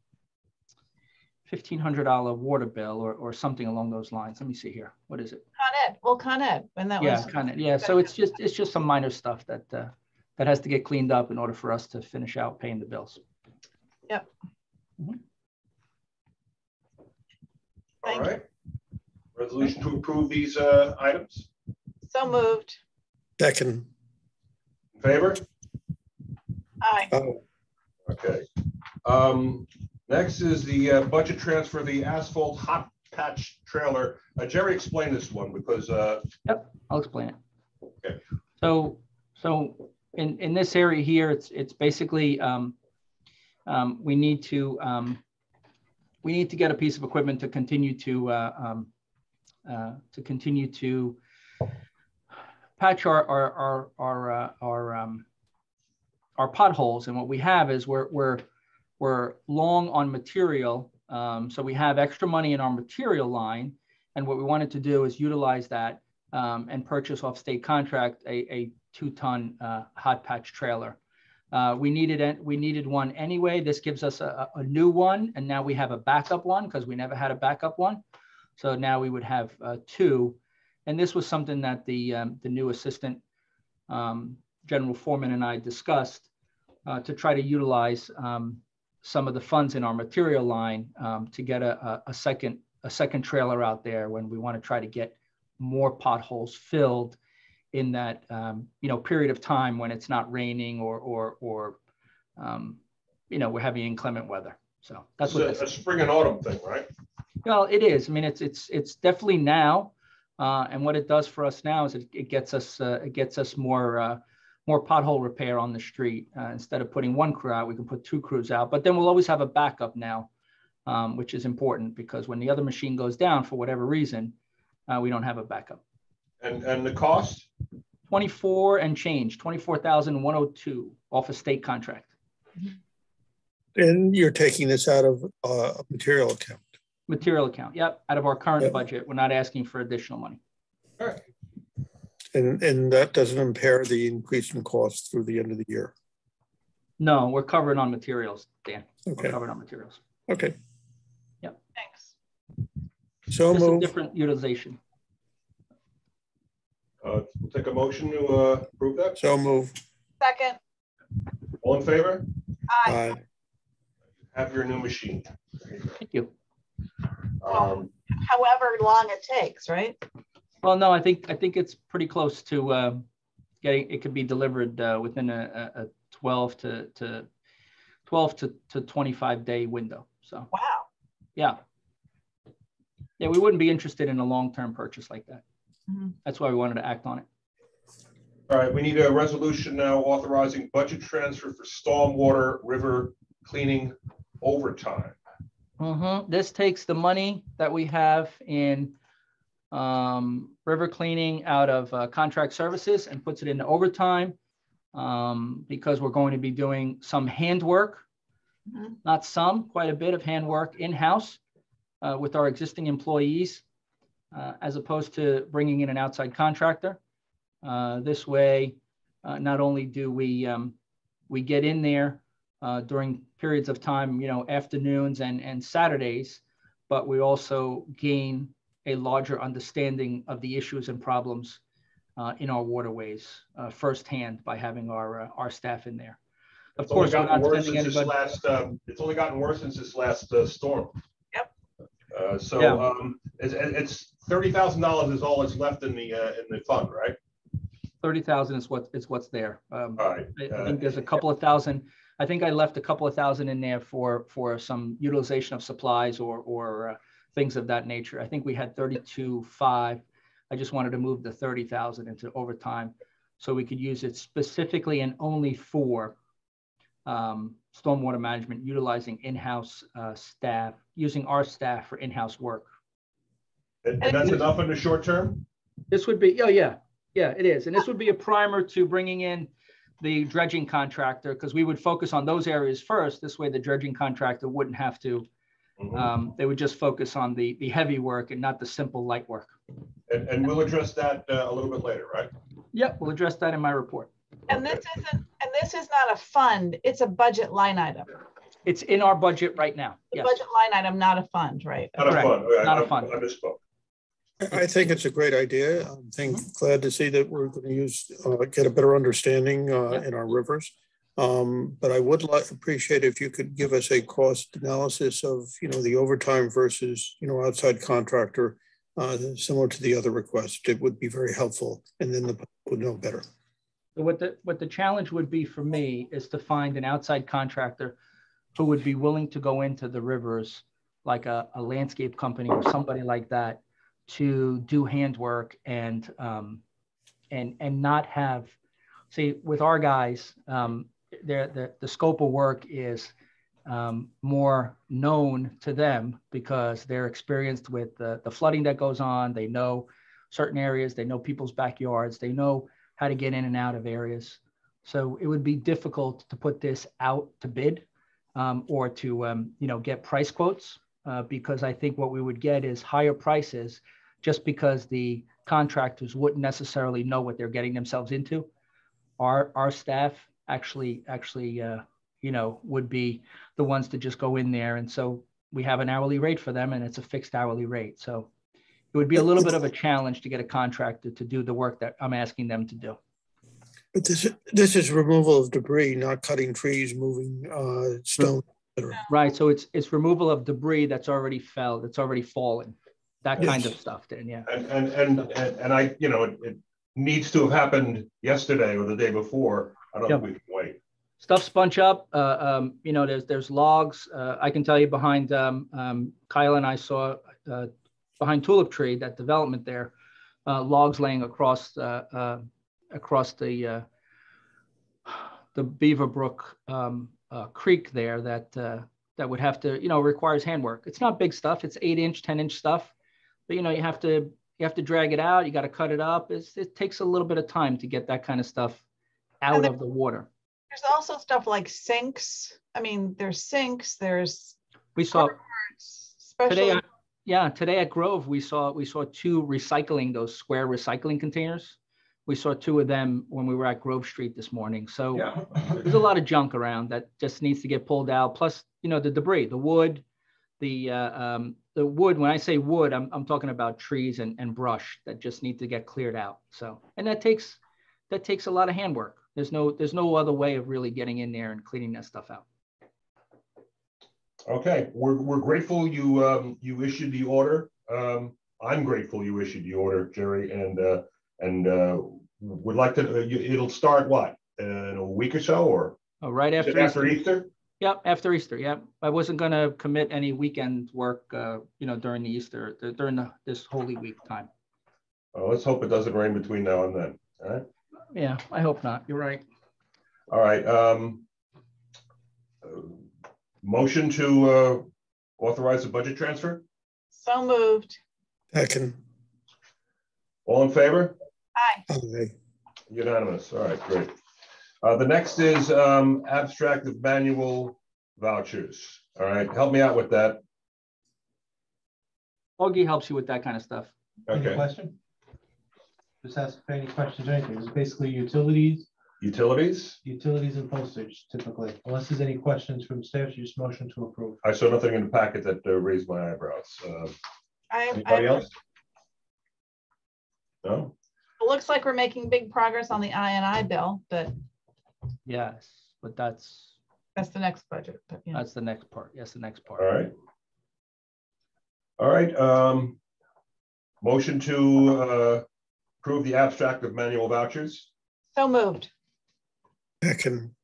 Speaker 11: fifteen hundred dollar water bill or, or something along those lines. Let me see here. What is it?
Speaker 2: Con Ed, well, Con Ed, when that
Speaker 11: Yeah,
Speaker 2: was.
Speaker 11: kind of. Yeah. So it's just, it's just some minor stuff that, uh, that has to get cleaned up in order for us to finish out paying the bills.
Speaker 2: Yep.
Speaker 1: All right. Resolution to approve these uh, items.
Speaker 2: So moved.
Speaker 3: Second.
Speaker 1: In favor?
Speaker 2: Aye.
Speaker 3: Oh,
Speaker 1: Okay. Um, next is the uh, budget transfer, the asphalt hot patch trailer. Uh, Jerry explained this one because, uh,
Speaker 11: Yep, I'll explain it.
Speaker 1: Okay.
Speaker 11: So, so in, in this area here, it's, it's basically, um, um, we need to, um, we need to get a piece of equipment to continue to, uh, um, uh, to continue to patch our, our, our, our, uh, our, um, our potholes. And what we have is we're, we're, we're long on material. Um, so we have extra money in our material line. And what we wanted to do is utilize that um, and purchase off state contract a, a two ton uh, hot patch trailer. Uh, we needed. We needed one anyway. This gives us a, a new one, and now we have a backup one because we never had a backup one. So now we would have uh, two, and this was something that the um, the new assistant um, general foreman and I discussed uh, to try to utilize um, some of the funds in our material line um, to get a, a, a second a second trailer out there when we want to try to get more potholes filled in that um, you know period of time when it's not raining or or or um, you know we're having inclement weather. So that's
Speaker 1: it's
Speaker 11: what
Speaker 1: a,
Speaker 11: this
Speaker 1: a spring and autumn thing, right?
Speaker 11: well, it is. I mean, it's it's it's definitely now, uh, and what it does for us now is it, it gets us uh, it gets us more uh, more pothole repair on the street. Uh, instead of putting one crew out, we can put two crews out. But then we'll always have a backup now, um, which is important because when the other machine goes down for whatever reason, uh, we don't have a backup.
Speaker 1: And and the cost?
Speaker 11: Twenty four and change, twenty four thousand one hundred two off a state contract.
Speaker 3: And you're taking this out of uh, a material account.
Speaker 11: Material account, yep, out of our current
Speaker 3: Yep.
Speaker 11: budget. We're not asking for additional money. All right.
Speaker 3: And, and that doesn't impair the increase in costs through the end of the year.
Speaker 11: No, we're covered on materials, Dan.
Speaker 3: Okay.
Speaker 11: We're covered on materials.
Speaker 3: Okay, Yep.
Speaker 2: Thanks.
Speaker 3: so
Speaker 11: Just a different utilization.
Speaker 1: Uh, we'll take a motion to uh, approve that.
Speaker 3: So moved.
Speaker 2: Second.
Speaker 1: All in favor?
Speaker 2: Aye.
Speaker 3: Aye.
Speaker 1: Have your new machine.
Speaker 11: Thank you.
Speaker 1: Um,
Speaker 2: However long it takes, right?
Speaker 11: Well, no, I think, I think it's pretty close to uh, getting, it could be delivered uh, within a, a a 12 to, to 12 to, to 25 day window. So,
Speaker 2: Wow.
Speaker 11: yeah. Yeah, we wouldn't be interested in a long-term purchase like that.
Speaker 2: Mhm.
Speaker 11: That's why we wanted to act on it.
Speaker 1: All right, we need a resolution now authorizing budget transfer for stormwater river cleaning overtime.
Speaker 11: Mhm. This takes the money that we have in um, river cleaning out of uh, contract services and puts it into overtime um, because we're going to be doing some handwork,
Speaker 2: Mhm.
Speaker 11: not some, quite a bit of handwork in-house uh, with our existing employees, uh, as opposed to bringing in an outside contractor. Uh, This way, uh, not only do we, um, we get in there uh, during periods of time, you know, afternoons and, and Saturdays, but we also gain a larger understanding of the issues and problems uh, in our waterways uh, firsthand by having our, our staff in there. Of
Speaker 1: It's only
Speaker 11: course, we're not
Speaker 1: worse
Speaker 11: sending
Speaker 1: since this
Speaker 11: anybody.
Speaker 1: last, um, it's only gotten worse since this last uh, storm. Uh, so,
Speaker 11: Yeah.
Speaker 1: um, it's, it's thirty thousand dollars is all that's left in the, uh, in the fund, right?
Speaker 11: Thirty thousand is what, is what's there. Um,
Speaker 1: All right.
Speaker 11: I I
Speaker 1: uh,
Speaker 11: think there's a couple of thousand, I think I left a couple of thousand in there for, for some utilization of supplies or, or uh, things of that nature. I think we had thirty-two, five. I just wanted to move the thirty thousand into overtime so we could use it specifically and only for um, stormwater management, utilizing in-house uh, staff, using our staff for in-house work.
Speaker 1: And and that's enough in the short term?
Speaker 11: This would be, oh, yeah, yeah, it is. And this would be a primer to bringing in the dredging contractor, because we would focus on those areas first. This way the dredging contractor wouldn't have to,
Speaker 1: Mhm.
Speaker 11: um, they would just focus on the, the heavy work and not the simple light work.
Speaker 1: And, and we'll address that uh, a little bit later, right?
Speaker 11: Yep, we'll address that in my report.
Speaker 2: And this isn't, and this is not a fund, it's a budget line item.
Speaker 11: It's in our budget right now.
Speaker 2: The
Speaker 11: Yes,
Speaker 2: budget line item, not a fund, right?
Speaker 1: Not a
Speaker 11: Correct.
Speaker 1: fund. Okay,
Speaker 11: Not a
Speaker 1: I-
Speaker 11: fund.
Speaker 1: I misspoke.
Speaker 3: I think it's a great idea. I'm think, glad to see that we're going to use, uh, get a better understanding uh, in our rivers. Um, but I would like, appreciate if you could give us a cost analysis of, you know, the overtime versus, you know, outside contractor, uh, similar to the other requests. It would be very helpful and then the public would know better.
Speaker 11: What the what the challenge would be for me is to find an outside contractor who would be willing to go into the rivers, like a, a landscape company or somebody like that, to do handwork and um, and and not have see with our guys, um, the the scope of work is um, more known to them because they're experienced with the, the flooding that goes on. They know certain areas, they know people's backyards, they know how to get in and out of areas. So it would be difficult to put this out to bid um, or to um, you know get price quotes uh, because I think what we would get is higher prices just because the contractors wouldn't necessarily know what they're getting themselves into. Our our staff actually actually uh, you know would be the ones to just go in there, and so we have an hourly rate for them, and it's a fixed hourly rate. So it would be a little bit of a challenge to get a contractor to do the work that I'm asking them to do.
Speaker 3: But this this is removal of debris, not cutting trees, moving uh, stone.
Speaker 11: Right. So it's it's removal of debris that's already fell, that's already fallen, that kind of stuff. Then yeah.
Speaker 1: And, and, and, and and I, you know, it, it needs to have happened yesterday or the day before. I don't think we can wait.
Speaker 11: Stuff's bunch up. Uh, um, you know, there's there's logs. Uh, I can tell you behind um, um, Kyle and I saw uh, behind Tulip Tree that development there, uh, logs laying across uh, uh, across the uh, the Beaver Brook um, uh, Creek there that uh, that would have to you know requires handwork. It's not big stuff. It's eight inch, ten inch stuff, but you know you have to you have to drag it out. You got to cut it up. It's, it takes a little bit of time to get that kind of stuff out of the water.
Speaker 2: There's also stuff like sinks. I mean, there's sinks, there's
Speaker 11: We saw today.
Speaker 2: especially,
Speaker 11: uh, Yeah, today at Grove, we saw, we saw two recycling, those square recycling containers. We saw two of them when we were at Grove Street this morning. So there's a lot of junk around that just needs to get pulled out. Plus, you know, the debris, the wood, the, uh, um, the wood, when I say wood, I'm, I'm talking about trees and, and brush that just need to get cleared out. So, and that takes, that takes a lot of handwork. There's no, there's no other way of really getting in there and cleaning that stuff out.
Speaker 1: Okay, we're, we're grateful you, um, you issued the order. Um, I'm grateful you issued the order, Jerry, and, uh, and, uh, would like to, uh, you- it'll start what, in a week or so, or?
Speaker 11: Oh, right
Speaker 1: Is it
Speaker 11: after
Speaker 1: After
Speaker 11: Easter.
Speaker 1: Easter?
Speaker 11: Yep, after Easter. Yep. I wasn't going to commit any weekend work, uh, you know, during the Easter, during the, this Holy Week time.
Speaker 1: Oh, let's hope it doesn't rain between now and then, all right?
Speaker 11: Yeah, I hope not. You're right.
Speaker 1: All right, um, motion to, uh, authorize a budget transfer?
Speaker 2: so moved.
Speaker 3: Second.
Speaker 1: All in favor?
Speaker 2: Aye.
Speaker 3: Aye.
Speaker 1: Unanimous, all right, great. Uh, the next is, um, abstract of manual vouchers. All right, help me out with that.
Speaker 11: Augie helps you with that kind of stuff.
Speaker 4: Any
Speaker 1: Okay,
Speaker 4: question? Just ask if any questions or anything. It's basically utilities,
Speaker 1: utilities?
Speaker 4: utilities and postage typically. Unless there's any questions from staff, you just motion to approve.
Speaker 1: I saw nothing in the packet that uh, raised my eyebrows. Uh,
Speaker 2: I,
Speaker 1: Anybody
Speaker 2: I,
Speaker 1: else? No?
Speaker 2: it looks like we're making big progress on the INI bill, but
Speaker 11: Yes, but that's,
Speaker 2: that's the next budget, but yeah.
Speaker 11: that's the next part. Yes, the next part.
Speaker 1: All right. All right, um, motion to, uh, approve the abstract of manual vouchers.
Speaker 2: So moved.
Speaker 3: Second.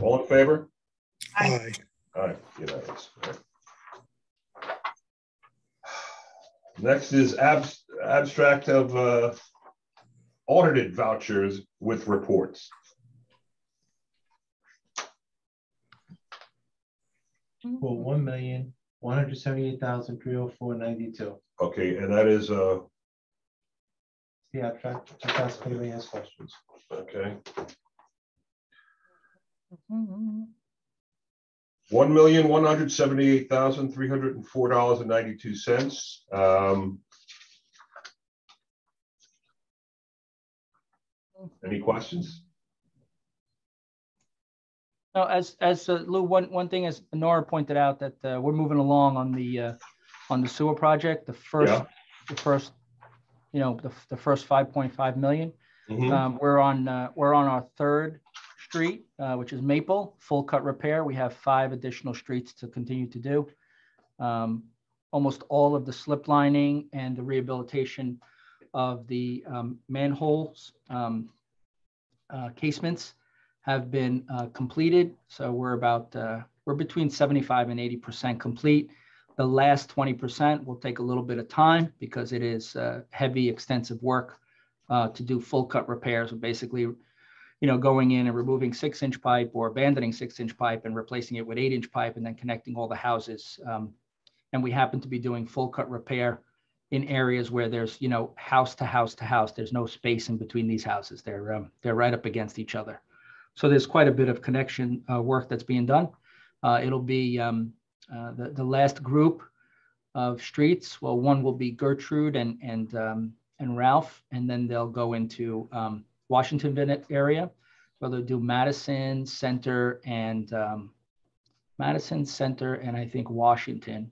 Speaker 1: All in favor?
Speaker 3: Aye.
Speaker 1: All right, unanimous. All right. Next is abs- abstract of, uh, audited vouchers with reports.
Speaker 4: For one million, one hundred seventy-eight thousand, three oh four ninety-two.
Speaker 1: Okay, and that is, uh,
Speaker 4: The abstract, just ask if anybody has questions.
Speaker 1: okay. One million, one hundred seventy-eight thousand, three hundred and four dollars and ninety-two cents. Um. Any questions?
Speaker 11: No, as, as uh, Lou, one, one thing as Nora pointed out that uh, we're moving along on the, uh, on the sewer project. The first,
Speaker 1: Yeah.
Speaker 11: the first you know, the, the first 5.5 million.
Speaker 1: Mhm.
Speaker 11: Um, we're on, uh, we're on our third street, uh, which is Maple, full cut repair. We have five additional streets to continue to do. Um, almost all of the slip lining and the rehabilitation of the um, manholes, um, uh, casements have been uh, completed. So we're about, uh, we're between 75 and 80% complete. The last 20% will take a little bit of time because it is uh, heavy, extensive work uh, to do full cut repairs. Basically, you know, going in and removing six inch pipe or abandoning six inch pipe and replacing it with eight inch pipe and then connecting all the houses. Um, and we happen to be doing full cut repair in areas where there's, you know, house to house to house. There's no space in between these houses. They're um, they're right up against each other. So there's quite a bit of connection uh, work that's being done. Uh, it'll be um, uh, the, the last group of streets. Well, one will be Gertrude and, and, um, and Ralph, and then they'll go into um, Washington area, where they'll do Madison Center and um, Madison Center, and I think Washington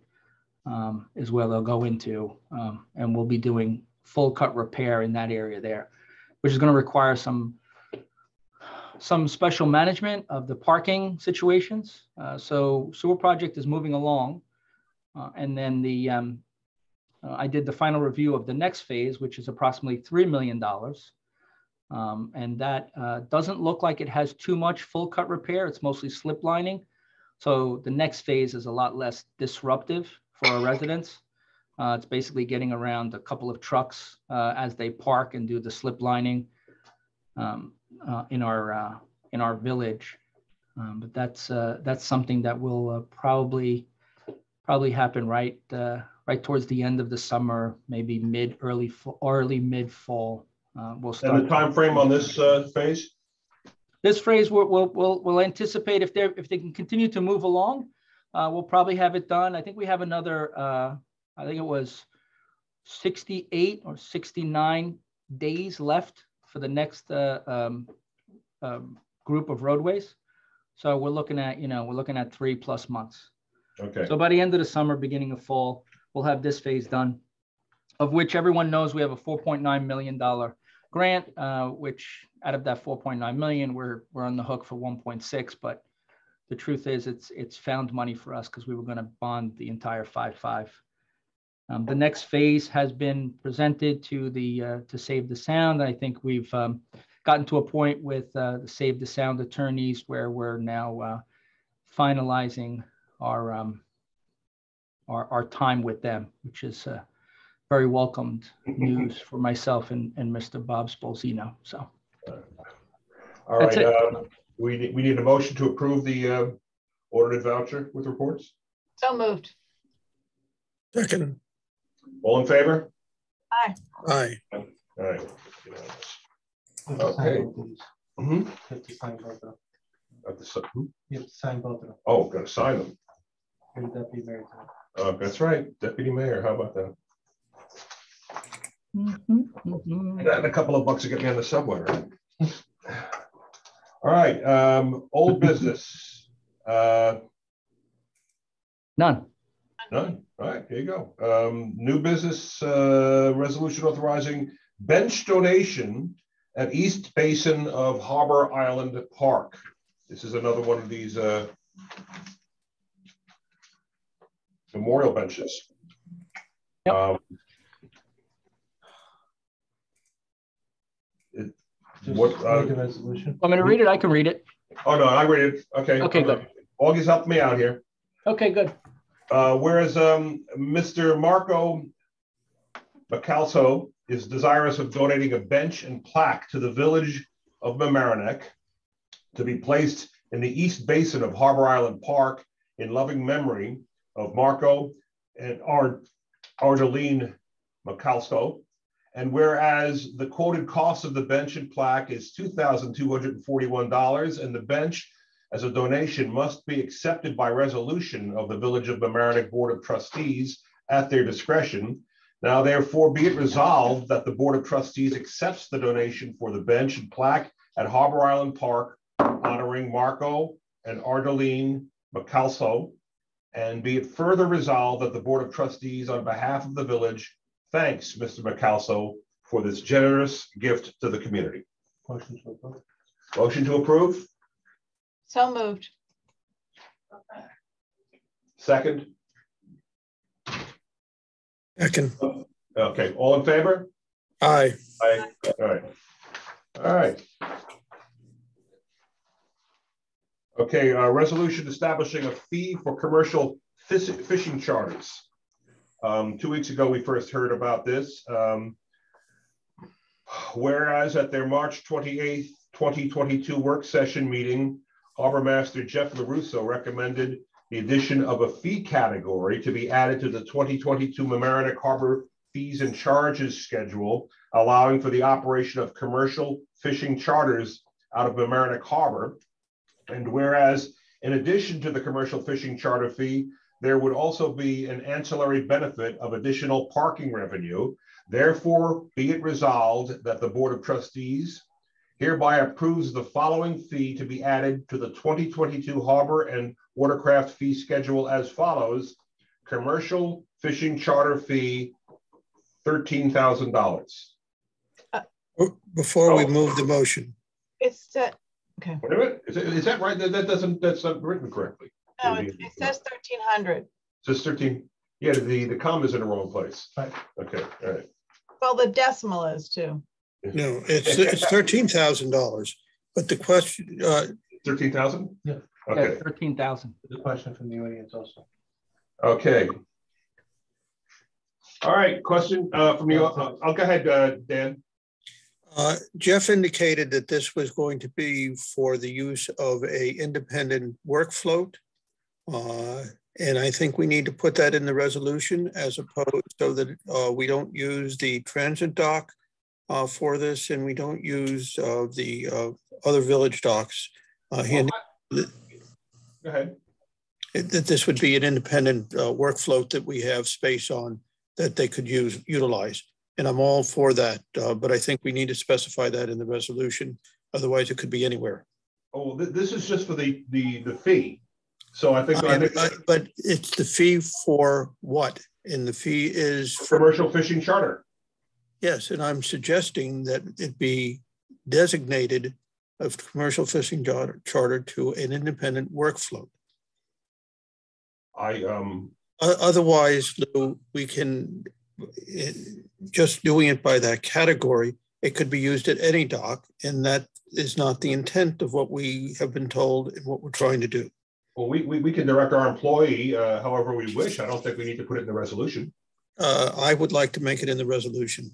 Speaker 11: um, is where they'll go into, um, and we'll be doing full cut repair in that area there, which is going to require some some special management of the parking situations. Uh, so sewer project is moving along. Uh, and then the, um, uh, I did the final review of the next phase, which is approximately $3 million. Um, and that uh, doesn't look like it has too much full cut repair. It's mostly slip lining. So the next phase is a lot less disruptive for our residents. Uh, it's basically getting around a couple of trucks uh, as they park and do the slip lining. Um, uh, in our uh, in our village. Um, but that's uh, that's something that will probably probably happen right right towards the end of the summer, maybe mid early early mid fall. Uh, we'll start.
Speaker 1: And the time frame on this phase?
Speaker 11: This phase we'll, we'll, will will anticipate if they if they can continue to move along, we'll probably have it done. I think we have another. I think it was 68 or 69 days left for the next uh, um, um, group of roadways. So we're looking at, you know, we're looking at three plus months.
Speaker 1: Okay.
Speaker 11: So by the end of the summer, beginning of fall, we'll have this phase done, of which everyone knows we have a $4.9 million grant, uh, which out of that 4.9 million, we're, we're on the hook for 1.6, but the truth is it's, it's found money for us because we were going to bond the entire 5.5. Um, the next phase has been presented to the uh, to Save the Sound. I think we've um, gotten to a point with uh, the Save the Sound attorneys where we're now uh, finalizing our, um, our our time with them, which is uh, very welcomed news for myself and, and Mr. Bob Spolzino. So,
Speaker 1: all right, uh, we we need a motion to approve the uh, ordered voucher with reports.
Speaker 2: So moved.
Speaker 3: Second.
Speaker 1: All in favor?
Speaker 2: Aye.
Speaker 3: Aye.
Speaker 1: All right.
Speaker 4: Okay.
Speaker 1: Mm-hmm.
Speaker 4: You have to sign both of them.
Speaker 1: The, si- hmm?
Speaker 4: You have to sign both of them.
Speaker 1: oh, gotta sign them.
Speaker 4: Deputy mayor.
Speaker 1: Uh, that's right, deputy mayor, how about that? And a couple of bucks to get me on the subway, right? All right, um, old business. Uh,
Speaker 11: None.
Speaker 1: None. All right, here you go. Um, new business, uh, resolution authorizing bench donation at East Basin of Harbor Island Park. This is another one of these, uh, memorial benches. Um, it-
Speaker 4: Just
Speaker 1: What,
Speaker 4: read the
Speaker 1: uh,
Speaker 4: resolution.
Speaker 11: Want me to read it? I can read it.
Speaker 1: oh, no, I read it. Okay.
Speaker 11: Okay, good.
Speaker 1: Augie's helped me out here.
Speaker 11: Okay, good.
Speaker 1: Uh, whereas um, Mr. Marco Bacalso is desirous of donating a bench and plaque to the village of Mamaroneck to be placed in the east basin of Harbor Island Park in loving memory of Marco and Ar- Argeline Macalso. And whereas the quoted cost of the bench and plaque is $2,241 and the bench as a donation must be accepted by resolution of the Village of Mamaroneck Board of Trustees at their discretion. Now therefore be it resolved that the Board of Trustees accepts the donation for the bench and plaque at Harbor Island Park honoring Marco and Ardeline Macalso. And be it further resolved that the Board of Trustees on behalf of the village thanks Mr. Macalso for this generous gift to the community.
Speaker 4: Motion to approve.
Speaker 1: Motion to approve,
Speaker 2: So moved.
Speaker 1: second?
Speaker 3: Second,
Speaker 1: Okay, all in favor?
Speaker 3: aye.
Speaker 1: Aye. All right. All right. Okay, uh, resolution establishing a fee for commercial fishing charters. Um, two weeks ago, we first heard about this. Um, whereas at their March 28th, 2022 work session meeting, Harbor Master Jeff LaRusso recommended the addition of a fee category to be added to the 2022 Mamaroneck Harbor fees and charges schedule, allowing for the operation of commercial fishing charters out of Mamaroneck Harbor. And whereas, in addition to the commercial fishing charter fee, there would also be an ancillary benefit of additional parking revenue. Therefore, be it resolved that the Board of Trustees hereby approves the following fee to be added to the 2022 Harbor and Watercraft fee schedule as follows. Commercial fishing charter fee, $13,000.
Speaker 3: Before we
Speaker 1: Oh.
Speaker 3: move the motion,
Speaker 2: It's, that okay.
Speaker 1: Wait a minute, is, it- is that right? That, that doesn't, that's not written correctly.
Speaker 2: No, it it says thirteen hundred.
Speaker 1: Says 13, yeah, the, the comma's in the wrong place.
Speaker 4: Right.
Speaker 1: Okay, all right.
Speaker 2: Well, the decimal is too.
Speaker 3: no, it's, it's thirteen thousand dollars. But the question, uh,
Speaker 1: 13,000?
Speaker 4: Yeah.
Speaker 1: Okay,
Speaker 11: Thirteen thousand.
Speaker 4: The question from the audience also.
Speaker 1: okay. All right, question uh, from you. I'll I'll go ahead, uh, Dan.
Speaker 3: Uh, Jeff indicated that this was going to be for the use of a independent work float. Uh, And I think we need to put that in the resolution as opposed so that uh, we don't use the transit dock uh, for this and we don't use uh, the uh, other village docks. Uh, he
Speaker 1: Go ahead.
Speaker 3: That this would be an independent uh, work float that we have space on that they could use, utilize. And I'm all for that, uh, but I think we need to specify that in the resolution. Otherwise, it could be anywhere.
Speaker 1: Oh, th- this is just for the, the, the fee. So I think, I think
Speaker 3: I- But it's the fee for what? And the fee is for,
Speaker 1: commercial fishing charter.
Speaker 3: yes, and I'm suggesting that it be designated of commercial fishing charter, charter to an independent work float.
Speaker 1: I, um,
Speaker 3: Otherwise, Lou, we can, just doing it by that category, it could be used at any dock, and that is not the intent of what we have been told and what we're trying to do.
Speaker 1: Well, we, we, we can direct our employee uh, however we wish. I don't think we need to put it in the resolution.
Speaker 3: Uh, I would like to make it in the resolution.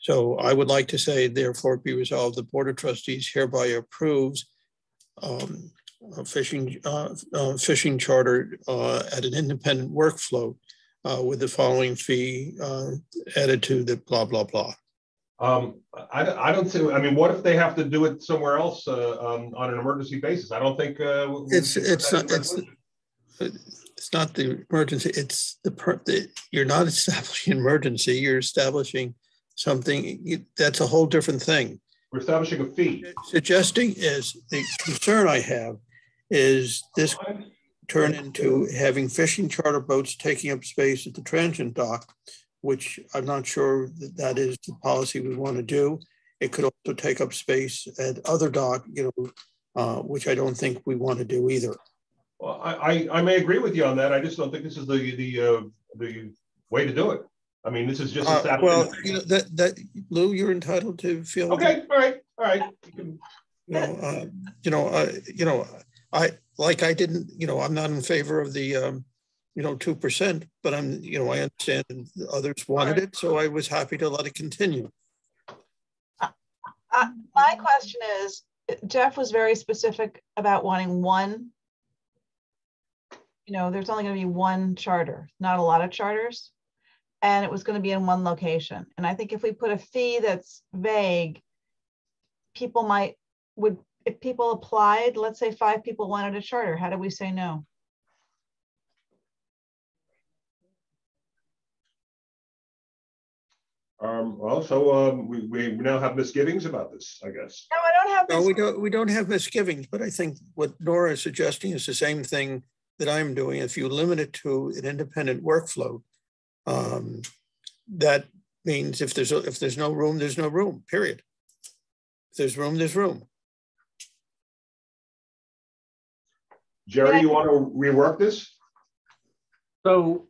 Speaker 3: So I would like to say, therefore, be resolved, the Board of Trustees hereby approves um, a fishing, uh, uh, fishing charter uh, at an independent work float uh, with the following fee uh, added to the blah, blah, blah.
Speaker 1: Um, I, I don't see, I mean, what if they have to do it somewhere else uh, um, on an emergency basis? I don't think. uh,
Speaker 3: It's, it's, not it's, it's not the emergency, it's the, per- the, you're not establishing emergency, you're establishing something, you- that's a whole different thing.
Speaker 1: We're establishing a fee.
Speaker 3: Suggesting is, the concern I have is this turn into having fishing charter boats taking up space at the transient dock, which I'm not sure that that is the policy we want to do. It could also take up space at other dock, you know, uh, which I don't think we want to do either.
Speaker 1: Well, I, I, I may agree with you on that. I just don't think this is the, the, uh, the way to do it. I mean, this is just.
Speaker 3: Uh, Well, you know, that, that, Lou, you're entitled to feel.
Speaker 1: Okay, all right, all right. You can-
Speaker 3: You know, uh, you know, uh, you know, I, like I didn't, you know, I'm not in favor of the, um, you know, two percent, but I'm, you know, I understand others wanted it, so I was happy to let it continue.
Speaker 2: Uh, my question is, Jeff was very specific about wanting one. You know, there's only gonna be one charter, not a lot of charters. And it was gonna be in one location. And I think if we put a fee that's vague, people might, would, if people applied, let's say five people wanted a charter, how do we say no?
Speaker 1: Um, well, so, um, we, we now have misgivings about this, I guess.
Speaker 2: No, I don't have
Speaker 3: No,
Speaker 2: this.
Speaker 3: we don't, we don't have misgivings, but I think what Nora is suggesting is the same thing that I'm doing. If you limit it to an independent workflow, um, that means if there's, a, if there's no room, there's no room, period. If there's room, there's room.
Speaker 1: Jerry, you want to rework this?
Speaker 11: So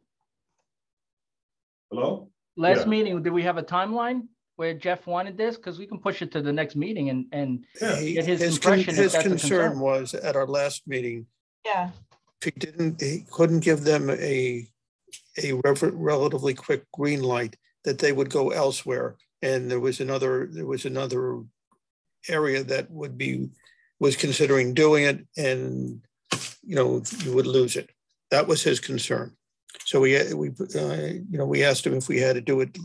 Speaker 1: Hello?
Speaker 11: Last
Speaker 1: Yeah.
Speaker 11: meeting, did we have a timeline where Jeff wanted this? Because we can push it to the next meeting and, and
Speaker 3: He-
Speaker 11: get his
Speaker 3: His,
Speaker 11: impression if
Speaker 3: his concern
Speaker 11: concern.
Speaker 3: was at our last meeting,
Speaker 2: Yeah,
Speaker 3: he didn't, he couldn't give them a, a rever- relatively quick green light that they would go elsewhere. And there was another, there was another area that would be, was considering doing it and, you know, you would lose it. That was his concern. So we, we, uh, you know, we asked him if we had to do it,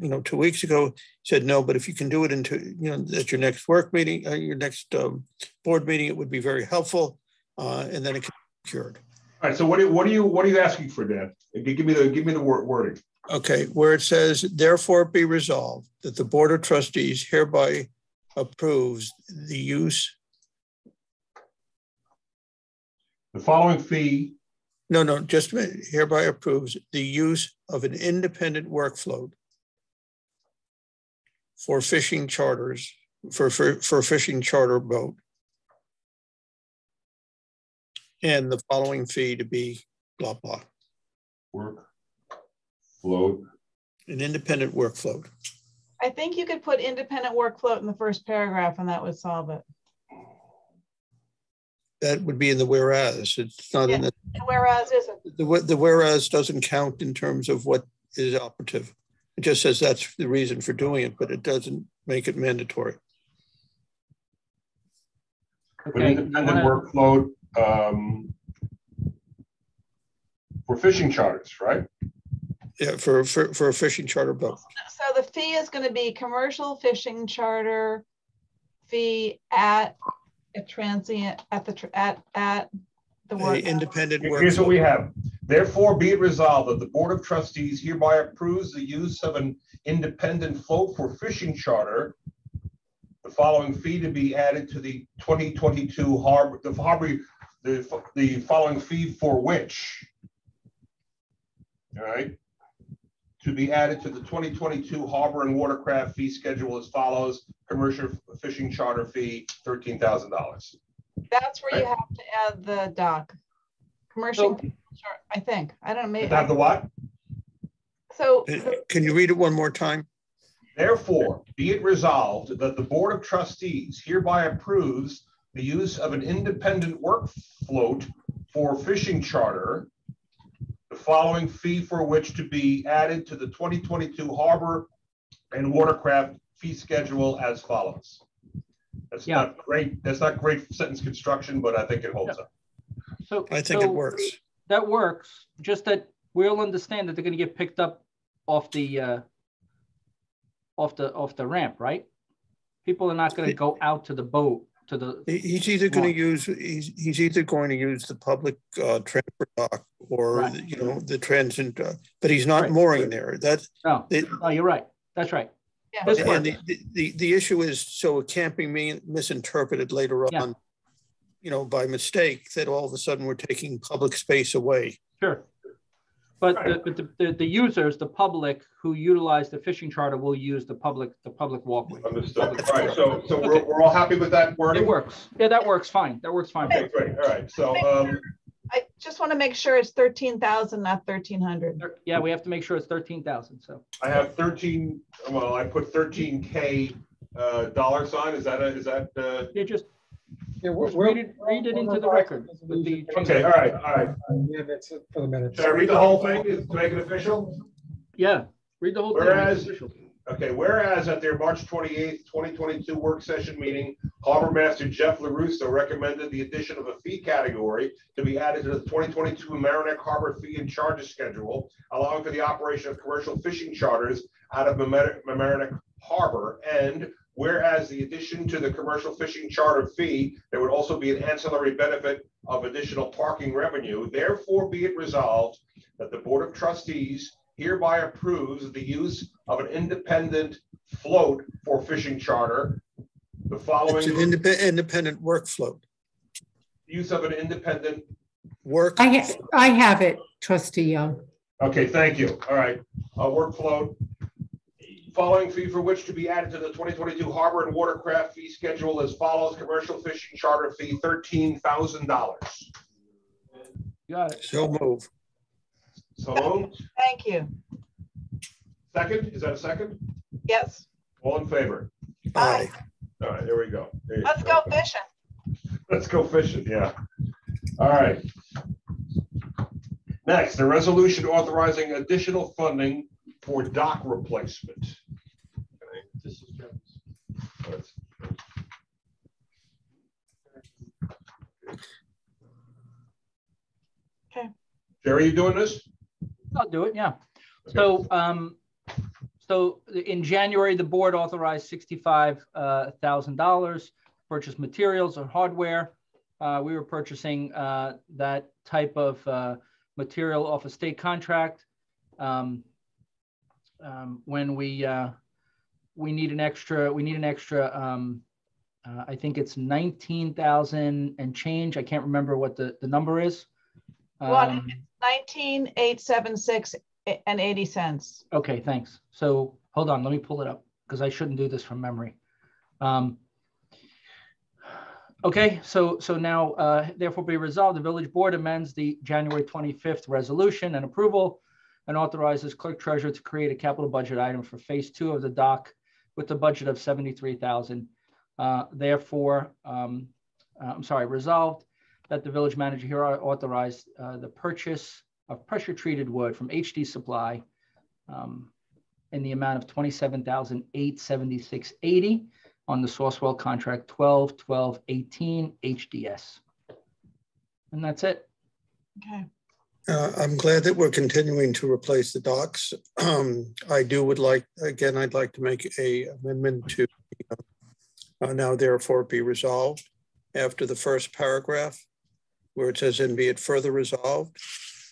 Speaker 3: you know, two weeks ago. He said, no, but if you can do it into, you know, at your next work meeting, uh, your next um, board meeting, it would be very helpful. Uh, and then it can be cured.
Speaker 1: All right, so what are, what are you, what are you asking for, Dan? Give me the, give me the word wording.
Speaker 3: Okay, where it says, therefore be resolved that the Board of Trustees hereby approves the use,
Speaker 1: The following fee,
Speaker 3: no, no, just a minute, hereby approves the use of an independent workflow for fishing charters, for, for, for fishing charter boat. And the following fee to be blah, blah,
Speaker 1: work, float,
Speaker 3: an independent work float.
Speaker 2: I think you could put independent work float in the first paragraph and that would solve it.
Speaker 3: That would be in the whereas. It's not in the,
Speaker 2: Whereas isn't.
Speaker 3: the, the whereas doesn't count in terms of what is operative. It just says that's the reason for doing it, but it doesn't make it mandatory.
Speaker 11: Okay, you
Speaker 1: independent
Speaker 11: wanna-
Speaker 1: work float, um, for fishing charters, right?
Speaker 3: Yeah, for, for, for a fishing charter boat.
Speaker 2: So the fee is going to be commercial fishing charter fee at a transient, at the, at, at the
Speaker 3: A
Speaker 2: work.
Speaker 3: independent work.
Speaker 1: Here's what we have. Therefore, be it resolved that the Board of Trustees hereby approves the use of an independent float for fishing charter. The following fee to be added to the 2022 harbor, the harbor, the, the following fee for which. All right. To be added to the 2022 harbor and watercraft fee schedule as follows. Commercial fishing charter fee, $13,000.
Speaker 2: That's where you have to add the dock. Commercial, char- I think. I don't know, maybe.
Speaker 1: Have the what?
Speaker 2: So uh,
Speaker 3: Can you read it one more time?
Speaker 1: Therefore, be it resolved that the Board of Trustees hereby approves the use of an independent work float for fishing charter, the following fee for which to be added to the 2022 harbor and watercraft fee schedule as follows. That's
Speaker 11: Yeah.
Speaker 1: not great, that's not great sentence construction, but I think it holds up.
Speaker 11: So
Speaker 3: I think it works.
Speaker 11: That works, just that we'll understand that they're gonna get picked up off the, uh, off the, off the ramp, right? People are not gonna go out to the boat, to the,
Speaker 3: He's either going to use, he's, he's either going to use the public uh, transfer dock or,
Speaker 11: Right.
Speaker 3: you know, the transit, uh, but he's not
Speaker 11: Right.
Speaker 3: mooring there. That's,
Speaker 11: no,
Speaker 3: it-
Speaker 11: no, you're right, that's right.
Speaker 2: Yeah.
Speaker 11: This
Speaker 3: And the, the- the, the issue is, so it can't be misinterpreted later
Speaker 11: Yeah.
Speaker 3: on, you know, by mistake, that all of a sudden we're taking public space away.
Speaker 11: Sure. But the, but the, the, the users, the public who utilize the fishing charter will use the public, the public walkway.
Speaker 1: Understood. All right, so, so we're, we're all happy with that wording?
Speaker 11: It works. Yeah, that works fine. That works fine.
Speaker 1: Okay, great. All right, so, um,
Speaker 2: I just want to make sure it's thirteen thousand, not thirteen hundred.
Speaker 11: Yeah, we have to make sure it's thirteen thousand, so.
Speaker 1: I have thirteen, well, I put thirteen K uh, dollar sign. Is that, a- is that, uh,
Speaker 11: Yeah, just
Speaker 6: Yeah, we're, we're.
Speaker 11: read it, read it into the record with the.
Speaker 1: okay, all right, all right.
Speaker 6: Yeah, that's it for the minutes.
Speaker 1: Should I read the whole thing to make it official?
Speaker 11: Yeah, read the whole thing.
Speaker 1: Whereas, okay, whereas at their March twenty-eighth, twenty twenty-two work session meeting, Harbor Master Jeff LaRusso recommended the addition of a fee category to be added to the twenty twenty-two Mamaroneck Harbor fee and charges schedule, allowing for the operation of commercial fishing charters out of Mamaroneck Mamaroneck Harbor. And whereas the addition to the commercial fishing charter fee, there would also be an ancillary benefit of additional parking revenue. Therefore, be it resolved that the Board of Trustees hereby approves the use of an independent float for fishing charter. The following
Speaker 3: It's an
Speaker 1: following
Speaker 3: independent, independent work float.
Speaker 1: use of an independent,
Speaker 3: Work,
Speaker 14: I, ha- I have it, trustee Young.
Speaker 1: okay, thank you. All right, uh, work float. Following fee for which to be added to the 2022 harbor and watercraft fee schedule as follows. Commercial fishing charter fee, $13,000.
Speaker 11: Got it.
Speaker 3: So move.
Speaker 1: So moved.
Speaker 2: Thank you.
Speaker 1: Second, is that a second?
Speaker 2: Yes,
Speaker 1: All in favor?
Speaker 3: Aye.
Speaker 1: All right, there we go. There
Speaker 2: let's go fishing.
Speaker 1: Let's go fishing, yeah. All right. Next, a resolution authorizing additional funding for dock replacement. Okay, This is Jim's.
Speaker 2: Okay.
Speaker 1: Jerry, you doing this?
Speaker 11: I'll do it, yeah. So, um, so in January, the board authorized sixty-five uh, thousand dollars purchase materials or hardware. Uh, we were purchasing uh, that type of uh, material off a state contract. Um, um, when we uh, we need an extra, we need an extra. Um, uh, I think it's nineteen thousand and change. I can't remember what the the number is.
Speaker 2: Well,
Speaker 11: Um,
Speaker 2: seven six and eighty cents.
Speaker 11: Okay, thanks. So hold on, let me pull it up because I shouldn't do this from memory. Um, okay, so so now uh, therefore be resolved, the village board amends the January 25th resolution and approval and authorizes clerk treasurer to create a capital budget item for phase two of the dock with a budget of 73,000. Uh, therefore, um, uh, I'm sorry, resolved that the village manager here authorized uh, the purchase of pressure treated wood from HD Supply um, in the amount of twenty-seven thousand eight seventy-six eighty on the Sourcewell contract 12 12 18 HDS. And that's it.
Speaker 2: Okay.
Speaker 3: Uh, I'm glad that we're continuing to replace the docks. Um, I do would like, again, I'd like to make a amendment to uh, now therefore be resolved after the first paragraph where it says, and be it further resolved,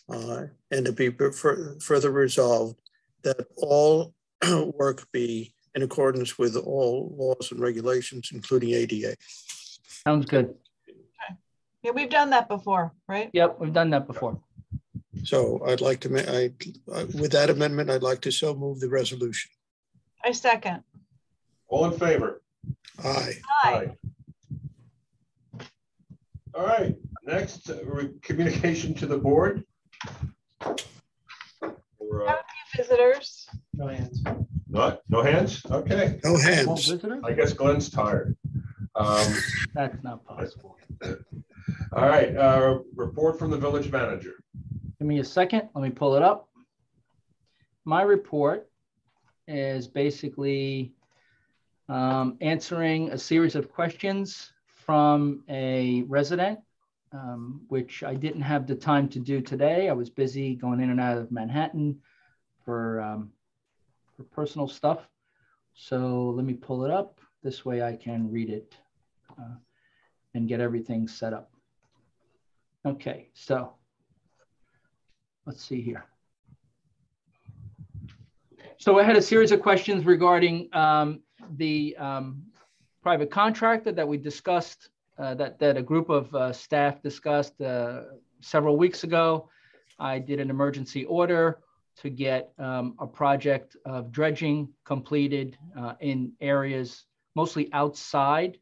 Speaker 3: uh, and to be further resolved that all work be in accordance with all laws and regulations, including ADA.
Speaker 11: Sounds good.
Speaker 2: Yeah, we've done that before, right?
Speaker 11: Yep, we've done that before.
Speaker 3: So I'd like to, ma- I, uh, with that amendment, I'd like to so move the resolution.
Speaker 2: I second.
Speaker 1: All in favor?
Speaker 3: Aye.
Speaker 2: Aye.
Speaker 1: All right, next, uh, re- communication to the board. Or, uh,
Speaker 2: Visitors.
Speaker 4: No hands.
Speaker 1: Not, no hands? Okay.
Speaker 3: No
Speaker 11: All
Speaker 3: hands.
Speaker 11: visitors?
Speaker 1: I guess Glenn's tired. Um,
Speaker 11: That's not possible.
Speaker 1: All right, uh, report from the village manager.
Speaker 11: Give me a second. Let me pull it up. My report is basically um, answering a series of questions from a resident, um, which I didn't have the time to do today. I was busy going in and out of Manhattan for, um, for personal stuff. So let me pull it up. This way I can read it uh, and get everything set up. Okay, so let's see here. So I had a series of questions regarding um, the um, private contractor that we discussed, uh, that, that a group of uh, staff discussed uh, several weeks ago. I did an emergency order to get um, a project of dredging completed uh, in areas mostly outside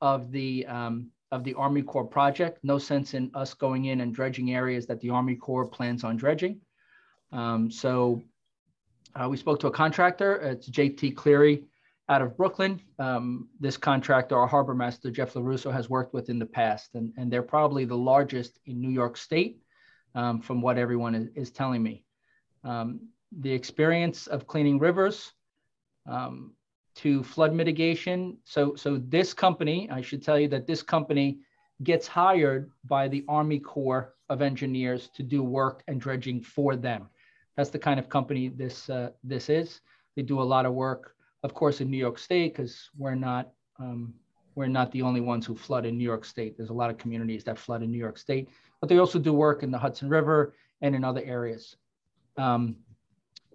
Speaker 11: of the um, of the Army Corps project. No sense in us going in and dredging areas that the Army Corps plans on dredging. Um, so uh, we spoke to a contractor. It's JT Cleary out of Brooklyn. Um, this contractor, our harbor master, Jeff LaRusso, has worked with in the past, and, and they're probably the largest in New York State, um, from what everyone is, is telling me. Um, the experience of cleaning rivers um, to flood mitigation. So, so this company, I should tell you that this company gets hired by the Army Corps of Engineers to do work and dredging for them. That's the kind of company this uh, this is. They do a lot of work, of course, in New York State because we're not um, we're not the only ones who flood in New York State. There's a lot of communities that flood in New York State, but they also do work in the Hudson River and in other areas. Um,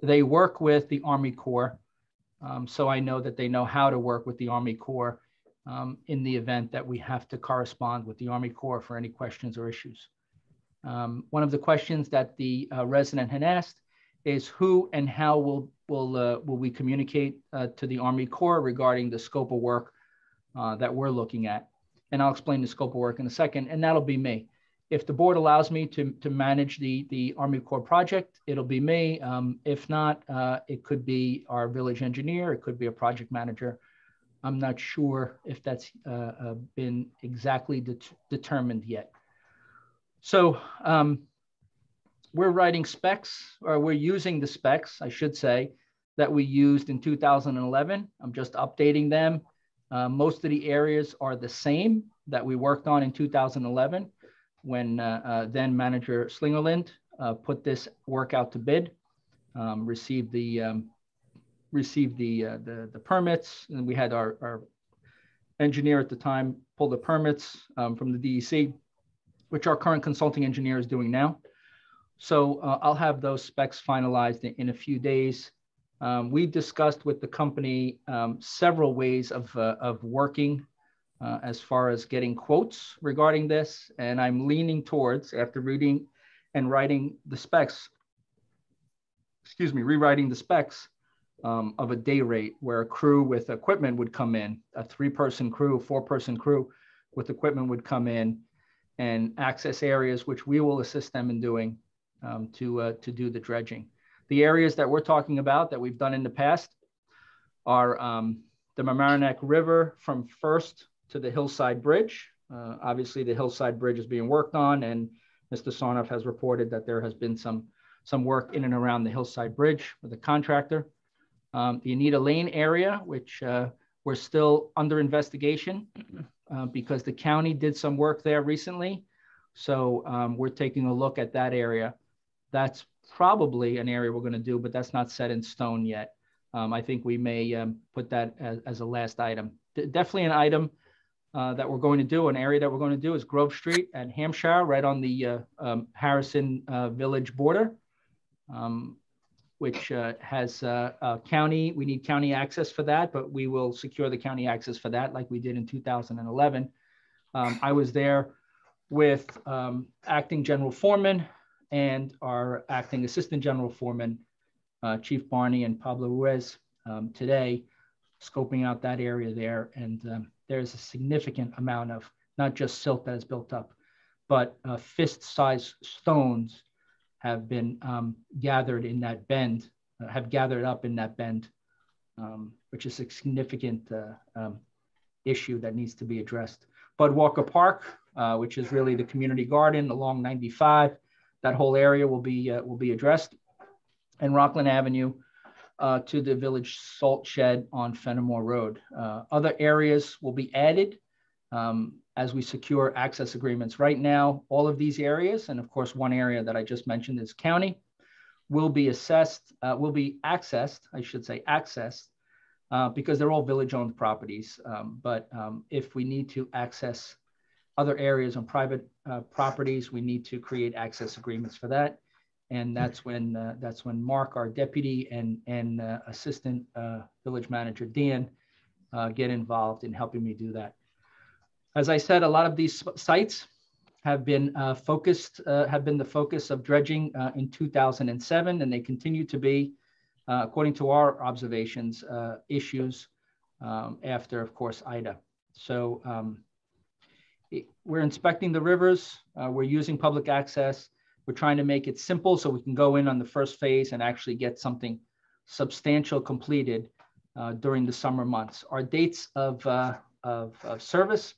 Speaker 11: they work with the Army Corps, um, so I know that they know how to work with the Army Corps um, in the event that we have to correspond with the Army Corps for any questions or issues. Um, one of the questions that the uh, resident had asked is who and how will will uh, will we communicate uh, to the Army Corps regarding the scope of work uh, that we're looking at, and I'll explain the scope of work in a second, and that'll be me. If the board allows me to to manage the the Army Corps project, it'll be me. Um, if not, uh, it could be our village engineer, it could be a project manager. I'm not sure if that's uh, uh, been exactly de determined yet. So um, we're writing specs, or we're using the specs, I should say, that we used in 2011. I'm just updating them. Uh, most of the areas are the same that we worked on in 2011 when uh, uh, then manager Slingerland uh, put this work out to bid, um, received the um, received the, the, the permits, and we had our, our engineer at the time pull the permits um, from the DEC, which our current consulting engineer is doing now. So uh, I'll have those specs finalized in, in a few days. Um, we discussed with the company um, several ways of, uh, of working uh, as far as getting quotes regarding this. And I'm leaning towards, after reading and writing the specs, excuse me, rewriting the specs, um, of a day rate where a crew with equipment would come in, a three person crew, four person crew with equipment would come in and access areas which we will assist them in doing um, to, uh, to do the dredging. The areas that we're talking about that we've done in the past are um, the Mamaroneck River from First to the Hillside Bridge. Uh, obviously, the Hillside Bridge is being worked on, and Mr. Sarnoff has reported that there has been some, some work in and around the Hillside Bridge with a contractor. Um, the Anita Lane area, which uh, we're still under investigation uh, because the county did some work there recently. So um, we're taking a look at that area. That's probably an area we're going to do, but that's not set in stone yet. Um, I think we may um, put that as, as, a last item. D definitely an item uh, that we're going to do, an area that we're going to do is Grove Street at Hampshire, right on the uh, um, Harrison uh, Village border. Um, which uh, has uh, county, we need county access for that, but we will secure the county access for that like we did in 2011. Um, I was there with um, acting general foreman and our acting assistant general foreman, uh, Chief Barney and Pablo Ruiz um, today, scoping out that area there. And um, there's a significant amount of not just silt that is built up, but uh, fist-sized stones have been um, gathered in that bend, uh, have gathered up in that bend, um, which is a significant uh, um, issue that needs to be addressed. Bud Walker Park, uh, which is really the community garden along 95, that whole area will be uh, will be addressed, and Rockland Avenue uh, to the village salt shed on Fenimore Road. Uh, other areas will be added. Um, as we secure access agreements. Right now, all of these areas, and of course, one area that I just mentioned is county, will be assessed, uh, will be accessed, I should say accessed, uh, because they're all village owned properties. Um, but um, if we need to access other areas on private uh, properties, we need to create access agreements for that. And that's when uh, that's when Mark, our deputy, and and uh, assistant uh, village manager Dan get involved in helping me do that. As I said, a lot of these sites have been uh, focused, uh, have been the focus of dredging uh, in 2007, and they continue to be, uh, according to our observations, uh, issues um, after, of course, Ida. So um, it, we're inspecting the rivers, uh, we're using public access, we're trying to make it simple so we can go in on the first phase and actually get something substantial completed during the summer months. Our dates of, of, of service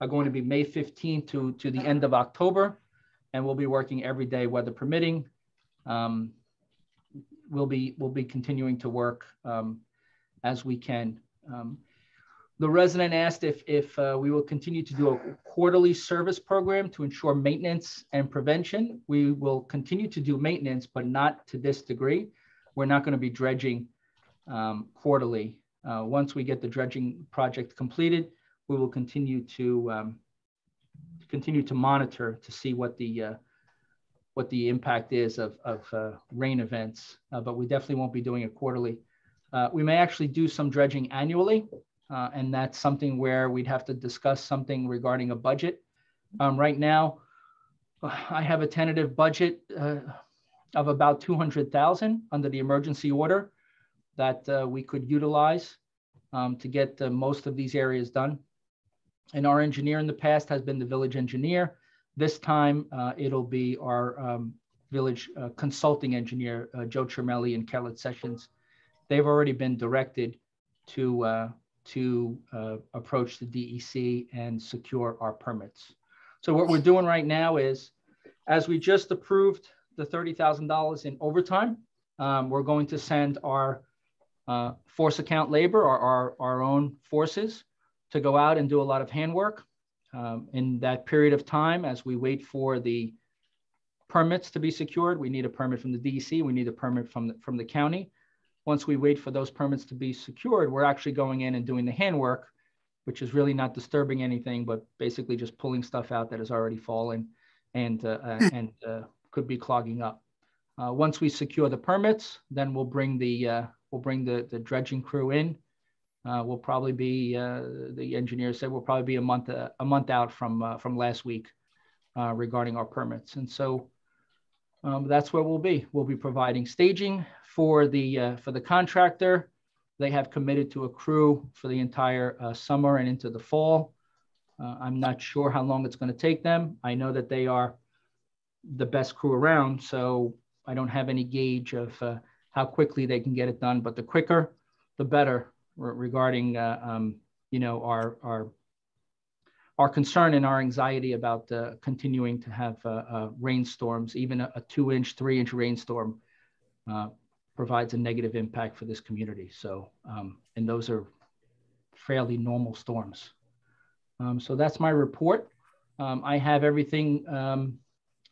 Speaker 11: are going to be May 15 to, to the end of October, and we'll be working every day, weather permitting. Um, we'll be we'll be continuing to work um, as we can. Um, the resident asked if if uh, we will continue to do a quarterly service program to ensure maintenance and prevention. We will continue to do maintenance, but not to this degree. We're not going to be dredging um, quarterly. Uh, once we get the dredging project completed, we will continue to um, continue to monitor to see what the uh, what the impact is of, of uh, rain events, uh, but we definitely won't be doing it quarterly. Uh, we may actually do some dredging annually, uh, and that's something where we'd have to discuss something regarding a budget. Um, right now, I have a tentative budget uh, of about 200,000 under the emergency order that uh, we could utilize um, to get most of these areas done. And our engineer in the past has been the village engineer. This time uh, it'll be our um, village uh, consulting engineer, uh, Joe Tremelli and Kellard Sessions. They've already been directed to, to uh, approach the DEC and secure our permits. So what we're doing right now is, as we just approved the $30,000 in overtime, um, we're going to send our uh, force account labor, our, our, own forces, to go out and do a lot of handwork. Um, in that period of time, as we wait for the permits to be secured, we need a permit from the DEC, we need a permit from the, from the county. Once we wait for those permits to be secured, we're actually going in and doing the handwork, which is really not disturbing anything, but basically just pulling stuff out that has already fallen and, uh, uh, and uh, could be clogging up. Uh, once we secure the permits, then we'll bring the, uh, we'll bring the, the dredging crew in. Uh, will probably be uh, the engineer said we'll probably be a month uh, a month out from uh, from last week uh, regarding our permits, and so um, that's where we'll be. We'll be providing staging for the uh, for the contractor. They have committed to a crew for the entire summer and into the fall. I'm not sure how long it's going to take them. I know that they are the best crew around, so I don't have any gauge of how quickly they can get it done. But the quicker, the better regarding uh, um, you know our our our concern and our anxiety about uh, continuing to have uh, uh rainstorms, even a, a, two inch, three inch rainstorm uh, provides a negative impact for this community. So, um, and those are fairly normal storms. Um, so that's my report. Um, I have everything um,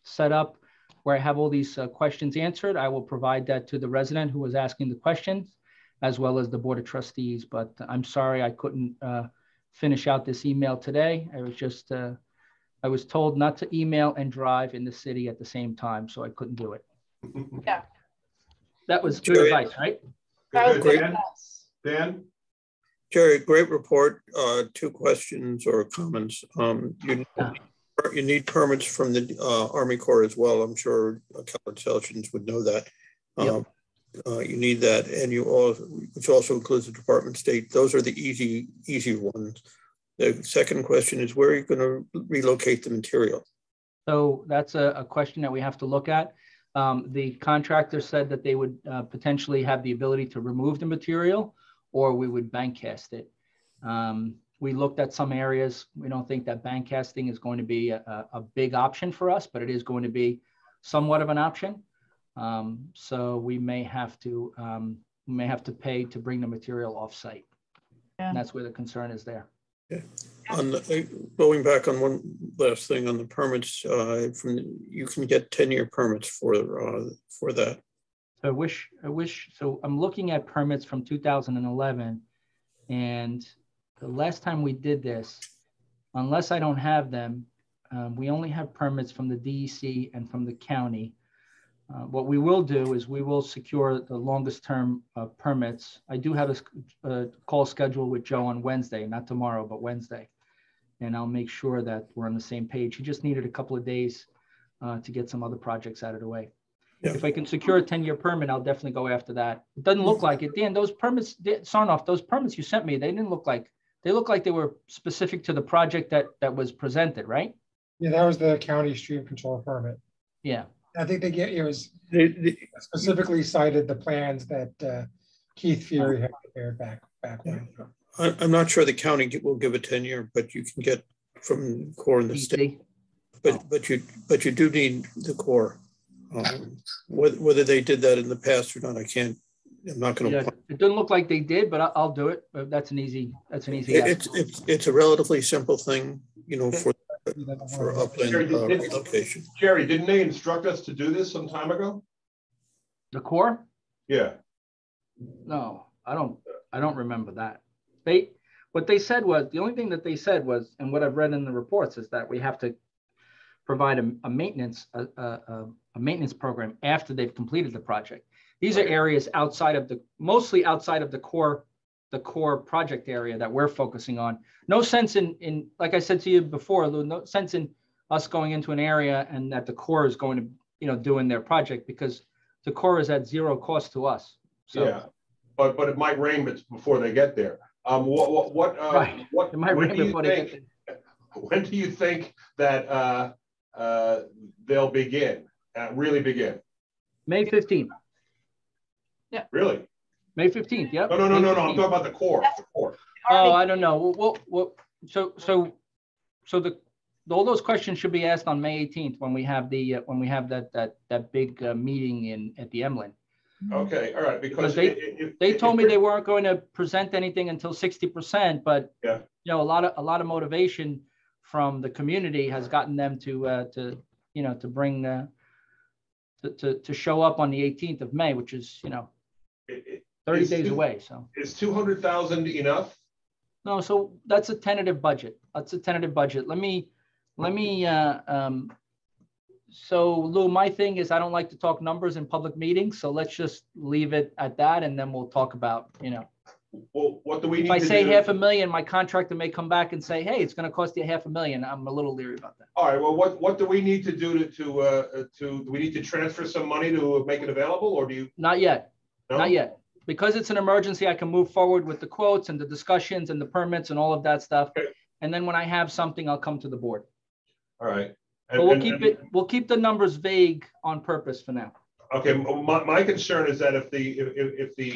Speaker 11: set up where I have all these uh, questions answered. I will provide that to the resident who was asking the questions as well as the Board of Trustees. But I'm sorry I couldn't finish out this email today. I was just, uh, I was told not to email and drive in the city at the same time, so I couldn't do it.
Speaker 2: Yeah.
Speaker 11: That was good
Speaker 3: Jerry,
Speaker 11: advice, right?
Speaker 1: That was great. Dan? Dan?
Speaker 3: Jerry, great report. Uh, two questions or comments. Um, you, you need permits from the uh, Army Corps as well. I'm sure Kellard Sessions would know that. Um, yep. Uh, you need that, and you also, which also includes the Department of State. Those are the easy, easy ones. The second question is where are you going to relocate the material?
Speaker 11: So that's a, a question that we have to look at. Um, the contractor said that they would uh, potentially have the ability to remove the material, or we would bank cast it. Um, we looked at some areas. We don't think that bank casting is going to be a, a big option for us, but it is going to be somewhat of an option. Um, so we may have to um, we may have to pay to bring the material off site. Yeah. And that's where the concern is there.
Speaker 3: Yeah. On the, uh, going back on one last thing on the permits, uh, from you can get ten year permits for uh, for that.
Speaker 11: I wish I wish so. I'm looking at permits from 2011, and the last time we did this, unless I don't have them, um, we only have permits from the DEC and from the county. Uh, what we will do is we will secure the longest term uh, permits. I do have a, a, call schedule with Joe on Wednesday, not tomorrow, but Wednesday. And I'll make sure that we're on the same page. He just needed a couple of days uh, to get some other projects out of the way. Yeah. If I can secure a 10 year permit, I'll definitely go after that. It doesn't look like it. Dan, those permits, Sarnoff, those permits you sent me, they didn't look like, they look like they were specific to the project that, that was presented, right?
Speaker 6: Yeah, that was the county stream control permit.
Speaker 11: Yeah.
Speaker 6: I think they get it was they, specifically cited the plans that uh, Keith Fury had prepared back back when.
Speaker 3: I'm not sure the county will give a tenure, but you can get from Corps in the state. But but you but you do need the Corps. Um, whether, whether they did that in the past or not, I can't. I'm not going to.
Speaker 11: Yeah, it doesn't look like they did, but I'll, do it. That's an easy. That's an easy.
Speaker 3: it's it's it's a relatively simple thing, you know, for for upland Jerry, uh, did, relocation.
Speaker 1: Jerry, didn't they instruct us to do this some time ago?
Speaker 11: The Corps?
Speaker 1: Yeah.
Speaker 11: No, I don't. I don't remember that. They what they said was the only thing that they said was, and what I've read in the reports is that we have to provide a, a maintenance a, a, a, maintenance program after they've completed the project. These are areas outside of the mostly outside of the Corps the Corps project area that we're focusing on. No sense in, in like I said to you before, Lou, no sense in us going into an area and that the Corps is going to you know, doing their project because the Corps is at zero cost to us. So
Speaker 1: Yeah, but, but it might rain before they get there. Um, what, what, what, uh,
Speaker 11: Right.
Speaker 1: what,
Speaker 11: it might
Speaker 1: when
Speaker 11: rain
Speaker 1: do you
Speaker 11: before they get
Speaker 1: think,
Speaker 11: there.
Speaker 1: when do you think that, uh, uh, they'll begin, uh, really begin?
Speaker 11: May 15th. Yeah.
Speaker 1: Really?
Speaker 11: May 15th. Yep.
Speaker 1: No, no, no,
Speaker 11: May
Speaker 1: no, no, I'm talking about the Corps, the Corps.
Speaker 11: Oh, I don't know. Well, well, well, so, so, so the, all those questions should be asked on May 18th when we have the, uh, when we have that, that, that big uh, meeting in, at the Emelin.
Speaker 1: Okay, all right,
Speaker 11: Because
Speaker 1: because
Speaker 11: they,
Speaker 1: i- i- if-
Speaker 11: they
Speaker 1: if
Speaker 11: told me they weren't going to present anything until 60%, but,
Speaker 1: Yeah.
Speaker 11: you know, a lot of, a lot of motivation from the community has gotten them to, uh, to, you know, to bring, uh, to, to, to show up on the 18th of May, which is, you know,
Speaker 1: it- it-
Speaker 11: 30
Speaker 1: is
Speaker 11: days
Speaker 1: two-
Speaker 11: away, so.
Speaker 1: Is two hundred thousand enough?
Speaker 11: No, so that's a tentative budget. That's a tentative budget. Let me, let me, uh, um, so Lou, my thing is I don't like to talk numbers in public meetings, so let's just leave it at that and then we'll talk about, you know.
Speaker 1: Well, what do we need
Speaker 11: If I
Speaker 1: to
Speaker 11: say
Speaker 1: do?
Speaker 11: half a million, my contractor may come back and say, hey, it's gonna cost you half a million. I'm a little leery about that.
Speaker 1: All right, well, what, what do we need to do to, to, uh, to, do we need to transfer some money to make it available, or do you?
Speaker 11: Not yet,
Speaker 1: No?
Speaker 11: not yet. Because it's an emergency, I can move forward with the quotes and the discussions and the permits and all of that stuff.
Speaker 1: Okay.
Speaker 11: And then when I have something, I'll come to the board.
Speaker 1: All right. And-
Speaker 11: But we'll
Speaker 1: and-
Speaker 11: keep
Speaker 1: and-
Speaker 11: it, we'll keep the numbers vague on purpose for now.
Speaker 1: Okay, my, my concern is that if the, if, if the,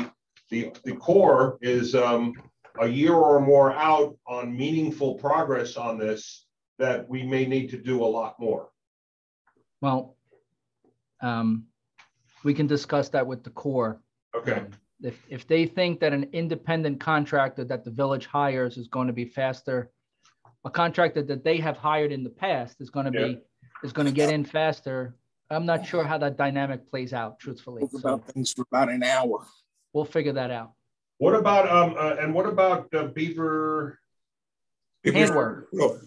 Speaker 1: the, the Corps is, um, a year or more out on meaningful progress on this, that we may need to do a lot more.
Speaker 11: Well, um, we can discuss that with the Corps.
Speaker 1: Okay,
Speaker 11: If, if they think that an independent contractor that the village hires is going to be faster, a contractor that they have hired in the past is going to
Speaker 1: Yeah.
Speaker 11: be, is going to get in faster. I'm not sure how that dynamic plays out truthfully.
Speaker 16: Talk
Speaker 11: So
Speaker 16: things for about an hour.
Speaker 11: we'll figure that out.
Speaker 1: what about, um, uh, and what about uh, Beaver?
Speaker 11: Handwork.
Speaker 3: Oh,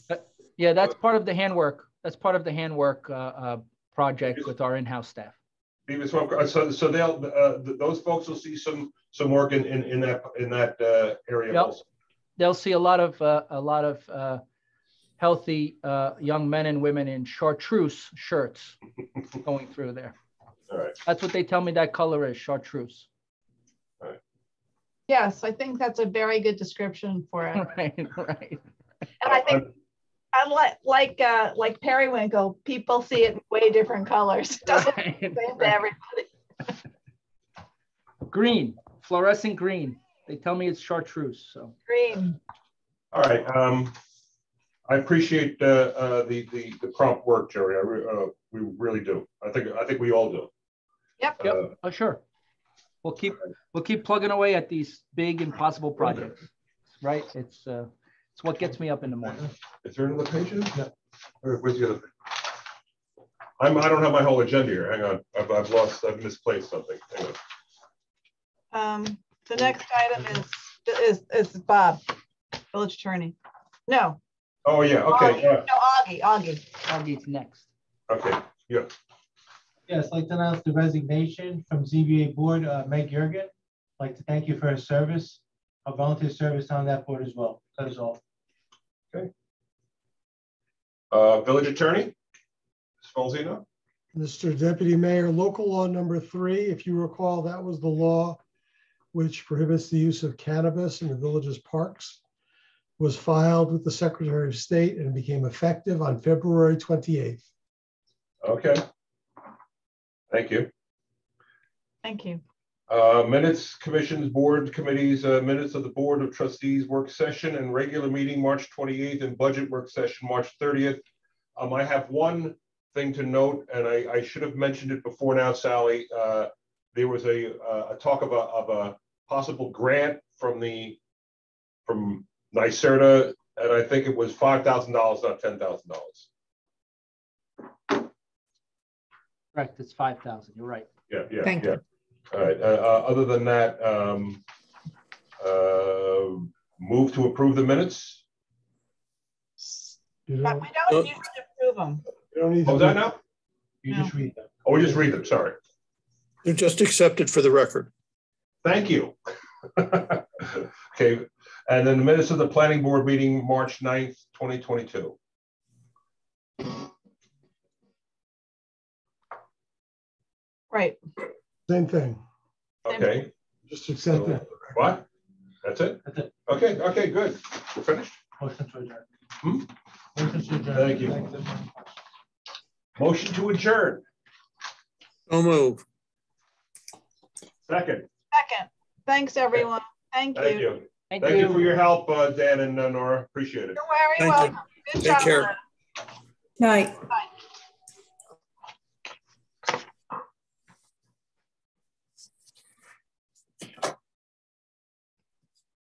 Speaker 11: Yeah, that's part of the handwork. That's part of the handwork, uh, uh, project with our in-house staff.
Speaker 1: Beaver Swamp, uh, so, so they'll, uh, th- those folks will see some, some work in, in, in that, in that, uh, area
Speaker 11: Yep.
Speaker 1: also.
Speaker 11: they'll see a lot of uh, a lot of uh, healthy uh, young men and women in chartreuse shirts going through there.
Speaker 1: All right,
Speaker 11: That's what they tell me that color is chartreuse.
Speaker 2: Yes, I think that's a very good description for it.
Speaker 11: right, right.
Speaker 2: And I think, unlike, like, uh, like periwinkle, people see it in way different colors. It Doesn't
Speaker 11: right.
Speaker 2: same to everybody.
Speaker 11: Green, fluorescent green. They tell me it's chartreuse. So
Speaker 2: Green.
Speaker 1: all right, um, I appreciate, uh, uh, the, the, the prompt work, Jerry, I, re- uh, we really do. I think, I think we all do.
Speaker 2: Yep.
Speaker 1: Uh,
Speaker 11: yep, oh sure. We'll keep we'll keep plugging away at these big impossible projects. Right? It's uh, it's what gets me up in the morning.
Speaker 1: Is there another page in it? No. Where- Where's the other? page? I'm, I don't have my whole agenda here. Hang on. I've, I've lost, I've misplaced something. Hang on.
Speaker 2: Um, the next item is, is, is Bob, village attorney. No.
Speaker 1: Oh, yeah,
Speaker 2: Augie.
Speaker 1: okay, yeah,
Speaker 2: No, Augie, Augie.
Speaker 11: Augie's next.
Speaker 1: okay, yeah.
Speaker 4: Yes, I'd like to announce the resignation from ZBA Board, uh, Meg Jurgen. I'd like to thank you for her service, her volunteer service on that board as well. That is all.
Speaker 1: Uh, village attorney? Spolzino?
Speaker 10: Mr. Deputy Mayor, local law number three, if you recall, that was the law which prohibits the use of cannabis in the village's parks, was filed with the Secretary of State and became effective on February 28th.
Speaker 1: Okay. Thank you.
Speaker 2: Thank you.
Speaker 1: Uh, minutes, commissions, board committees, uh, minutes of the Board of Trustees work session and regular meeting, March 28th, and budget work session, March 30th. Um, I have one thing to note, and I, I should have mentioned it before now, Sally. Uh, there was a, uh, a talk of a, of a possible grant from the, from NYSERDA, and I think it was $5,000, not $10,000.
Speaker 11: Correct. It's five thousand. You're right.
Speaker 1: Yeah, yeah,
Speaker 14: Thank
Speaker 1: yeah.
Speaker 14: you.
Speaker 1: All right, uh, uh, other than that, um, uh, move to approve the minutes?
Speaker 10: You
Speaker 2: But
Speaker 10: don't,
Speaker 2: we don't usually approve them.
Speaker 10: you don't need
Speaker 1: What
Speaker 10: to
Speaker 1: was that now?
Speaker 4: You just read them.
Speaker 1: Oh, we just read them, sorry.
Speaker 3: They're just accepted for the record.
Speaker 1: Thank you. Okay, and then the minutes of the planning board meeting, March 9th, 2022.
Speaker 2: Right.
Speaker 10: Same thing.
Speaker 1: Okay,
Speaker 10: Just accept it.
Speaker 1: what? That's it?
Speaker 4: That's it.
Speaker 1: Okay, okay, good. We're finished?
Speaker 4: Motion to adjourn.
Speaker 1: Hmm?
Speaker 4: Motion to adjourn.
Speaker 1: Thank you.
Speaker 4: Thanks.
Speaker 1: Motion to adjourn.
Speaker 3: So move.
Speaker 1: Second.
Speaker 2: Second. Thanks, everyone. Thank you.
Speaker 1: Thank you.
Speaker 14: Thank
Speaker 1: Thank you
Speaker 14: you.
Speaker 1: for your help, uh, Dan and uh, Nora. Appreciate it.
Speaker 2: You're very
Speaker 3: Thank you.
Speaker 2: welcome. Good
Speaker 3: Take
Speaker 2: job.
Speaker 3: care.
Speaker 14: Night.
Speaker 2: Bye.